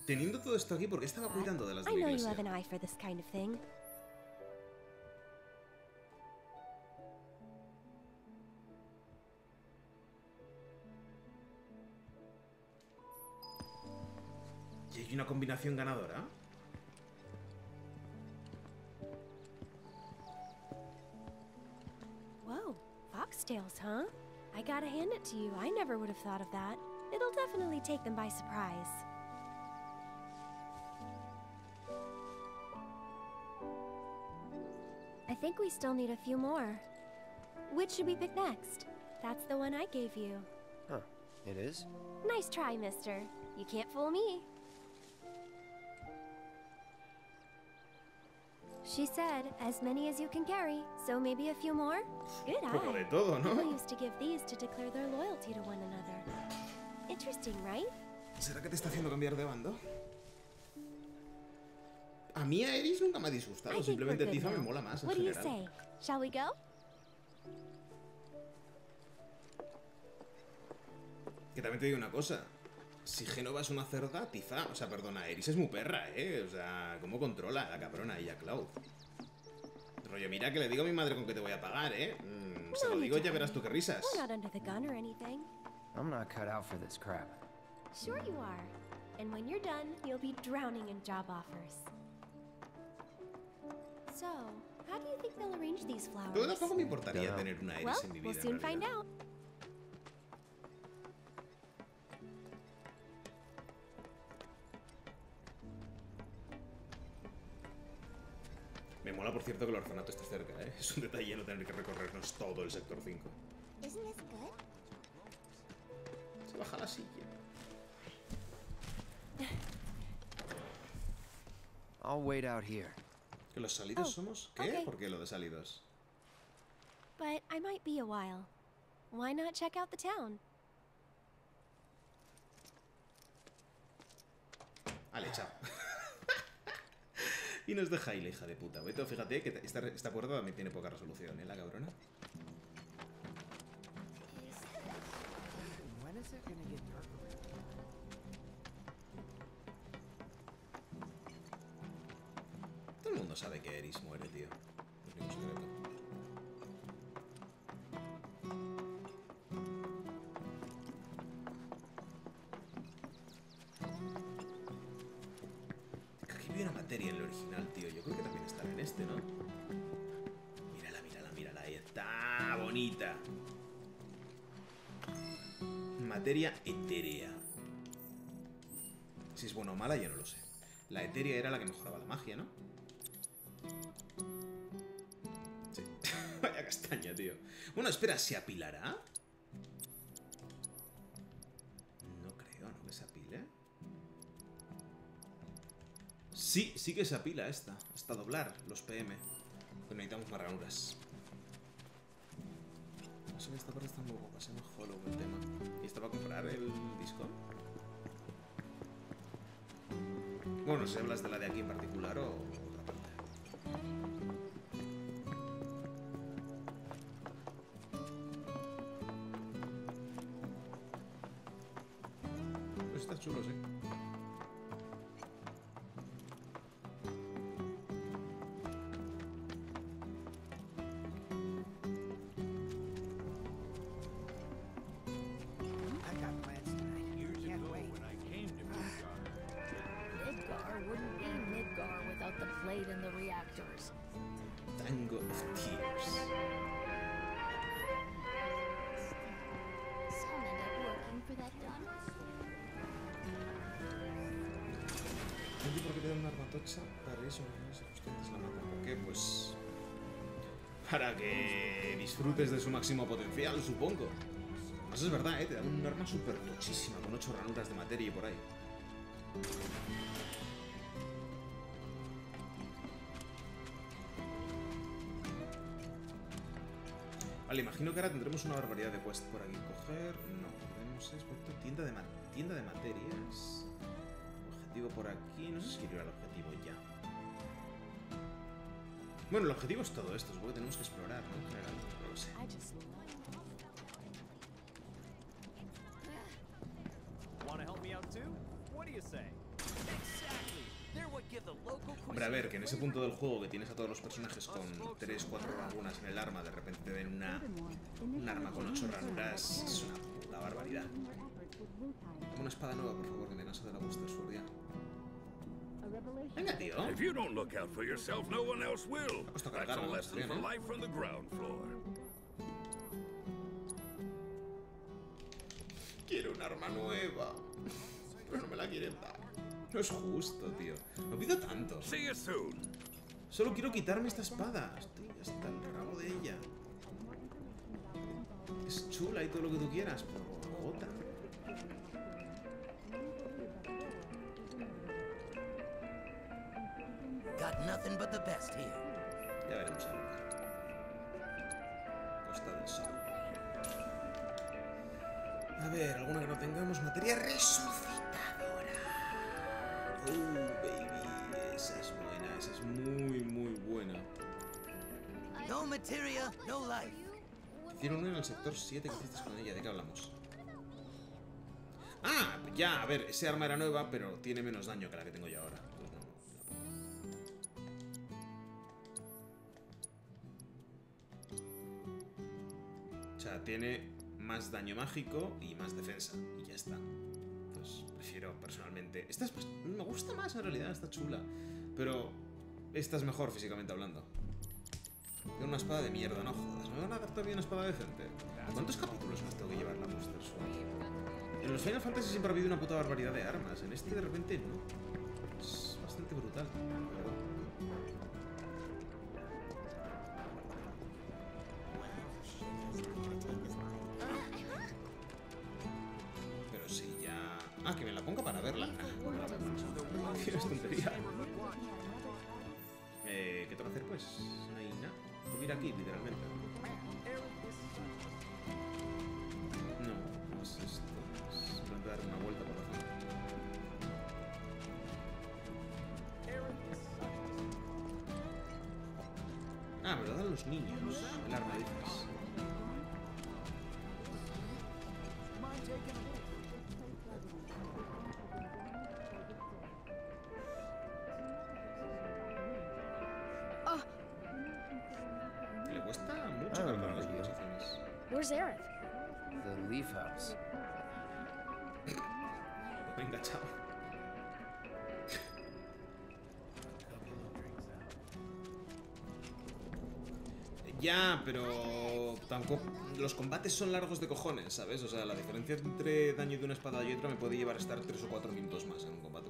teniendo todo esto aquí, ¿por qué estaba cuidando de las de I la know you iglesia? have an eye for this kind of thing. ¿Y hay una combinación ganadora? Whoa, foxtails, huh? I gotta hand it to you. I never would have thought of that. It'll definitely take them by surprise. I think we still need a few more. Which should we pick next? That's the one I gave you. Huh. It is? Nice try, mister. You can't fool me. She said, as many as you can carry, so maybe a few more? Good Poco eye. de todo, ¿no? People used to give these to declare their loyalty to one another. Interesting, right? ¿Será que te está haciendo cambiar de bando? A mí Aeris nunca me ha disgustado, I think we're simplemente good Tifa me mola más en What do you general. say? Shall we go? Que también te digo una cosa. Si Genova es una cerda, Tifa, o sea, perdona, Eris es muy perra, ¿eh? O sea, ¿cómo controla a la cabrona y a Cloud? Rollo, mira que le digo a mi madre con qué te voy a pagar, ¿eh? Mm, se lo digo, ya verás tú qué risas. I'm not cut out for this crap. Sure you are. And when you're done, you'll be drowning in job offers. So, how do you think they'll arrange these flowers? Pero tampoco me importaría tener una Eris well, en mi we'll vida. soon en find out. Mola, por cierto, que el orfanato esté cerca, ¿eh? Es un detalle no tener que recorrernos todo el sector 5. Isn't this good? Se baja la silla. I'll wait out here. ¿Que los salidos Oh, somos? ¿Qué? okay. ¿Por qué lo de salidos? But I might be a while. Why not check out the town? Vale, chao. Y nos deja ahí la hija de puta. Beto, fíjate que esta, esta puerta también tiene poca resolución, ¿eh? La cabrona. Todo el mundo sabe que Eris muere, tío. Materia etérea. Si es buena o mala, ya no lo sé. La etérea era la que mejoraba la magia, ¿no? Sí. Vaya castaña, tío. Bueno, espera, ¿se apilará? No creo, ¿no? Que se apile. Sí, sí que se apila esta. Hasta doblar los PM. Pero necesitamos más ranuras. No sé, esta parte está muy guapa. Se llama Hollow el tema. ¿Y esta va a comprar el disco? Bueno, si hablas de la de aquí en particular o otra parte. Pues está chulo, sí. Eso, ustedes la matan. ¿Por qué? Pues. Para que disfrutes de su máximo potencial, supongo. Eso es verdad, ¿eh? Te dan un arma súper tochísima, con ocho ranuras de materia y por ahí. Vale, imagino que ahora tendremos una barbaridad de quest por aquí. Coger... No, tenemos aspecto tienda de, ma- tienda de materias. Objetivo por aquí. No sé si quiero ir al objetivo ya. Bueno, el objetivo es todo esto. Supongo que tenemos que explorar, ¿no? En general, no lo sé. Hombre, a ver, que en ese punto del juego que tienes a todos los personajes con 3, 4 ranuras en el arma, de repente te den una, un arma con 8 ranuras, es una puta barbaridad. Dame una espada nueva, por favor, que me canso de la Buster Sword ya. Venga, tío. If you don't look out for yourself, no one else will. That's a lesson for ¿eh? life from the ground floor. Quiero un arma nueva. Pero no me la quieren dar. No es justo, tío. No pido tanto. See you soon. Solo quiero quitarme esta espada. Estoy hasta el rabo de ella. Es chula y todo lo que tú quieras, pero agota. Got nothing but the best here. Ya veremos ahora. Costa del Sol. A ver, alguna que no tengamos. Materia resucitadora. Oh, baby. Esa es buena, esa es muy, muy buena. No materia, no life. Hicieron una en el sector 7 que hiciste con ella. ¿De qué hablamos? Ah, ya, a ver, ese arma era nueva, pero tiene menos daño que la que tengo yo ahora. Sea, tiene más daño mágico y más defensa. Y ya está. Pues prefiero personalmente. Esta es más- me gusta más en realidad, está chula. Pero esta es mejor físicamente hablando. Tengo una espada de mierda, no jodas. ¿Me van a dar todavía una espada decente? ¿Cuántos capítulos más tengo que llevar la Buster Sword? En los Final Fantasy siempre ha habido una puta barbaridad de armas. En este de repente no. Es bastante brutal, Pero si ya... Ah, que me la ponga para verla. Qué tontería. Eh, ¿Qué tengo que hacer pues? No hay nada. Tengo que ir aquí, literalmente. No, no es esto. Es dar una vuelta por zona. Ah, me lo dan los niños. El arma dices. Where's Aerith? The Leaf House. Venga, chao. Ya, pero tampoco los combates son largos de cojones, ¿sabes? O sea, la diferencia entre daño de una espada y otra me puede llevar a estar 3 o 4 minutos más en un combate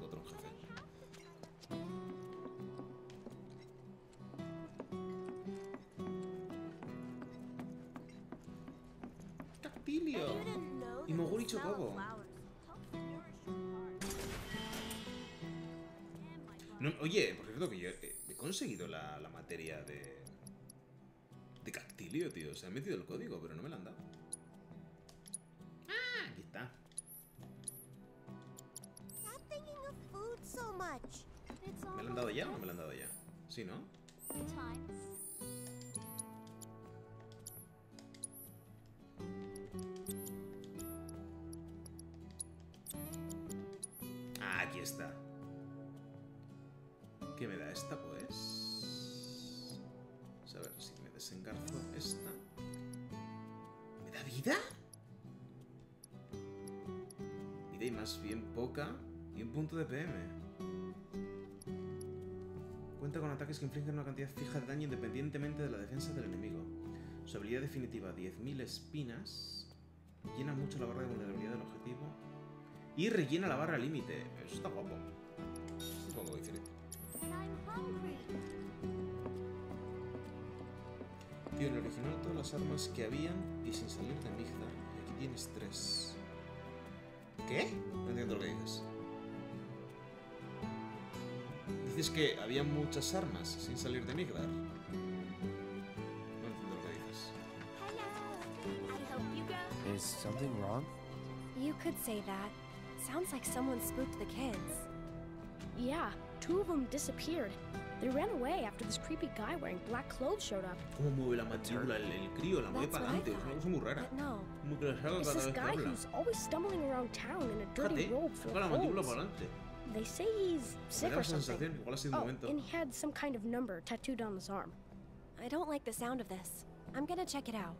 Cactilio, tío. Se ha metido el código, pero no me la han dado. Ah, aquí está. ¿Me la han dado ya o no me la han dado ya? Sí, ¿no? Ah, aquí está. ¿Qué me da esta, pues? Vamos a ver si me desengarzo esta. ¿Me da vida? Vida y más bien poca y un punto de PM. Cuenta con ataques que infligen una cantidad fija de daño independientemente de la defensa del enemigo. Su habilidad definitiva, 10.000 espinas, llena mucho la barra de vulnerabilidad del objetivo y rellena la barra límite. Eso está guapo. Un poco diferente. Tío, en el original todas las armas que habían y sin salir de Migdar. Y aquí tienes tres. ¿Qué? No entiendo lo que dices. Dices que había muchas armas sin salir de Migdar. No entiendo lo que dices. Is something wrong? You could say that. Sounds like someone spooked the kids. Yeah, two of them disappeared. They ran away after this creepy guy wearing black clothes showed up. ¿Cómo mueve la mandíbula el, el crío? La mueve That's para what I adelante. Es una cosa muy rara. No. Como que la cada this vez que guy habla. who's always stumbling around town in a dirty Fíjate, robe full saca la mandíbula para adelante. They say he's sick or something. igual ha sido un oh, momento. and he had some kind of number tattooed on his arm. I don't like the sound of this. I'm gonna check it out.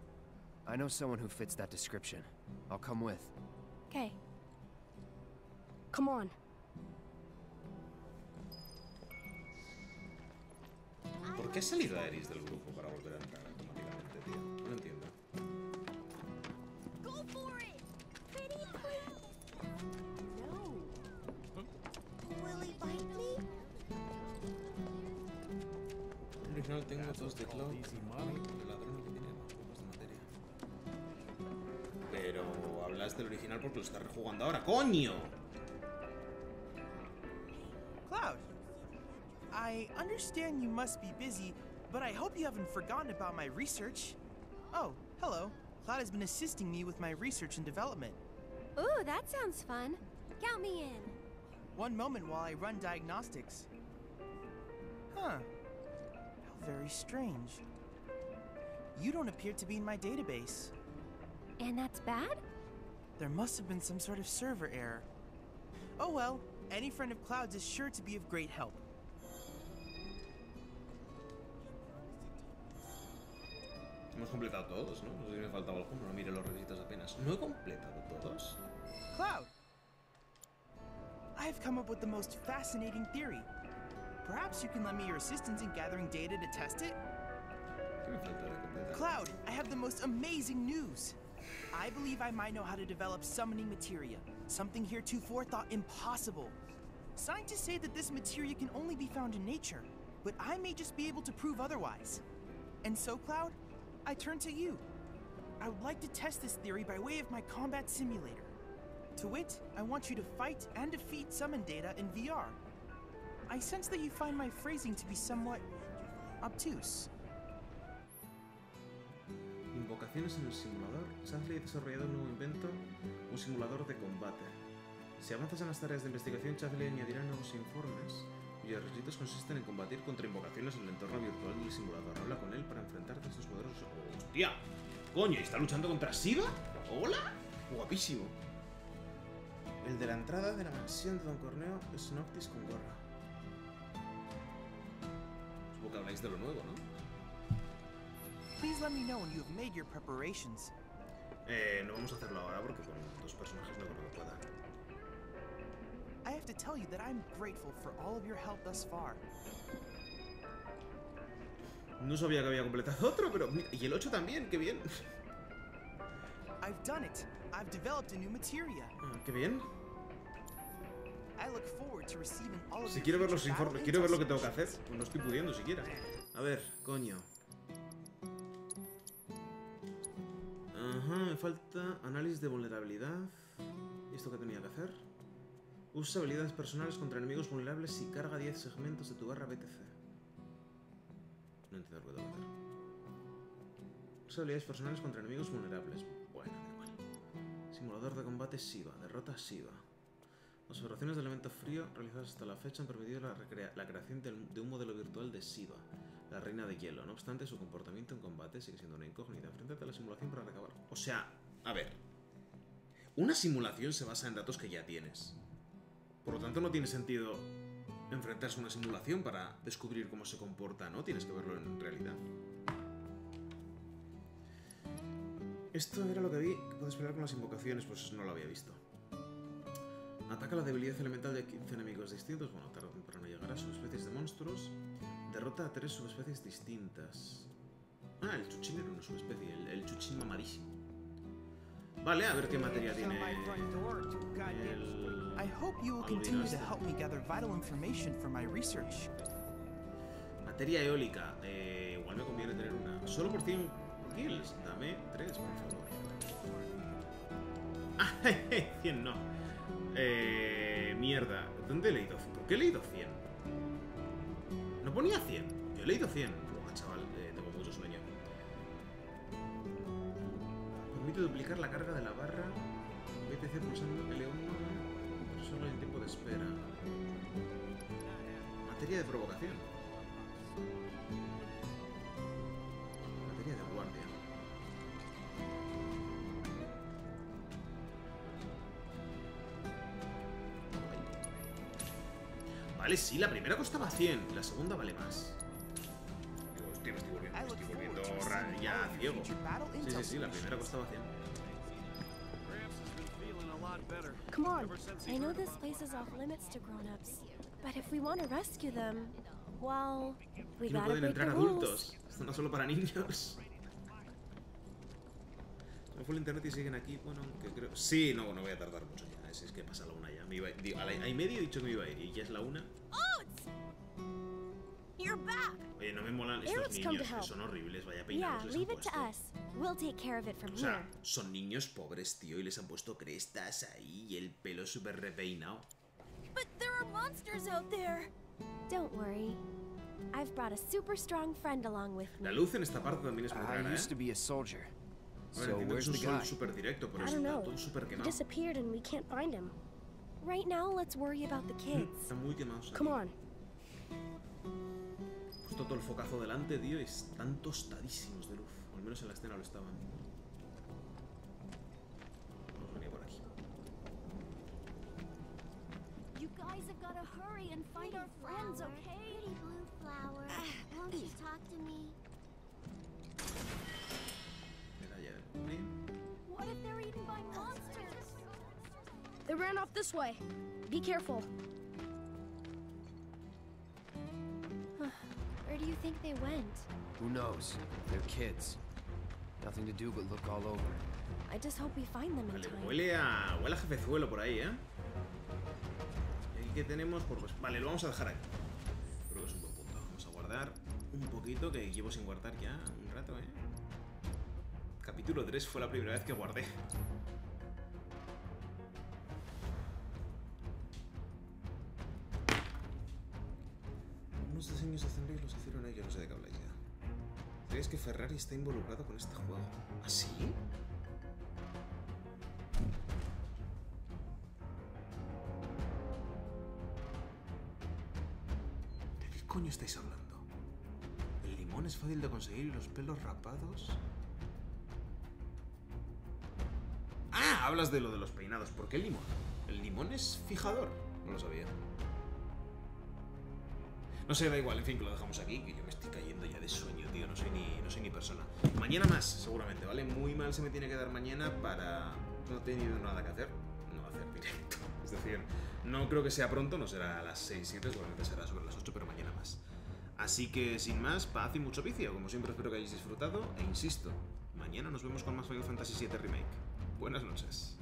I know someone who fits that description. I'll come with. Okay. Come on. ¿Por qué ha salido Eris del grupo para volver a entrar automáticamente, tío? No lo entiendo. Original tengo dos de Cloud el ladrón que tiene más de materia. Pero hablas del original porque lo estás rejugando ahora, ¡coño! I understand you must be busy, but I hope you haven't forgotten about my research. Oh, hello. Cloud has been assisting me with my research and development. Ooh, that sounds fun. Count me in. One moment while I run diagnostics. Huh. How very strange. You don't appear to be in my database. And that's bad? There must have been some sort of server error. Oh well, any friend of Cloud's is sure to be of great help. Hemos completado todos, ¿no? No sé si me faltaba alguno, no mire los requisitos apenas. ¿No he completado todos? Cloud! I have come up with the most fascinating theory. Perhaps you can lend me your assistance in gathering data to test it? ¿Qué me falta de completar? Cloud, I have the most amazing news. I believe I might know how to develop summoning materia, something heretofore thought impossible. Scientists say that this materia can only be found in nature, but I may just be able to prove otherwise. And so, Cloud, I turn to you. I would like to test this theory by way of my combat simulator. To wit, I want you to fight and defeat summon data in VR. I sense that you find my phrasing to be somewhat obtuse. Invocaciones en el simulador. Sadley ha desarrollado un nuevo invento, un simulador de combate. Si avanzas en las tareas de investigación, Chadley añadirá nuevos informes cuyos requisitos consisten en combatir contra invocaciones en el entorno virtual del simulador. Habla con él para enfrentarte a estos poderosos... ¡Hostia! ¡Coño! ¿y ¿Está luchando contra Siva? ¡Hola! Guapísimo. El de la entrada de la mansión de Don Corneo es Noctis con gorra. Supongo que habláis de lo nuevo, ¿no? Please let me know when you have made your preparations. Eh, no vamos a hacerlo ahora porque con dos personajes no creo que pueda. I have to tell you that I'm grateful for all of your help thus far. No sabía que había completado otro, pero... mira, Y el 8 también, qué bien. I've done it. I've developed a new materia. Ah, Qué bien. I look forward to receiving all of Si quiero ver los informes, quiero ver lo que tengo que hacer. Pues no estoy pudiendo siquiera. A ver, coño. Ajá, me falta análisis de vulnerabilidad. ¿Y esto qué tenía que hacer? Usa habilidades personales contra enemigos vulnerables y carga 10 segmentos de tu barra BTC. No entiendo lo que tengo que hacer. Usa habilidades personales contra enemigos vulnerables. Bueno, da igual. Simulador de combate Siva. Derrota Siva. Las operaciones de elemento frío realizadas hasta la fecha han permitido la, creación de un modelo virtual de Siva, la reina de hielo. No obstante, su comportamiento en combate sigue siendo una incógnita. Enfréntate a la simulación para recabar. O sea, a ver. Una simulación se basa en datos que ya tienes. Por lo tanto, no tiene sentido enfrentarse a una simulación para descubrir cómo se comporta, ¿no? Tienes que verlo en realidad. Esto era lo que vi, que puedes pelear con las invocaciones, pues no lo había visto. Ataca la debilidad elemental de 15 enemigos distintos. Bueno, tarde o temprano llegará. Son especies de monstruos. derrota a tres subespecies distintas. Ah, el chuchín era una subespecie, el, el chuchín mamadísimo. Vale, a ver qué materia tiene. I hope you will continue to help me gather vital information for my research. Materia eólica. Eh, igual me conviene tener una. Solo por 100 kills. Dame 3, por favor. Ah, 100 no. Eh, mierda. ¿Dónde he leído? ¿Por qué he leído 100? No ponía 100. Yo he leído 100. Permite duplicar la carga de la barra. BTC pulsando L1. Solo hay tiempo de espera. Materia de provocación. Materia de guardia. Vale, sí, la primera costaba 100, la segunda vale más. Digo, me estoy volviendo, estoy volviendo ya ciego. Sí, sí, sí, la primera costaba 100. Come on. I know this place is off limits to grown-ups, but if we want to rescue them, well, we Aquí no gotta pueden entrar adultos. Esto no es solo para niños. No fue el internet y siguen aquí. Bueno, que creo. Sí, no, no voy a tardar mucho ya. Es, es que pasa la una ya. Me iba, digo, a la a y media he dicho que me iba a ir y ya es la una. You're back. Oye, no me molan estos niños que son horribles. Vaya Yeah, peinados les han leave it to puesto. us. We'll take care of it from O here. sea, son niños pobres, tío, y les han puesto crestas ahí y el pelo súper repeinado. But there are monsters out there. Don't worry. I've brought a super strong friend along with me. La luz en esta parte también es muy I rara, used ¿eh? to be a soldier. So entiendo que where's es un the sol guy? súper directo, pero I es don't know. súper He quemado. disappeared and we can't find him. Right now, let's worry about the kids. Está muy quemado. Come on. Todo el focazo delante, tío, y están tostadísimos de luz. O al menos en la escena lo estaban. Vamos a venir por aquí. You guys have got to hurry and find our friends, okay? Pretty blue flower. Won't you talk to me? Medalla de What if they're eaten by monsters? They ran off this way. Be careful. Where do you think they went? Who knows? They're kids. Nothing to do but look all over. I just hope we find them in Vale, time. huele a. huele a jefezuelo por ahí, ¿eh? ¿Y qué tenemos? Pues, vale, lo vamos a dejar aquí. Creo que es un buen punto. Vamos a guardar un poquito, que llevo sin guardar ya un rato, ¿eh? Capítulo 3 fue la primera vez que guardé. Unos diseños de Zenley los hicieron ellos, no sé de qué habláis ya. ¿Crees que Ferrari está involucrado con este juego? ¿Ah, sí? ¿De qué coño estáis hablando? ¿El limón es fácil de conseguir y los pelos rapados? Ah, hablas de lo de los peinados. ¿Por qué el limón? ¿El limón es fijador? No lo sabía. No sé, da igual, en fin, que lo dejamos aquí, que yo me estoy cayendo ya de sueño, tío, no soy ni, no soy ni persona. Mañana más, seguramente, ¿vale? Muy mal se me tiene que dar mañana para no he tenido nada que hacer, no hacer directo. Es decir, no creo que sea pronto, no será a las 6, 7, seguramente será sobre las 8, pero mañana más. Así que, sin más, paz y mucho vicio, como siempre espero que hayáis disfrutado, e insisto, mañana nos vemos con más Final Fantasy VII Remake. Buenas noches.